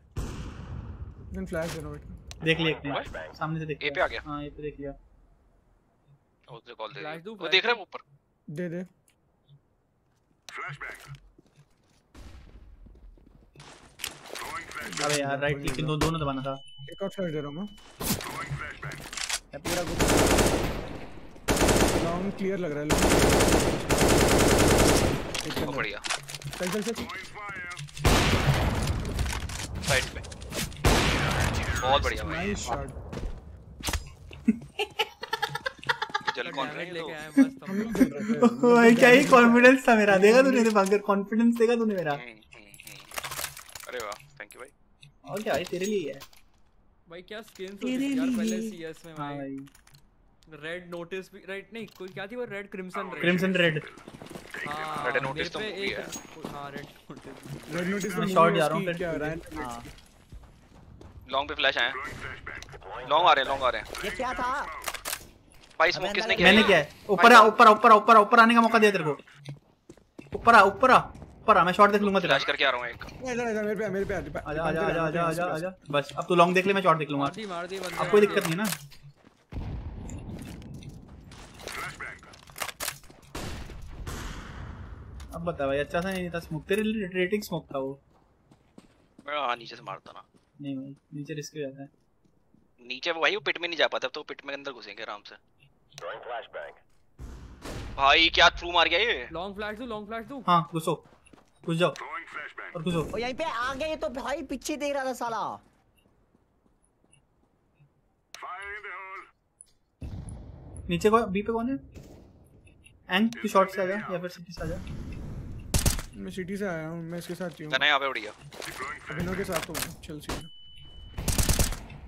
मैं फ्लैश दे रहा हूँ बेटा देख लिया। एक ने सामने से देख ए पे आ गया। हाँ ए पे देख लिया। उसने कॉल दे दी वो देख रहा है ऊपर। दे दे। अबे यार राइट क्लिक दो दोनों दबाना था। एक और फ्लैश दे रहा हूँ मैं। पूरा गुड लॉन्ग क्लियर लग रहा है। बढ़िया। चल चल चल। साइड पे। बहुत बढ़िया भाई। शॉट तो। आए मस्त हम भाई क्या ही कॉन्फिडेंस था मेरा। देखा तूने बंकर कॉन्फिडेंस देखा तूने मेरा? अरे वाह थैंक यू भाई। और क्या भाई तेरे लिए है भाई क्या स्किन्स तेरे होती यार पहले सीएस में हाँ भाई। रेड नोटिस भी रेड नहीं कोई क्या थी वो? Red crimson red crimson red हाँ Red Notice तो movie एक हाँ। रेड नोटिस रेड नोटिस मैं शॉर्ट जा रहा हूँ क्या फिर रैन हाँ। लॉन्ग पे फ्लैश आए लॉन्ग आ रहे हैं लॉन्ग आ रहे हैं। ये क्या था? भाई स्मोक किसने किया? मैंने है? क्या है। ऊपर आ ऊपर आ ऊपर आ ऊपर आ ऊपर आने का मौका दिया तेरे को। ऊपर आ ऊपर आ ऊपर आ मैं शॉट देख लूँगा तेरा। फ्लैश करके आ रहा हूँ एक। इधर इधर मेरे पे आ, मेरे पे आ, आजा आजा आजा आजा आजा आजा। बस अब तू लॉन्ग देख ले मैं शॉट देख लूँगा। मार दी मार दी बंदे। अब कोई दिक्कत नहीं है ना? अब बता भाई अच्छा सा नहीं था स्मोक तेरे लिए रेटिंग स्मोक था वो। मैं हाँ नीचे से मारता ना। नहीं भाई नीचे रिस्क हो जाता है। नीचे भाई वो पिट में नहीं जा पाता तो पिट में अंदर घुसेंगे आराम से। भाई क्या थ्रू मार गया ये? लॉन्ग फ्लैश दूँ लॉन्ग फ्लैश दूँ। हाँ घुसो। घुस जाओ। और घुसो। और यहीं पे आ गए तो भाई पीछे देख रहा था साला। नीचे को बी पे कौन है? एंग तू शॉट से आ जा या फिर सिटी से आ जा। मैं सिटी से आया हूँ मैं इसके साथ ही हूँ गना यहाँ पे बढ़िया अभिनव के साथ हूँ मैं, चल सीधा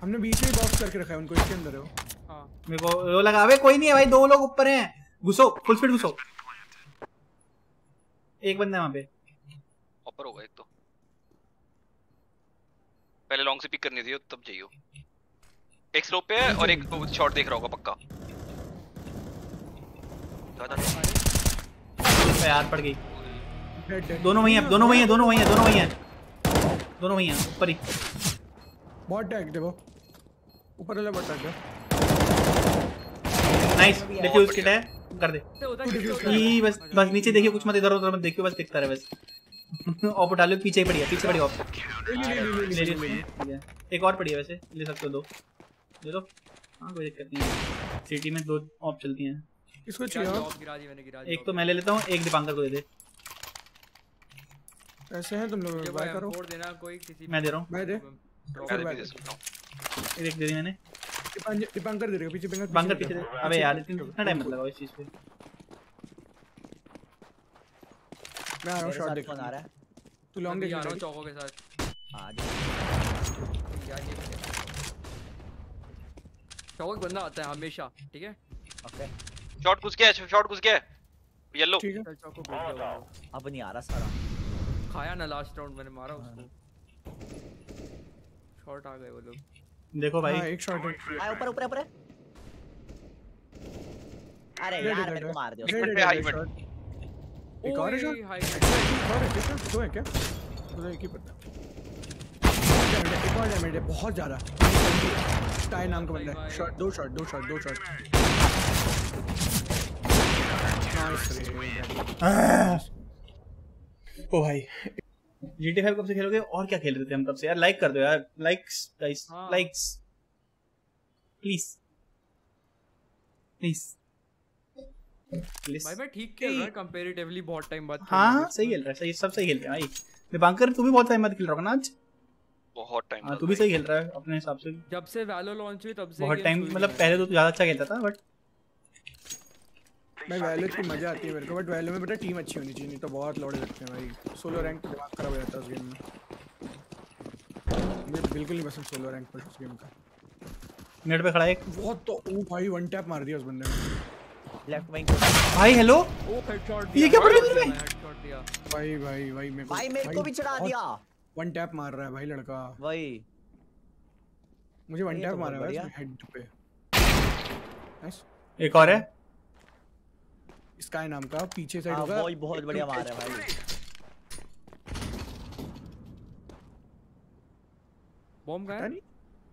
हमने बीच में बॉक्स करके रखा है उनको इसके अंदर है वो हाँ। मेरे को वो लगा अबे कोई नहीं है भाई दो लोग ऊपर हैं। घुसो फुल स्पीड घुसो। एक बंदा है वहाँ पे। ऊपर होगा एक तो। पहले लॉन्ग से पिक करनी थी तब जाइयो एक स्लोप पे है और एक शॉट देख रहा होगा पक्का। जा, जा, जा। यार पड़ गई। दोनों वही हैं दोनों वही हैं दोनों वही हैं दोनों वही हैं। दोनों वही हैं ऊपर ही। बहुत टैग देखो। ऊपर वाला बहुत टैग है। नाइस डिफ्यूज किट है कर दे। ई बस बस नीचे देखिए कुछ मत इधर उधर मत देखियो बस दिखता रहे बस। ऑप उठा लो पीछे ही पड़ी है पीछे पड़ी ऑप ले ले ले ले ले ली ठीक एक और पड़ी है वैसे ले सकते हो दो। ले लो हाँ कोई दिक्कत नहीं है। सिटी में दो ऑप चलती हैं। इसको चाहिए? जॉब गिरा दी मैंने गिरा दी एक तो मैं ले लेता हूँ एक दीपांकर को दे दे। ऐसे हैं तुम लोग बाय भाई करो। M4 देना कोई किसी मैं दे रहा हूँ। मैं दे। मैं दे सकता हूँ एक दे दी मैंने। दीपांकर दीपांकर दे रहे हो पीछे दीपांकर दीपांकर पीछे अबे यार इतना कितना टाइम लगा इस चीज़ पे। मैं आ रहा हूँ मेरे शॉट देख कौन आ रहा है? तू लॉन्ग देख रहा हूँ चौकों के साथ। हाँ जी। यार ये चौक बंदा आता है हमेशा ठीक है? ओके। शॉट घुस गया शॉट घुस गया। है येलो ठीक है। चौको अब नहीं आ रहा सारा। खाया ना लास्ट राउंड मैंने मारा उसको। शॉट आ गए वो लोग। देखो भाई। हाँ एक शॉट है। आए ऊपर ऊपर ऊपर। अरे यार मेरे को मार दिया। डेड पे हाई डेड एक और? हाई एक और है क्या दो है क्या? दो एक ही पता एक और डैमेज है बहुत ज़्यादा। टाई नाम का बंदा है। शॉट दो शॉट दो शॉट दो शॉट नाइस ओ भाई। GTA 5 कब से खेलोगे? और क्या खेल रहे थे हम तब से? यार लाइक कर दो यार। लाइक्स गाइस हाँ। लाइक्स प्लीज़ प्लीज़ भाई मैं ठीक खेल रहा कंपैरेटिवली बहुत टाइम बाद हाँ? हाँ। सही खेल रहा है सही सब सही खेल रहे हैं भाई। दीपांकर तू भी बहुत टाइम बाद खेल रहा होगा ना आज? बहुत टाइम हाँ तू भी सही खेल रहा है अपने हिसाब से। जब से वैलो लॉन्च हुई तब से बहुत टाइम मतलब पहले तो ज़्यादा अच्छा खेलता था बट मैं वैलो की मज़ा आती है मेरे को बट वैलो में बेटा टीम अच्छी होनी चाहिए नहीं तो बहुत लौड़े लगते हैं भाई। सोलो रैंक तो दिमाग खराब हो जाता है उस गेम में। मुझे बिल्कुल नहीं पसंद सोलो रैंक पर उस गेम का। नेट पे खड़ा है एक। बहुत तो ओ भाई वन टैप मार दिया उस बंदे ने। लेफ़्ट विंग भाई हेलो ओ हेडशॉट ये क्या पड़ गया तुम्हें? हेडशॉट दिया भाई भाई भाई मेरे को भाई मेरे को भी चढ़ा दिया। वन टैप मार रहा है भाई लड़का। वही। मुझे वन टैप तो मारा है हेड पे। नाइस एक और है। स्काई नाम का पीछे साइड हाँ होगा। वही बहुत बढ़िया मार रहा है भाई बॉम्ब पता गया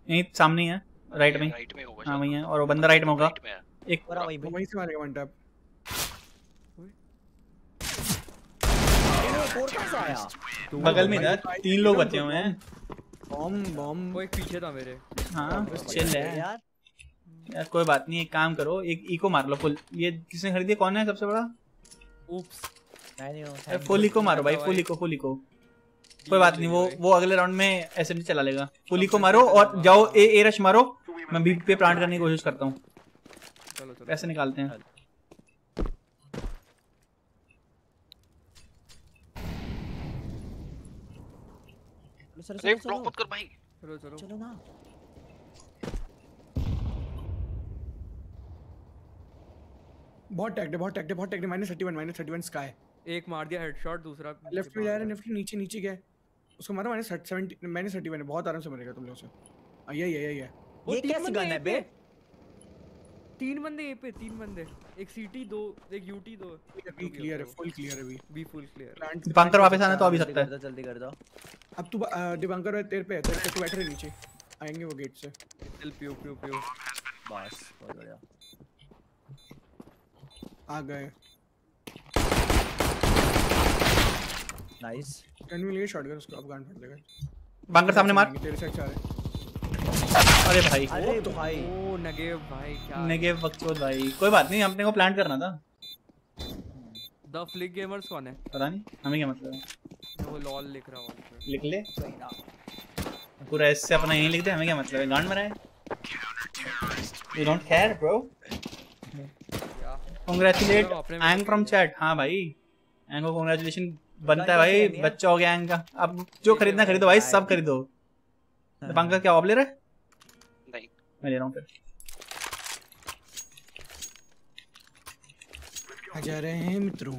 नहीं सामने है राइट में राइट में होगा हाँ वही है और वो बंदा राइट में होगा। है। एक पूरा वही वहीं से मारेगा वन टैप कहाँ बगल में इधर तीन लोग बचे हुए हैं। बॉम्ब बॉम्ब वो एक पीछे था मेरे। हाँ चिल है। यार। यार कोई बात नहीं एक काम करो एक इको मार लो फुल ये किसने खरीदी कौन है सबसे बड़ा? उप्स अरे फुल इको मारो भाई फुल इको फुल इको कोई बात नहीं वो वो अगले राउंड में एसएमजी चला लेगा। फुल इको मारो और जाओ ए ए रश मारो। मैं बी पे प्लांट करने की कोशिश करता हूँ। चलो चलो। पैसे निकालते हैं। चलो अरे चलो ब्लॉक चलो मत कर भाई। चलो चलो। चलो ना। बहुत टैक्ड है बहुत टैक्ड है बहुत टैक्ड है। Minus thirty one minus thirty one sky एक मार दिया हेडशॉट दूसरा लेफ़्ट में जा रहा है लेफ़्ट नीचे नीचे गया उसको मारा minus seventy minus thirty one बहुत आराम से मरेगा तुम लोग से। हाँ, यही है यही ये कैसी गन है बे? तीन बंदे ए पे तीन बंदे। एक सीटी दो एक यूटी दो। अभी क्लियर है फुल क्लियर है अभी B full clear plant Deepankar वापस आना तो आ भी जल्दी सकता है। जल्दी कर दो। अब तू दिवांकर भाई तेरे पे है तेरे पे बैठ रहे नीचे। आएँगे वो गेट से। चल पियो पियो पियो बस बहुत बढ़िया। आ गए। नाइस गन मिल गई शॉटगन उसको अब गन फट देगा। बांकर सामने मार। तेरे से आ रहे अरे भाई अरे तो भाई। ओ नगेव भाई क्या नेगेव बकचोद भाई। कोई बात नहीं अपने को प्लान करना था। द फ्लिक गेमर्स कौन है? पता नहीं हमें क्या मतलब है? वो लॉल लिख रहा हूँ। लिख ले। पूरा इससे अपना यही लिख दे हमें क्या मतलब है? गांड मरा है you don't care bro congratulate Ang from chat हाँ भाई। एंग को कांग्रेचुलेशन बनता है भाई। बच्चा हो गया एंग का। अब जो खरीदना खरीदो भाई सब खरीदो। दीपांकर क्या ऑफ़ ले रहा है? नहीं। मैं ले रहा हूँ फिर। आ जा रहे हैं मित्रों?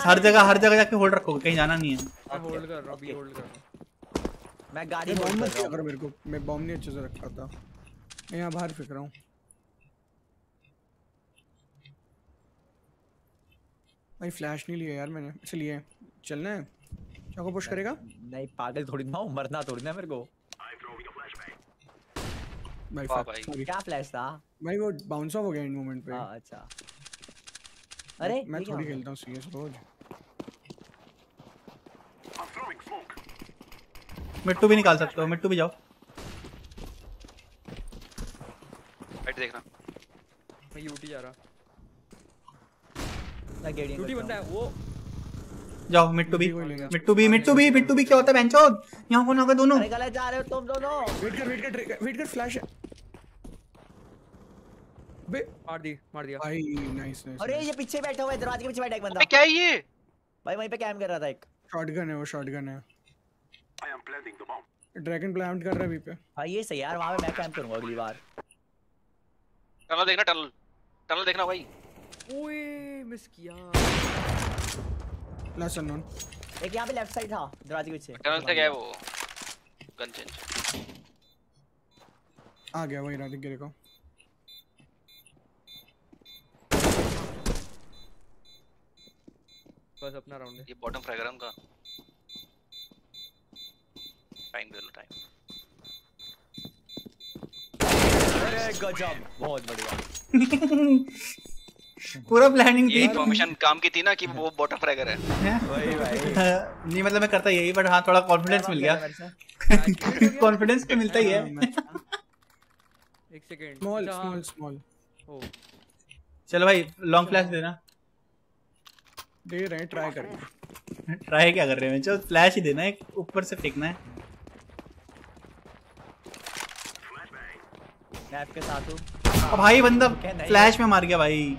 हर जगह हर जगह जाके होल्ड रखोगे कहीं जाना नहीं है। मैं होल्ड कर रहा हूँ बी होल्ड कर। रहा हूँ मैं गाड़ी बॉम्ब मत करो मेरे को मैं बॉम्ब नहीं अच्छे से रखा था। मैं यहाँ बाहर फेंक रहा हूँ। भाई फ्लैश नहीं लिया यार मैंने। अच्छा लिया है। चलना है चौको पुश करेगा? नहीं पागल थोड़ी ना हूँ मरना थोड़ी ना मेरे को। भाई भाई। क्या फ्लैश था? भाई वो बाउंस ऑफ़ हो गया इन मोमेंट पे। हाँ अच्छा। अरे मैं थोड़ी खेलता हूँ सीएस रोज। मिट्टू भी निकाल सकते हो मिट्टू भी जाओ। राइट देखना। मैं यूटी जा रहा। मैं गेडिंग यूटी बंदा है वो जाओ मिट्टू भी। मिट्टू भी मिट्टू भी मिट्टू भी क्या होता है बेंचोद यहाँ कौन होगा दोनों? अरे गलत जा रहे हो तुम दोनों। वेट कर वेट कर वेट कर फ्लैश बे मार दी मार दिया। भाई नाइस नाइस अरे ये पीछे बैठा हुआ है दरवाजे के पीछे बैठा एक बंदा। अबे क्या है ये? भाई वहीं पे कैम कर रहा था एक। शॉटगन है वो शॉटगन है। I am planting the bomb dragon plant कर रहा है अभी पे। भाई ये सही यार वहाँ पे मैं कैम करूँगा अगली बार। टनल देखना टनल टनल देखना भाई। ओए मिस किया लास्ट अननोन एक यहाँ पे लेफ़्ट साइड था दरवाजे के पीछे टनल से गया वो गन चेंज आ गया वही राधिक गिरे को। बस अपना राउंड है। ये बॉटम फ्रैगर उनका। टाइम दे लो टाइम अरे गजब बहुत बढ़िया। पूरा प्लानिंग थी इन्फॉर्मेशन काम की थी ना कि वो बॉटम फ्रैगर है। भाई नहीं मतलब मैं करता यही बट हाँ थोड़ा कॉन्फिडेंस मिल गया। कॉन्फिडेंस तो मिलता ही है। एक second small small small oh. चलो भाई लॉन्ग फ्लैश देना। दे रहे हैं ट्राई करेंगे ट्राई क्या कर रहे हैं? चलो फ्लैश ही देना है ऊपर से फेंकना है। कैप के साथ हूँ। भाई बंदा फ्लैश में मार गया भाई।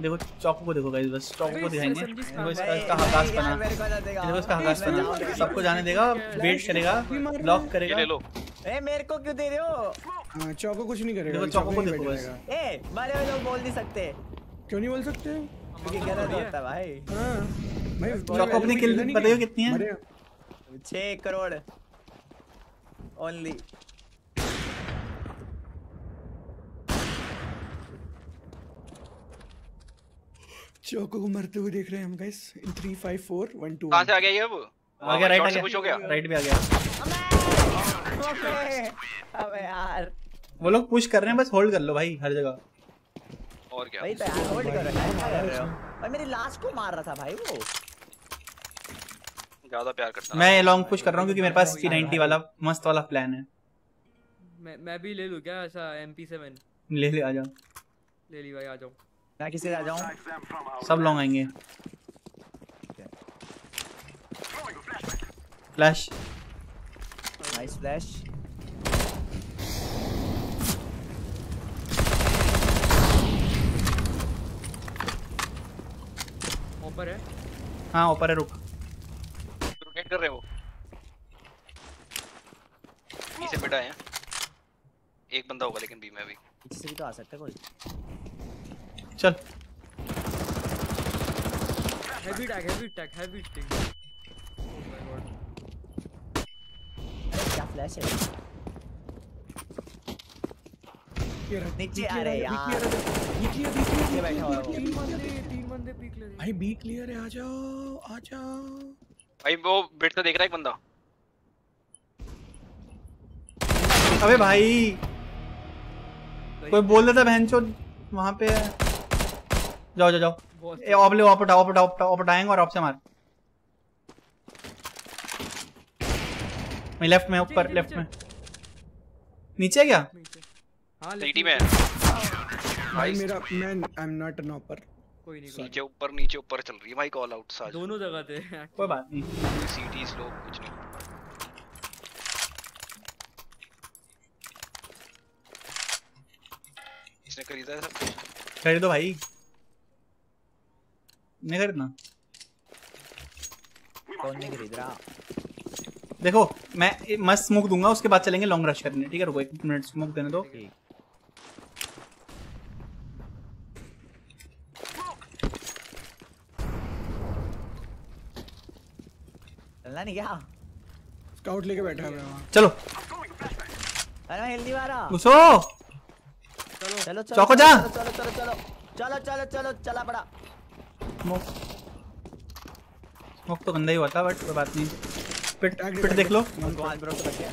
देखो चौको को देखो गाइस बस चौको को दिखाएँगे। देखो इसका इसका हकास बना। देखो। इसका हकास बना। सबको जाने देगा वेट करेगा ब्लॉक करेगा। ले लो। ए मेरे को क्यों दे रहे हो? हाँ चौको कुछ नहीं करेगा देखो, चौको को देखो। बस। ए मरे हुए लोग बोल नहीं सकते। क्यों नहीं बोल सकते? क्योंकि गलत होता है भाई। हाँ। भाई चौको अपनी किल पता है कितनी है? मरे छह करोड़। ओनली चौको को मरते हुए देख रहे हैं हम गाइस इन 3 5 4 1 2 कहाँ से आ गया ये अब? आ गया राइट आ हो गया. राइट भी आ गया. अबे! अबे यार. वो लोग पुश कर रहे हैं बस होल्ड कर लो भाई हर जगह. और क्या? भाई तो यार होल्ड कर रहे हो? भाई मेरी लास्ट को मार रहा था भाई वो. ज़्यादा प्यार करता मैं लॉन्ग पुश कर रहा हूँ क्योंकि मेरे पास C90 वाला मस्त वाला प्लान है. मैं मैं भी ले लूँ क्या ऐसा MP7 ले ले आ जाओ. ले ली भाई आ जाओ. मैं किसे आ जाऊँ? सब लोग आएँगे। फ्लैश नाइस फ्लैश ऊपर है। हाँ ऊपर है रुक। रोटेट कर रहे हो। नीचे बैठा है। एक बंदा होगा लेकिन बी में भी इससे भी तो आ सकता है कोई। चल। Heavy tag heavy tag heavy अरे क्या फ्लैश है? नीचे ये अरे clear है, यार। ये clear है, ये clear है, ये ये बैठा हुआ है तीन बंदे तीन बंदे पीक ले भाई बी क्लियर है आ जाओ आ जाओ। भाई वो से देख रहा है एक बंदा। अबे भाई कोई बोल रहा था बहन चो वहाँ पे है। जाओ जाओ जाओ। ए ऑप ले ऑप उठा ऑप उठा ऑप उठाएँगे और ऑप से मार। मैं लेफ़्ट में ऊपर लेफ़्ट में। नीचे। क्या? हाँ सिटी में। भाई मेरा मैं I am not an opper कोई नहीं नीचे ऊपर नीचे ऊपर चल रही है भाई कॉल आउट साज। दोनों जगह थे। कोई बात नहीं। सीटी स्लो कुछ नहीं। इसने खरीदा है सब खरीदो भाई। नहीं खरीदना कौन नहीं खरीद रहा? देखो मैं मस्त स्मोक दूँगा उसके बाद चलेंगे लॉन्ग रश करने ठीक है? रुको एक मिनट स्मोक देने दो। चलना नहीं क्या? स्काउट लेके बैठा है वहाँ। चलो। अरे मैं पा रहा। घुसो। चलो चलो चौको जा। चलो चलो चलो चलो चलो चलो चला पड़ा। स्मोक स्मोक तो गंदा ही हुआ था बट कोई बात नहीं। पिट पिट देख लो। भगवान ब्रो से बच गया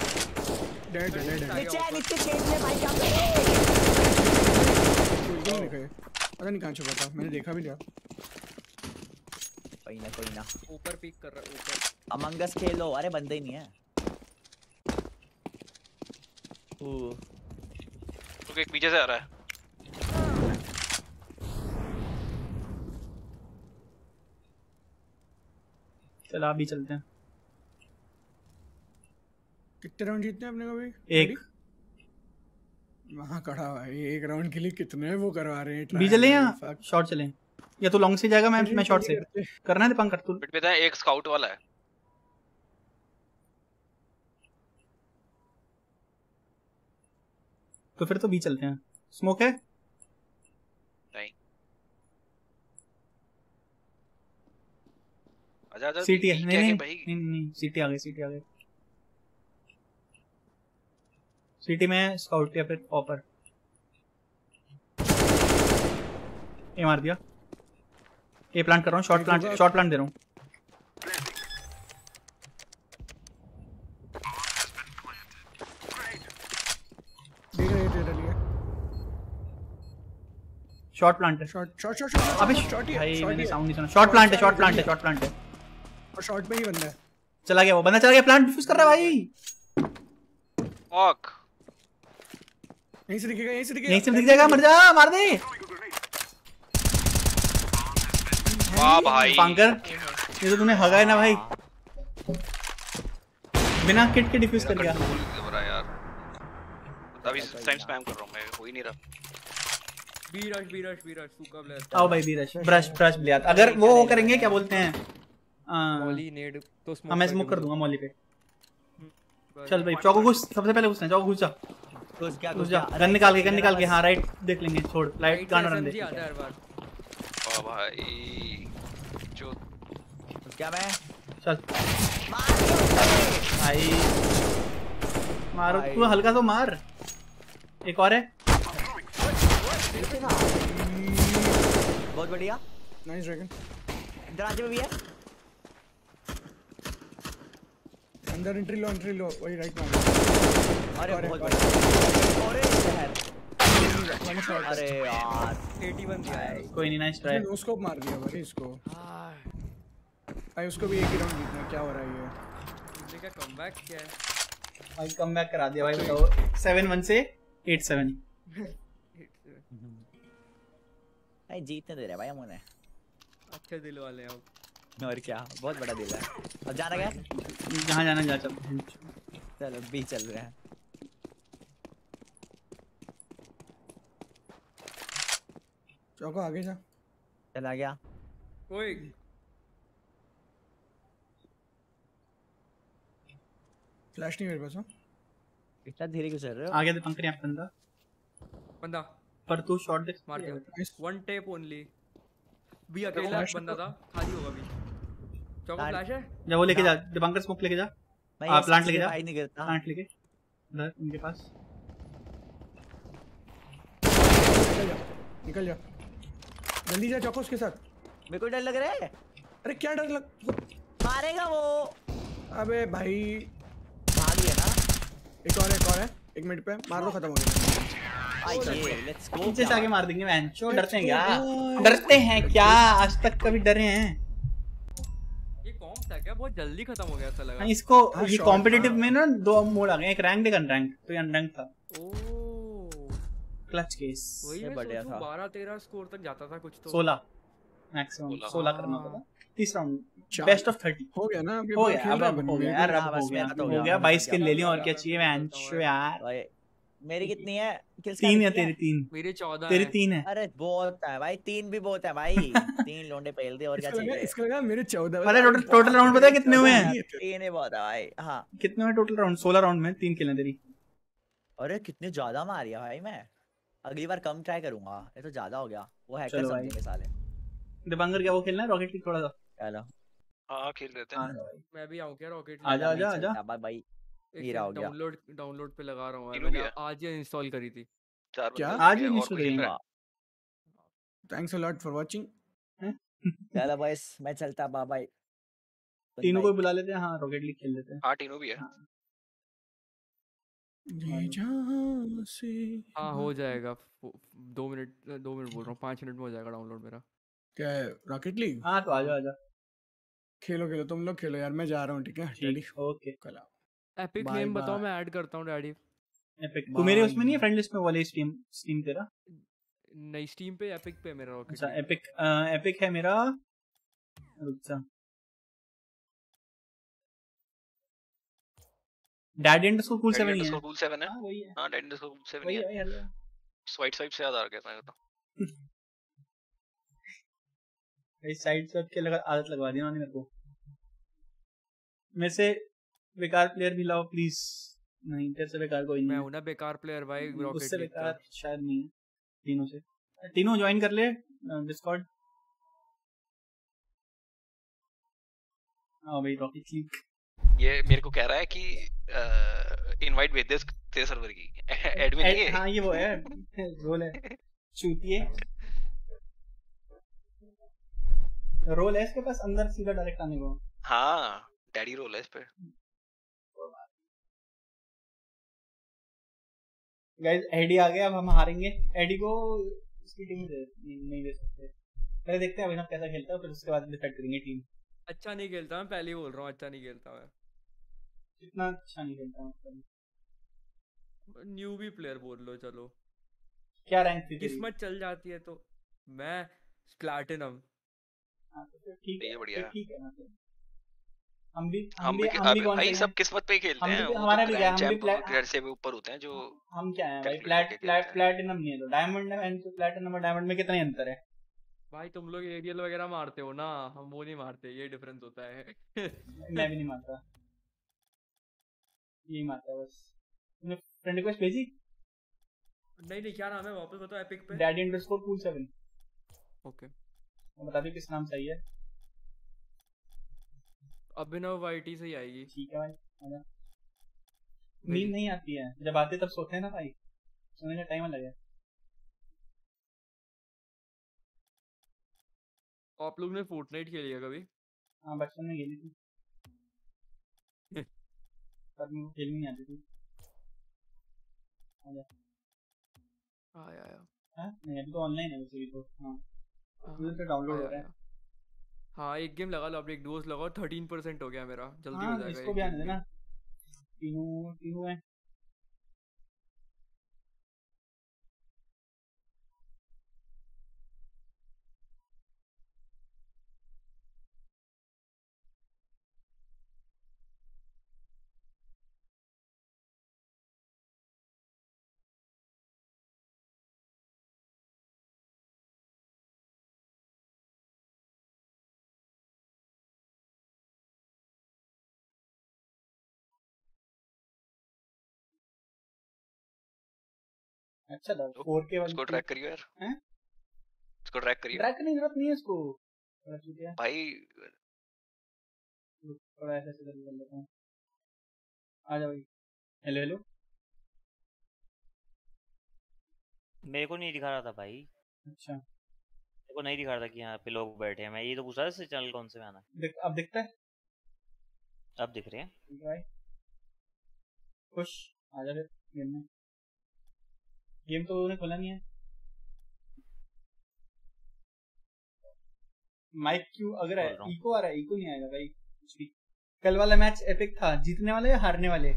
डेड डेड नीचे नीचे चेंज में भाई क्या कर रहे नहीं पता नहीं कहाँ छुपा था। मैंने देखा भी लिया कोई ना कोई ना। ऊपर पीक कर रहा है ऊपर। अमंगस खेलो। अरे बंदे ही नहीं है। ओ रुक एक पीछे से आ रहा है। चलो अभी चलते हैं। कितने राउंड जीतने अपने को भाई एक। वहाँ खड़ा हुआ है एक राउंड के लिए कितने वो करवा रहे हैं बी चले या fuck. शॉर्ट चले। या तो लॉन्ग से जाएगा मैं मैं शॉर्ट से। करना है दीपांकर तू। बिट था एक स्काउट वाला है। तो फिर तो बी चलते हैं। स्मोक है नहीं आजा सीटी है। नहीं नहीं नहीं नहीं सीटी आ गई सीटी आ गई। सिटी में स्काउट या फिर ऑपर ये मार दिया। ये प्लांट कर रहा हूँ शॉर्ट प्लांट शॉर्ट प्लांट दे रहा हूँ। शॉर्ट प्लांट है। शॉर्ट शॉर्ट शॉर्ट शॉर्ट अबे शॉर्ट ही भाई मैंने साउंड नहीं सुना। शॉर्ट प्लांट है शॉर्ट प्लांट है शॉर्ट प्लांट है। और शॉर्ट पे ही बंदा है। चला गया वो बंदा चला गया प्लांट डिफ्यूज कर रहा है भाई। फक यहीं से दिखेगा यहीं से दिखेगा। यहीं से दिख जाएगा मर जा मार दे। वाह भाई। पांकर ये तो तूने हगा है ना भाई। बिना किट के डिफ्यूज कर घबरा यार। अभी टाइम स्पैम कर रहा हूँ मैं हो ही नहीं रहा। B rush B rush B rush सूखा ब्लर आओ भाई बीरश ब्रश ब्रश लिया अगर वो वो करेंगे क्या बोलते हैं? मॉली नेड तो स्मोक हाँ मैं स्मोक कर दूँगा मॉली पे। चल भाई चौको घुस सबसे पहले घुसना है चौको घुस जा। घुस गया घुस जा। गन निकाल के गन निकाल के हाँ राइट देख लेंगे छोड़ लाइट गाना रन दे हर बार। वाह भाई। जो क्या मैं? चल। भाई। मारो तू हल्का तो मार। एक और है। बहुत बढ़िया। नाइस ड्रैगन दरवाजे में भी है अंदर एंट्री लो एंट्री लो वही राइट में अरे बहुत अरे। शहर। अरे यार। 81 दिया कोई नहीं नाइस ट्राई स्कोप मार दिया भाई इसको। भाई उसको भी एक ही राउंड जीतना क्या हो रहा है ये? क्या कमबैक क्या है। भाई कम बैक करा दिया भाई बताओ। सेवन वन से? एट सेवन भाई जीतने दे रहे भाई हम उन्हें। अच्छे दिल वाले हैं अब। और क्या? बहुत बड़ा दिल है। अब जाना क्या? जहाँ जाना जा चल। चलो बी चल रहे हैं। चौको आगे जा। चला गया। कोई फ्लैश नहीं मेरे पास हाँ। इतना धीरे क्यों चल रहे हो? आगे तो पंकज यहाँ बंदा। बंदा। पर तू शॉट दे मार दिया। वन टेप ओनली भी अकेला बंदा था खाली होगा भी चौका फ्लैश है? जा वो लेके जा दीपंकर स्मोक लेके जा। हाँ प्लांट लेके जा। भाई नहीं गिरता। प्लांट लेके। उधर उनके पास। निकल जा निकल जा। जल्दी जा चौको उसके साथ। मेरे को डर लग रहा है। अरे क्या डर लग मारेगा वो। अबे भाई। भाग गया ना। एक और एक और है। एक मिनट पे मार दो खत्म हो गया। आइए लेट्स गो पीछे से आगे मार देंगे वैंचो डरते हैं क्या? डरते हैं क्या? आज तक कभी डरे हैं। क्या बहुत जल्दी खत्म हो गया ऐसा लगा। हाँ, इसको हाँ, ये कॉम्पिटिटिव हाँ। में ना दो मोड आ गए एक रैंक एक अनरैंक तो ये अनरैंक था। क्लच केस वही ये बढ़िया था। 12 13 स्कोर तक जाता था कुछ तो। 16 मैक्सिमम सोलह। 16 करना होता था तीसरा राउंड बेस्ट ऑफ़ 30 हो गया ना हो गया अब रहा अब है हो गया। यार हाँ, अब हो गया तो हो हो गया, गया 22 किल तो ले लिए और क्या चाहिए वैंचो यार। भाई मेरी कितनी है? किल्स तीन है? तेरी तीन? मेरे 14 तेरी तीन है। अरे बहुत है भाई तीन भी बहुत है भाई। तीन लोंडे पहल दे और क्या चाहिए? इसका लगा मेरे चौदह अरे टोटल टोटल राउंड पता है कितने हुए हैं? तीन ही। बहुत है भाई हाँ। कितने हुए टोटल राउंड 16 राउंड में तीन किल तेरी। अरे कितने ज़्यादा मारिया भाई मैं। अगली बार कम ट्राई करूँगा। ये तो ज़्यादा हो गया। वो हैकर भाई। समझेंगे साले। दिबांगर क्या वो खेलना है? रॉकेट लीग थोड़ा सा। चलो। हाँ खेल लेते हाँ। हैं मैं भी आऊँ क्या रॉकेट आजा आजा आजा। भाई। हीरा हो गया। डाउनलोड डाउनलोड पे लगा रहा हूँ यार मैंने। आज ही इंस्टॉल करी थी। क्या? आज ही रहा। है? Thanks a lot for watching चलो बॉयज़ मैं चलता बाय बाय तीनों को बुला लेते हैं? हाँ रॉकेट लीग खेल लेते हैं। हाँ टीनू भी है। से हाँ हो जाएगा। दो मिनट दो मिनट बोल रहा हूँ पाँच मिनट में हो जाएगा डाउनलोड मेरा। क्या है रॉकेट लीग हाँ तो आजा आजा खेलो खेलो तुम लोग खेलो यार मैं जा रहा हूँ ठीक है? ठीक ओके। कल आओ। एपिक नेम बताओ मैं ऐड करता हूँ डैडी एपिक तू मेरे उसमें नहीं है फ्रेंड लिस्ट में वाले स्टीम स्टीम तेरा? नई स्टीम पे एपिक पे मेरा रॉकेट अच्छा एपिक एपिक है मेरा। रुक जा। डैडी अंडरस्कोर कूल 7 ही है। कूल सेवन है? हाँ वही है। हाँ डेंडर कूल सेवन वही ही। है वही स्वाइट स्वाइप से याद आ गया था? तो इस साइड से के लगा आदत लगवा दी उन्होंने मेरे को। मेरे से बेकार प्लेयर भी लाओ प्लीज़ नहीं तेरे से बेकार कोई नहीं मैं हूँ ना बेकार प्लेयर भाई है रॉकेट उससे बेकार शायद नहीं है तीनों से। तीनों ज्वाइन कर ले डिस्कॉर्ड हाँ भाई रॉकेट लीग ये मेरे को कह रहा है कि इनवाइट भेज दे तेरे सर्वर की। एडमिन है हाँ ये वो है। रोल है। चूतिए रोल है इसके पास अंदर सीधा डायरेक्ट आने को। हाँ डैडी रोल है इस पे। गाइस एडी आ गया अब हम हारेंगे। एडी को इसकी टीम दे नहीं, नहीं दे सकते। पहले देखते हैं अभिनव कैसा खेलता है फिर उसके बाद डिसाइड करेंगे टीम अच्छा नहीं खेलता मैं पहले ही बोल रहा हूँ अच्छा नहीं खेलता मैं। कितना अच्छा नहीं खेलता मतलब न्यू भी प्लेयर बोल लो चलो। क्या रैंक थी किस्मत चल जाती है तो। मैं प्लैटिनम हाँ, तो ठीक है बढ़िया ठीक है ना फिर। हम भी हम भी हम भी भाई सब किस्मत पे खेलते हैं? तो हमारा भी हम भी ग्रेड से भी ऊपर होते हैं जो हम क्या है भाई? प्लैट प्लैट प्लैटिनम नहीं है तो डायमंड है एंड प्लैटिनम और डायमंड में कितना अंतर है? भाई तुम लोग एरियल वगैरह मारते हो ना हम वो नहीं मारते ये डिफरेंस होता है। मैं भी नहीं मारता। यही मारता बस। तुमने फ्रेंड रिक्वेस्ट भेजी? नहीं नहीं क्या नाम है? वापस बताओ एपिक पे। Daddy underscore cool seven okay बता दी किस नाम सही है? अभिनव वाईटी से ही आएगी। ठीक है भाई नींद नहीं आती है। जब आते तब सोते हैं ना भाई। सोने का टाइम अलग है। आप लोग ने फोर्टनाइट खेली है कभी? हाँ बचपन में खेली थी। पर को खेलनी नहीं आती थी। आया आया। हाँ? नहीं अभी तो ऑनलाइन है वैसे भी तो। हाँ। हाँ, उधर डाउनलोड हो रहा है। हाँ एक गेम लगा लो अब एक डोज लगाओ थर्टीन परसेंट हो गया मेरा जल्दी हो हाँ जाएगा इसको भी आने देना। तीनों तीनों है। अच्छा था 4K वाली इसको ट्रैक करियो यार। हैं? इसको ट्रैक करियो। ट्रैक करने की ज़रूरत नहीं है इसको भाई थोड़ा ऐसे करके कर लेता हूँ। आ जा भाई। हेलो हेलो मेरे को नहीं दिखा रहा था भाई। अच्छा। मेरे को नहीं दिखा रहा था कि यहाँ पे लोग बैठे हैं। मैं ये तो पूछा था चैनल कौन से में आना है? देख अब दिखता है? अब दिख रहे हैं। भाई। खुश आ जा फिर गेम में गेम तो उन्होंने खोला नहीं है। माइक क्यों? अगर हूँ। इको आ रहा है इको नहीं आएगा भाई। कुछ भी। कल वाला मैच एपिक था। जीतने वाले या हारने वाले?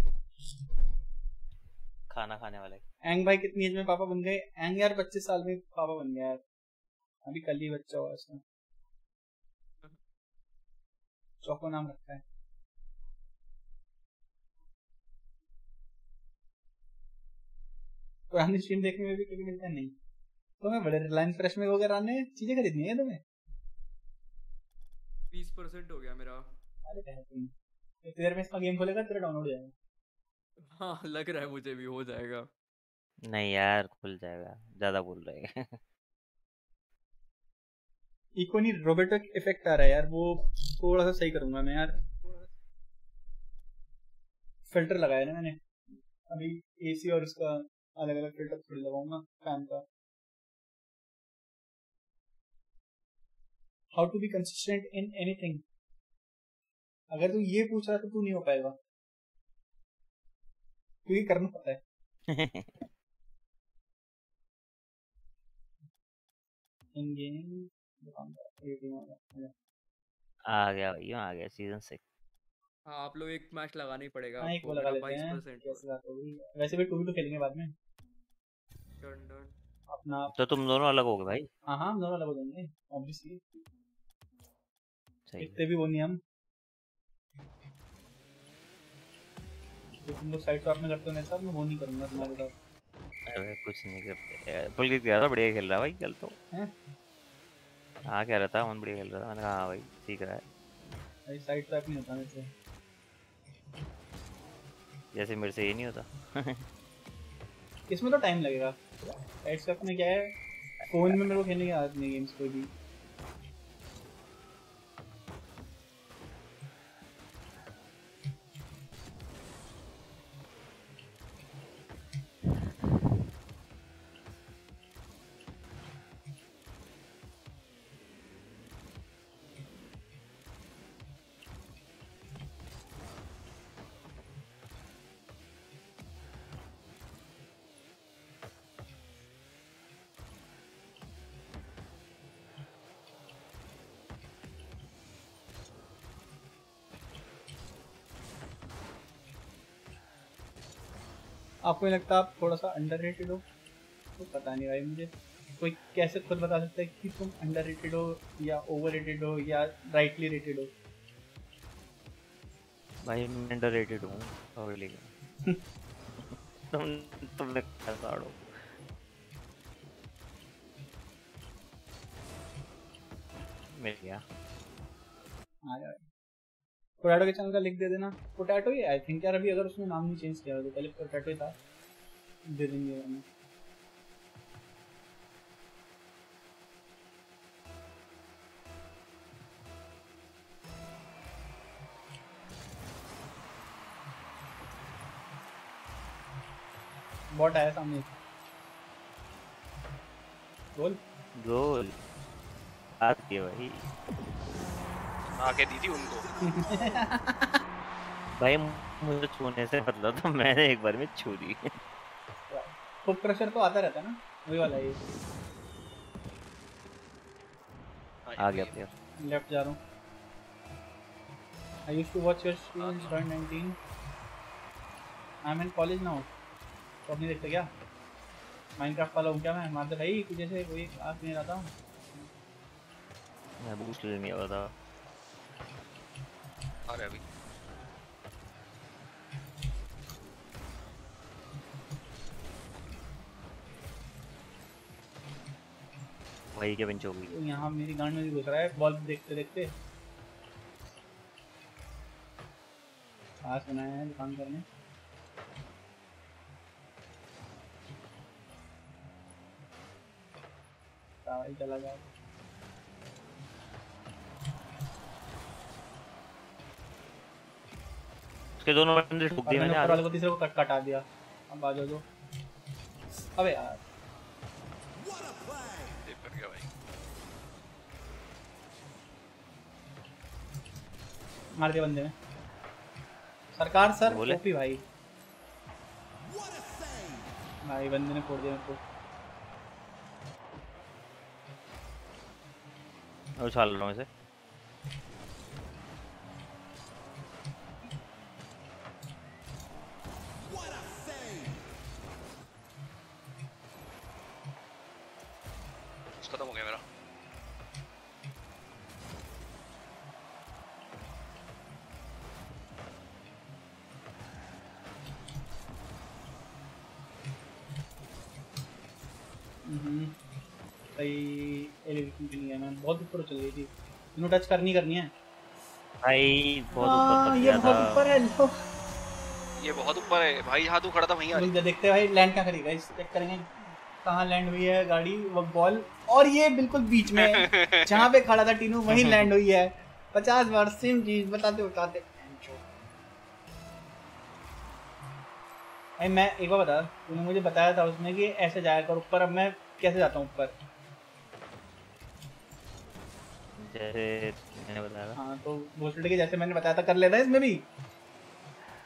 खाना खाने वाले। एंग भाई कितनी एज में पापा बन गए? एंग यार पच्चीस साल में पापा बन गया यार। अभी कल ही बच्चा हुआ इसका चौको नाम रखा है। पुरानी स्ट्रीम देखने में भी कभी मिलता नहीं। तुम्हें बड़े रिलायंस फ्रेश में वगैरह आने चीज़ें खरीदनी है तुम्हें? बीस परसेंट हो गया मेरा। अरे कहे तुम? इतनी देर में इसका गेम खोलेगा तेरा डाउनलोड हो जाएगा। हाँ लग रहा है मुझे भी हो जाएगा। नहीं यार खुल जाएगा ज़्यादा बोल रहे हैं। इको नहीं रोबोटिक इफ़ेक्ट आ रहा है यार वो थोड़ा सा सही करूँगा मैं यार। फ़िल्टर लगाया ना मैंने। अभी एसी और उसका अलग अलग फ़िल्टर थोड़ी लगाऊँगा फ़ैन का। How to be consistent in anything अगर तू ये पूछ रहा तो तू नहीं हो पाएगा। तू ये करना पता है। इन गेम आ गया भाई आ गया सीज़न सिक्स हाँ आप लोग एक मैच लगाना ही पड़ेगा हाँ एक वो लगा लेते हैं। 22% कैसे बात होगी वैसे भी टू टू खेलेंगे बाद में। डन डन अपना तो तुम दोनों अलग हो गए भाई। हाँ हाँ हम दोनों अलग हो जाएँगे ऑब्वियसली सही इतने भी वो नहीं हम जो तुम लोग साइड स्वैप में करते हो मेरे साथ मैं वो नहीं करूँगा तुम्हारे साथ। अरे कुछ नहीं करते। पुलकित कह रहा बढ़िया खेल रहा भाई कल तो। हैं? हाँ कह रहा था मन बढ़िया खेल रहा था। मैंने कहा हाँ भाई सीख रहा है। भाई साइड स्वैप नहीं होता मेरे से जैसे मेरे से ये नहीं होता। इसमें तो टाइम लगेगा। स्वैप में क्या है? फ़ोन में मेरे को खेलने की आदत नहीं गेम्स कोई भी। आपको नहीं लगता आप थोड़ा सा अंडर रेटेड हो? तो पता नहीं भाई मुझे कोई कैसे खुद बता सकता है कि तुम अंडर रेटेड हो या ओवर रेटेड हो या राइटली रेटेड हो? भाई मैं अंडररेटेड हूँ पब्लिक तुम तुमने कैसा आड़ो मिल गया। आ जाए पोटैटो के चैनल का लिख दे देना। पोटैटो ही आई थिंक यार अभी अगर उसने नाम नहीं चेंज किया तो पहले पोटैटो ही था। दे देंगे हमें बॉट आया सामने। बोल। गोल बात किया भाई आके दी थी उनको। भाई मुझे छूने से मतलब तो मैंने एक बार में छू दी। फुट क्रशर तो आता रहता है ना वही वाला ये। आ गया प्लेयर लेफ़्ट जा रहा हूँ। I used to watch your streams around 19 I'm in college now तो अब नहीं देखते क्या? माइनक्राफ्ट वाला हूँ क्या मैं? मारते भाई कुछ जैसे कोई क्लास नहीं रहता। हूँ मैं बूस्ट लेने आया था। अरे अभी। वही के बेंच हो गई? तो यहाँ मेरी गांड में भी घुस रहा है बॉल देखते देखते। पास बनाया है दुकान करने। चला जा उसके दोनों बंदे ठोक दिए मैंने ऊपर वाले को तीसरे को कट कटा दिया। अब आ जाओ अबे यार। मार दिया बंदे में सरकार सर ओपी भाई। भाई बंदे ने फोड़ दिया मेरे को। मैं उछाल रहा हूँ इसे। चल गई थी इन्हों टच करनी करनी है। भाई बहुत हाँ, ऊपर तक ये बहुत ऊपर है लो। ये बहुत ऊपर है। भाई यहाँ तू खड़ा था वहीं आ देखते हैं भाई लैंड कहाँ करेगा इस चेक करेंगे कहाँ लैंड हुई है गाड़ी वो बॉल और ये बिल्कुल बीच में है। जहाँ पे खड़ा था टीनू वहीं लैंड हुई है। पचास बार सेम चीज़ बताते बताते। भाई मैं एक बार बता तूने मुझे बताया था उसमें कि ऐसे जाया कर ऊपर अब मैं कैसे जाता हूँ ऊपर? जैसे मैंने बताया था। हाँ तो भोसड़ी के जैसे मैंने बताया था कर लेना इसमें भी।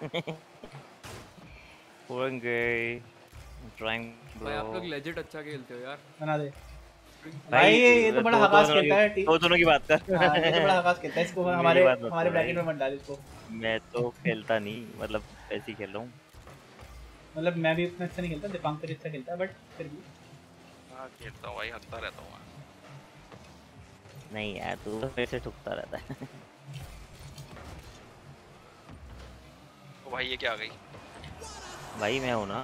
होंगे ट्राइंग भाई आप लोग लेजिट अच्छा खेलते हो यार। बना दे। भाई ये तो बड़ा हकास खेलता है की- टी- दो दोनों की बात कर। हाँ, ये तो बड़ा हकास खेलता है इसको हमारे हमारे ब्रैकेट में मत डाल इसको। मैं तो खेलता नहीं मतलब ऐसे ही खेल। रहा हूँ मतलब मैं भी उतना अच्छा नहीं खेलता दीपांकर अच्छा खेलता है बट फिर भी। हाँ खेलता हूँ भाई हंसता रहता हूँ। नहीं यार तू तो ऐसे ठुकता रहता है। ओ भाई ये क्या आ गई? भाई मैं हूँ ना।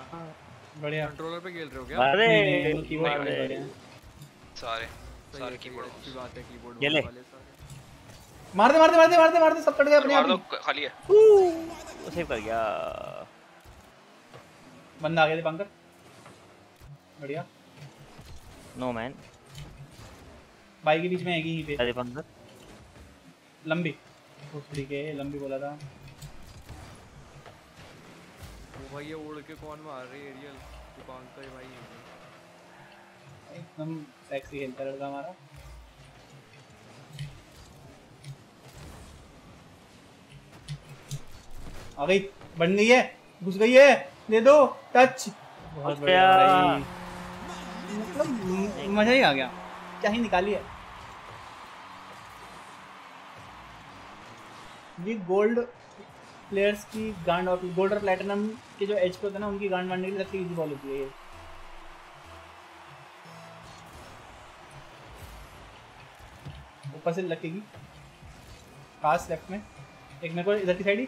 बढ़िया। कंट्रोलर पे खेल रहे हो क्या? अरे कीबोर्ड। सारे सारे कीबोर्ड अच्छी बात है कीबोर्ड वाले सारे। मार दे मार दे मार दे मार दे मार दे सब कट गए अपने आप ही। खाली है। वो सेव कर गया। बंदा आ गया दीपांकर बढ़िया। नो मैन बाई के बीच में आएगी यहीं पे। अरे पंकर लंबी। भोसड़ी के लंबी बोला था। वो भाई ये उड़ के कौन मार रही है एरियल? दीपांकर भाई? एकदम सेक्सी खेलता है लड़का हमारा। आ गई। बन गई है। घुस गई है। दे दो। टच। बहुत बढ़िया मतलब मज़ा ही आ गया। क्या ही निकाली है। ये गोल्ड प्लेयर्स की गांड और गोल्ड और प्लेटिनम के जो एज पे होते हैं ना उनकी गांड मारने के लिए सबसे इजी बॉल होती है ये। ऊपर से लगेगी पास लेफ़्ट में। एक मेरे को इधर की साइड ही।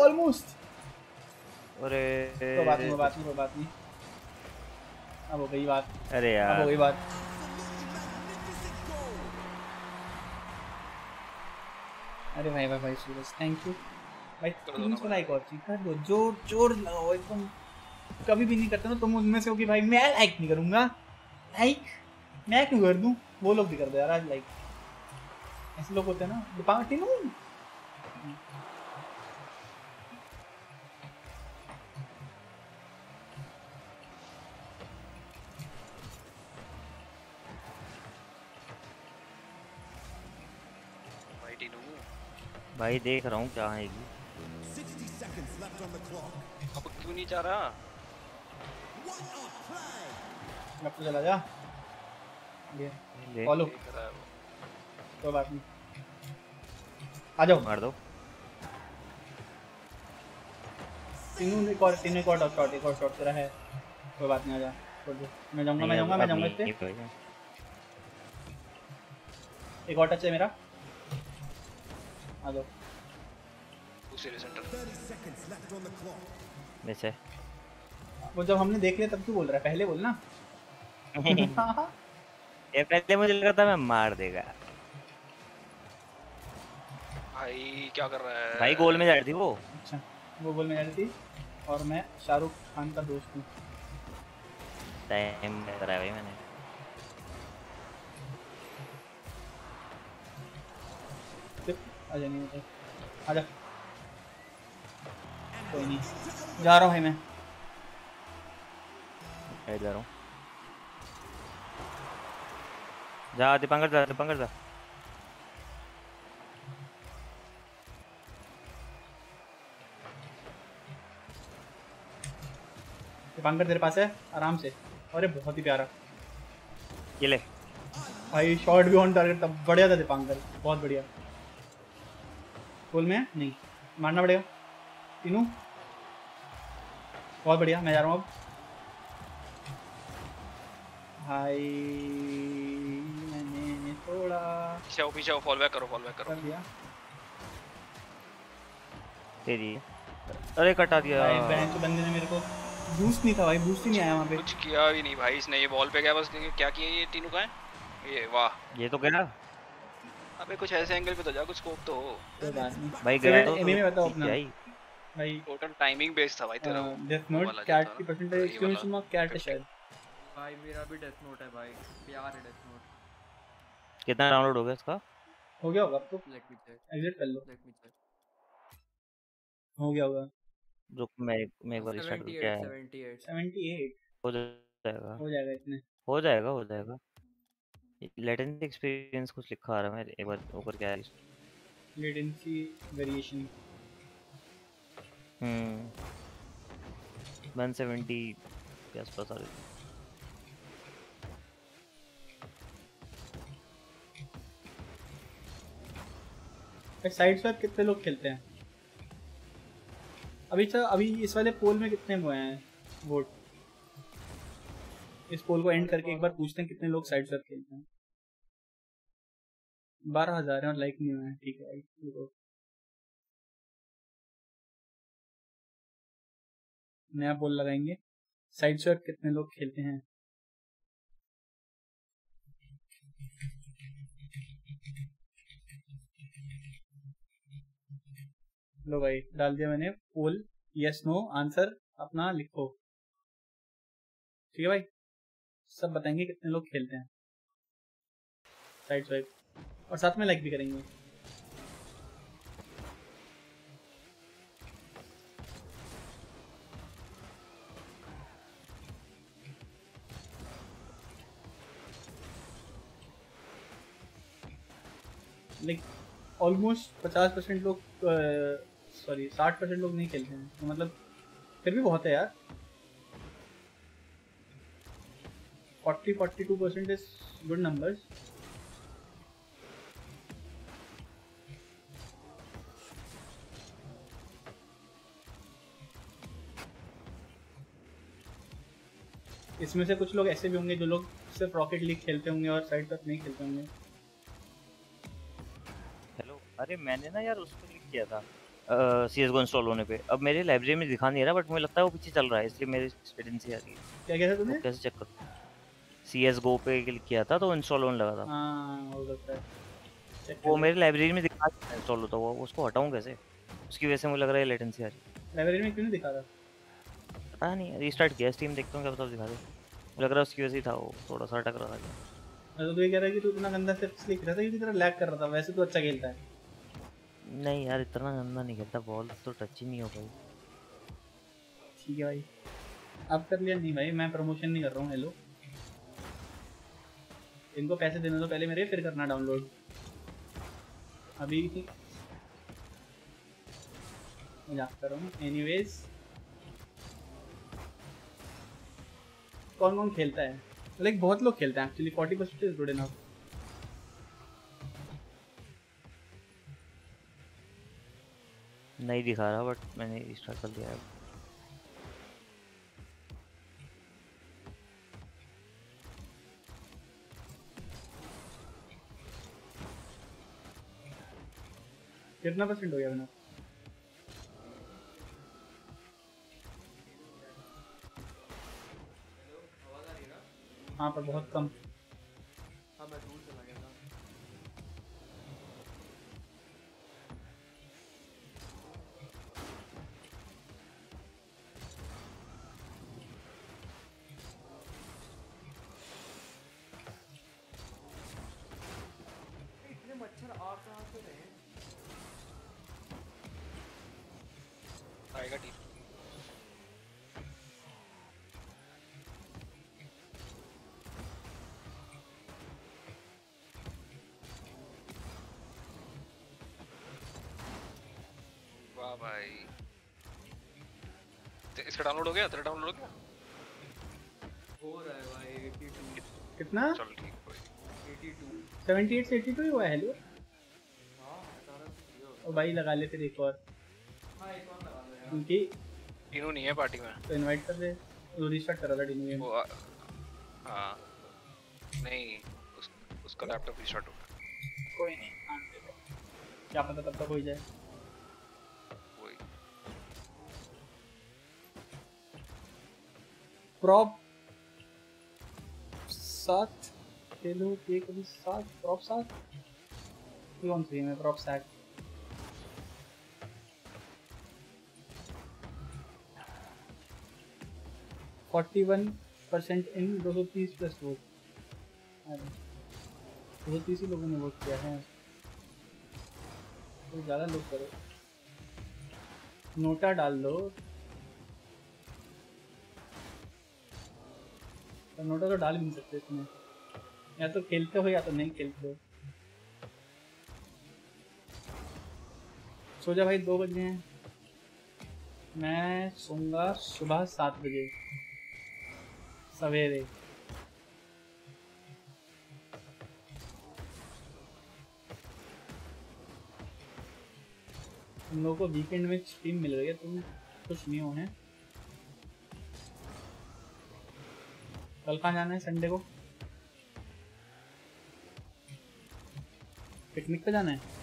ऑलमोस्ट अरे। कोई बात नहीं बात नहीं बात नहीं। अब हो गई बात। अरे यार अब हो गई बात। अरे भाई भाई भाई सूरज थैंक यू भाई तीन सौ लाइक और चीज़ कर दो ज़ोर ज़ोर लगाओ एकदम कभी भी नहीं करते ना तुम उनमें से हो कि भाई मैं लाइक नहीं करूँगा। लाइक मैं क्यों कर दूँ? वो लोग भी कर दो यार आज लाइक ऐसे लोग होते हैं ना पार्टी टीनू भाई देख रहा हूँ क्या आएगी अब क्यों नहीं जा रहा? अब तो चला जा। ये फॉलो है। कोई बात नहीं। आ जाओ। मार दो। तीनों एक और तीनों एक और शॉट एक और शॉट तेरा है। कोई बात नहीं आ जा। मैं जाऊँगा मैं जाऊँगा मैं जाऊँगा इस पे एक और टच है मेरा। जाओ दूसरे सेंटर है वो जब हमने देख लिया तब क्यों बोल रहा है पहले बोलना ये पहले मुझे लगा था मैं मार देगा। भाई क्या कर रहा है? भाई गोल में जा रही थी वो। अच्छा वो बोल में जा रही थी और मैं शाहरुख खान का दोस्त हूँ। टाइम में करा है भाई मैंने। आ जाएँगे मतलब आ जा। कोई नहीं। जा रहा हूँ भाई मैं। कर रहा हूँ। जा दीपांकर जा दीपांकर जा। दीपांकर तेरे पास है आराम से। अरे बहुत ही प्यारा। ये ले। भाई शॉट भी ऑन टारगेट था बढ़िया था दीपांकर। बहुत बढ़िया। फुल में? है? नहीं। मारना पड़ेगा। तीनों? बहुत बढ़िया मैं जा रहा हूँ अब। भाई मैंने थोड़ा पीछे आओ पीछे आओ फॉल बैक करो फॉल बैक करो। कर दिया। तेरी अरे कटा दिया। भाई बहन के बंदे ने मेरे को बूस्ट नहीं था भाई बूस्ट ही नहीं आया वहाँ पे। कुछ किया भी नहीं भाई इसने ये वॉल पे गया बस क्या किया ये तीनों का? है ये वाह। ये तो गया। अबे कुछ ऐसे एंगल पे तो जा कुछ स्कोप तो हो। भाई गया तो एमी में बताओ अपना। भाई टोटल टाइमिंग बेस्ड था भाई तेरा डेथ नोट कैट की परसेंटेज ये एक्सक्लेमेशन वाला। कैट है शायद? भाई मेरा भी डेथ नोट है भाई। प्यार है डेथ नोट कितना डाउनलोड हो गया इसका? हो गया होगा तो। लेट मी चेक एग्जिट कर लो। लेट मी चेक हो गया होगा। रुक मैं मैं एक बार स्टार्ट करके 78 आया 78 78 हो जाएगा। हो जाएगा इतने हो जाएगा हो जाएगा। लेटेंसी एक्सपीरियंस कुछ लिखा आ रहा है मैं एक बार ऊपर क्या है लेटेंसी वेरिएशन हम्म। 170 के आसपास आ रही थी। साइड स्वैप कितने लोग खेलते हैं? अभी सर अभी इस वाले पोल में कितने हुए हैं वोट इस पोल को एंड करके एक बार पूछते हैं कितने लोग साइड स्वैप खेलते हैं। बारह हज़ार है और लाइक नहीं हुआ है, ठीक है नया पोल लगाएँगे। साइड स्वैप कितने लोग खेलते हैं? लो भाई, डाल दिया मैंने पोल यस नो आंसर अपना लिखो। ठीक है भाई? सब बताएँगे कितने लोग खेलते हैं। साइड स्वाइप और साथ में लाइक भी करेंगे। लाइक ऑलमोस्ट पचास परसेंट लोग सॉरी साठ परसेंट लोग नहीं खेलते हैं। तो मतलब फिर भी बहुत है यार। Forty forty two percent is good numbers इसमें से कुछ लोग ऐसे भी होंगे जो लोग सिर्फ़ रॉकेट लीग खेलते होंगे और साइड तक नहीं खेलते होंगे। हेलो अरे मैंने ना यार उसको क्लिक किया था सी एस गो इंस्टॉल होने पे। अब मेरे लाइब्रेरी में दिखा नहीं रहा बट मुझे लगता है वो पीछे चल रहा है इसलिए मेरी एजेंसी आ रही है। क्या रहे तुमने कैसे चेक कर सी एस गो पे क्लिक किया था तो इंस्टॉल होने लगा था। हाँ वो। मेरे लाइब्रेरी में दिखा इंस्टॉल होता हुआ उसको हटाऊं कैसे? उसकी वजह से मुझे लग रहा है लेटेंसी आ रही है। लाइब्रेरी में क्यों नहीं दिखा रहा? पता नहीं रीस्टार्ट किया स्टीम देखता हूँ क्या पता दिखा दे। लग रहा है उसकी वजह से था वो थोड़ा सा अटक रहा था मैं तो ये कह रहा है कि तू इतना गंदा सिर्फ़ खेल रहा था क्योंकि तेरा लैग कर रहा था वैसे तो अच्छा खेलता है। नहीं यार इतना गंदा नहीं खेलता बॉल तो टच ही नहीं हो पाई। ठीक है भाई। अब कर लिया नहीं भाई मैं प्रमोशन नहीं कर रहा हूँ हेलो इनको पैसे देने दो पहले मेरे, फिर करना डाउनलोड अभी एनीवेज कौन कौन खेलता है? लाइक बहुत लोग खेलते हैं actually forty percent is good enough नहीं दिखा रहा बट मैंने रिस्टार्ट कर दिया है। कितना परसेंट हो गया मैंने हाँ पर बहुत कम। भाई। इसका डाउनलोड हो गया? तेरा डाउनलोड हो गया? हो रहा है भाई 82 कितना? चल ठीक कोई 82 78 से 82 ही हुआ है हेलो? हाँ सारा और भाई लगा ले फिर एक और। हाँ एक और लगा दो यार। क्योंकि टीनू नहीं है पार्टी में। तो इनवाइट कर दे। वो रीस्टार्ट करा था डिनू आ- हाँ। नहीं उस, उसका लैपटॉप रिस्टार्ट होगा कोई नहीं क्या पता तब तक हो जाए। प्रॉप सात खेलो ये कभी सात प्रॉप सात? ये कौन सी है? प्रॉप सात। फोर्टी वन परसेंट इन दो सौ तीस प्लस वोट दो सौ तीस ही लोगों ने वोट किया है। तो ज़्यादा लोग करो। नोटा डाल दो तो नोटा तो डाल भी नहीं सकते इसमें। या तो खेलते हो या तो नहीं खेलते हो। सो जा भाई, दो बजे हैं। मैं सोऊँगा सुबह सात बजे। सवेरे। तुम लोगों को वीकेंड में स्ट्रीम मिल रही है तुम खुश नहीं हो हैं कल कहाँ जाना है? संडे को? पिकनिक पे जाना है?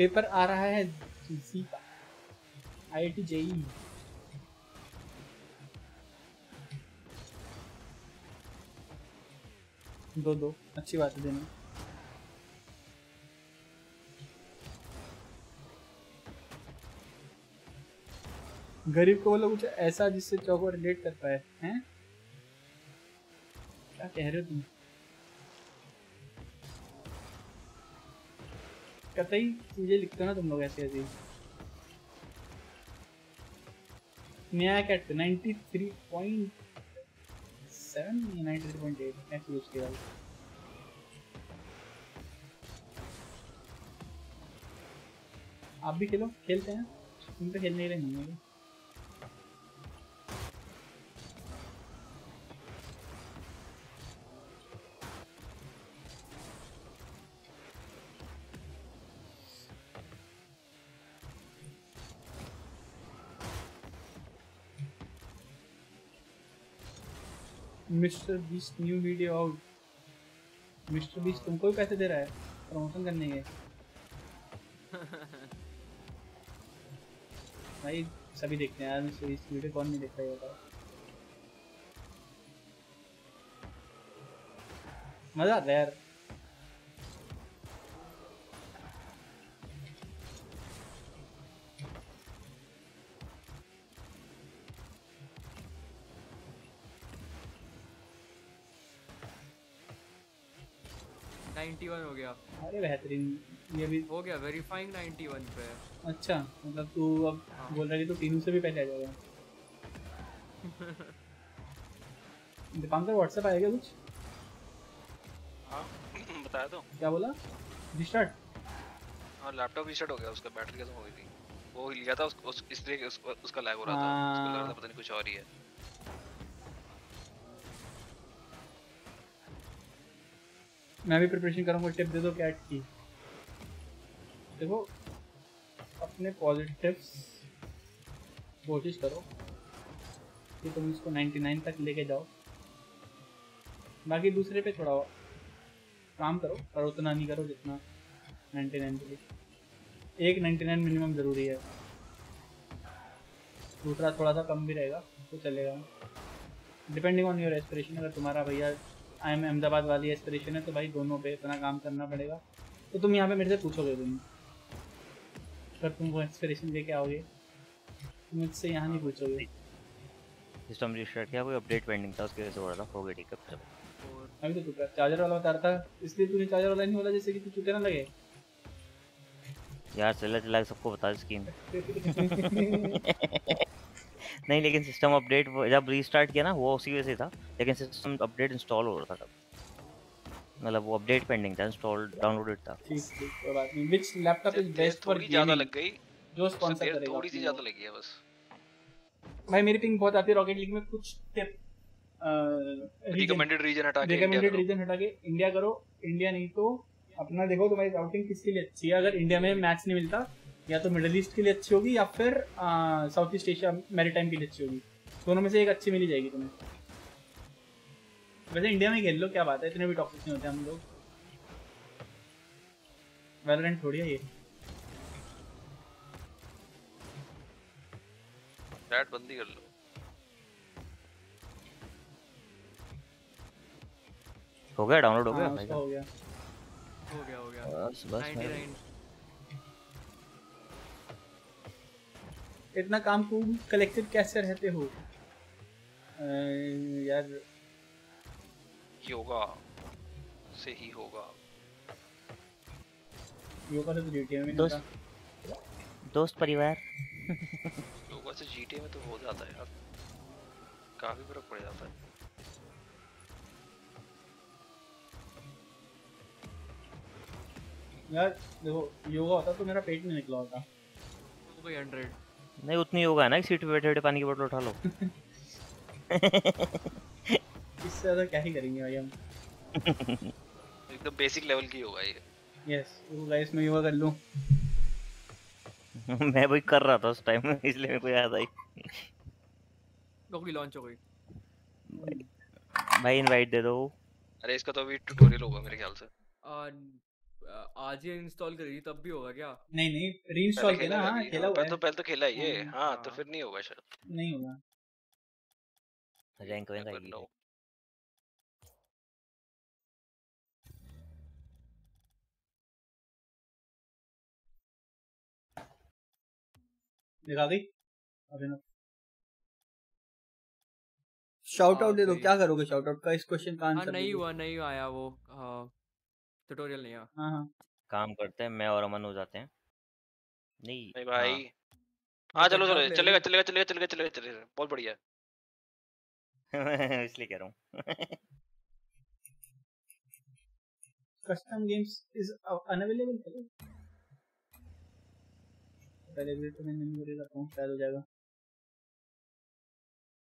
पेपर आ रहा है जीसी का। IIT JEE. दो दो, अच्छी बात है देना। गरीब को बोलो कुछ ऐसा जिससे चौको रिलेट कर पाए, हैं? क्या कह रहे हो तुम? कतई चीज़ें लिखते हो ना तुम लोग ऐसे ऐसे नया CAT ninety three point seven ninety three point eight ऐसे यूज़ किया आप भी खेलो, खेलते हैं। तुम तो खेलने के लिए नहीं रहे Mister Beast, new video out. Mister Beast, तुमको भी पैसे दे रहा है? प्रमोशन करने के भाई, सभी देखते हैं यार, मिस्टर बीस्ट, वीडियो कौन नहीं देखता ये बताओ। मज़ा आता है यार। गया बेहतरीन ये भी? हो गया वेरीफाइंग 91 पे अच्छा मतलब तू अब हाँ। बोल रही तो तीनों से भी पहले आ जाएगा। दीपांकर व्हाट्सएप आएगा कुछ? हाँ बताया तो। क्या बोला? रिस्टार्ट हाँ लैपटॉप रिस्टार्ट हो गया उसका बैटरी खत्म हो गई थी। वो हिल गया था उस, उस इसलिए उस, उसका लैग हो रहा था। उसको लग रहा था पता नहीं कुछ और ही है। मैं भी प्रिपरेशन करूँगा टिप दे दो कैट की। देखो, अपने पॉजिटिव्स कोशिश करो कि तुम इसको 99 तक लेके जाओ। बाकी दूसरे पे थोड़ा काम करो, पर उतना नहीं करो जितना 99 के लिए। एक 99 मिनिमम ज़रूरी है। दूसरा थोड़ा सा कम भी रहेगा तो चलेगा। डिपेंडिंग ऑन योर एस्पिरेशन अगर तुम्हारा भैया आई एम अहमदाबाद वाली एस्पिरेशन है तो भाई दोनों पे इतना काम करना पड़ेगा। तो तुम यहाँ पे मेरे से पूछोगे तुम अगर तुम वो एस्पिरेशन लेके आओगे। मुझसे यहाँ नहीं पूछोगे। सिस्टम रिस्टार्ट किया कोई अपडेट पेंडिंग था उसकी वजह से हो रहा था हो गया ठीक है अभी तो तू चार्जर वाला बता रहा था इसलिए तूने चार्जर वाला नहीं बोला जैसे कि तू चूते ना लगे। यार चला चला सबको बता स्कीम नहीं लेकिन सिस्टम अपडेट जब रीस्टार्ट किया ना वो उसी वजह से था लेकिन सिस्टम अपडेट इंस्टॉल हो रहा था तब। मतलब वो अपडेट पेंडिंग था इंस्टॉल डाउनलोडेड था। ठीक ठीक कोई बात नहीं। Which laptop is best for ज़्यादा लग गई। जो स्पॉन्सर करेगा थोड़ी सी ज़्यादा लगी है बस। भाई मेरी पिंग बहुत आती है रॉकेट लीग में कुछ टिप Recommended region हटा के रिकमेंडेड रीजन हटा के इंडिया करो। इंडिया नहीं तो अपना देखो तुम्हारी राउटिंग किसके लिए अच्छी है। अगर इंडिया में मैच नहीं मिलता या तो मिडिल ईस्ट के लिए अच्छी होगी या फिर साउथ ईस्ट एशिया मैरीटाइम के लिए अच्छी होगी। दोनों में से एक अच्छी मिली जाएगी तुम्हें। वैसे इंडिया में खेल लो क्या बात है इतने भी टॉक्सिक नहीं होते हम लोग। वैलोरेंट थोड़ी है ये। चैट बंदी कर लो। हो गया डाउनलोड हो गया हाँ, हो गया। हो गया हो गया। बस बस इतना काम तुम कलेक्टेड कैसे रहते हो? यार। योगा से ही होगा। योगा से तो जीटीए में दोस्त होता। दोस्त परिवार। योगा से जीटीए में तो हो जाता है यार। काफ़ी फ़र्क पड़ जाता है। यार देखो योगा होता तो मेरा पेट नहीं निकला होता। हो गई 100 नहीं उतनी होगा ना एक सीट पे बैठे बैठे पानी की बोतल उठा लो। इससे ज़्यादा क्या ही करेंगे भाई हम? एकदम बेसिक लेवल की होगा ये यस तो गाइस मैं योगा कर लूँ। मैं वही कर रहा था उस टाइम इसलिए मेरे को याद आई। होगी लॉन्च हो गई? भाई इनवाइट दे दो। अरे इसका तो अभी ट्यूटोरियल होगा मेरे ख्याल से। आ, आज ही इंस्टॉल करी तब भी होगा क्या? नहीं नहीं रीइंस्टॉल किया ना खेला हाँ है खेला हुआ पहले तो पहले तो खेला है ये हाँ, हाँ तो फिर नहीं होगा शायद। नहीं होगा। रैंक वैंक आएगी दिखा दी। अभिनव शाउट आउट दे दो क्या करोगे शाउट आउट का? इस क्वेश्चन का हाँ आंसर नहीं हुआ नहीं आया वो ट्यूटोरियल नहीं आया हाँ हाँ। काम करते हैं मैं और अमन हो जाते हैं। नहीं नहीं भाई। हाँ। चलो चलो चलेगा चलेगा चलेगा चलेगा चलेगा चलेगा बहुत बढ़िया। हाँ। इसलिए कह रहा हूँ। कस्टम गेम्स इज़ अनअवेलेबल करो पहले भी तो मैं नहीं करता हूँ शायद हो जाएगा।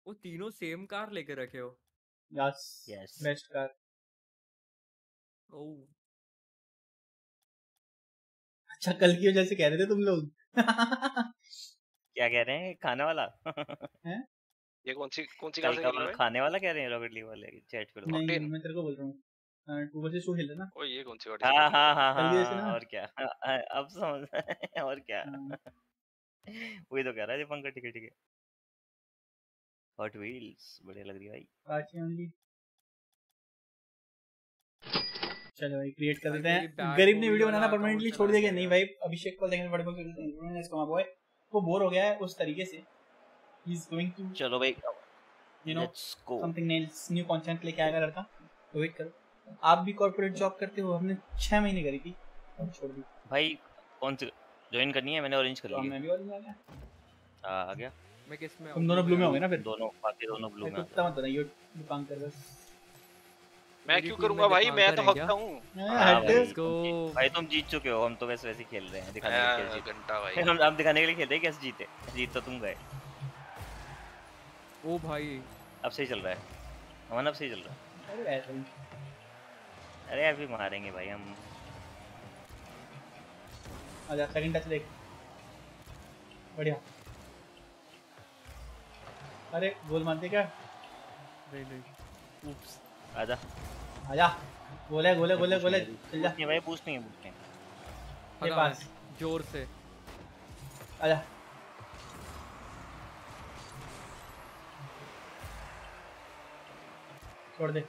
वो तीनों सेम कार लेके रखे हो। Yes yes best car oh अच्छा कल की वजह से कह रहे थे तुम लोग। क्या कह रहे हैं? खाने वाला? हैं? ये कौन सी कौन सी कार कल से का खेल रहा वाला है खाने वाला कह रहे हैं रॉकेट लीग वाले चैट पे नहीं मैं तेरे को बोल रहा हूँ। टू वर्सेस टू खेल रहे ना? ओ ये कौन सी गाड़ी हाँ हाँ हाँ से हाँ और क्या? हाँ, अब समझ और क्या? हाँ। वही तो कह रहा है दीपंकर ठीक है ठीक है। हॉट व्हील्स बढ़िया लग रही है भाई। पार्टी ओनली चलो भाई क्रिएट कर देते हैं। गरीब ने वीडियो बनाना परमानेंटली छोड़ दिया नहीं भाई अभिषेक को देखेंगे बड़े बॉय वो बोर हो गया है उस तरीके से। ही इज़ गोइंग टू चलो भाई you know let's go something else new content लेके आएगा लड़का। तो वेट करो। आप भी कॉर्पोरेट जॉब करते हो हमने 6 महीने करी थी। और छोड़ दी। भाई कौन सी ज्वाइन करनी है? मैंने ऑरेंज कर तो ली। मैं भी और आ गया। हाँ, आ गया। मैं किसमें तुम दोनों ब्लू में होगे ना फिर? दोनों बाकी दोनों ब्लू में कुत्ता मत बनाइए दुकान कर बस मैं क्यों करूँगा भाई? मैं तो हकता हूँ। हाँ हट भाई, भाई तुम जीत चुके हो। हम तो वैसे वैसे खेल रहे हैं दिखाने के लिए हाँ, घंटा भाई। हम हम दिखाने के लिए खेल रहे हैं कैसे जीते? जीत तो तुम गए। ओ भाई। अब सही चल रहा है। अमन अब सही चल रहा है। अरे अभी मारेंगे भाई हम। आजा सेकंड टच देख बढ़िया। अरे गोल मार दे क्या? नहीं नहीं। आजा। आजा। गोले गोले गोले गोले। चल जा। नहीं भाई बूस्ट नहीं है बूस्ट नहीं। ये पास। ज़ोर से। आजा। छोड़ दे।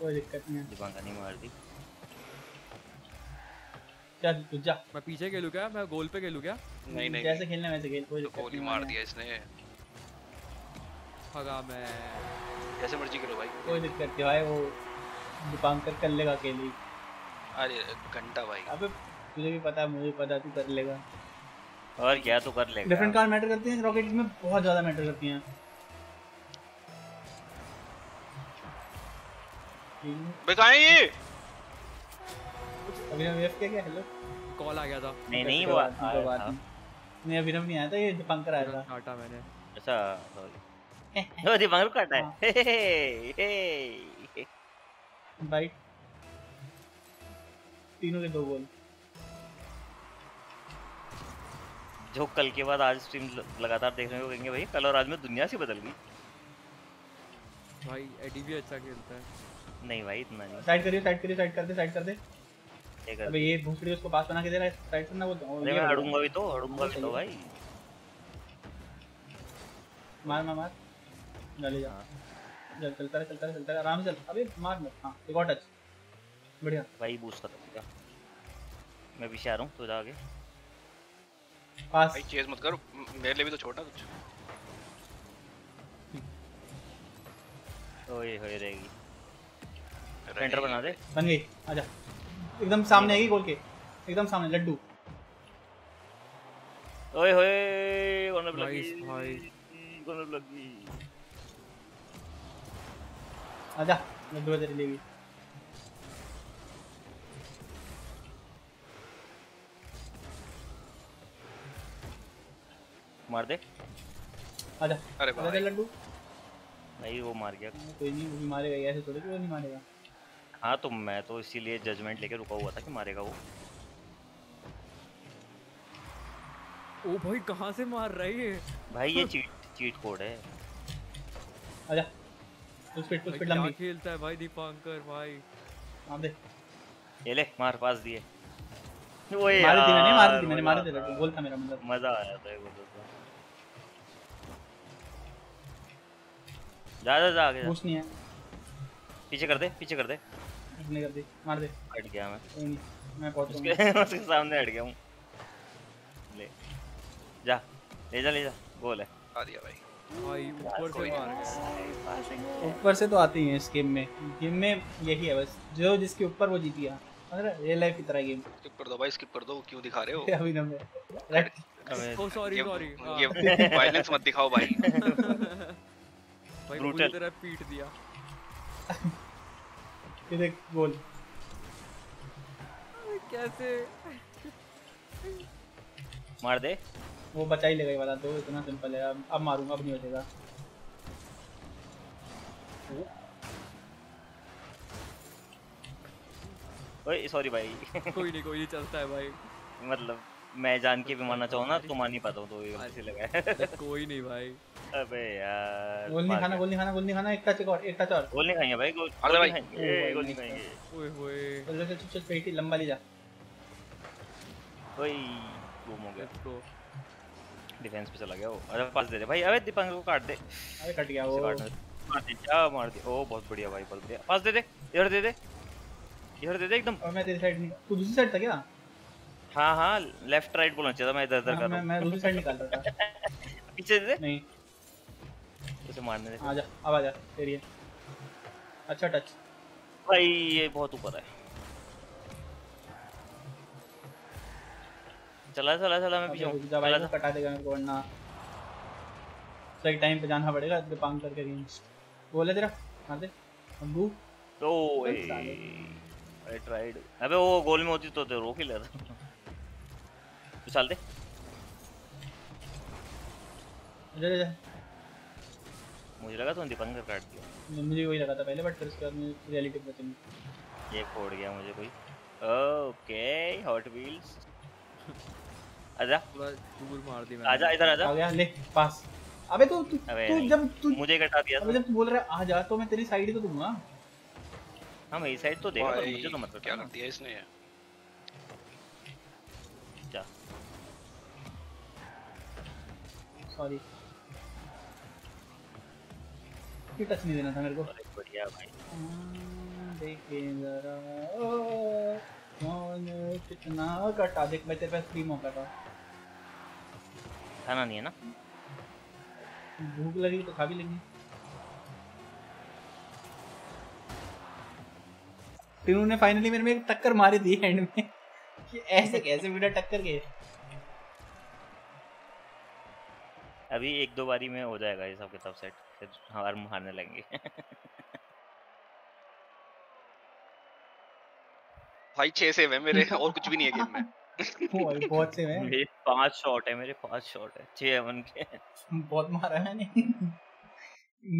कोई दिक्कत नहीं है। दीपांका नहीं मार दी। जा तू जा। मैं पीछे खेलूं क्या? मैं गोल पे खेलूं क्या? नहीं नहीं। जैसे खेलना वैसे खेल कोई दिक्कत गोली नहीं मार दिया इसने। भगा मैं। जैसे मर्ज़ी करो भाई। कोई दिक्कत नहीं भाई वो दीपांकर कर लेगा अकेले अरे घंटा भाई। अबे तुझे भी पता है मुझे भी पता तू कर लेगा। और क्या तो कर लेगा। डिफरेंट कार मैटर करती हैं रॉकेट में बहुत ज़्यादा मैटर करती हैं। बे कहाँ है ये? अभिनव वेफ क्या क्या हेलो कॉल आ गया था। नहीं नहीं वो नहीं, आया था नहीं नहीं अभिनव नहीं आया था ये दीपांकर आया था। काटा मैंने। अच्छा सॉरी ओ दीपांकर को काटा है। हे। हे हे बाइट तीनों के दो गोल जो कल के बाद आज स्ट्रीम लगातार देखने को कहेंगे भाई कल और आज में दुनिया सी बदल गई। भाई एडी भी अच्छा खेलता है। नहीं भाई इतना नहीं। साइड करिए साइड करिए साइड कर दे साइड कर दे ये कर। अबे ये भूसड़ी उसको पास बना के दे रहा है साइड करना बोलता हूँ अरे मैं हड़ूँगा भी तो हड़ूँगा भी तो भाई। मार मार मार। डाले जा। चल चलता रहे चलता रहे चलता रहे आराम से चल। अबे मार मत। हाँ एक और टच बढ़िया। भाई बूस्ट कर दूँगा। मैं पीछे आ रहा हूँ तो जा आगे। पास। भाई चेज मत कर। मेरे लिए भी तो छोटा कुछ। ओए होए रहेगी। सेंटर बना दे। बन गई। आजा। एकदम सामने आएगी गोल के। एकदम सामने लड्डू। ओए होए लगी। भाई। कौन लगी। आजा लड्डू तेरे लिए भी मार दे। आजा। अरे आजा दे भाई। लड्डू। भाई वो मार गया। कोई नहीं वो भी मारेगा ये ऐसे थोड़ी कि वो नहीं मारेगा। हाँ तो मैं तो इसीलिए जजमेंट लेके रुका हुआ था कि मारेगा वो। ओ भाई कहाँ से मार रही है भाई ये चीट चीट कोड है। आजा। उस स्पीड भाई स्पीड लंबी। खेलता है भाई दीपांकर भाई। हाँ दे। ये ले मार पास दिए। ओए मारे थी मैंने मारे थी मैंने मारे। लड्डू गोल था मेरा मतलब। मज़ा आया था ये बोलो तो जा जा जा आगे जा। बूस्ट नहीं है। पीछे कर दे पीछे कर दे। नहीं कर दी मार दे। हट गया मैं। नहीं मैं पहुँच उसके उसके सामने हट गया हूँ। ले। जा ले जा ले जा गोल है। आ दिया भाई। ऊपर से ऊपर से तो आती हैं इस गेम में। गेम में यही है बस। जो जिसके ऊपर वो जीती है। मतलब रियल लाइफ की तरह गेम स्किप कर दो भाई स्किप कर दो। क्यों दिखा रहे हो? अभी number right oh sorry sorry ये वायलेंस मत दिखाओ भाई। भाई पूरी. तरह पीट दिया। ये देख गोल कैसे? मार दे। वो बचा ही लेगा ये वाला तो इतना सिंपल है अब अब मारूँगा अब नहीं बचेगा ओए सॉरी भाई कोई नहीं कोई नहीं चलता है भाई मतलब मैं जान के भी मानना चाहूँ ना तो मान नहीं पाता हूँ तो ये गलती से लगा कोई नहीं भाई अबे यार गोल नहीं खाना गोल नहीं खाना गोल नहीं खाना एक टच और एक टच और गोल नहीं खाएँगे भाई गोल अगला भाई। ए, गोल नहीं खाएँगे ओए होए चल चल चल चल लंबा ले जा ओए बूम हो गया लेट्स गो डिफेंस पे चला गया वो। अरे पास दे दे भाई अबे दीपांकर को काट दे। अरे कट गया वो। मार दे क्या मार दे। ओ बहुत बढ़िया भाई बहुत बढ़िया। पास दे दे इधर दे दे। इधर दे दे एकदम। और मैं तेरी साइड नहीं तू दूसरी साइड था क्या? हाँ हाँ लेफ़्ट राइट बोलना चाहिए था मैं इधर इधर हाँ, कर मैं रहा मैं दूसरी साइड निकाल रहा था। पीछे दे दे नहीं। उसे मारने दे। आ जा अब आ जा तेरी है। अच्छा टच भाई ये बहुत ऊपर है। चला चला चला मैं पीछे हूँ। जा भाई चला वो कटा देगा मेरे को वरना सही टाइम पे जाना पड़ेगा दीपांग करके रेंज बोल तेरा मार दे। जा। ओ आई ट्राइड अबे वो गोल में होती तो तो रोक ही लेता तू चल दे। जा जा मुझे लगा तूने दीपांकर काट दिया मुझे वही लगा था पहले बट फिर उसके बाद मुझे रियलिटी पता चली। ये फोड़ गया मुझे कोई। ओके हॉट व्हील्स आजा। दूर मार दी आजा इधर आजा। आ गया ले पास। अबे तू तू तू जब तू मुझे कटा दिया अबे जब तू बोल रहा है आ जा तो मैं तेरी साइड ही तो दूँगा। हाँ मेरी साइड तो देगा पर मुझे तो मत क्या कर दिया इसने? जा। सॉरी क्यों टच नहीं देना था मेरे को? बढ़िया भाई। हाँ, देखे जरा। ओ कौन कितना? कटा देख मैं तेरे पास फ्री मौका था खाना नहीं है ना? भूख लगी तो खा भी लेंगे। टीनू ने फाइनली मेरे में एक टक्कर मारी दी एंड में। कि ऐसे कैसे बिना टक्कर के? अभी एक दो बारी में हो जाएगा ये सब किताब सेट फिर हार हारने लगेंगे। भाई 6 सेव है मेरे और कुछ भी नहीं है गेम में। भाई, बहुत से हैं। मेरे पाँच शॉट है मेरे पाँच शॉट है। छह एवन के बहुत मारा है मैंने।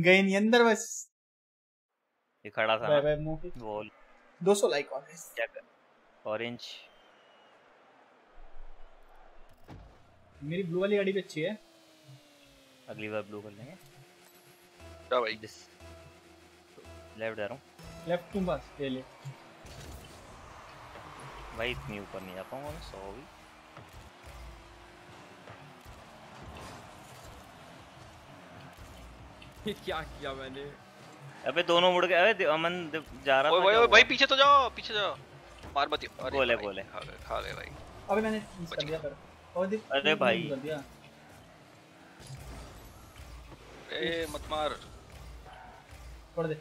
गए नहीं अंदर बस। ये खड़ा था बाय मूव वॉल 200 लाइक और क्या कर ऑरेंज मेरी ब्लू वाली गाड़ी भी अच्छी है। अगली बार ब्लू कर लेंगे। क्या भाई? दिस लेफ़्ट जा रहा हूँ। लेफ़्ट तुम बस ले ले। भाई इतनी ऊपर नहीं जा पाऊँगा मैं सौ भी ये क्या किया मैंने? अबे दोनों मुड़ गए। अबे अमन जा रहा ओए ओए ओए हुआ? भाई पीछे तो जाओ पीछे जाओ। मार मत अरे बोले, भाई, बोले। खा गए खा गए भाई। अबे मैंने कर दिया पर। और देख अरे भाई। कर दिया। ए मत मार। छोड़ दे।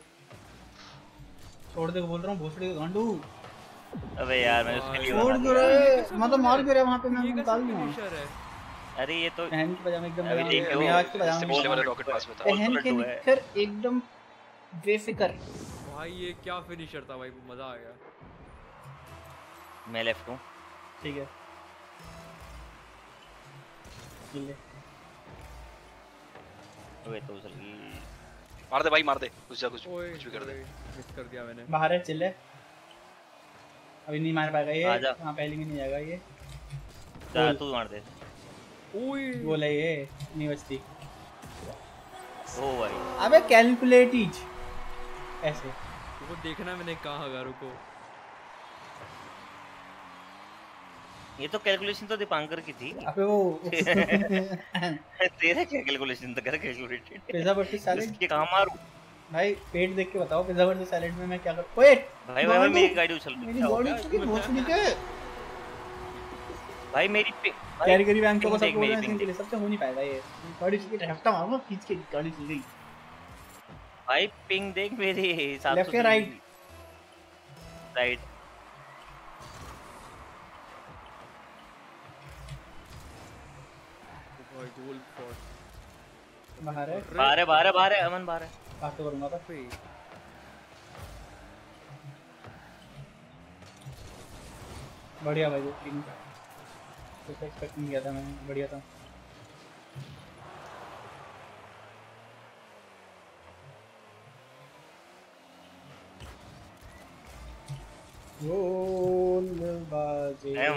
छोड़ दे बोल रहा हूँ भोसड़ी का गांडू। अबे यार मैं उसके लिए छोड़ दिया। रहे मतलब मार क्यों रहे वहाँ पे मैं निकाल दूँगा अरे ये तो के पजामा एकदम अभी देखो, अभी आज के इससे पजामा पिछले वाले रॉकेट पास में था पहन के है। निककर एकदम बेफिक्र। भाई ये क्या फिनिशर था भाई मज़ा आ गया। मैं लेफ़्ट हूँ। ठीक है। ले। अबे तो चल मार दे भाई मार दे। कुछ जा कुछ कुछ भी कर दे। मिस कर दिया मैंने। बाहर है चिल्ले अभी नहीं मार पाएगा ये। हाँ पहले में नहीं जाएगा ये। जा तू मार दे। ओए। बोला ये नहीं बचती। ओ भाई। अबे कैलकुलेट इच ऐसे। वो देखना मैंने कहा अगर रुको। ये तो कैलकुलेशन तो दीपांकर की थी। अबे वो तेरे क्या कैलकुलेशन तो कर कैलकुलेटेड पिज्जा वर्सेस सैलेड इसके कहाँ मारूं? भाई पेट देख के बताओ पिज्जा वर्सेस सैलेड में मैं क्या कर? ओए भाई भाई मेरी गाड़ी उछल गई मेरी हो। बॉडी गया? की भोसड़ी के। भाई मेरी पे कैरी करी बैंक को सब बोल रहे हैं पिंग सबसे हो नहीं पाएगा ये। गाड़ी की हफ़्ता मारूँगा खींच के गाड़ी चल गई। भाई पिंग देख मेरी सात Left या right? राइट है। बाहर है बाहर है बाहर है अमन बाहर है। बात तो करूँगा बस। बढ़िया भाई तीन का कुछ एक्सपेक्ट नहीं किया था मैंने बढ़िया था।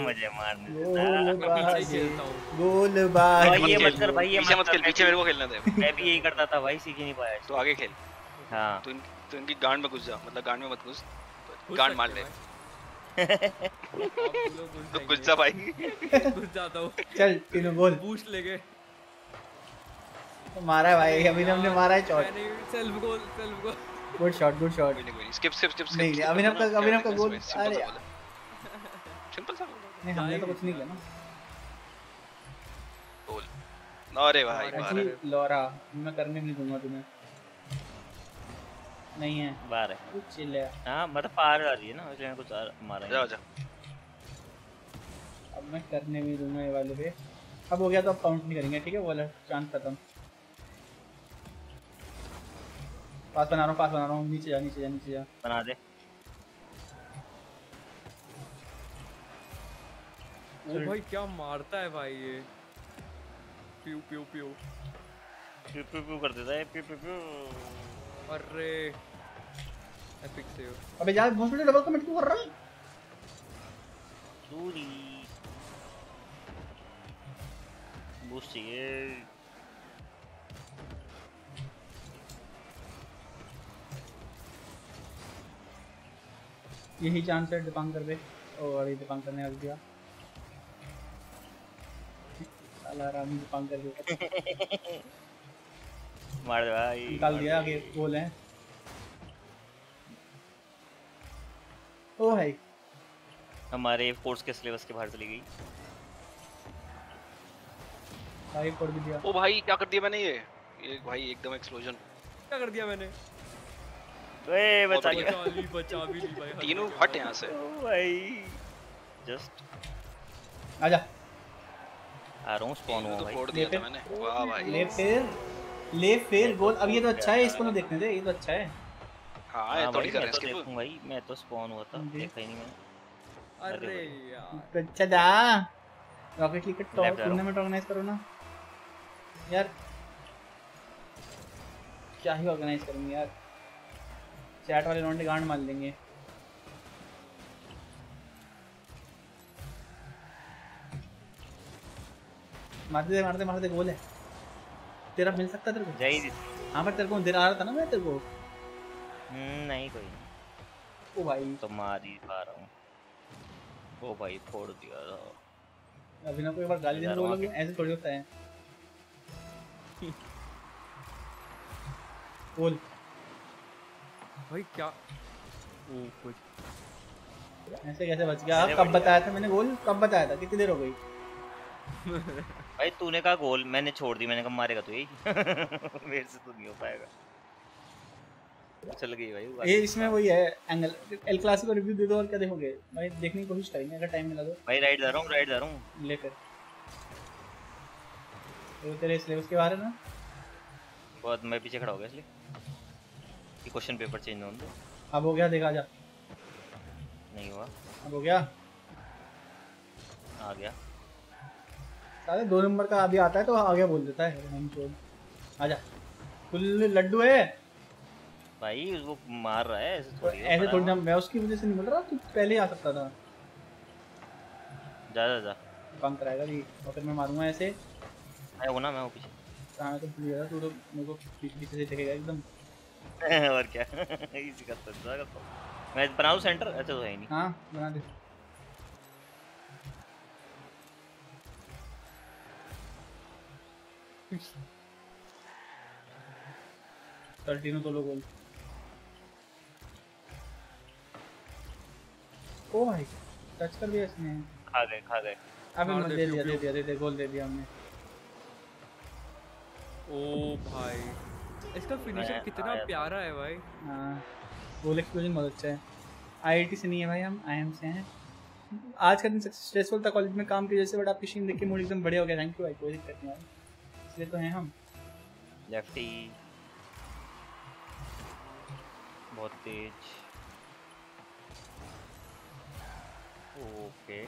मुझे मारने गोलबाजी। हूँ। गोलबाजी। भाई ये मत कर भाई ये पीछे मत मत खेल पीछे मेरे को खेलना दे। मैं भी यही करता था भाई सीख ही नहीं पाया। तो आगे खेल। हाँ। तू इन तू इनकी गांड में घुस जा मतलब गांड में मत घुस। गांड मार ले। हैं तो घुस जा भाई। घुस जाता हूँ। चल तीनों गोल बूस्ट लेके। मारा है भाई अभिनव ने मारा है शॉट मैंने self goal self goal good shot good shot नहीं नहीं। स्किप स्किप स्किप नहीं, अभिनव का- अभिनव का गोल- अरे सिंपल सा नहीं हमने तो कुछ नहीं किया ना। गोल अरे भाई मारा। लॉरा। मैं करने नहीं दूँगा तुम्हें। नहीं है। बाहर है। कुछ चिल है हाँ मतलब पार आ रही है ना इसलिए कुछ मारा जा जा। अब मैं करने भी दूँगा ये वाले पे। अब हो गया तो अब काउंट नहीं करेंगे ठीक है? वाला चांस खत्म। पास बना रहा हूँ पास बना रहा हूँ। नीचे जा नीचे जा नीचे जा। बना दे। ओ भाई क्या मारता है भाई ये? प्यू प्यू प्यू। प्यू प्यू प्यू कर देता है प्यू प्यू प्यू। अरे एपिक सेव अबे यार घोसड़े डबल कमेंट क्यों कर रहा है? दूरी बूस्ट चाहिए। यही चांस है दीपांकर पे ओ अरे दीपांकर ने हक दिया साला रामी दीपांकर के मार दे भाई निकाल दिया आगे गोल है। ओ भाई हमारे कोर्स के सिलेबस के बाहर चली गई। भाई भी दिया। ओ भाई क्या कर दिया मैंने ये? ये भाई एकदम एक्सप्लोजन क्या कर दिया मैंने? ओए बचा लिया बचा बचा भी ली भाई तीनों हट यहाँ से। भाई जस्ट आजा। आ रहा हूँ स्पॉन हुआ तो भाई। फोड़ दिया था मैंने। वाह भाई। ले फिर ले फिर गोल अब ये तो अच्छा है इसको तो देखने दे ये तो अच्छा है। हाँ ये हाँ थोड़ी कर रहे हैं skip। भाई मैं तो स्पॉन हुआ था देखा ही नहीं मैंने। अरे यार। अच्छा दा रॉकेट लीग का टूर्नामेंट ऑर्गेनाइज करो ना। यार क्या ही ऑर्गेनाइज करेंगे यार। चैट वाले लौंडे गांड मार लेंगे। मारते दे मारते मारते गोल है तेरा मिल सकता तेरे को? जय हाँ पर तेरे को देर आ रहा था ना मैं तेरे को। हम्म, नहीं कोई नहीं। ओ भाई। तो मार ही पा रहा हूँ। ओ भाई फोड़ दिया था। अभी ना कोई बार गाली देने बोलोगे? ऐसे थोड़ी होता है। गोल भाई क्या? ओ कुछ ऐसे कैसे बच गया? अरे कब बताया था मैंने गोल? कब बताया था? कितनी देर हो गई? भाई तूने कहा गोल? मैंने छोड़ दी मैंने कहा मारेगा तू यही। मेरे से तो नहीं हो पाएगा। चल गई भाई ये इसमें वही है एंगल एल क्लासिको रिव्यू दे दो और क्या देखोगे? भाई देखने की कोशिश करेंगे अगर टाइम मिला तो। भाई राइट जा रहा हूँ राइट जा रहा हूँ। लेकर। तो तेरे सिलेबस के बारे में? बहुत मैं पीछे खड़ा हो गया इसलिए। कि क्वेश्चन पेपर चेंज होने दो। अब हो गया देखा जा। नहीं हुआ। अब हो गया। आ गया। सारे दो नंबर का अभी आता है तो आगे बोल देता है। हम तो आजा फुल लड्डू है। भाई वो मार रहा है ऐसे तो थोड़ी ऐसे थोड़ी ना मैं उसकी वजह से नहीं बोल रहा तू पहले आ सकता था। जा जा जा। काम कराएगा भी और फिर मैं मारूँगा ऐसे। मैं हूँ ना मैं हूँ पीछे। हाँ मैं तो तू तो मेरे को पीछे से देखेगा एकदम। और क्या? इसी का तो करता हूँ मैं बनाऊँ सेंटर अच्छा तो है ही नहीं। हाँ बना दे। तीनों तो लोग ओ भाई टच कर दिया इसने। खा गए खा गए अबे दे, दे दिया दे। दिया दे दिया गोल दे दिया हमने। ओ भाई। इसका फिनिशर कितना प्यारा है भाई। हाँ गोल एक्सप्लोजन बहुत अच्छा है। आईआईटी से नहीं है भाई हम आईएम से हैं। आज का दिन स्ट्रेसफुल था कॉलेज में काम की वजह से बट आपकी शीन देख के मूड एकदम बढ़िया हो गया। थैंक यू भाई कोई दिक्कत नहीं भाई इसलिए तो हैं हम। लेफ्टी बहुत तेज। ओके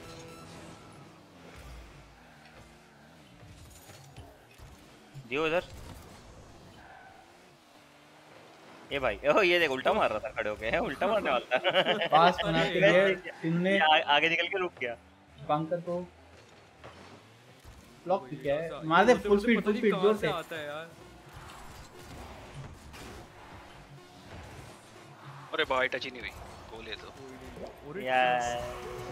दियो इधर। ए भाई ओ ये देख उल्टा मार रहा था खड़े होके उल्टा मारने वाला था। पास बना के लिए इनने ये आ- आगे निकल के रुक गया। पंकर को ब्लॉक किया है। मार दे फुल स्पीड फुल स्पीड ज़ोर से। आता है यार अरे भाई टच ही नहीं हुई। गोल है तो। यार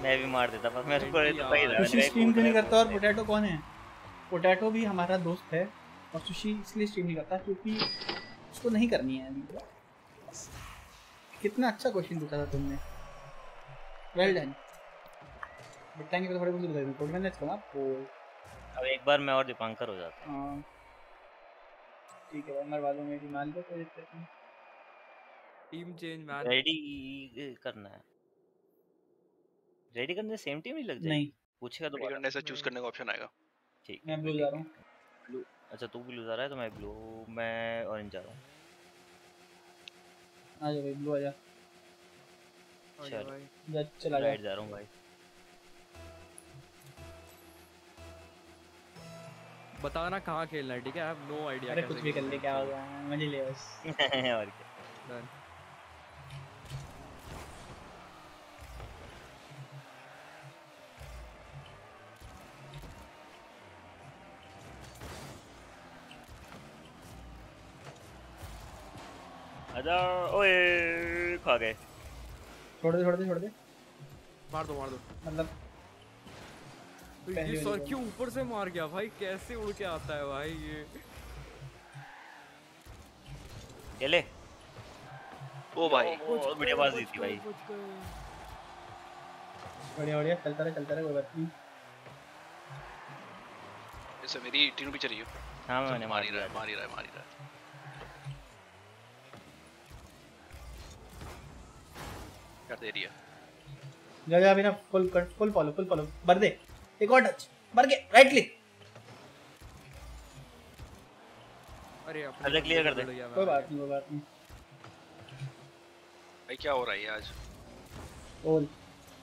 मैं भी मार देता पर मेरे को तो पता ही था सुशी स्ट्रीम क्यों नहीं करता और पोटैटो कौन है? पोटैटो भी हमारा दोस्त है और सुशी इसलिए स्ट्रीम नहीं करता क्योंकि उसको नहीं करनी है अभी। कितना अच्छा क्वेश्चन पूछा था तुमने। Well done but thank you for थोड़े कुछ बता दो कोड मैंने इसको ना पोल अब एक बार मैं और दीपांकर हो जाता हाँ। ठीक है भाई मरवा दो मेरी मान लो कोई दिक्कत नहीं। टीम चेंज मैन रेडी करना है। रेडी करने सेम टीम ही लग जाएगी। नहीं। पूछेगा दोबारा करने से चूज़ करने का ऑप्शन आएगा। ठीक। मैं ब्लू जा रहा हूँ। ब्लू अच्छा तू ब्लू जा रहा है तो मैं ब्लू मैं ऑरेंज जा रहा हूँ। आ जा भाई ब्लू आ जा। चल। जा चला जा। राइट जा रहा हूँ भाई। बताना कहाँ खेलना है ठीक है? आई हैव नो आईडिया अरे कुछ भी कर ले क्या होगा मज़े ले बस। और क्या। डन आजा ओए खा गए। छोड़ दे छोड़ दे छोड़ दे। मार दो मार दो। मतलब तो ये सर क्यों ऊपर से मार गया भाई? कैसे उड़ के आता है भाई ये? ये ले। ओ भाई। बहुत बढ़िया बात दी थी भाई। बढ़िया बढ़िया। चलता रहे चलता रहे कोई बात नहीं। जैसे मेरी टीनू भी चली हाँ। मैंने मार ही रहा है मार ही रहा है मार ही रहा है। कर दे रही है जा जा अभी ना full full follow full follow भर दे। एक और टच भर के राइट क्लिक अरे अरे क्लियर कर दे। कोई बात नहीं कोई बात नहीं। भाई क्या हो रहा है ये आज? बोल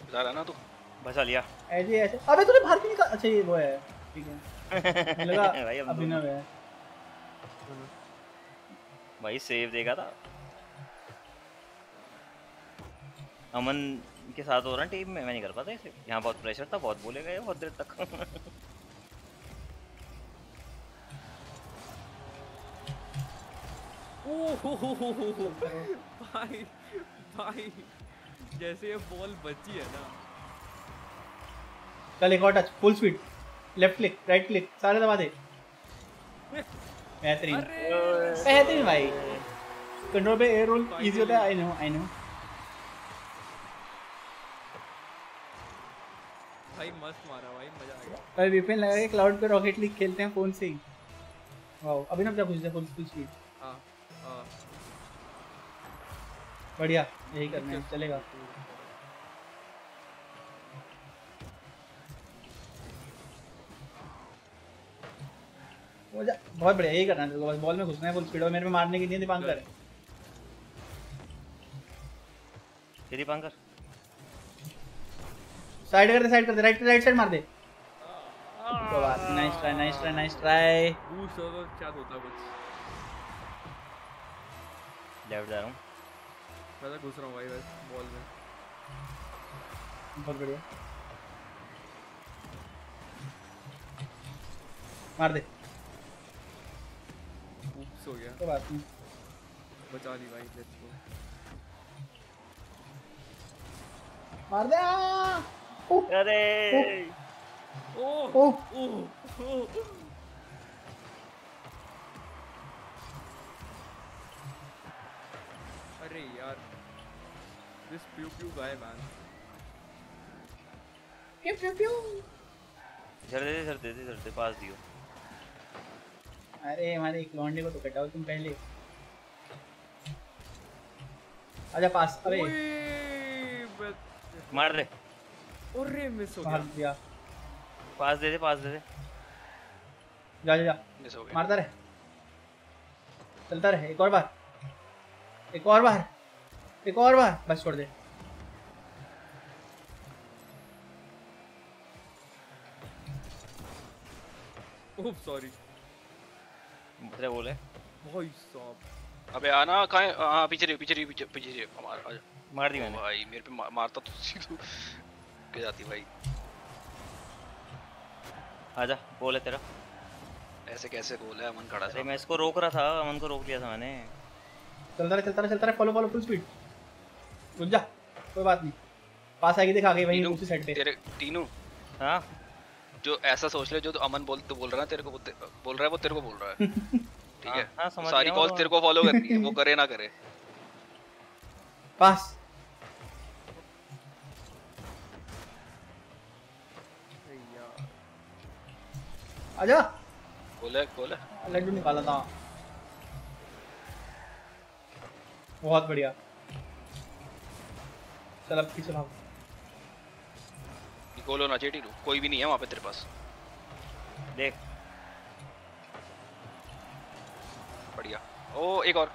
बता रहा ना तू। बचा लिया। ऐसे ऐसे। अबे तूने बाहर क्यों निकाल अच्छा ये वो है। ठीक है। लगा। भाई अभिनव है। भाई सेव देगा था। अमन के साथ हो रहा टीम में मैं नहीं कर पाता इसे। यहाँ बहुत प्रेशर था बहुत बोले गए बहुत देर तक। भाई भाई जैसे ये बॉल बची है ना। चल एक और touch full speed left click right click सारे दबा दे। बेहतरीन। बेहतरीन भाई। कंट्रोल पे एयर रोल इजी होता है आई नो आई नो भाई मस्त मारा भाई मज़ा आ गया। भाई वीपीएन लगा के क्लाउड पे रॉकेट लीग खेलते हैं फ़ोन से ही। वाओ अभी ना क्या कुछ फुल फुल स्पीड हाँ हाँ। बढ़िया यही करना है चलेगा। वो जा बहुत बढ़िया यही करना है तेरे बस बॉल में घुसना है फुल स्पीड और मेरे में मारने की नहीं दीपांकर। ये दीपांकर? साइड कर दे साइड कर दे राइट राइट साइड मार दे। Nice try nice try nice try boost हो तो क्या होता कुछ। लेफ़्ट जा रहा हूँ। मैं तो घुस रहा हूँ भाई बस बॉल में। बहुत बढ़िया। मार दे। ऊप्स हो गया। कोई बात नहीं। बचा ली भाई लेट्स गो मार दे। आ! अरे अरे यार दिस प्यू प्यू गाय मैन प्यू प्यू प्यू इधर दे इधर दे इधर दे पास दियो अरे हमारे एक लौंडे को तो कटाओ तुम पहले आजा पास अबे मार दे अरे मिस हो मार गया दिया। पास दे दे पास दे दे। जा जा जा। मिस हो गया। मारता रहे। चलता रहे। एक और बार। एक और बार। एक और बार। बस छोड़ दे। ओह सॉरी तेरे बोले भाई साहब। अबे आना कहाँ है? हाँ पीछे रही पीछे रही पीछे पीछे रही हमारा आजा मार दी मैंने। भाई मेरे पे मारता तो सीधू के जाती भाई आजा बोले तेरा। ऐसे कैसे गोल है? अमन खड़ा था। मैं इसको रोक रहा था अमन को रोक लिया था मैंने। चलता रहे चलता रहे चलता रहे फॉलो फॉलो फुल स्पीड रुक जा कोई बात नहीं। पास आएगी दिखा गई वहीं दूसरी साइड पे। तेरे टीनू हाँ? जो ऐसा सोच ले जो तो अमन बोल तो बोल रहा है तेरे को वो बोल रहा है वो तेरे को बोल रहा है। ठीक है? हाँ, समझ सारी कॉल तेरे को फॉलो करनी है वो करे ना करे। पास। आजा। बोले बोले। लड्डू निकाला था। बहुत बढ़िया। चल अब पीछे भाग। होना चाहिए टीनू कोई भी नहीं है वहाँ पे तेरे पास। देख। बढ़िया। ओ एक और।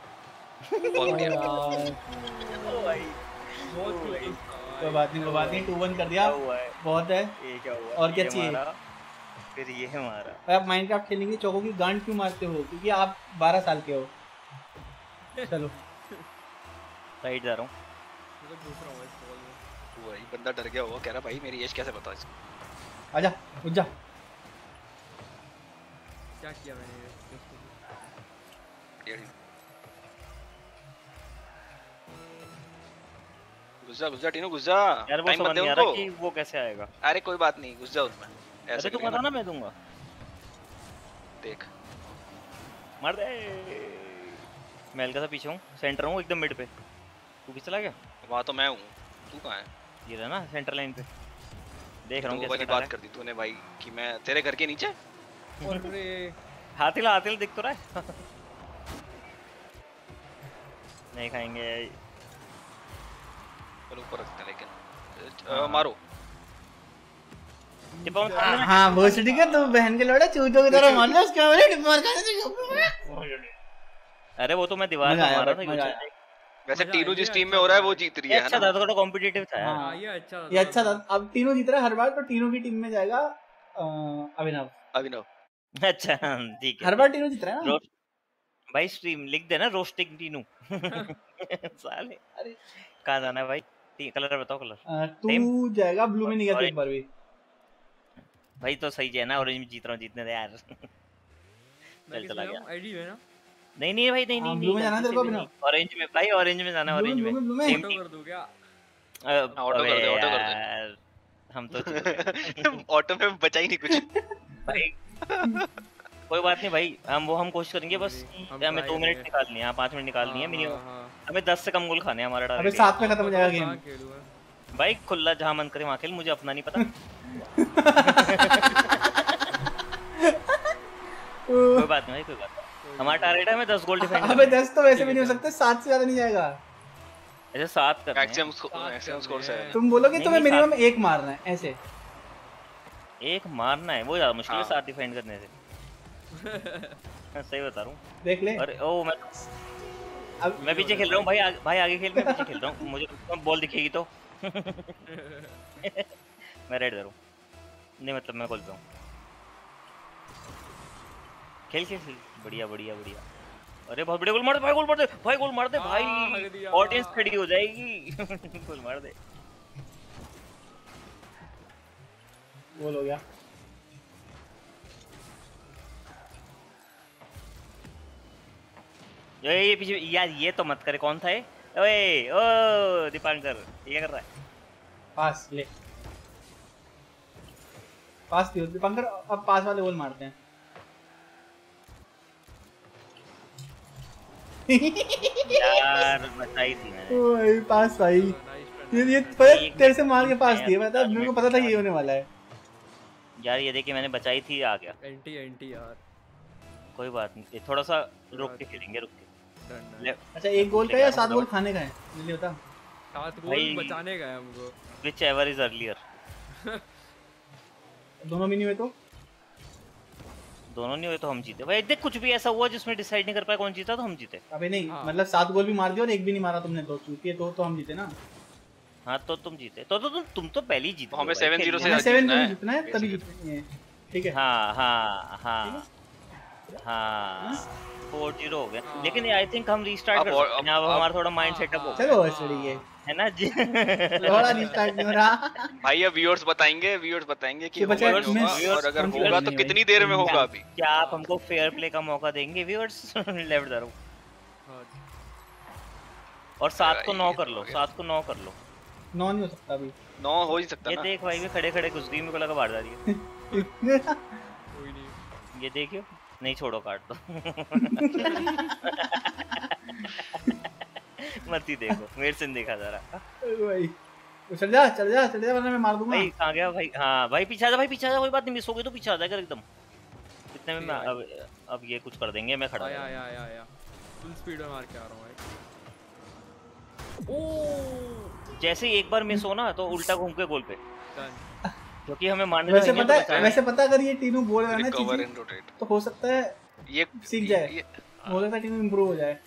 बहुत बढ़िया। बहुत close कोई बात नहीं कोई बात नहीं टू वन कर दिया। क्या हुआ है? बहुत है। ये क्या हुआ? और क्या चाहिए? फिर ये मारा और आप माइनक्राफ्ट खेलेंगे चौकों की गांड क्यों मारते हो? क्योंकि आप 12 साल के हो। चलो। राइट जा रहा हूँ। मैं तो घुस रहा हूँ इस बॉल में। वो भाई बंदा डर गया होगा कह रहा भाई मेरी एज कैसे पता इसको? आजा रुक जा। क्या किया मैंने टीनू। घुस जा घुस जा टीनू घुस जा। यार वो टाइम समझ नहीं आ रहा उनको। कि वो कैसे आएगा। अरे कोई बात नहीं घुस जा उसमें। ऐसे तू करिए बता ना ना मैं दूँगा। देख। मार दे। मैं हल्का सा पीछे हूँ सेंटर हूँ एकदम मिड पे। तू भी चला गया? वहाँ तो मैं हूँ। तू कहाँ है? ये रहा ना सेंटर लाइन पे। देख रहा हूँ कैसे कटा रहा बात कर दी तूने भाई कि मैं तेरे घर के नीचे? अरे है हाथिला हाथिल दिख तो रहा है। नहीं खाएँगे। चलो ऊपर रखते हैं लेकिन। मारो टिप्पा मत हाँ, मारना। हाँ बहुत ठीक है तू बहन के लौड़ा चूतों की तरह मार लो उसके बाद टिप मार खाने से अरे वो तो मैं दीवार मार रहा था वैसे तीनों जिस टीम में हो रहा है वो जीत रही है अच्छा था थोड़ा कॉम्पिटिटिव था हाँ ये अच्छा था ये अच्छा था। अब तीनों जीत रहे हैं हर बार तो तीनों की टीम में जाएगा अभिनव। अभिनव। अच्छा ठीक है हर बार तीनों जीत रहे हैं ना? भाई स्ट्रीम लिख देना रोस्टिंग टीनू। साले। अरे। कहाँ जाना है भाई? कलर बताओ कलर तू जाएगा ब्लू में नहीं गया एक बार भी। भाई तो सही है ना ऑरेंज में जीत रहा हूँ जीतने दे यार। मैं चल चला गया। आईडी है ना। नहीं नहीं भाई नहीं हाँ, नहीं blue में जाना तेरे को अभिनव? ऑरेंज में भाई ऑरेंज में जाना है ऑरेंज में में, blue ऑटो कर दूँ क्या? हाँ, ऑटो कर दे, ऑटो कर दे। हम तो ऑटो में बचा ही नहीं कुछ। भाई कोई बात नहीं भाई हम वो हम कोशिश करेंगे बस हमें दो मिनट। निकालनी है हाँ, पाँच मिनट निकालनी है हाँ, मिनिमम हाँ, हाँ। हमें दस से कम गोल खाने हैं हमारा टारगेट सात में खत्म हो जाएगा गेम भाई खुला जहाँ मन करे वहाँ खेल मुझे अपना नहीं पता। कोई बात नहीं भाई कोई बात हमारा टारगेट है हमें दस गोल डिफेंड अबे दस तो वैसे भी नहीं हो सकते सात से ज़्यादा नहीं जाएगा। ऐसे सात हैं। मैक्सिमम मैक्सिमम स्कोर से तुम बोलोगे तुम्हें मिनिमम एक मारना है ऐसे। एक मारना है वो ज़्यादा मुश्किल है हाँ। सात डिफेंड करने से। मैं सही बता रहा हूँ। देख ले। अरे ओ मैं अब मैं पीछे खेल रहा हूँ भाई आगे, भाई आगे खेल मैं पीछे खेल रहा हूँ। मुझे बॉल दिखेगी तो। मैं रेड करूँ नहीं मतलब मैं पे हूँ। खेल खेल खेल। बढ़िया बढ़िया बढ़िया। अरे बहुत बढ़िया। गोल मार दे भाई गोल मार दे भाई गोल मार दे हाँ, भाई ऑडियंस खड़ी हो जाएगी। गोल मार दे। गोल हो गया। ये ये पीछे यार ये तो मत करे। कौन था ये? ओए ओ दीपांकर ये क्या कर रहा है? पास ले। पास दियो दीपांकर अब पास वाले गोल मारते हैं। यार बचाई थी मैंने ओए पास भाई ये ये पता तेरे से मार के पास दिए पता है, मेरे को पता था ये होने वाला है। यार ये देखिए मैंने बचाई थी आ गया। एंटी एंटी यार। कोई बात नहीं ये थोड़ा सा रुक के खेलेंगे रुक के। अच्छा एक गोल का या सात गोल खाने का है? जल्दी बता सात गोल बचाने गए हमको। Which ever is earlier दोनों मिनी में तो? दोनों नहीं हुए तो हम जीते। भाई देख कुछ भी ऐसा हुआ जिसमें डिसाइड नहीं कर पाया कौन जीता तो हम जीते। अबे नहीं हाँ। मतलब सात गोल भी मार दिया और एक भी नहीं मारा तुमने तो। चूतिए तो तो हम जीते ना। हाँ तो तुम जीते। तो तो तुम तुम तो पहले ही जीते हमें हो भाई, 7-0 से सेवन है। गोल जीतना है। तभी जीतेंगे ठीक है। हाँ हाँ हाँ। हाँ। फोर ज़ीरो हो गया। लेकिन आई थिंक हम रीस्टार्ट कर सकते हैं। अब हमारा थोड़ा माइंड सेटअप हो चलो बस ये है ना? जी। थोड़ा रिस्टार्ट नहीं हो रहा भाई अब व्यूअर्स बताएँगे व्यूअर्स बताएँगे कि होगा होगा और अगर होगा तो कितनी देर में होगा अभी? क्या आप हमको फेयर प्ले का मौका देंगे व्यूअर्स लेफ़्ट दरो और सात को नौ कर तो लो सात को नौ कर लो। नौ नहीं हो सकता अभी। नौ हो ही सकता ये देख भाई मैं खड़े खड़े घुस गई मेरे को लगा बाहर जा रही है। कोई नहीं ये देखियो नहीं छोड़ो काट दो मत ही देखो मेरे से नहीं देखा जा रहा। भाई तो चल जा चल जा चल जा वरना मैं मार दूँगा। भाई कहाँ गया भाई? हाँ भाई पीछे आ जा भाई पीछे आ जा कोई बात नहीं मिस हो गई तो पीछे आ जाएगा एकदम। इतने में मैं अब अब ये कुछ कर देंगे मैं खड़ा आया हूँ। आया आया आया। फुल स्पीड में मार के आ रहा हूँ भाई। ओ जैसे ही एक बार मिस हो ना तो उल्टा घूम के गोल पे। क्योंकि हमें मारने वैसे पता तो है वैसे पता अगर ये तीनों बोल रहा है ना चीज़ें तो हो सकता है ये सीख जाए। ये हो सकता है टीम इंप्रूव हो जाए।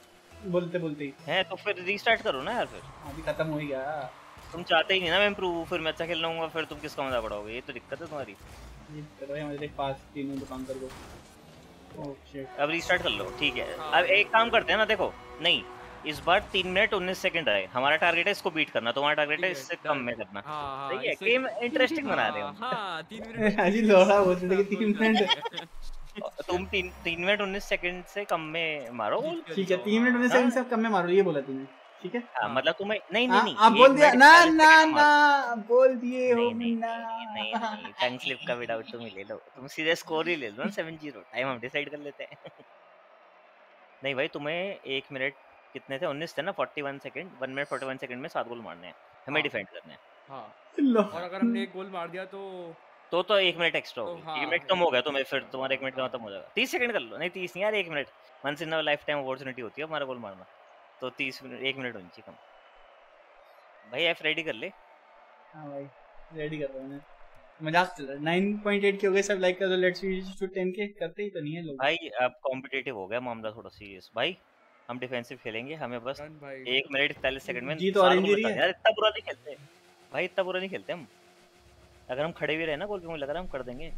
बोलते बोलते ही। है तो फिर रीस्टार्ट करो ना यार फिर। अभी खत्म हो ही गया। तुम चाहते ही नहीं ना मैं इम्प्रूव फिर मैं अच्छा खेल रहूँगा फिर तुम किसका मज़ा पड़ाओगे ये तो दिक्कत है तुम्हारी। ये कर हैं हमारे पास तीनों दुकानदार को अब रीस्टार्ट कर लो ठीक है। हाँ। अब एक काम करते हैं ना देखो नहीं इस बार तीन मिनट उन्नीस सेकंड है हमारा टारगेट है इसको बीट करना तुम्हारा टारगेट है इससे कम में करना। हाँ हाँ सही है गेम इंटरेस्टिंग बना रहे हो। हाँ, हाँ तीन मिनट अजी लोड़ा बोल रहे थे कि तीन मिनट तुम तीन तीन मिनट उन्नीस सेकंड से कम में मारो ठीक है तीन मिनट उन्नीस सेकंड से कम में मारो ये बोला तूने ठीक है? हाँ मतलब तुम्हें नहीं नहीं हाँ, नहीं आप बोल दिया ना ना ना बोल दिए हो नहीं नहीं ना नहीं नहीं टंग स्लिप का भी डाउट तुम ले लो। तुम सीधे स्कोर ही ले लो ना सेवन ज़ीरो टाइम हम डिसाइड कर लेते हैं। नहीं भाई तुम्हें एक मिनट कितने थे? उन्नीस थे ना forty one second one minute forty one second में सात गोल मारने हैं। हमें हाँ। डिफेंड करने हैं। हाँ। और अगर हमने एक गोल मार दिया तो तो तो एक मिनट एक्स्ट्रा हो तो गया हाँ, एक मिनट कम हो। गया तो मैं फिर तुम्हारा एक मिनट का खत्म हो जाएगा। तीस सेकंड कर लो। नहीं तीस नहीं यार एक minute. Once in lifetime opportunity होती है हमारा गोल मारना। तो तीस मिनट एक मिनट होनी चाहिए कम। भाई एफ़ रेडी कर ले। हाँ भाई रेडी कर रहा हूँ मज़ाक चल रहा है। 9.8 के हो गए सब लाइक कर दो लेट्स वी टू 10 के करते ही तो नहीं है लोग। भाई अब कॉम्पिटिटिव हो गया मामला थोड़ा सीरियस भाई हम डिफेंसिव खेलेंगे हमें बस एक मिनट इकतालीस सेकंड में ही है। दे। यार इतना बुरा नहीं खेलते। भाई इतना बुरा नहीं खेलते हम। अगर हम खड़े भी रहे ना गोल पे मुझे लग रहा है हम कर देंगे।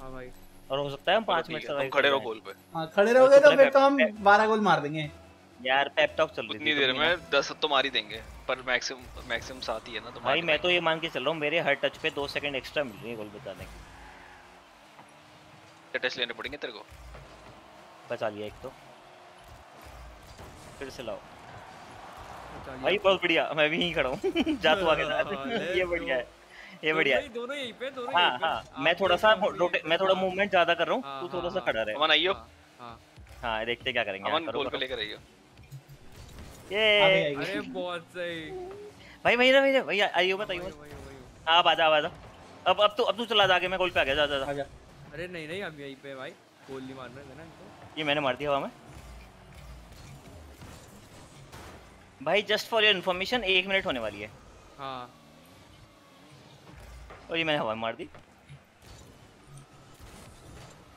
हाँ भाई। और हो सकता है हम पाँच मिनट सर्वाइव खड़े रहो गोल पे। हाँ खड़े रहोगे तो फिर तो हम 12 गोल मार देंगे। यार पेप टॉक चल रही उतनी थी देर में 10 तो मार ही देंगे पर मैक्सिमम मैक्सिमम सात ही है ना तो भाई मैं तो ये मान के चल रहा हूँ मेरे हर टच पे दो सेकंड एक्स्ट्रा मिल रही है गोल बचाने की। टेस्ट लेने पड़ेंगे तेरे को? बचा लिया एक तो। फिर से लाओ। भाई बहुत बढ़िया मैं भी यहीं खड़ा हूँ। जा तू आगे जा। हाँ, ये बढ़िया है। ये दोनों बढ़िया ही- है। दोनों यहीं पे दोनों हाँ यहीं पे। हाँ मैं थोड़ा सा मैं थोड़ा मूवमेंट ज़्यादा कर रहा हूँ हाँ, तू थोड़ा हाँ, सा हाँ। खड़ा रहे। अमन आइयो। हाँ हाँ। देखते क्या करेंगे। अमन हाँ, गोल पे लेकर आइयो। ये अरे बहुत सही। भाई वही ना ना भैया आइयो मत आइयो हाँ अब आजा अब आजा अब अब तू अब तू चला जा आगे मैं गोल पे आ गया जा जा जा। अरे नहीं नहीं हम यहीं पे भाई। गोल नहीं मारना है ना इनको। ये मैंने मार दिया हवा में। भाई जस्ट फॉर योर इन्फॉर्मेशन एक मिनट होने वाली है। हाँ। और ये मैंने हवा मार दी।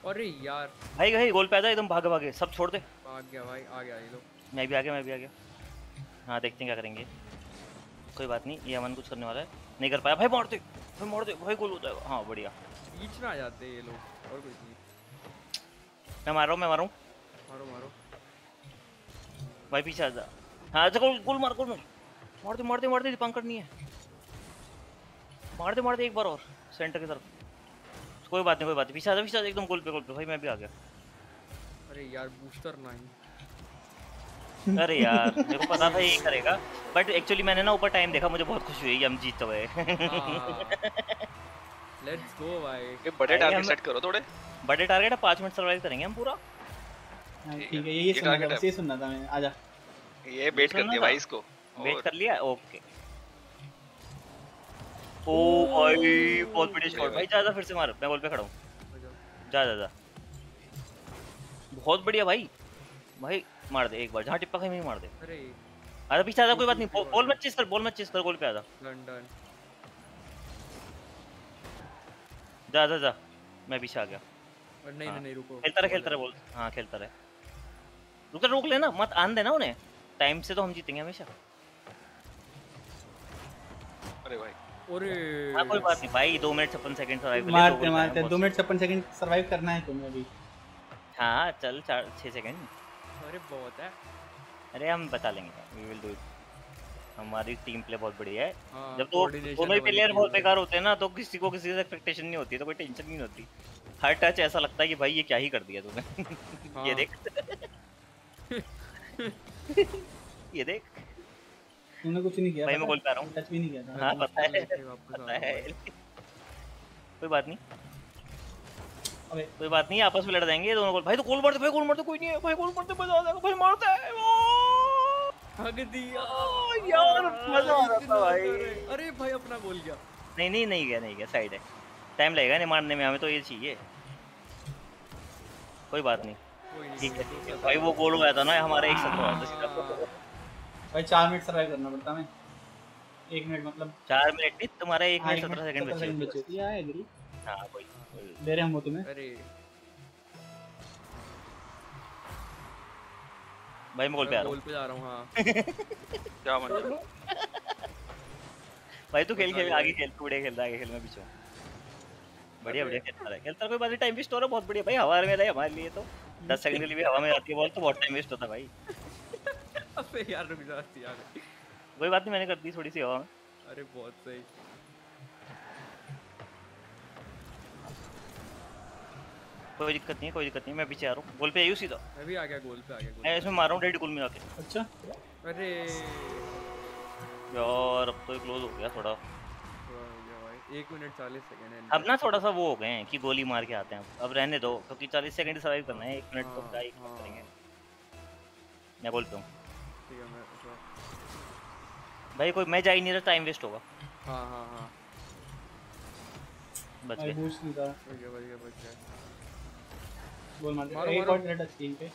अरे यार। भाई भाई गोल पे आ एकदम भागे भागे सब छोड़ दे। भाग गया भाई आ गया ये लोग। मैं भी आ गया मैं भी आ गया। हाँ देखते हैं क्या करेंगे। कोई बात नहीं ये अमन कुछ करने वाला है। नहीं कर पाया। भाई मार दे भाई मार दे भाई गोल हो जाएगा। हाँ बढ़िया। बीच में आ जाते हैं ये लोग और कुछ नहीं। मैं मार रहा हूँ मैं मार रहा हूँ। मारो मारो। भाई पीछे आ जा। हाँ अच्छा गोल गोल मार गोल मार। मार दे मार दे मार दे दीपांकर नहीं है। मार दे मार दे एक बार और सेंटर की तरफ़। कोई बात नहीं कोई बात नहीं। पीछे आ जा पीछे एकदम गोल पे गोल पे। भाई मैं भी आ गया। अरे यार बूस्टर नहीं अरे यार मेरे को पता था यही करेगा। बट एक्चुअली मैंने ना ऊपर टाइम देखा मुझे बहुत खुशी हुई कि हम जीत गए। लेट्स गो भाई। ये बड़े टारगेट सेट करो थोड़े। बड़े टारगेट है पाँच मिनट सर्वाइव करेंगे हम पूरा। हाँ, ठीक है ये यही सुनना था है। बस ये सुनना था मैंने। आजा। ये बेट कर दिया भाई इसको। वेट कर लिया? ओके ओ भाई बहुत बढ़िया शॉट भाई जा जा फिर से मार। मैं गोल पे खड़ा हूँ। जा जा जा। बहुत बढ़िया भाई। भाई मार दे एक बार। जहाँ टिप्पा कहीं मार दे। अरे आजा पीछे आजा कोई बात नहीं। बॉल- बॉल मत चेस कर बॉल मत चेस कर गोल पे आजा लंदन जा जा जा। मैं पीछे आ गया। और नहीं हाँ। नहीं नहीं रुको। खेलता रहे खेलता रहे बोल। हाँ खेलता रहे। रुक जा, रोक लेना। मत आन देना उन्हें। टाइम से तो हम जीतेंगे हमेशा। अरे भाई। अरे हाँ कोई बात नहीं भाई दो मिनट छप्पन सेकंड सर्वाइव मारते मारते दो मिनट छप्पन सेकंड सर्वाइव करना है तुम्हें अभी। हाँ चल चार छः सेकंड अरे बहुत है। अरे हम बता लेंगे वी विल डू हमारी टीम प्ले बहुत बढ़िया है। हाँ, जब तो दोनों ही प्लेयर बहुत बेकार होते हैं ना तो किसी को किसी से एक्सपेक्टेशन नहीं होती तो कोई टेंशन नहीं होती। हर टच ऐसा लगता है कि भाई ये क्या ही कर दिया तूने। ये हाँ। देख। ये देख। तुमने कुछ नहीं किया भाई मैं है? पे रहा हूँ। टच भी नहीं किया था। हाँ पता है। पता है। कोई बात नहीं। अबे। कोई बात नहीं आपस में लड़ जाएँगे दोनों गोल भाई तो गोल मारते भाई गोल मारते कोई नहीं है। भाई गोल मारते मज़ा आ जाएगा। भाई मारते है। ओ! भाग दिया। यार मज़ा आ रहा था भाई। अरे भाई अपना गोल गया। नहीं नहीं नहीं गया नहीं गया साइड है। टाइम लगेगा नहीं मारने में हमें तो ये चाहिए। कोई बात नहीं। ठीक है है। भाई वो गोल हुआ था ना हमारा एक सत्रह हुआ था सीधा। भाई चार मिनट सर्वाइव करना पड़ता है एक मिनट मतलब। चार मिनट नहीं तुम्हारा एक हाँ, मिनट सत्रह सेकंड बचे। सेकंड बचे। थे आई एग्री हाँ कोई कोई- दे रहे हम वो तुम्हें। अरे। भाई मैं गोल पे आ रहा गोल हूँ पे जा रहा हूँ हाँ। क्या मन भाई तू खेल खेल आगे खेल तू खेल आगे खेल मैं पीछे बढ़िया बढ़िया खेलता रहा खेलता कोई बात नहीं टाइम वेस्ट हो रहा है बहुत बढ़िया। भाई हवा में रहे हमारे लिए तो। दस सेकंड के लिए भी हवा में जाती है बॉल तो बहुत टाइम वेस्ट होता है भाई। अबे यार रुक जा यार कोई बात नहीं मैंने कर दी थोड़ी सी हवा में अरे बहुत सही। कोई दिक्कत नहीं कोई दिक्कत नहीं मैं पीछे आ रहा हूँ। गोल पे आई हूँ सीधा? मैं भी आ गया गोल पे आ गया गोल मैं इसमें मार रहा हूँ डेढ़ गोल में जाके अच्छा। अरे। यार अब तो क्लोज हो गया थोड़ा। थोड़ा हो गया भाई एक मिनट चालीस सेकंड है। अब ना थोड़ा सा वो हो गए हैं कि गोली मार के आते हैं। अब रहने दो क्योंकि चालीस सेकंड सर्वाइव करना है एक मिनट तो हाँ, क्या ही। करेंगे। मैं पे हूँ। ठीक है मैं अच्छा भाई कोई मैं जा ही नहीं रहा टाइम वेस्ट होगा। हाँ हाँ हाँ। बच गए। बूस्ट नहीं था। बच गया बच गया बच गया गोल मार एक। और रेड स्क्रीन पे।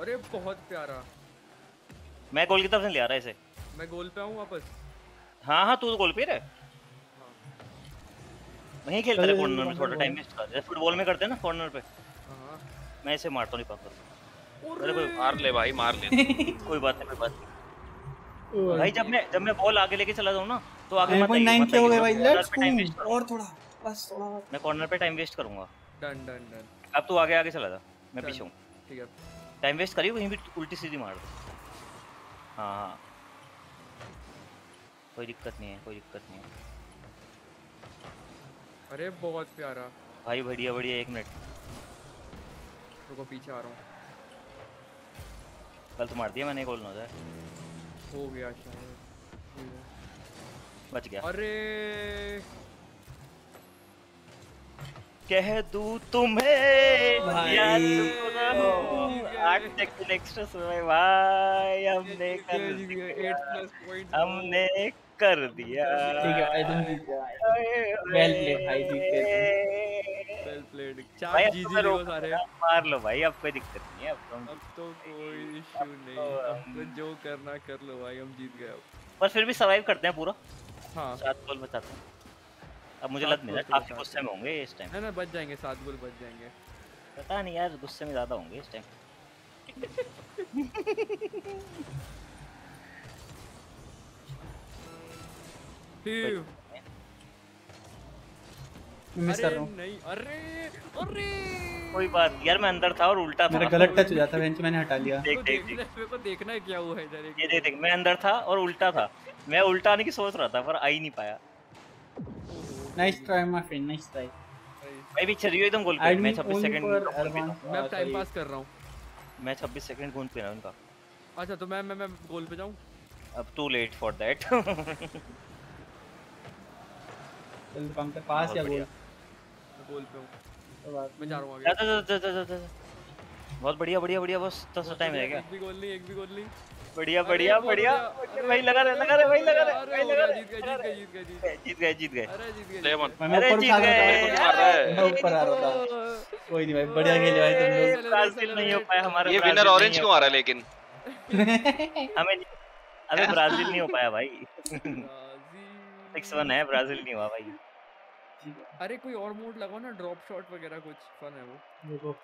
अरे बहुत प्यारा। मैं गोल की तरफ़ से ले आ रहा इसे। मैं गोल पे आऊँ वापस? हाँ हाँ तू तो गोल पे ही रहे। वहीं खेलते रहे कॉर्नर में थोड़ा। टाइम वेस्ट कर फुटबॉल में करते हैं ना कॉर्नर पे। हाँ मैं इसे मारता नहीं पाकर अरे कोई मार ले भाई मार ले। कोई बात नहीं कोई बात नहीं। भाई जब मैं जब मैं बॉल आगे लेके चला जाऊँ ना तो आगे मत आइए, मत के हो गए भाई लेट्स गो और थोड़ा बस थोड़ा। मैं कॉर्नर पे टाइम वेस्ट करूँगा। डन डन डन अब तू आगे आगे चला जा। मैं पीछे हूँ। ठीक है। टाइम वेस्ट करिए वहीं भी उल्टी सीधी मार दो। हाँ हाँ। कोई दिक्कत नहीं है कोई दिक्कत नहीं है। अरे बहुत प्यारा। भाई बढ़िया बढ़िया एक मिनट। रुको पीछे आ रहा हूँ। गलत मार दिया मैंने गोल ना हो जाए हो गया शायद बच गया। अरे। कह दू तुम्हें हमने हमने कर दिया। ठीक है भाई तुम जीत गए वेल प्लेड भाई जीत गए वेल प्लेड चार अब जी तो जी मैं सारे। मार लो भाई अब कोई दिक्कत नहीं है अब तो अब तो कोई इशू नहीं अब तो जो करना कर लो भाई हम जीत गए अब। पर फिर भी सरवाइव करते हैं पूरा। हाँ। सात गोल बचाते हैं। अब मुझे लग नहीं रहा तो काफ़ी गुस्से में होंगे इस टाइम है ना बच जाएँगे सात गोल बच जाएँगे। पता नहीं यार गुस्से में ज़्यादा होंगे इस टाइम मिस कर रहा हूँ। नहीं अरे अरे। कोई बात यार मैं अंदर था और उल्टा था। मेरा गलत टच हो जाता बेंच मैंने हटा लिया। देख देख देख। मेरे को देखना है क्या हुआ इधर ये देख देख मैं अंदर था और उल्टा था। मैं उल्टा आने की सोच रहा था पर आ ही नहीं पाया। Nice try my friend nice try मैं भी चलियो एकदम गोल पे। मैं 26 सेकंड। मैं अब टाइम पास कर रहा हूँ। मैं 26 सेकंड गोल पे रहा उनका। अच्छा तो मैं मैं मैं गोल पे जाऊँ? अब टू लेट फॉर दैट चल पंप पे पास या गोल गोल पे हूँ। तो मैं जा रहा हूँ आगे। जा जा जा जा जा बहुत बढ़िया बढ़िया बढ़िया बस तो सा टाइम रह गया। एक भी गोल नहीं एक भी गोल नहीं। बढ़िया बढ़िया बढ़िया। भाई लगा रहे लगा रहे भाई लगा रहे भाई लगा रहे। जीत गए जीत गए जीत गए जीत गए जीत गए जीत गए अरे जीत गए ले जीत मन मैं अरे ऊपर जीत रहा गए। था मार रहा है। मैं ऊपर आ रहा था। कोई नहीं भाई बढ़िया खेले भाई तुम लोग। ब्राज़ील नहीं हो पाया हमारा ये विनर ऑरेंज क्यों आ रहा है लेकिन? हमें अबे ब्राज़ील नहीं हो पाया भाई। ब्राज़ील। सिक्स वन है ब्राज़ील नहीं हुआ भाई। अरे कोई और मोड लगाओ ना ड्रॉप शॉट वगैरह कुछ फन है वो। देखो।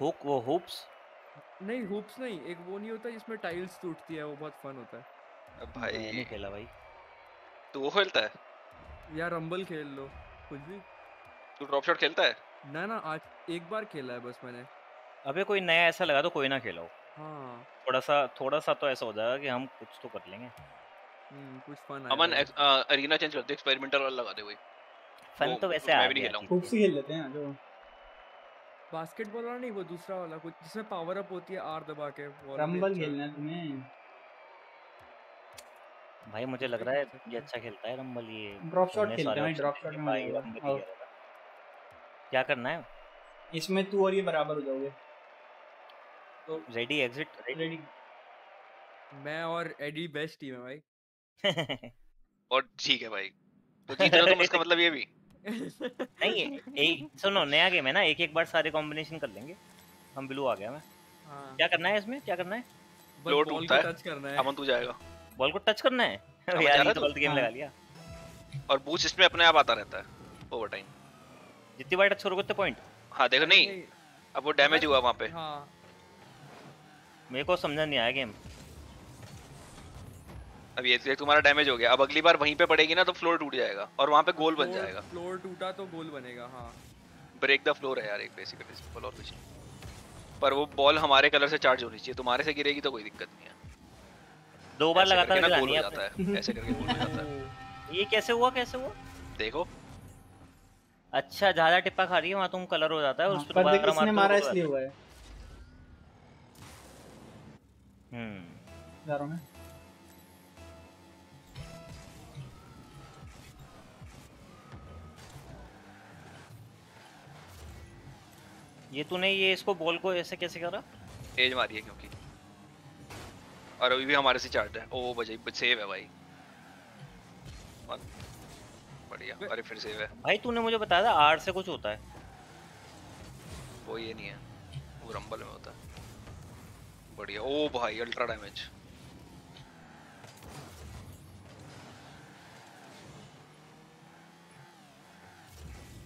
हुक वो हुप्स? नहीं हुप्स नहीं एक वो नहीं होता जिसमें टाइल्स टूटती है वो बहुत फन होता है। भाई खेला भाई। तू वो खेलता है? या रंबल खेल लो कुछ भी। तू ड्रॉप शॉट खेलता है? ना ना आज एक बार खेला है बस मैंने। अबे कोई नया ऐसा लगा तो कोई ना खेलो हाँ। थोड़ा सा थोड़ा सा तो ऐसा हो जाएगा कि हम कुछ तो कर लेंगे। हम्म कुछ फन अमन अरीना चेंज करते एक्सपेरिमेंटल वाला लगा दे कोई फन तो वैसे मैं आ भी नहीं खेला हूँ। खूब से खेल लेते हैं जो बास्केटबॉल वाला नहीं वो दूसरा वाला कुछ जिसमें पावर अप होती है आर दबा के रंबल अच्छा खेलना है तुम्हें। भाई मुझे लग रहा है ये अच्छा खेलता है रंबल ये ड्रॉप शॉट खेलते हैं ड्रॉप शॉट में भाई। क्या करना है? इसमें तू और ये बराबर हो जाओगे। तो रेडी एग्जिट रेडी मैं और एडी बेस्ट टीम है भाई। और ठीक है भाई। तो जीत रहे हो तुम इसका मतलब ये भी। नहीं एक सुनो नया गेम है ना एक एक बार सारे कॉम्बिनेशन कर लेंगे। हम ब्लू आ गया मैं। हाँ। क्या करना है इसमें? क्या करना है? बॉल टूटता को है। टच करना है। अमन तू जाएगा। बॉल को टच करना है? यार ये तो गलत गेम हाँ। लगा लिया। और बूस्ट इसमें अपने आप आता रहता है ओवर टाइम जितनी बार टच करोगे उतने पॉइंट हाँ देखो नहीं अब वो डैमेज हुआ वहाँ पे। हाँ। मेरे को समझ नहीं आया गेम अब ये ये तुम्हारा डैमेज हो गया। अब अगली बार वहीं पे पड़ेगी ना तो फ्लोर टूट जाएगा और वहाँ पे गोल बन जाएगा। फ्लोर टूटा तो गोल बनेगा हाँ। ब्रेक द फ्लोर है यार एक बेसिकली सिंपल और कुछ नहीं। पर वो बॉल हमारे कलर से चार्ज होनी चाहिए तुम्हारे से गिरेगी तो कोई दिक्कत नहीं है। दो बार लगातार ना गोल है जाता है ऐसे करके गोल हो जाता है। ये कैसे हुआ कैसे हुआ? देखो। अच्छा ज़्यादा टिप्पा खा रही है वहाँ तुम कलर हो जाता है हाँ, उस पर दोबारा मारते मारा तो इसलिए हुआ है। हम्म। जा रहा हूँ मैं। ये तूने ये इसको बॉल को ऐसे कैसे करा? एज मारी है क्योंकि। और अभी भी हमारे से चार्ट है। ओ बजाई सेव है भाई। बढ़िया अरे फिर सेव है। भाई तूने मुझे बताया था आर से कुछ होता है। वो ये नहीं है। वो रंबल में होता है। बढ़िया। ओ भाई अल्ट्रा डैमेज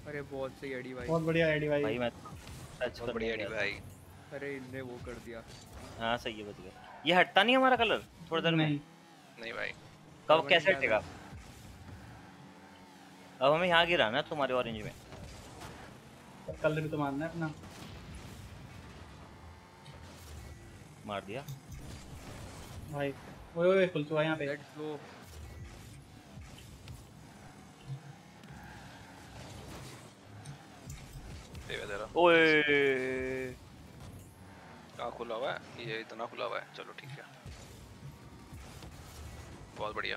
अरे बहुत सही आईडी भाई। बहुत बढ़िया आईडी भाई। भाई मैं बहुत बढ़िया आईडी भाई। अरे इनने वो कर दिया। हाँ सही है बच गया ये हटता नहीं हमारा कलर थोड़ी देर में? नहीं। नहीं भाई। कब कैसे हटेगा? अब हमें यहाँ गिरा ना तुम्हारे ऑरेंज में। कलर भी तो मारना है अपना। मार दिया। भाई ओए ओए खुल चुका है यहाँ पे। लेट्स गो तेरा ओए। कहाँ खुला हुआ है? ये इतना खुला हुआ है। चलो ठीक है। बहुत बढ़िया।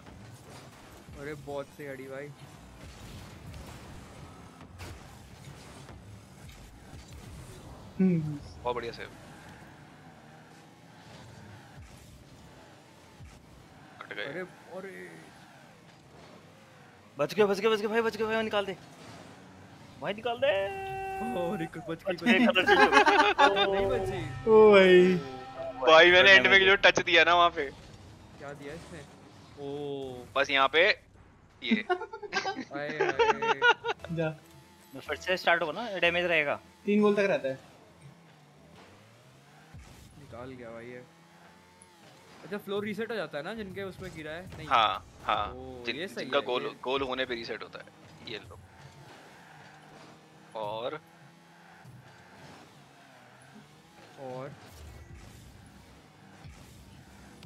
अरे बहुत सही आईडी भाई। हम्म। बहुत बढ़िया सेव कट गए। अरे अरे। बच गया बच गया बच गया भाई बच गया भाई निकाल दे। भाई निकाल दे। ओ रिकल बच बच गई गए नहीं बची। ओ भाई। भाई मैंने एंड में जो टच दिया ना वहाँ पे। क्या दिया इसने? ओ बस यहाँ पे ये। जा। फिर से स्टार्ट होगा ना डैमेज रहेगा। तीन गोल तक रहता है। निकाल गया भाई ये। अच्छा फ्लोर रीसेट हो जाता है ना जिनके उसमें गिरा है? नहीं। हाँ हाँ। जिन, ये सही जिनका गोल गोल होने पे रीसेट होता है ये लो। और और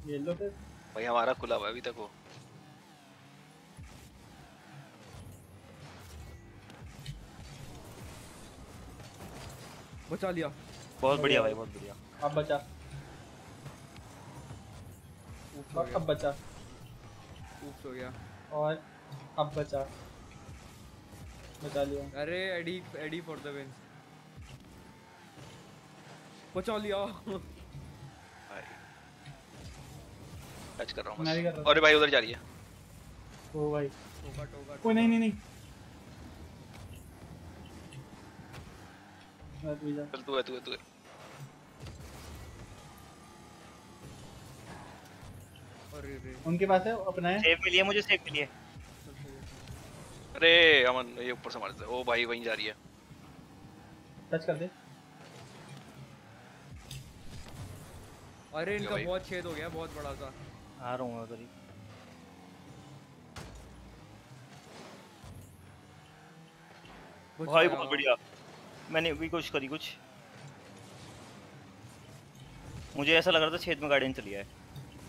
ये लो फिर। भाई हमारा खुला हुआ अभी तक वो। बचा लिया। बहुत बढ़िया भाई बहुत बढ़िया। अब बचा। गया अब बचा। ऊप्स हो गया। और अब बचा। बचा लिया अरे AD AD for the win बचा लिया। भाई। टच कर रहा हूँ मैं कर अरे भाई उधर जा रही है। ओ भाई। टोका टोका ओ नहीं नहीं नहीं। चल तू है तू है तू है। उनके पास है अपना है? सेव मिली है मुझे सेव मिली है अरे अमन ये ऊपर से मार दे ओ भाई वहीं जा रही है। टच कर दे। अरे इनका बहुत छेद हो गया बहुत बड़ा सा। आ रहा हूँ मैं उधर ही। भाई बहुत बढ़िया। मैंने भी कोशिश करी कुछ। मुझे ऐसा लग रहा था छेद में गार्डियन चली है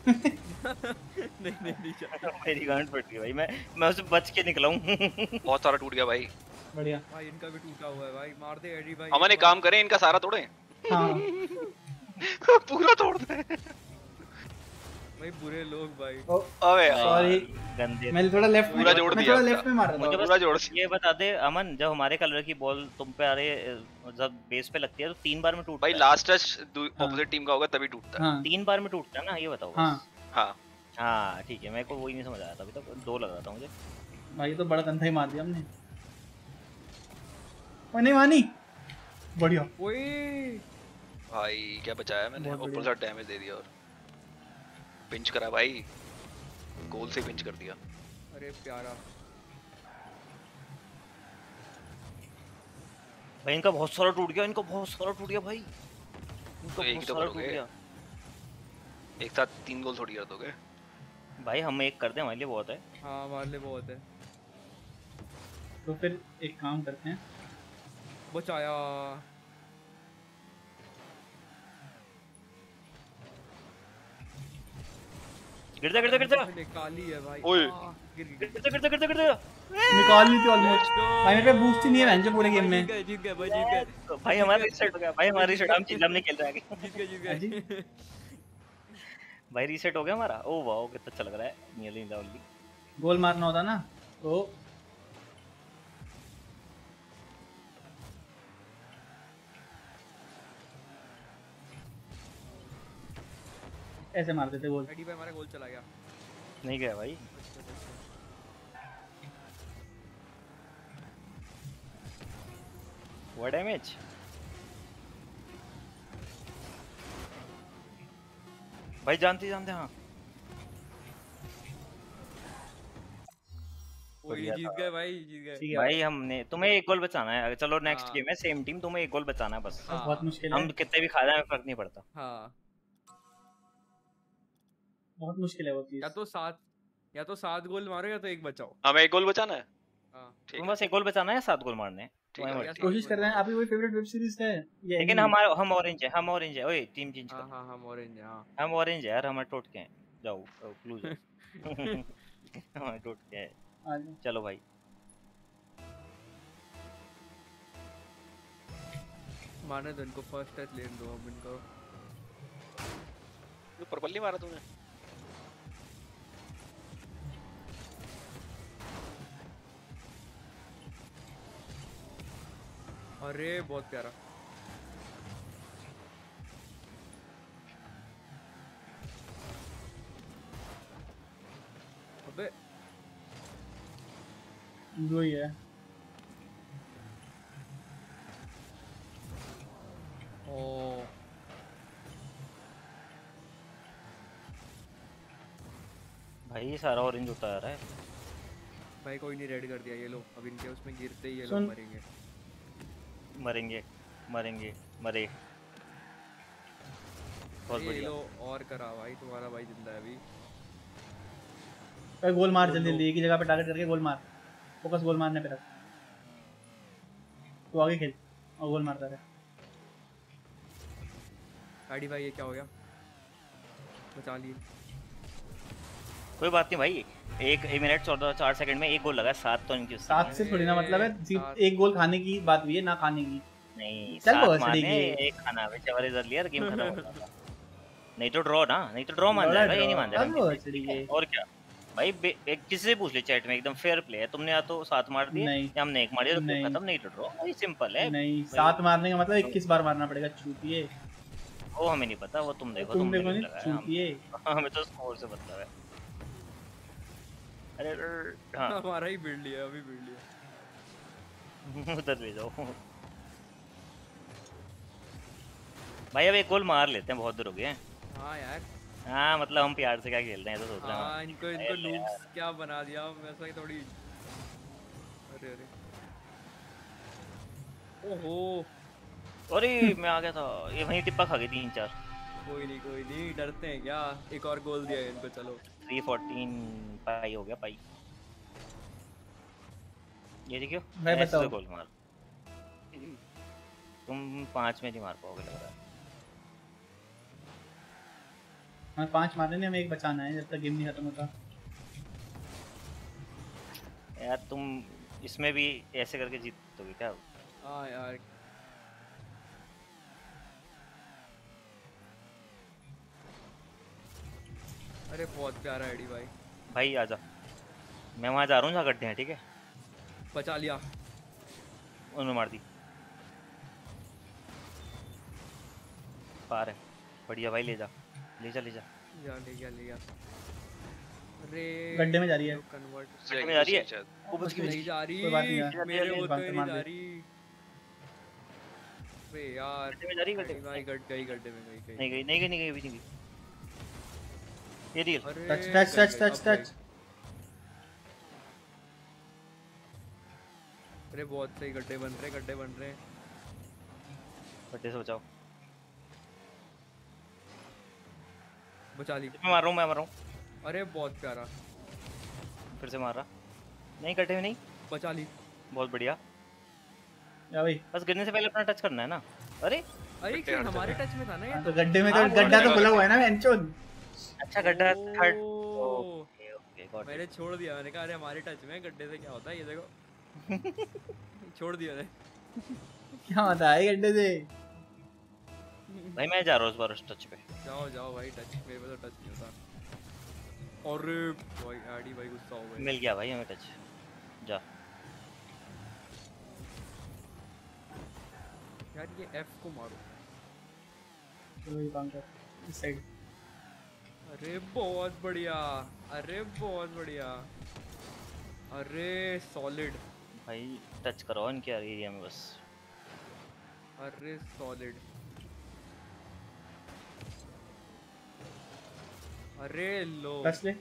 नहीं नहीं नहीं मेरी गांड फट गई भाई मैं मैं उससे बच के निकला हूँ बहुत सारा टूट गया भाई। बढ़िया। भाई इनका भी टूटा हुआ है भाई। मार दे एडी भाई। एक काम करें इनका सारा तोड़ें। हाँ। पूरा तोड़ दे। भाई बुरे लोग भाई। ओ अबे यार। सॉरी गंदे मैं थोड़ा लेफ़्ट पूरा जोड़ मैं दिया थोड़ा लेफ़्ट में मार रहा मुझे था पूरा जोड़ ये बता दे अमन जब हमारे कलर की बॉल तुम पे आ रही है जब बेस पे लगती है तो तीन बार में टूटता भाई लास्ट टच। ऑपोजिट टीम का होगा तभी टूटता है। हाँ। तीन बार में टूटता है ना ये बताओ हाँ। हाँ। हाँ ठीक है मेरे को वही नहीं समझ आया था अभी तक दो लग रहा था मुझे। भाई तो बड़ा गंदा ही मार दिया हमने। ओ नहीं मानी। बढ़िया। ओए। भाई क्या बचाया मैंने? ऊपर से डैमेज दे दिया और। पिंच करा भाई। गोल से पिंच कर दिया। अरे प्यारा। भाई इनका बहुत सारा टूट गया इनका बहुत सारा टूट गया भाई। इनका तो एक बहुत तो सारा टूट गया। एक साथ तीन गोल थोड़ी कर दोगे? भाई हम एक कर दे हमारे लिए बहुत है। हाँ हमारे लिए बहुत है। तो फिर एक काम करते हैं। बचाया। गिर जा गिर जा गिर जा। निकाली है भाई। ओए। गिर गिर जा गिर जा गिर जा गिर जा। निकाल ली थी ऑलमोस्ट भाई मेरे पे बूस्ट ही नहीं है भैंजो पूरे गेम में। जीत गए भाई जीत गए। भाई हमारा रीसेट हो गया भाई हमारा रीसेट हम चिल्लम नहीं खेल रहे आगे जीत गए जीत हाँ गए भाई रीसेट हो गया हमारा? ओ वाओ कितना अच्छा लग रहा है। नियरली लवली गोल मारना होता ना तो ऐसे मारते थे गोल। भाई हमारा गोल चला गया। नहीं गया भाई। What damage? भाई जानते जानते हाँ जीत गए भाई जीत गए। भाई हमने तुम्हें एक गोल बचाना है। चलो नेक्स्ट हाँ। गेम है सेम टीम तुम्हें एक गोल बचाना है बस। हाँ। बहुत मुश्किल हम कितने भी खा जाए फ़र्क नहीं पड़ता। हाँ। बहुत मुश्किल है वो चीज़। या तो सात या तो सात गोल मारो या तो एक बचाओ। हमें एक गोल बचाना है? हाँ। तुम बस एक गोल बचाना है या सात गोल मारने हैं? कोशिश कर रहे हैं आपकी कोई फेवरेट वेब सीरीज़ है? लेकिन हमारा हम ऑरेंज है हम ऑरेंज है। ओए टीम चेंज हाँ कर। हाँ हम ऑरेंज हाँ हम ऑरेंज है यार हमारे टोट हैं। जाओ क्लू जाओ। हमारे टोट हैं। चलो भाई। मारने दो इनको फ़र्स्ट टच लेने दो अब इनको। ये पर्पल नहीं मारा तूने अरे बहुत प्यारा। अबे। वो ही है। ओ। भाई ये सारा ऑरेंज होता आ रहा है। भाई कोई नहीं रेड कर दिया ये लो अब इनके उसमें गिरते ही ये लोग मरेंगे। मरेंगे मरेंगे मरे। बहुत बढ़िया। लो और करा भाई तुम्हारा भाई ज़िंदा है अभी। भाई गोल मार जल्दी जल्दी एक ही जगह पे टारगेट करके गोल मार। फोकस गोल मारने पे रख। तू आगे खेल और गोल मारता रहे। आईडी भाई ये क्या हो गया? बचा लिए। कोई बात नहीं भाई एक एक मिनट चौदह चार सेकंड में एक गोल लगा सात तो इनकी सात से थोड़ी ना मतलब है सिर्फ़ एक गोल खाने की बात हुई है ना खाने की। नहीं चल सात बॉस, है। एक खाना है चवर इधर लिया गेम खत्म हो नहीं तो ड्रॉ ना नहीं तो ड्रॉ मान है, जाएगा ये नहीं मान जाएगा और क्या? भाई एक किसी से पूछ ले चैट में एकदम फेयर प्ले है तुमने या तो सात मार दिए या हमने एक मार दिया तो खत्म नहीं तो ड्रॉ वही सिंपल है। नहीं सात मारने का मतलब इक्कीस बार मारना पड़ेगा चूतिए वो हमें नहीं पता वो तुम देखो तुम देखो नहीं चूतिए हमें तो स्कोर से मतलब है। अरे हाँ। हमारा ही बिल्ड लिया अभी बिल्ड लिया। उधर ले जाओ। भाई अब एक गोल मार लेते हैं बहुत दूर हो गए हैं। हाँ यार। हाँ मतलब हम प्यार से क्या खेल रहे हैं तो सोच रहे हाँ हैं इनको इनको लूप्स क्या बना दिया वैसा ही थोड़ी। अरे अरे। ओहो। अरे मैं आ गया था। ये वहीं टिप्पा खा गई तीन चार। कोई नहीं कोई नहीं डरते हैं क्या? एक और गोल दिया इनको चलो। थ्री फोर्टीन पाई हो गया पाई। ये देखियो ऐसे बताओ। तो गोल मार। तुम पाँच में नहीं मार पाओगे लग रहा है। हमें पाँच मारने हैं हमें एक बचाना है जब तक गेम नहीं खत्म होता। यार तुम इसमें भी ऐसे करके जीतोगे क्या? हाँ यार। अरे बहुत प्यारा आईडी भाई। भाई आजा। मैं वहाँ जा रहा हूँ जहाँ गड्ढे हैं ठीक है? बचा लिया। उन्होंने मार दी। पार है। बढ़िया भाई ले जा। ले जा ले जा। या ले गया ले गया अरे गड्ढे में जा रही है। कन्वर्ट गड्ढे में जा रही है? वो गई बच नहीं जा रही। कोई बात नहीं मेरे एक वो तो तो नहीं मार जा दे। रही। अबे यार। गड्ढे में जा रही है, गड्ढे? अरे भाई गड गई गड्ढे में गई। नहीं गई नहीं गई नहीं गई अभी नहीं गई। ये deal touch touch touch touch touch अरे बहुत सही गड्ढे बन रहे गड्ढे बन रहे। गड्ढे से बचाओ। बचा ली। मैं मार रहा हूँ मैं मार रहा हूँ। अरे बहुत प्यारा। फिर से मार रहा। नहीं गड्ढे में नहीं। बचा ली। बहुत बढ़िया। या भाई। बस गिरने से पहले अपना टच करना है ना। अरे। अरे हमारे टच में था ना ये। तो गड्ढे में तो हाँ, गड्ढा तो खुला हुआ है ना बेंचोन अच्छा गड्ढा थर्ड ओके ओके मैंने छोड़ दिया मैंने कहा अरे हमारे टच में गड्ढे से क्या होता है? ये देखो। छोड़ दिया मैंने। क्या होता है गड्ढे से? भाई मैं जा रहा हूँ इस बार उस टच पे। जाओ जाओ भाई टच मेरे पे तो टच नहीं होता। अरे भाई आडी भाई गुस्सा हो गए मिल गया भाई हमें टच जा। यार ये एफ़ को मारो। चलो ये काम कर। इस साइड अरे बहुत बढ़िया अरे बहुत बढ़िया। अरे सॉलिड भाई टच करो इनके एरिया में बस। अरे सॉलिड अरे लो। बस ले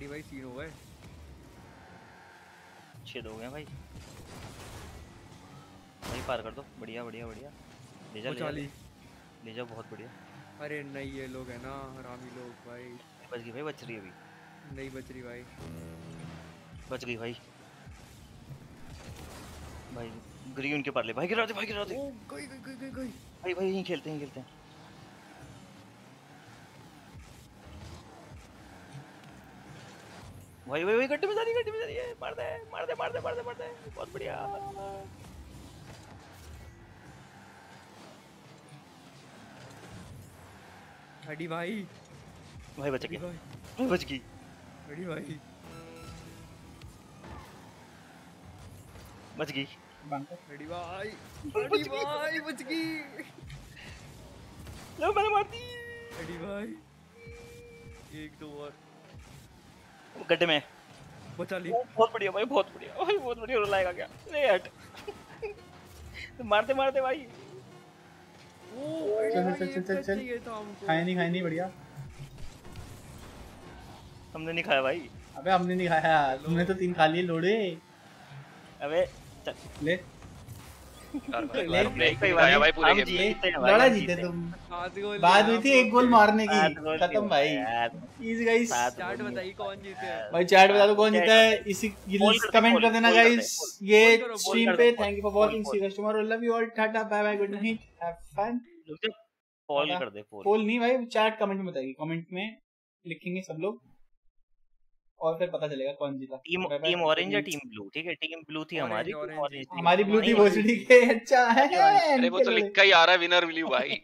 एडी भाई सीन हो गए छेद हो गए भाई। भाई पार कर दो। बढ़िया बढ़िया बढ़िया। ले जा ले जा, चाली। ले- ले बहुत बढ़िया। अरे नहीं ये लोग है ना हरामी लोग भाई। बच गई भाई बच रही है अभी। नहीं बच रही भाई। बच गई भाई। भाई ग्री उनके पार ले। भाई गिरा दे भाई गिरा दे। गई गई गई गई भाई भाई यहीं खेलते हैं खेलते हैं। भाई भाई भाई गड्ढे में जा रही गड्ढे में जा रही है। मार दे मार दे मार दे मार दे मार दे। बहुत बढ़िया। अडी भाई। भाई बच गया भाई। बच गई। अडी भाई। बच गई। अडी भाई। गई। भाई बच गई। लो मैंने मार दी। अडी भाई। एक दो और। गड्ढे में। बचा ली बहुत बढ़िया भाई बहुत बढ़िया। भाई बहुत बढ़िया रुलाएगा क्या? ले हट। मारते मारते भाई। ओ चल चल चल चल चल खाए नहीं खाए नहीं बढ़िया। हमने नहीं खाया भाई। अबे हमने नहीं खाया। तुमने तो तीन खा लिए लोड़े। अबे चल। ले। लड़ा जीते जीते तुम बात हुई थी एक गोल मारने की खत्म भाई। गाइस चार्ट बताइए कौन जीते भाई चैट बता दो कौन जीता है इसी कमेंट कर देना गाइस ये स्ट्रीम पे thank you for watching see you tomorrow love you all tata bye bye good night have fun poll कर दे पोल पोल नहीं भाई चैट कमेंट में बताइए कमेंट में लिखेंगे सब लोग. और फिर पता चलेगा कौन जीता। टीम टीम ऑरेंज या टीम ब्लू ठीक है? टीम ब्लू थी हमारी हमारी ब्लू थी भोसड़ी के। अच्छा है अरे वो तो लिख का ही आ रहा है विनर विल यू भाई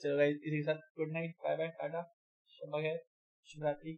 चलो गाइस इसी के साथ good night bye bye tata. शुभ रात्रि।